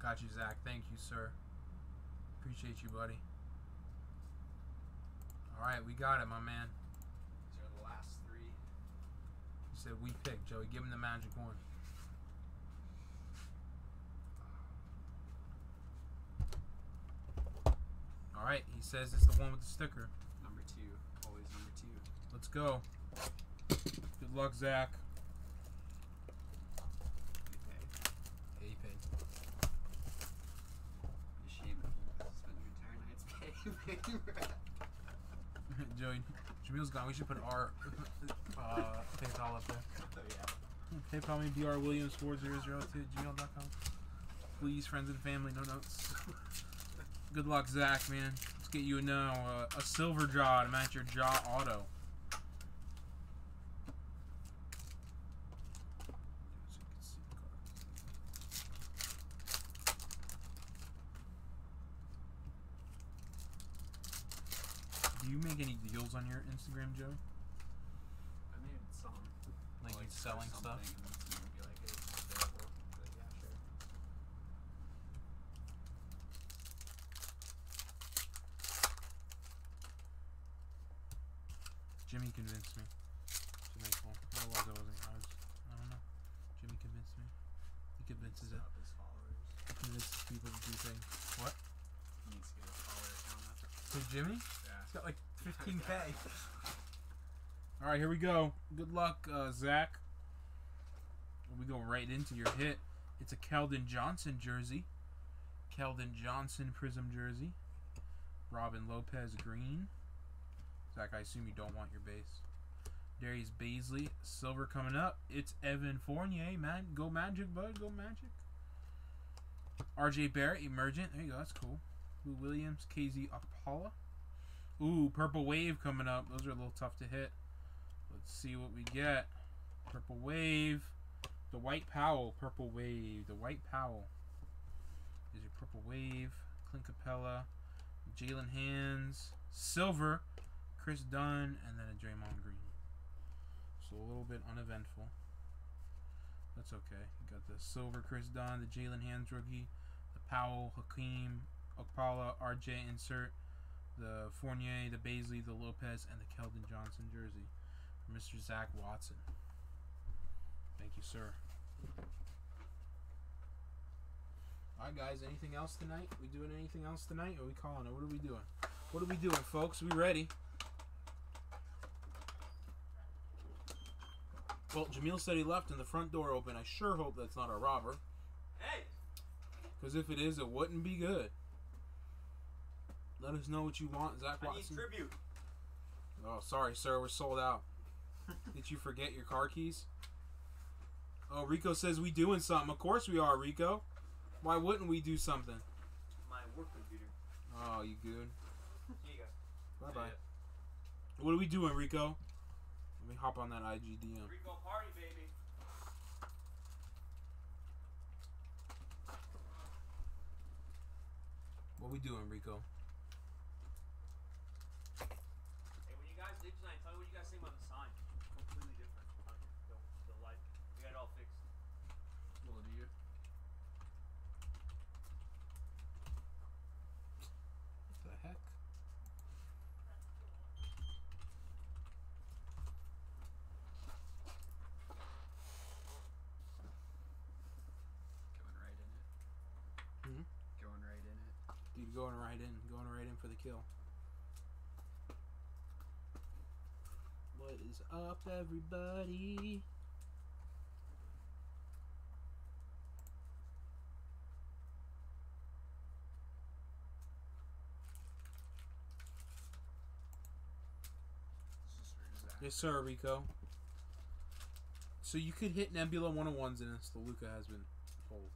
Got you, Zach. Thank you, sir. Appreciate you, buddy. All right, we got it, my man. These are the last three. He said we picked Joey. Give him the magic one. All right, he says it's the one with the sticker. Number two. Always number two. Let's go. Good luck, Zach. You pay. Yeah, he paid. Be a shame if you spend your entire night's pay. Joey, Jamil's gone. We should put our uh, PayPal up there. oh yeah. PayPal me Dr Williams four zero zero two gmail.com. Please, friends and family, no notes. Good luck, Zach, man. Let's get you a, no, uh, a silver jaw to match your jaw auto. Do you make any deals on your Instagram, Joe? I made some. Like, like selling stuff? Jimmy convinced me. to make one. Otherwise, I wasn't. I was. I don't know. Jimmy convinced me. He convinces it. He convinces people to do things. What? He needs to get his follower count up. So Jimmy? Yeah. He's got like 15k. All right, here we go. Good luck, uh, Zach. We go right into your hit. It's a Keldon Johnson jersey. Keldon Johnson Prizm jersey. Robin Lopez green. Zach, I assume you don't want your base. Darius Bazley silver coming up. It's Evan Fournier. Man, go Magic, bud. Go Magic. RJ Barrett emergent. There you go. That's cool. Lou Williams, KZ Okpala. Ooh, Purple Wave coming up. Those are a little tough to hit. Let's see what we get. Purple Wave. Dwight Powell. Purple Wave. Dwight Powell. Is your Purple Wave. Clint Capela. Jaylen Hands. Silver. Kris Dunn. And then a Draymond Green. So a little bit uneventful. That's okay. You got the silver Kris Dunn, the Jaylen Hands rookie, the Powell, Hakeem, Okpala, RJ insert, the Fournier, the Bazley, the Lopez, and the Keldon Johnson jersey for Mr. Zach Watson. Thank you, sir. All right, guys. Anything else tonight? We doing anything else tonight? Are we calling it? What are we doing? What are we doing, folks? We ready? Well, Jamil said he left and the front door open. I sure hope that's not a robber. Hey! Because if it is, it wouldn't be good. Let us know what you want, Zach I need Watson. tribute. Oh, sorry, sir. We're sold out. Did you forget your car keys? Oh, Rico says we doing something. Of course we are, Rico. Why wouldn't we do something? My work computer. Oh, you good. Here you go. Bye bye. What are we doing, Rico? Let me hop on that IGDM. Rico party, baby. What we doing, Rico? Hey, when you guys leave tonight, tell me what you guys think about the sign. Completely different. on The, the light. We got it all fixed. Well, do you? What the heck? Going right in it. Hmm? Going right in it. Dude, going right in. Going right in for the kill. What is up, everybody? Yes, sir, Rico. So you could hit Nebula 101s in this. The Luka has been pulled.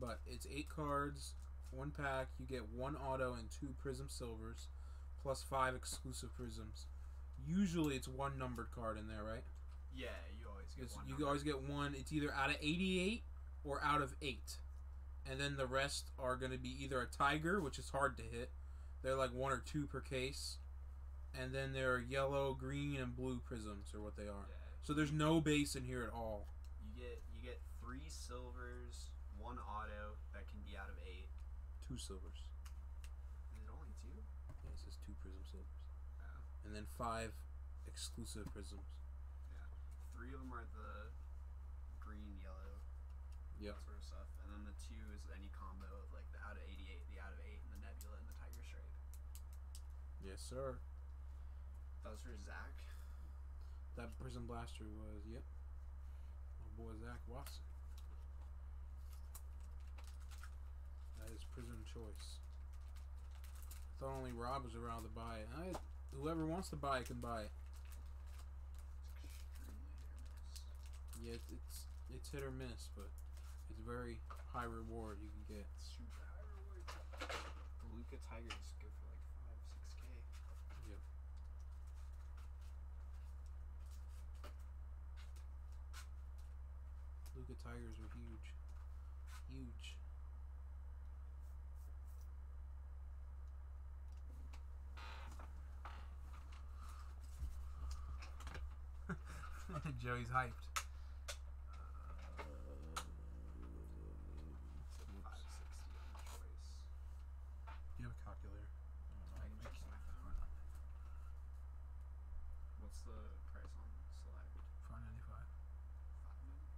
But it's eight cards, one pack. You get one auto and two Prizm Silvers, plus five exclusive Prizms. Usually it's one numbered card in there, right? Yeah, you always get It's, one. you always get one. It's either out of 88 or out of 8. And then the rest are going to be either a Tiger, which is hard to hit. They're like one or two per case. And then there are yellow, green, and blue Prizms, are what they are. Yeah. So there's no base in here at all. You get you get three silvers, one auto that can be out of eight. Two silvers. Is it only two? Yeah, it says two Prizm silvers. Oh. And then five exclusive Prizms. Yeah. Three of them are the green, yellow, Yep. that sort of stuff, and then the two is any combo of like the out of eighty-eight, the out of eight, and the nebula and the tiger stripe. Yes, sir. That was for Zach. That Prizm blaster was, yep. My boy Zach Watson. That is Prizm choice. Thought only Rob was around to buy it. I, whoever wants to buy it can buy it. Extremely hit or miss. Yeah, it's, it's it's hit or miss, but it's very high reward you can get. Super high reward. The Luka Tigers go for like five, six k. Yep. Luka Tigers are. Huge. Joey's hyped. Five sixty on the choice. Do you have a calculator? I can just my phone. What's the price on select? Five ninety five. Five minutes?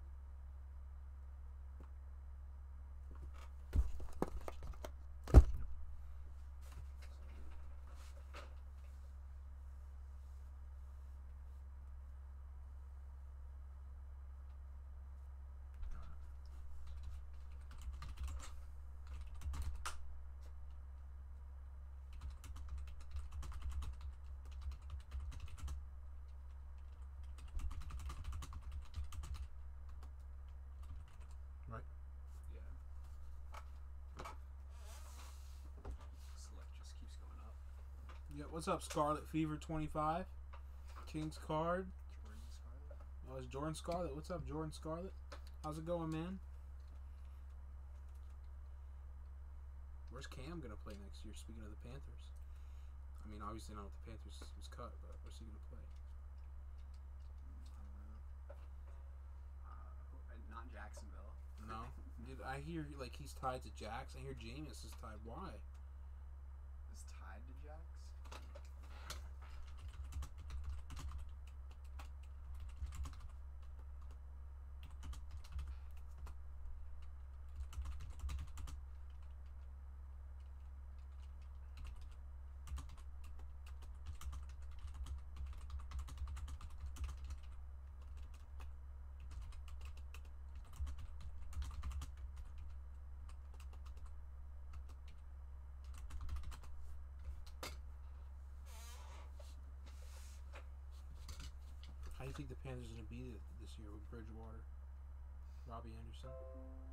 Yeah. Select just keeps going up. What's up, Scarlet Fever twenty five? King's card. Jordan Scarlet. Oh, it's Jordan Scarlet. What's up, Jordan Scarlet? How's it going, man? Where's Cam gonna play next year? Speaking of the Panthers, I mean, obviously not with the Panthers was cut, but where's he gonna play? Don't know. Uh, uh, not Jacksonville. No, dude, I hear like he's tied to Jax. I hear Jameis is tied. Why? Is tied to Jax. How do you think the Panthers are gonna beat it this year with Bridgewater, Robbie Anderson?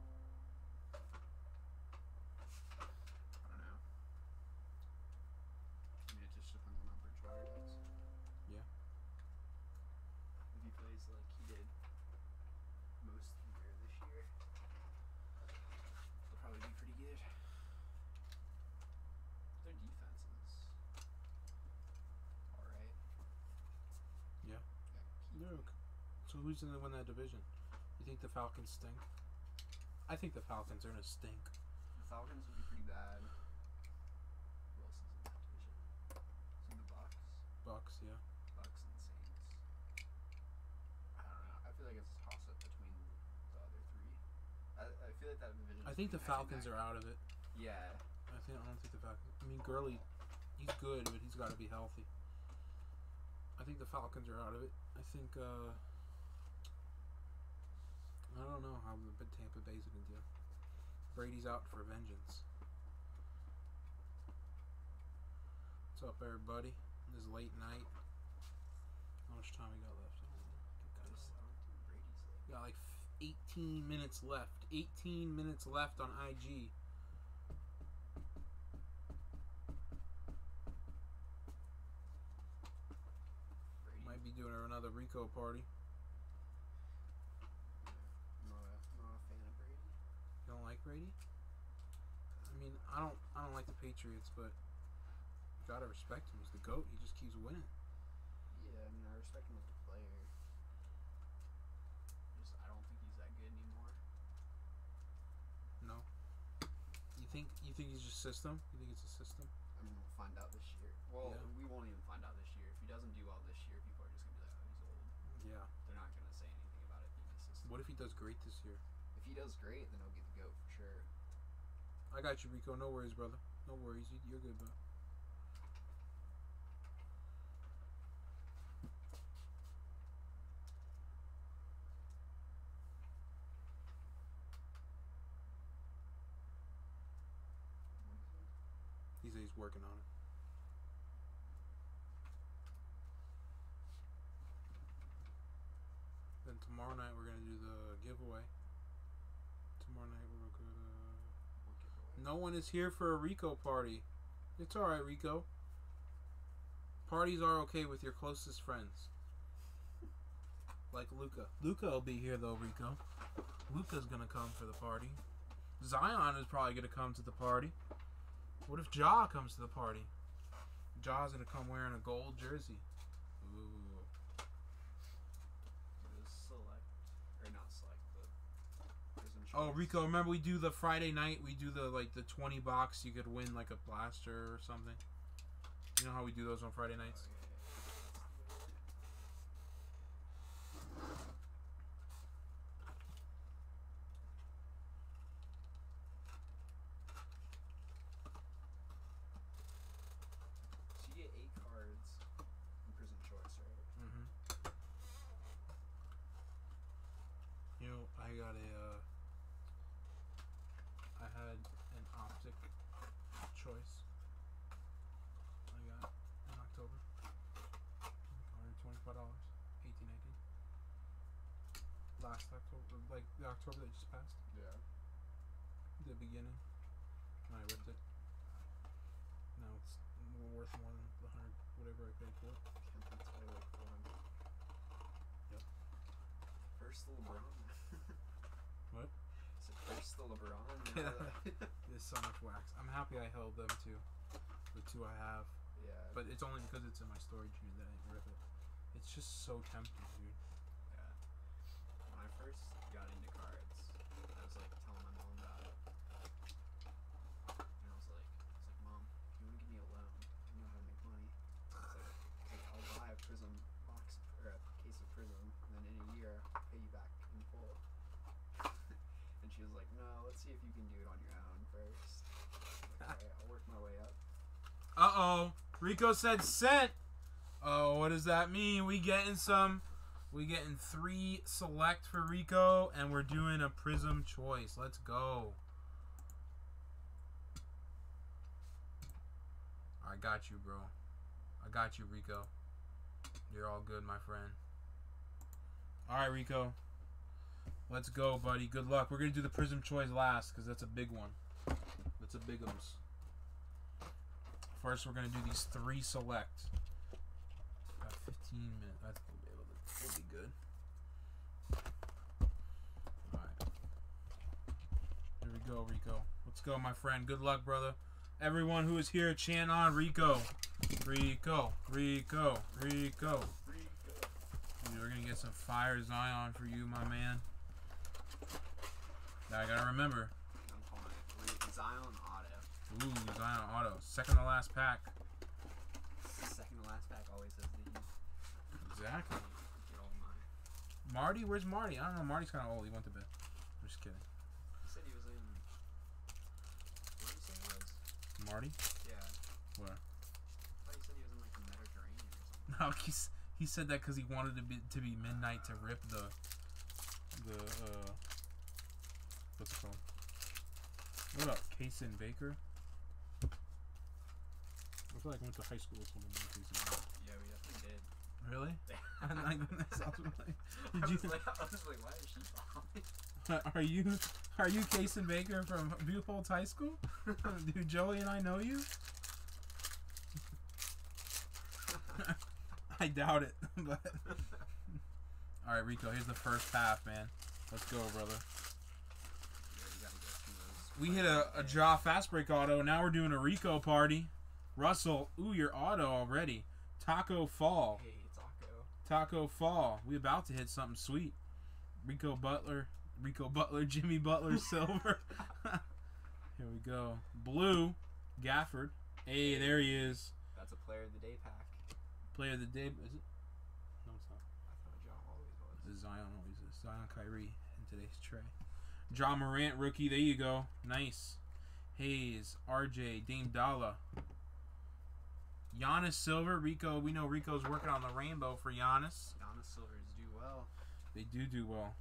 So who's gonna win that division? You think the Falcons stink? I think the Falcons are gonna stink. The Falcons would be pretty bad. Who else is in that division? Is it the Bucks? Bucks, yeah. Bucks and Saints. I don't know. I feel like it's a toss up between the other three. I, I feel like that division. I think the Falcons are out of it. Yeah. I think I don't think the Falcons. I mean, Gurley, he's good, but he's got to be healthy. I think the Falcons are out of it. I think. uh I don't know how Tampa Bay's gonna do. Brady's out for vengeance. What's up, everybody? This is late night. How much time we got left? Off. Got like 18 minutes left. 18 minutes left on IG. Might be doing another Rico party. I'm not a, I'm not a fan of Brady. You don't like Brady? I mean, I don't. I don't like the Patriots, but you gotta respect him. He's the goat. He just keeps winning. Yeah, I mean, I respect him as a player. Just, I don't think he's that good anymore. No. You think? You think he's just system? You think it's a system? I mean, we'll find out this year. Well, Yeah. we won't even find out this year. If he doesn't do well this year, people are just gonna be like, "Oh, he's old." Yeah. They're not gonna say anything about it being a system. What if he does great this year? If he does great, then he'll get the goat for sure. I got you, Rico. No worries, brother. No worries. You, you're good, bro. He said he's working on it. Then tomorrow night we're gonna do the giveaway. Tomorrow night we're gonna. We'll give away. No one is here for a Rico party. It's alright, Rico. Parties are okay with your closest friends. Like Luka. Luka will be here though, Rico. Luka's gonna come for the party. Zion is probably gonna come to the party. What if Ja comes to the party? Ja's gonna come wearing a gold jersey. Ooh. It is Oh, Rico, remember we do the Friday night? We do the like the twenty box. You could win like a blaster or something. You know how we do those on Friday nights? So you get eight cards in Prizm Choice, right? Mm-hmm. You know, I got a. Uh, I had an optic choice. I got in October. Hundred twenty-five dollars, eighteen nineteen. Like the October that just passed, Yeah. the beginning, and I ripped it. Now it's more worth more than the hundred whatever I paid for it. That's like 400. Yep. First the LeBron. What? Is it first the LeBron? Yeah. There's so much wax. I'm happy I held them too. The two I have. yeah. But it's only because it's in my storage unit that I didn't rip it. It's just so tempting, dude. Yeah. When I first got into cards, I was like telling my mom about it. And I was like, I was like, Mom, if you want to give me a loan, you know how to make money. I like, I'll buy a Prizm box or a case of Prizm, and then in a year I'll pay you back in full. and she was like, No, let's see if you can do it on your own first. Okay, I'll work my way up. Uh oh. Rico said sent. Oh, what does that mean? We getting some. We getting three select for Rico, and we're doing a Prizm Choice. Let's go. I got you, bro. I got you, Rico. You're all good, my friend. All right, Rico. Let's go, buddy. Good luck. We're gonna do the Prizm Choice last because that's a big one. That's a big bigums. First, we're gonna do these three select. Got 15 minutes. That's we'll be able to. We'll be good. All right. Here we go, Rico. Let's go, my friend. Good luck, brother. Everyone who is here, chant on Rico. Rico, Rico, Rico. Dude, we're gonna get some fire Zion for you, my man. Now I gotta remember. I'm calling it Zion Auto. Ooh, Zion Auto. Second to last pack. Second to last pack always says these. Exactly. Get all mine. Marty, where's Marty? I don't know. Marty's kind of old. He went to bed. I'm just kidding. He said he was in. Where did you say he was? Marty? Yeah. Where? I thought you said he was in like the Mediterranean or something. No, he's, he said that because he wanted to be to be midnight to rip the the uh what's it called? What up, Kason Baker? I feel like I went to high school with someone named Kason Baker. Yeah, we definitely did. Really? I'm like, that sounds familiar. I Did was you? like, I was like, why is she following? Are you are you Kason Baker from Buchholz High School? Do Joey and I know you? I doubt it, but all right, Rico. Here's the first half, man. Let's go, brother. Yeah, we gotta go through those. We hit a, a draw fast break auto. Now we're doing a Rico party. Russell, ooh, your auto already. Taco Fall. Hey, Taco. Taco Fall. We about to hit something sweet. Rico Butler. Rico Butler. Jimmy Butler Silver. Here we go. Blue. Gafford. Hey, there he is. That's a player of the day pack. Player of the day. Is it? No, it's not. I thought Ja always was. Zion always is. Zion Kyrie in today's tray. Ja Morant rookie. There you go. Nice. Hayes. RJ. Dame Dolla. Giannis Silver. Rico. We know Rico's working on the rainbow for Giannis. Giannis Silvers do well. They do do well.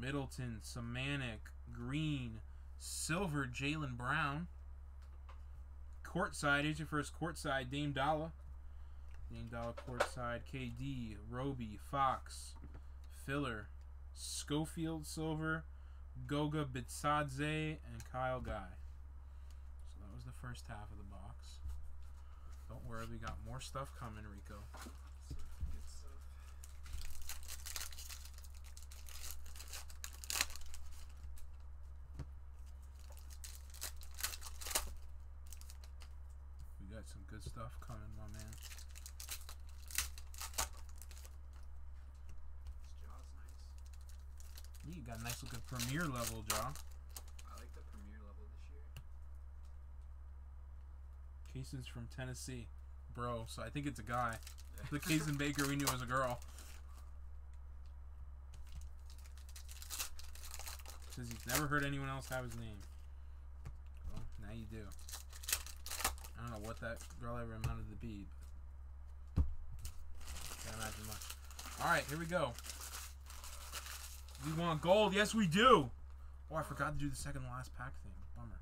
Middleton, Samanic, Green, Silver, Jaylen Brown. Courtside, here's your first courtside, Dame Dolla. Dame Dolla courtside, KD, Roby, Fox, Filler, Schofield Silver, Goga Bitadze, and Kyle Guy. So that was the first half of the box. Don't worry, we got more stuff coming, Rico. So, good stuff. We got some good stuff coming, my man. Nice. You got a nice looking premier level Ja. I like the premier level this year. Cason's from Tennessee, bro. So I think it's a guy. The Kason Baker we knew was a girl. Says he's never heard anyone else have his name. Well, now you do. I don't know what that girl ever amounted to be, but can't imagine much. All right, here we go. We want gold. Yes, we do. Oh, I forgot to do the second last pack thing. Bummer.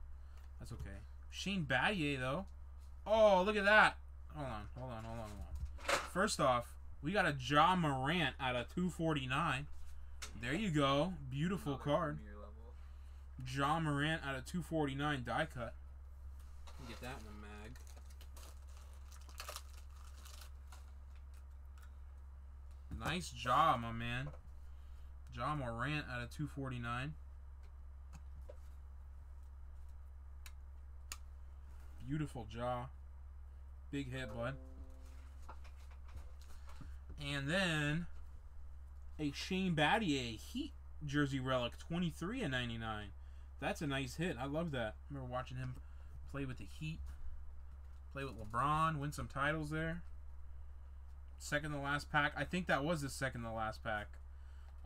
That's okay. Shane Battier, though. Oh, look at that. Hold on, hold on, hold on, hold on. First off, we got a Ja Morant out of 249. There you go. Beautiful Another card. Ja Morant out of 249 die cut. Get that in the mag. Nice job, my man. Ja Morant out of 249. Beautiful Ja. Big hit, bud. And then a Shane Battier Heat jersey relic, 23 and 99. That's a nice hit. I love that. I remember watching him play with the Heat, play with LeBron, win some titles there. Second to last pack. I think that was the second to last pack.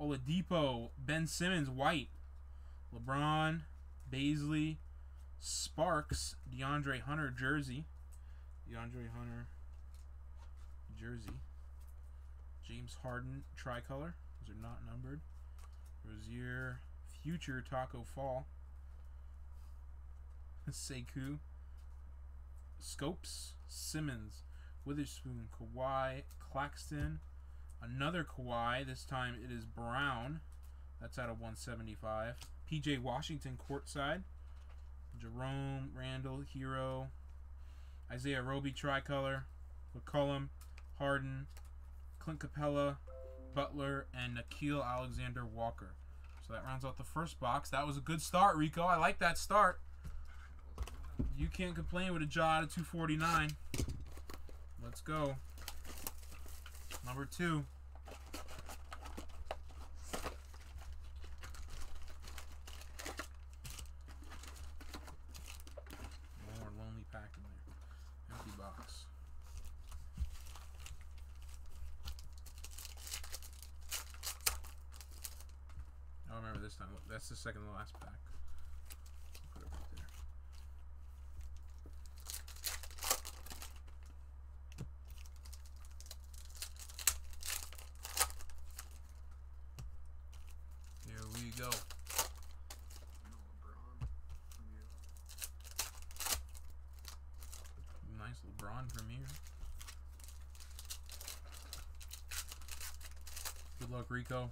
Oladipo, Ben Simmons, White, LeBron, Bazley, Sparks, DeAndre Hunter jersey, DeAndre Hunter jersey, James Harden tricolor. Those are not numbered. Rozier, future Taco Fall, Sekou, Scopes, Simmons, Weatherspoon, Kawhi, Claxton, another Kawhi. This time it is Brown. That's out of 175. PJ Washington courtside. Jerome, Randall, Herro, Isaiah Roby tricolor, McCollum, Harden, Clint Capela, Butler, and Nickeil Alexander Walker. So that rounds out the first box. That was a good start, Rico. I like that start. You can't complain with a Ja of 249. Let's go. Number two. More lonely pack in there. Empty box. I remember this time. Look, That's the second to last pack. Put it right there. Here we go. No, LeBron. Premier level. Nice LeBron premiere. Good luck, Rico.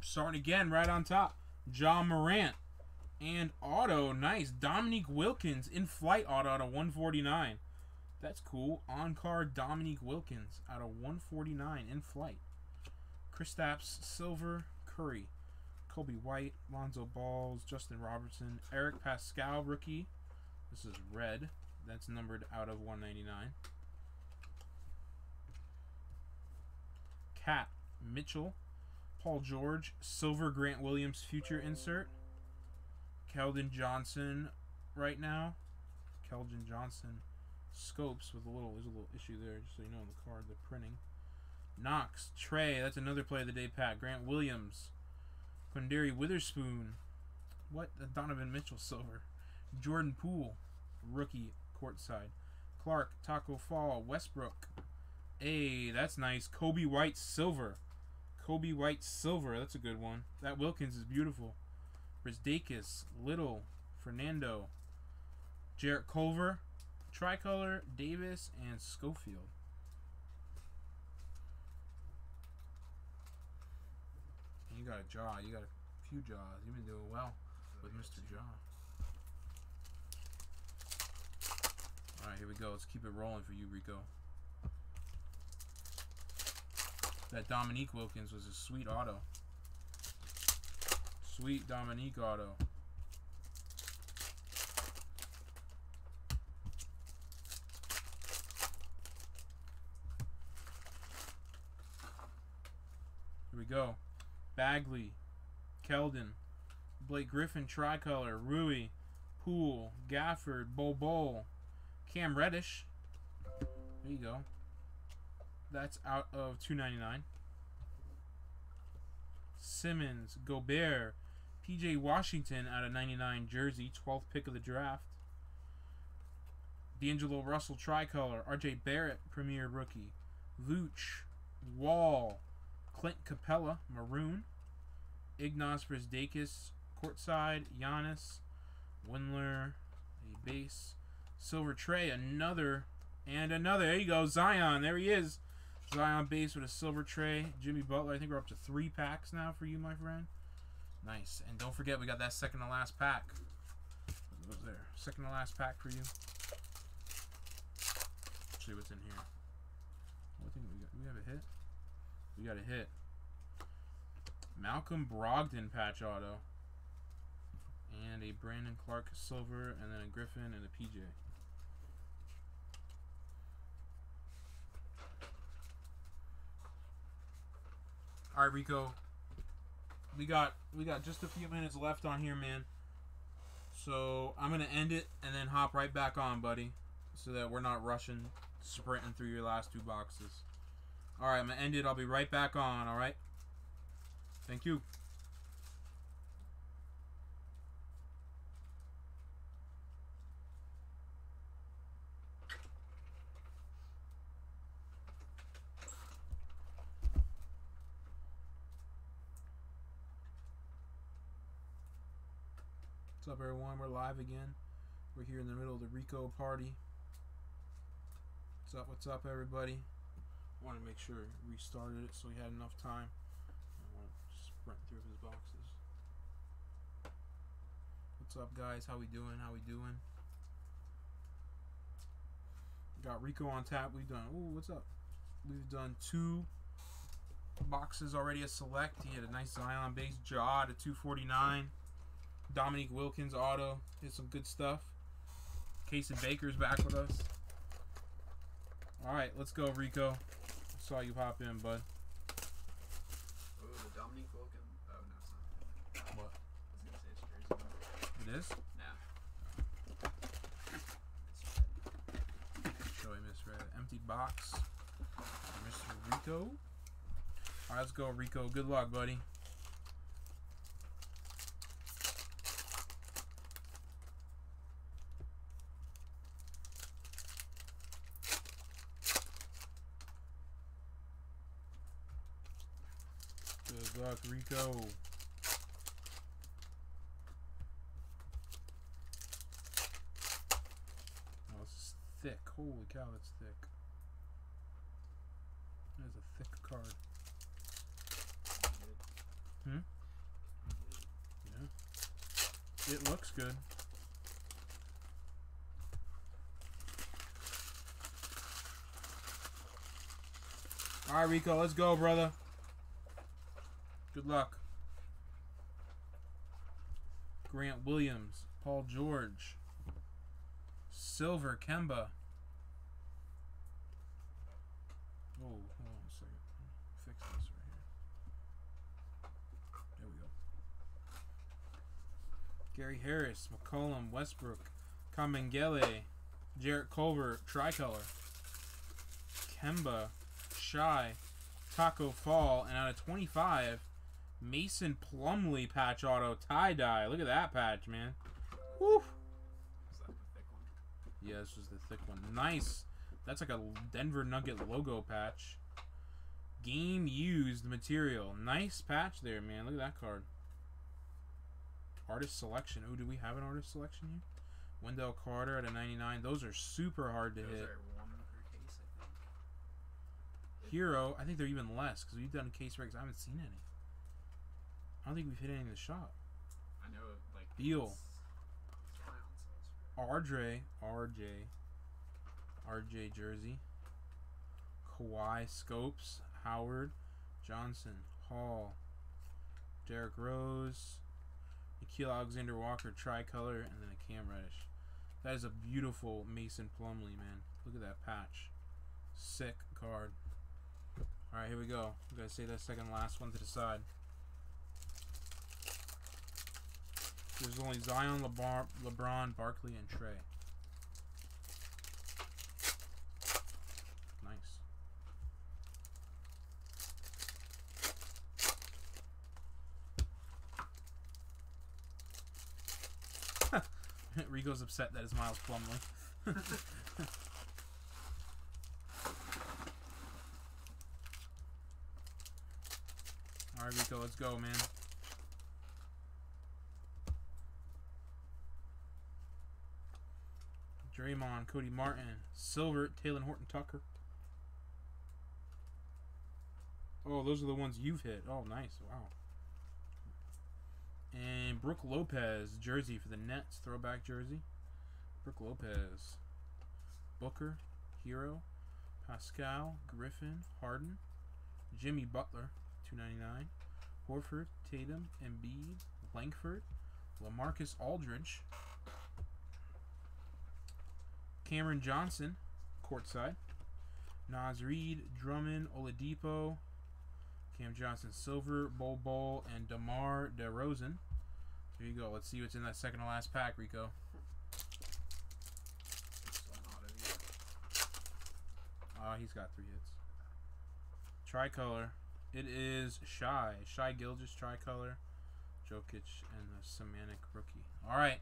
Starting again, right on top. Ja Morant. And auto, nice. Dominique Wilkins in flight auto out of 149. That's cool. On card Dominique Wilkins out of 149 in flight. Kristaps Silver Curry. Coby White, Lonzo Balls, Justin Robertson, Eric Paschall rookie. This is red. That's numbered out of 199. Cat Mitchell, Paul George, Silver Grant Williams future insert. Keldon Johnson right now. Keldon Johnson scopes with a little there's a little issue there, just so you know on the card the printing. Knox, Trey, that's another play of the day pack. Grant Williams. Quinndary Weatherspoon. What? Donovan Mitchell silver. Jordan Poole, rookie courtside. Clark, Taco Fall, Westbrook. Hey, that's nice. Coby White silver. Coby White silver. That's a good one. That Wilkins is beautiful. Rizdakis, Little, Fernando, Jarrett Culver, Tricolor, Davis, and Schofield. And you got a Ja. You got a few jaws. You've been doing well with Mr. Ja. Alright, here we go. Let's keep it rolling for you, Rico. That Dominique Wilkins was a sweet auto. Sweet Dominique auto. Here we go. Bagley, Keldon, Blake Griffin tricolor, Rui, Poole, Gafford, Bo Bol, Cam Reddish. There you go. That's out of 299. Simmons, Gobert, PJ Washington out of 99 jersey, 12th pick of the draft. D'Angelo Russell tricolor, RJ Barrett premier rookie, Vooch, Wall, Clint Capela maroon, Ignas Brazdeikis courtside, Giannis, Windler, a base, Silver Tray, another and another. There you go, Zion. There he is. Zion base with a silver tray. Jimmy Butler. I think we're up to three packs now for you, my friend. Nice. And don't forget, we got that second to last pack. What was there? Second to last pack for you. Let's see what's in here. What thing we got? We have a hit. We got a hit. Malcolm Brogdon patch auto. And a Brandon Clarke silver, and then a Griffin and a PJ. All right, Rico. We got we got just a few minutes left on here, man. So I'm gonna end it and then hop right back on, buddy, so that we're not rushing, sprinting through your last two boxes. All right, I'm gonna end it. I'll be right back on. All right. Thank you. What's up, everyone? We're live again. We're here in the middle of the Rico party. What's up? What's up, everybody? I want to make sure restarted it so we had enough time. I want to sprint through his boxes. What's up, guys? How we doing? How we doing? Got Rico on tap. We've done. Oh, what's up? We've done two boxes already. A select. He had a nice Zion base jaw to 249. Dominique Wilkins auto. Did some good stuff. Casey Baker's back with us. All right, let's go, Rico. Saw you hop in, bud. Oh, the Dominique Wilkins. Oh, no, it's not. What? I was gonna say it's jersey number. It is. Show him misread. Empty box. Mr. Rico. All right, let's go, Rico. Good luck, buddy. Luck, Rico. Oh, this is thick. Holy cow, that's thick. That is a thick card. good. Yeah. It looks good. All right, Rico, let's go, brother. Good luck. Grant Williams, Paul George, Silver Kemba. Oh, hold on a second. Fix this right here. There we go. Gary Harris, McCollum, Westbrook, Kabengele, Jarrett Culver, Tricolor, Kemba, Shai, Taco Fall, and out of 25, Mason Plumlee patch auto tie dye. Look at that patch, man. Woo! Is that the thick one? Yeah, this was the thick one. Nice. That's like a Denver Nugget logo patch. Game used material. Nice patch there, man. Look at that card. Artist selection. Oh, do we have an artist selection here? Wendell Carter at a 99. Those are super hard to Those hit. are one per case, I think. Herro, I think they're even less because we've done case breaks. I haven't seen any. I don't think we've hit any in the shop. I know, like. Beal. it's- it's brown, so it's rare. RJ, RJ, RJ jersey. Kawhi, Scopes, Howard, Johnson, Hall, Derrick Rose, Nickeil Alexander Walker, tricolor, and then a Cam Reddish. That is a beautiful Mason Plumlee, man. Look at that patch. Sick card. All right, here we go. I'm gonna say that second last one to the side. There's only Zion, LeBron, LeBron, Barkley, and Trey. Nice. Rico's upset that his Miles Plumlee. Alright, Rico, let's go, man. Draymond, Cody Martin, Silver, Talen Horton Tucker. Oh, those are the ones you've hit. Oh, nice. Wow. And Brook Lopez, jersey for the Nets, throwback jersey. Brook Lopez. Booker, Herro, Paschall, Griffin, Harden, Jimmy Butler, 299. Horford, Tatum, Embiid, Langford, Lamarcus Aldridge, Cameron Johnson, courtside. Naz Reid, Drummond, Oladipo, Cam Johnson, Silver, Bol Bol, and Demar DeRozan. There you go. Let's see what's in that second to last pack, Rico. Ah, he's got three hits. Tricolor. It is Shy. Shai Gilgeous Tricolor. Jokic and the Semantic rookie. All right.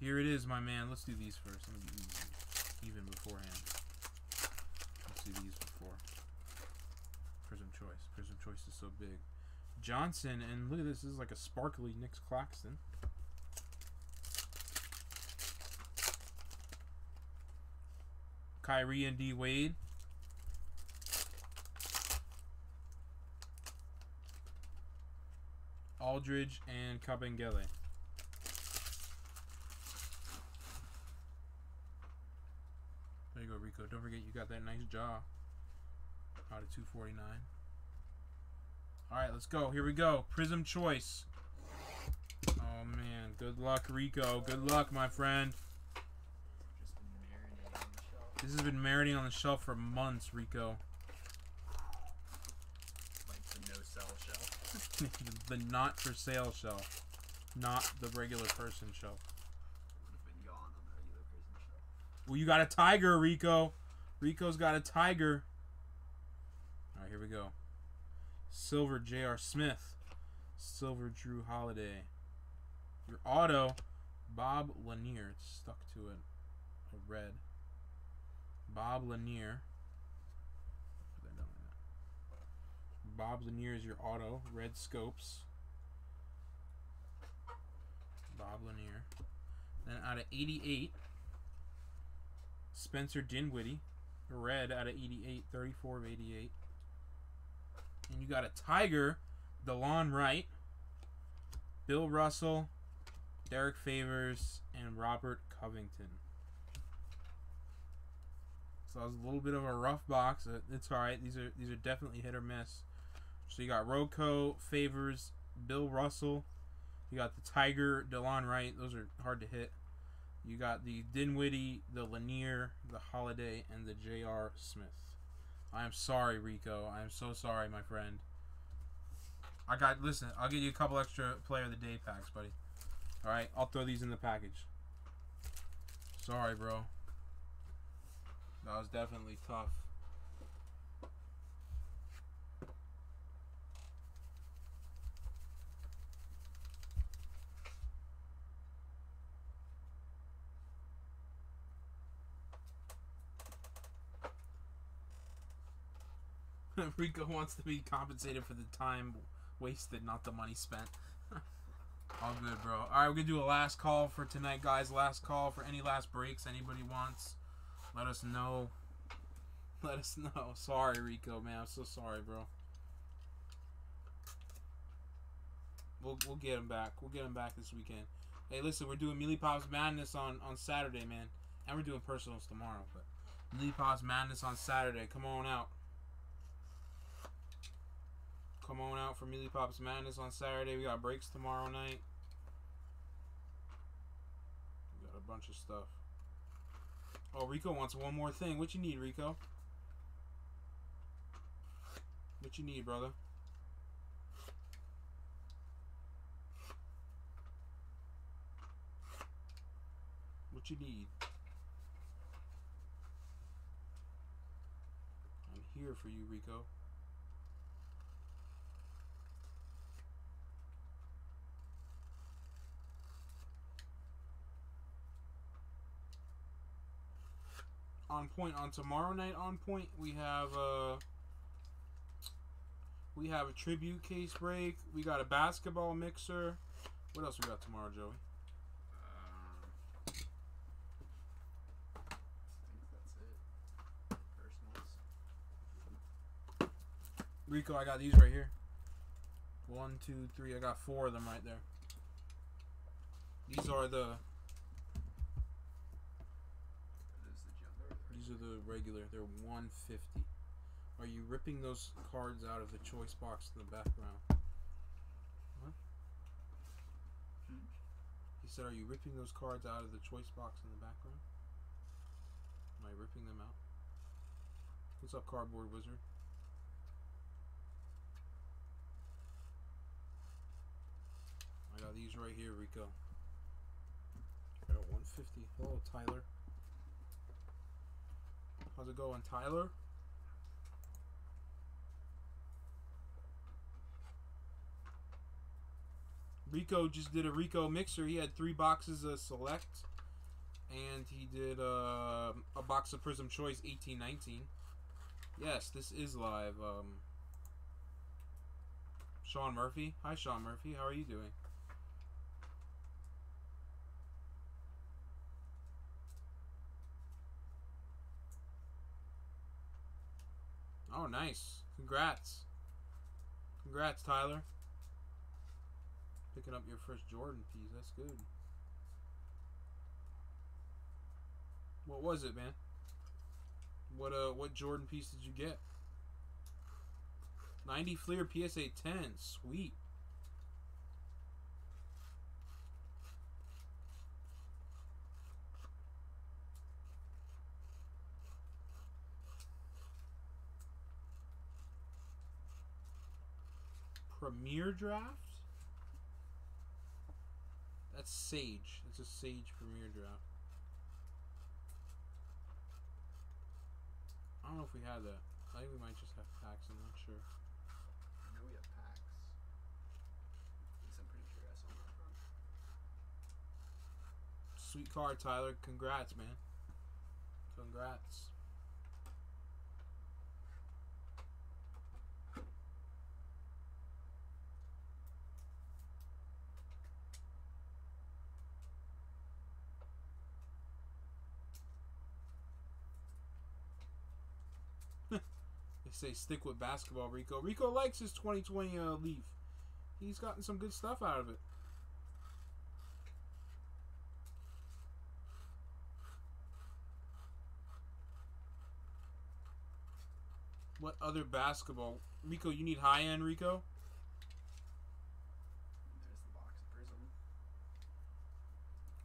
Here it is, my man. Let's do these first. Even beforehand. Let's do these before. Prizm Choice. Prizm Choice is so big. Johnson, and look at this. This is like a sparkly Nic Claxton. Kyrie and D Wade. Aldridge and Kabengele. There you go, Rico. Don't forget you got that nice Ja. Out of 249. Alright, let's go. Here we go. Prizm Choice. Oh man. Good luck, Rico. Good luck, my friend. Just been marinating on the shelf. This has been marinating on the shelf for months, Rico. Like the no sell shelf. the not for sale shelf. Not the regular person shelf. Would have been gone on the regular prison shelf. Well, you got a tiger, Rico. Rico's got a tiger. All right, here we go. Silver J.R. Smith. Silver Jrue Holiday. Your auto, Bob Lanier. It's stuck to it. A red. Bob Lanier. Bob Lanier is your auto. Red scopes. Bob Lanier. Then out of 88, Spencer Dinwiddie, red out of 88, 34 of 88. And you got a Tiger, DeLon Wright, Bill Russell, Derrick Favors, and Robert Covington. So that was a little bit of a rough box. Uh, It's all right. These are these are definitely hit or miss. So you got Rocco, Favors, Bill Russell. You got the Tiger, DeLon Wright. Those are hard to hit. You got the Dinwiddie, the Lanier, the Holiday, and the J.R. Smith. I am sorry, Rico. I am so sorry, my friend. I got listen. I'll give you a couple extra player of the day packs, buddy. All right, I'll throw these in the package. Sorry, bro. That was definitely tough. Rico wants to be compensated for the time wasted, not the money spent. All good, bro. All right, we're gonna do a last call for tonight, guys. Last call for any last breaks anybody wants. Let us know. Let us know. Sorry, Rico, man. I'm so sorry, bro. We'll we'll get him back. We'll get him back this weekend. Hey, listen, we're doing Meelypops Madness on on Saturday, man, and we're doing personals tomorrow. But Meelypops Madness on Saturday. Come on out. Come on out for Meelypops Madness on Saturday. We got breaks tomorrow night. We got a bunch of stuff. Oh, Rico wants one more thing. What you need, Rico? What What you need, brother? What you need? I'm here for you, Rico. On point on tomorrow night. On point, we have uh, we have a tribute case break. We got a basketball mixer. What else we got tomorrow, Joey? Rico, I got these right here. One, two, three. I got four of them right there. These are the It is the are the regular. They're one fifty. Are you ripping those cards out of the choice box in the background? What? Hmm? He said, "Are you ripping those cards out of the choice box in the background?" Am I ripping them out? What's up, cardboard wizard? I got these right here, Rico. I got 150. Hello, Tyler. How's it going, Tyler? Rico just did a Rico mixer. He had three boxes of Select, and he did uh, a box of Prizm Choice 1819. Yes, this is live. Um, Sean Murphy. Hi, Sean Murphy. How are you doing? Oh, nice. Congrats. Congrats, Tyler. Picking up your first Jordan piece. That's good. What was it, man? What uh what Jordan piece did you get? 90 Fleer PSA 10. Sweet. Premier draft? That's Sage. It's a Sage Premier draft. I don't know if we had that. I think we might just have packs. I'm not sure. I know we have packs. At least I'm pretty sure I saw that front. Sweet card, Tyler. Congrats, man. Congrats. Say stick with basketball, Rico. Rico likes his 2020 uh, Leaf. He's gotten some good stuff out of it. What other basketball? Rico, you need high end, Rico? There's the box of Prizm.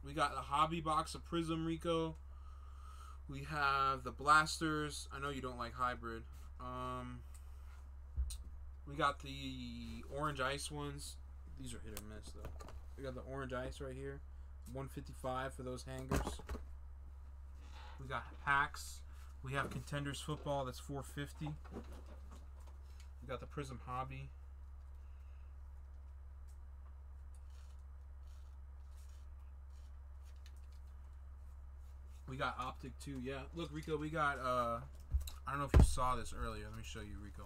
We got the hobby box of Prizm, Rico. We have the blasters. I know you don't like hybrid. Um, we got the orange ice ones. These are hit or miss though. We got the orange ice right here, 155 for those hangers. We got packs. We have contenders football. That's 450. We got the Prizm hobby. We got optic too. Yeah. Look, Rico, we got uh I don't know if you saw this earlier. Let me show you, Rico.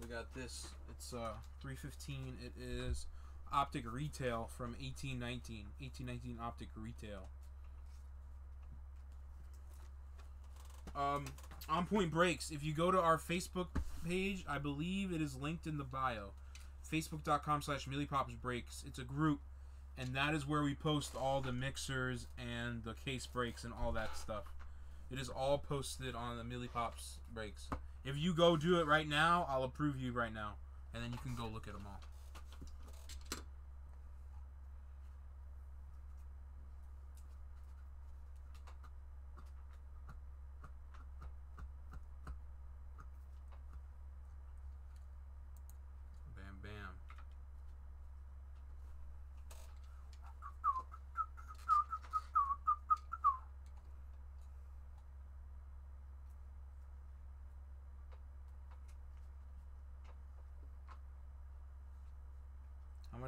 We got this. It's uh 315. It is optic retail from 1819. 1819 optic retail. Um on point breaks. If you go to our Facebook page, I believe it is linked in the bio. Facebook.com slash breaks. It's a group and that is where we post all the mixers and the case breaks and all that stuff. It is all posted on the Meelypops breaks. If you go do it right now, I'll approve you right now, and then you can go look at them all.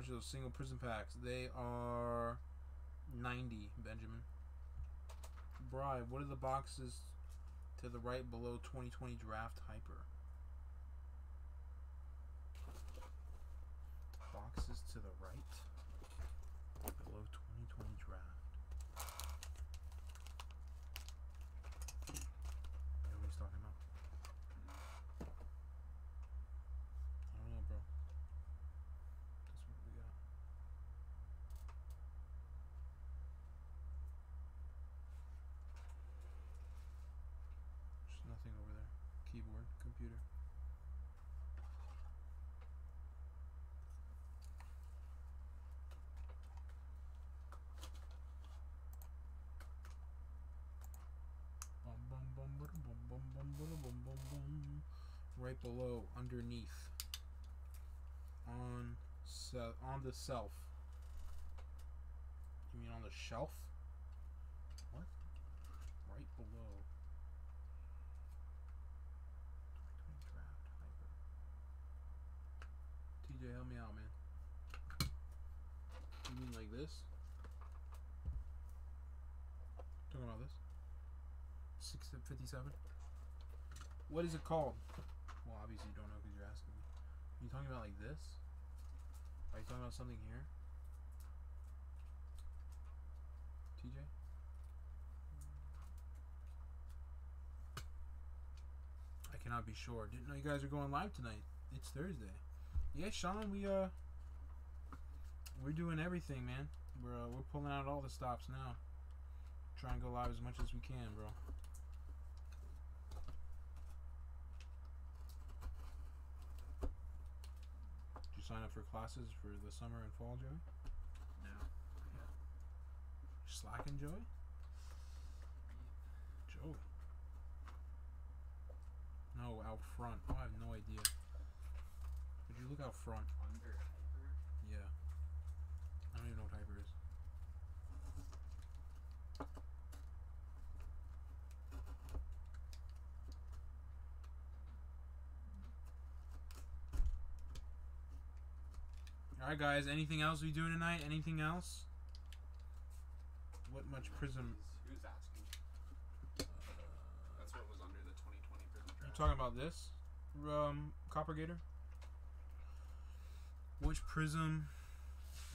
Much those single Prizm packs? They are ninety, Benjamin. Bri, what are the boxes to the right below 2020 draft hyper? Boxes to the right below 2020 draft. You know what he's talking about? I don't know, bro. That's what we got. There's nothing over there. Keyboard, computer. Bum, bum, bum, bada, bum, bum, bum, bada, bum, bum, bum. Right below, underneath on se- on the self. You mean on the shelf? What? Right below. 2020 draft hyper. TJ, help me out, man. You mean like this? Talking about this? Fifty-seven. What is it called? Well, obviously you don't know because you're asking me. Are you talking about like this? Are you talking about something here? TJ? I cannot be sure. Didn't know you guys are going live tonight. It's Thursday. Yeah, Sean, we uh we're doing everything, man. We're uh, we're pulling out all the stops now. Try and go live as much as we can, bro. Sign up for classes for the summer and fall, Joey? No. Slacking, Joey? Joey. No, out front. Oh, I have no idea. Would you look out front? Under hyper. Yeah. I don't even know what hyper is. Alright, guys. Anything else we doing tonight? Anything else? What much Prizm? Who's asking? That's what was under the 2020 Prizm You talking about this? Um, Copper Gator? Which Prizm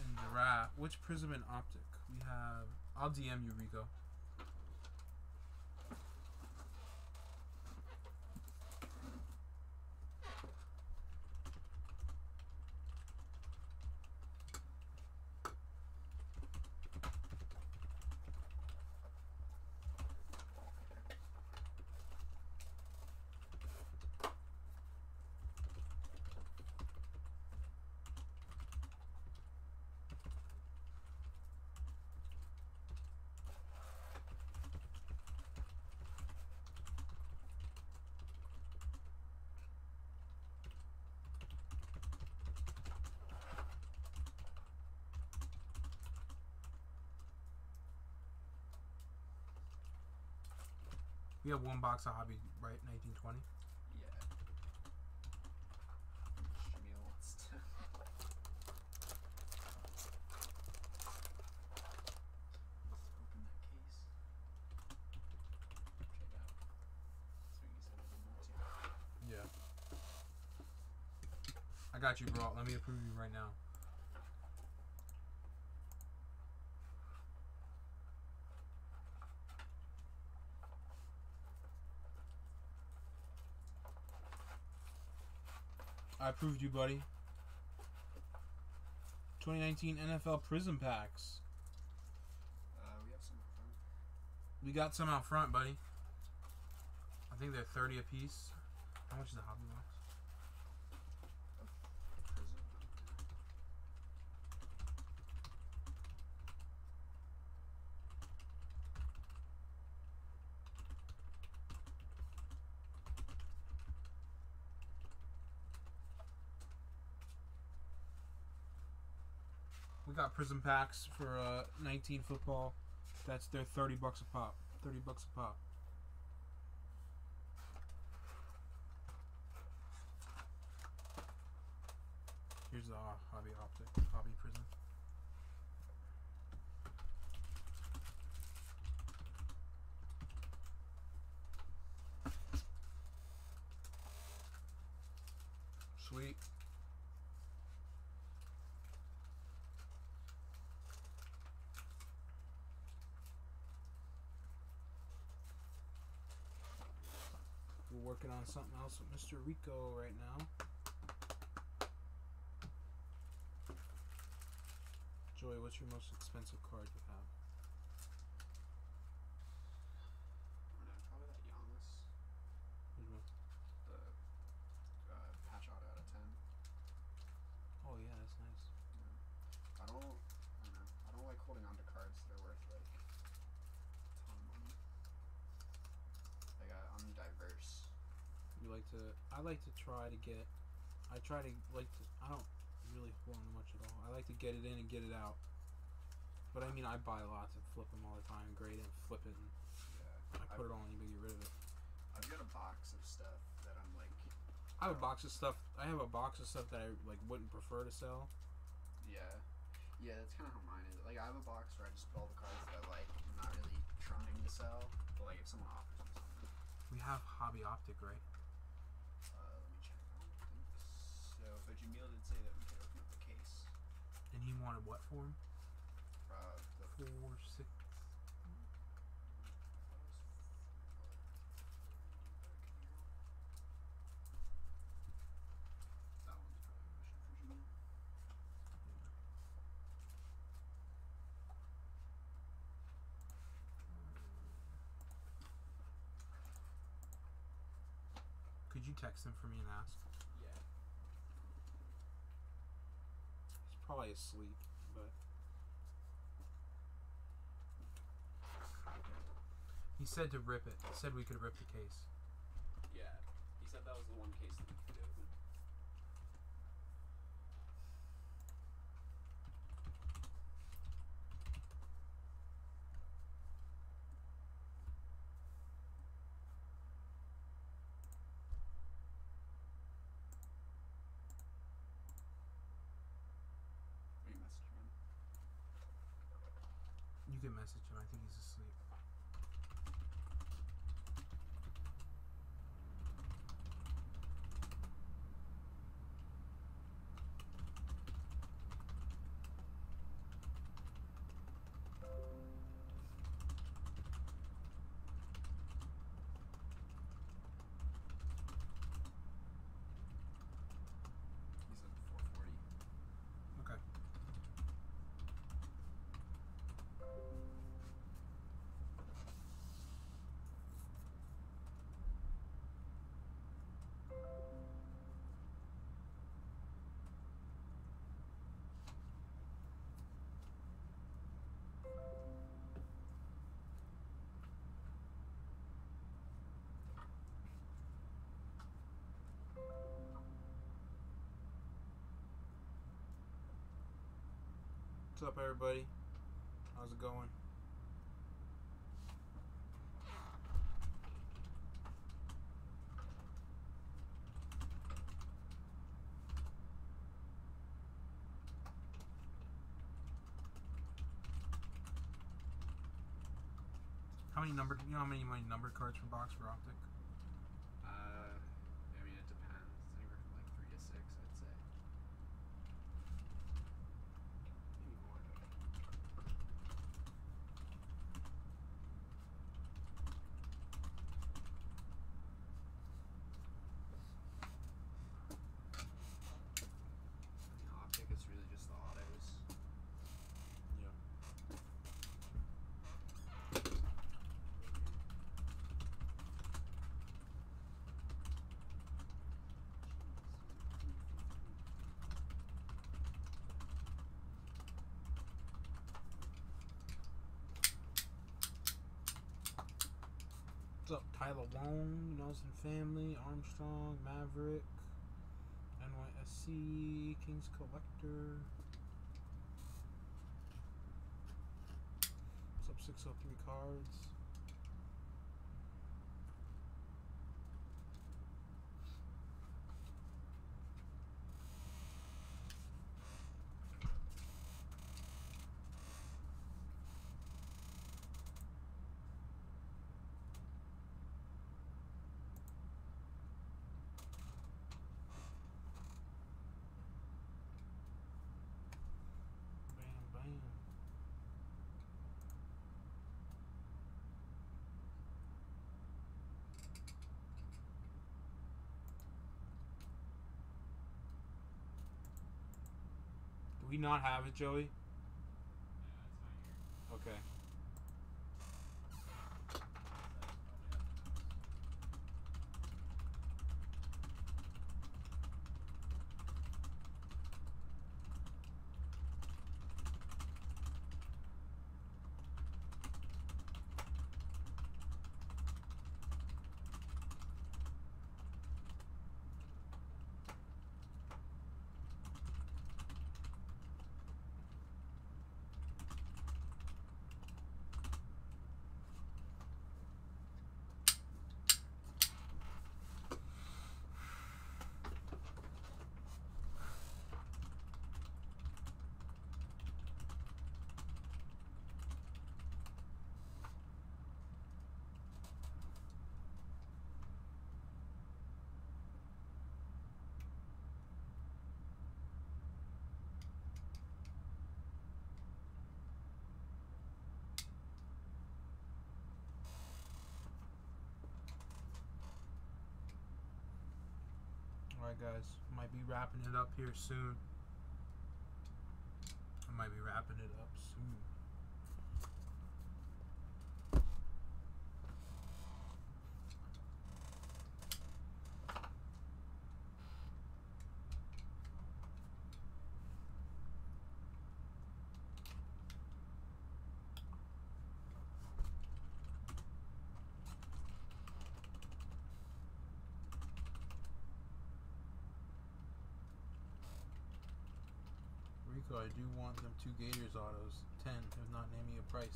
and draft? Which Prizm and optic? We have. I'll DM you, Rico. We have one box of hobby, right? 1920. Yeah. Yeah. I got you, bro. Let me approve you right now. I approved you, buddy. 2019 NFL Prizm Packs. We got some out front, buddy. I think they're 30 a piece. How much is the hobby box? Prizm. We got Prizm packs for uh, 19 football. That's their 30 bucks a pop. 30 bucks a pop. Here's the uh, hobby optic, hobby Sweet. We're working on something else with Mr. Rico right now. Joey, what's your most expensive card you have? I don't know, probably that Giannis. Which one? The uh, patch auto out of 10. Oh yeah, that's nice. I don't, I don't know. I don't like holding on to cards that are worth like a ton of money. Like I, I'm diverse. You like to? I like to try to get. I try to like to. I don't really hold on to much at all. I like to get it in and get it out. But I mean, I buy lots and flip them all the time, grade it, and flip it, and Yeah. I put it on eBay, get rid of it. I've got a box of stuff that I'm like, I have a box of stuff. I have a box of stuff that I like wouldn't prefer to sell. yeah, yeah. That's kind of how mine is. Like I have a box where I just put all the cards that I like. I'm not really trying to sell, but like if someone offers me something, We have Hobby Optic, right? uh, let me check. I don't think so. But Jamil did say that we could open up the case. And he wanted what for him? Uh, the Four, six. That one's probably a question for Jamil. Could you text him for me and ask? Yeah. He's probably asleep, but he said to rip it. He said we could rip the case. Yeah. He said that was the one case that we could open. Will you message him? You can message. I think he's asleep. What's up, everybody? How's it going? How many numbered? You know how many, many numbered cards per box for optic? Uh, I mean, it depends. It's anywhere from like three to six, I'd say. Maybe more. In optic, it's really just the autos. Yeah. What's up, Tyler Wong, Nelson Family, Armstrong, Maverick, NYSC, King's Collector. Up, 603 cards? We not have it, Joey? Okay. Alright, guys. Might be wrapping it up here soon. I might be wrapping it up soon. Rico, I do want them two Gators autos. Ten, if not, name me a price.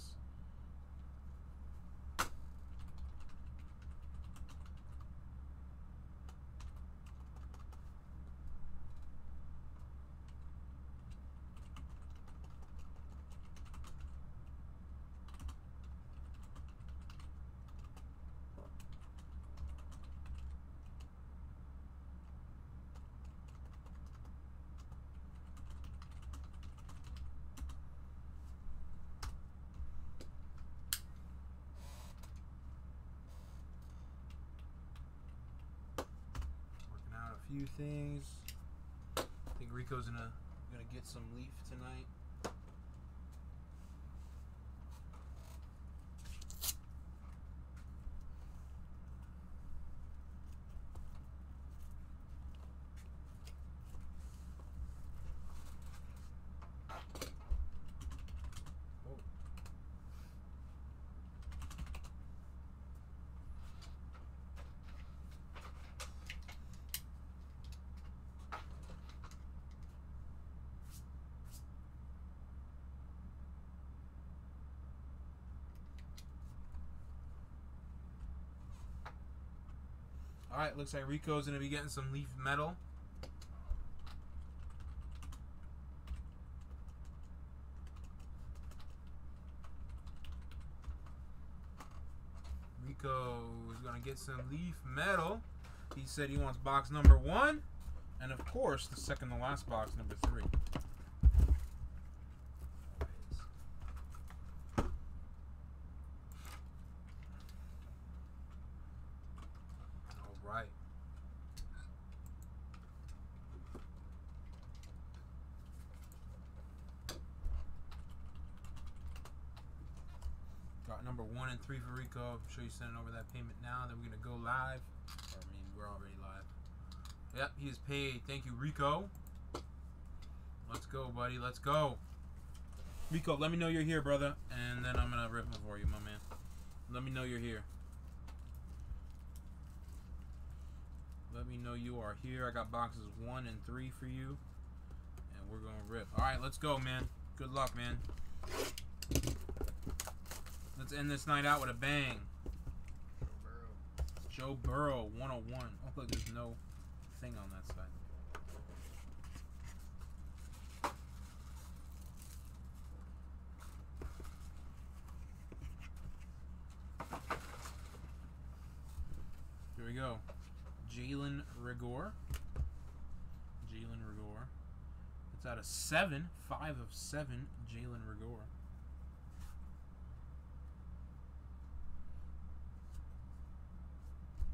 Working out a few things. I think Rico's gonna gonna get some leaf tonight. All right, looks like Rico's gonna be getting some leaf metal. Rico is gonna get some leaf metal. He said he wants box number one, and of course the second to last box number three. All right. Got number one and three for Rico. I'm sure you sending over that payment now. Then we're gonna go live. I mean, we're already live. Yep, he is paid. Thank you, Rico. Let's go, buddy. Let's go. Rico, let me know you're here, brother, and then I'm gonna rip them for you, my man. Let me know you're here. Let me know you are here. I got boxes one and three for you, and we're gonna rip. All right, let's go, man. Good luck, man. Let's end this night out with a bang. Joe Burrow, 101. Oh, look, there's no thing on that side. Here we go. Jalen Reagor. Jalen Reagor. It's out of seven. Five of seven. Jalen Reagor.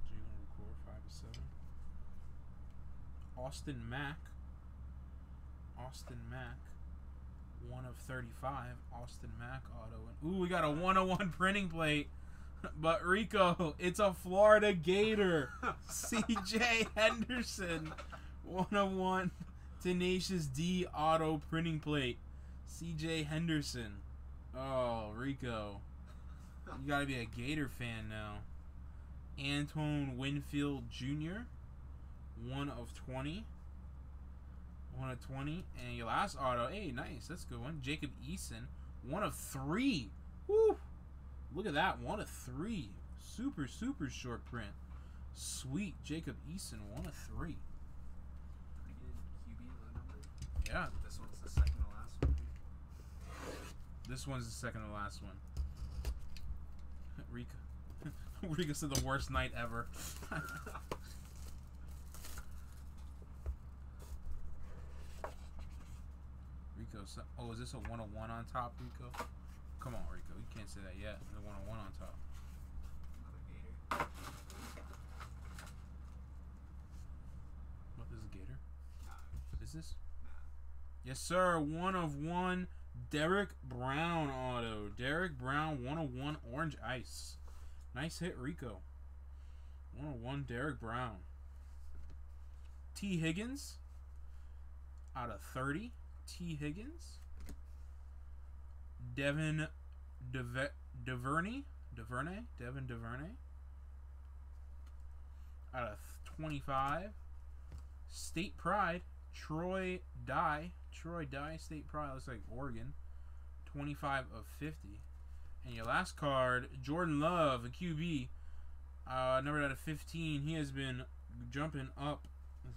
Jalen Reagor, five of seven. Austin Mack. Austin Mack. One of 35. Austin Mack auto. And, ooh, we got a 101 printing plate. But Rico, it's a Florida Gator. CJ Henderson. 101 Tenacious D auto printing plate. CJ Henderson. Oh, Rico. You gotta be a Gator fan now. Antoine Winfield Jr. One of 20. One of 20. And your last auto. Hey, nice. That's a good one. Jacob Eason. One of three. Woo! Look at that. One of three. Super, super short print. Sweet. Jacob Eason. One of three. Pretty good QB low number. Yeah. This one's the second to last one. This one's the second to last one. Rico. Rico said the worst night ever. Rico, oh, is this a 101 on top, Rico? Come on, Rico. You can't say that yet. The 101 on top. What is a Gator? Is this? Yes, sir. One of one. Derrick Brown auto. Derrick Brown, one of one. Orange Ice. Nice hit, Rico. One of one. Derrick Brown. Tee Higgins. Out of 30. Tee Higgins. Devin Deve- Duvernay. Duvernay. Devin Duvernay. Out of 25. State Pride. Troy Dye. Troy Dye State Pride looks like Oregon. 25 of 50. And your last card, Jordan Love, a QB. Uh, numbered out of 15. He has been jumping up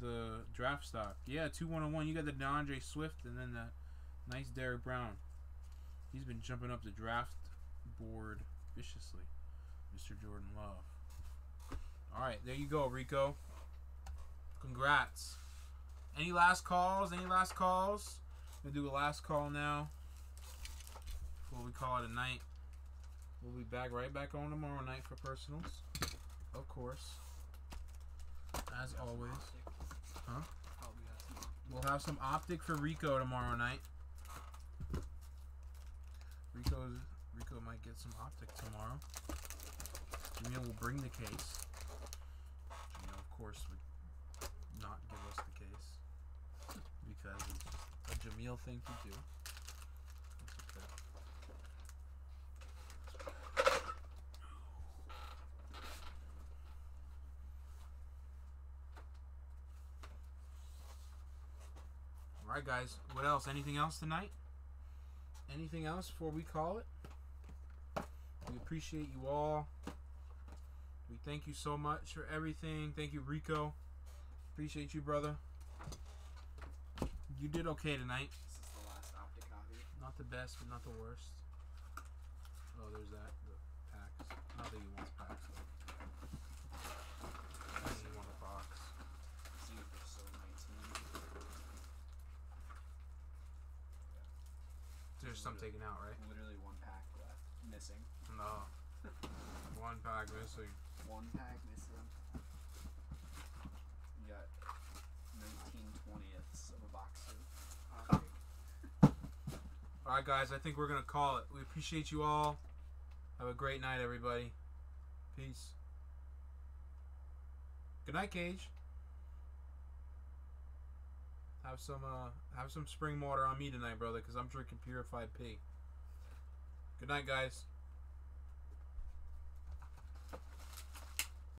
the draft stock. Yeah, 2 101. You got the D'Andre Swift and then the nice Derrick Brown. He's been jumping up the draft board viciously. Mr. Jordan Love. Alright, there you go, Rico. Congrats. Any last calls? Any last calls? We'll do a last call now. Before we call it a night. We'll be back right back on tomorrow night for personals. Of course. As always. Huh? We'll have some optic for Rico tomorrow night. Rico's Rico might get some optic tomorrow. Jamil will bring the case. Jamil, of course, would not give us the case because it's a Jamil thing to do. Right, guys. What else? Anything else tonight? Anything else before we call it? We appreciate you all. We thank you so much for everything. Thank you, Rico. Appreciate you, brother. You did okay tonight. This is the last optic copy. Not the best, but not the worst. Oh, there's that. The packs. Not that he wants packs. Though. I think he want a box. See if they're so 19. There's some taken out, right? Literally one pack left. Missing. No. One pack missing. One pack missing. You got 19 twentieths of a box of. All right, guys. I think we're gonna call it. We appreciate you all. Have a great night, everybody. Peace. Good night, Cage. Have some uh, have some spring water on me tonight, brother, because I'm drinking purified pee. Good night, guys.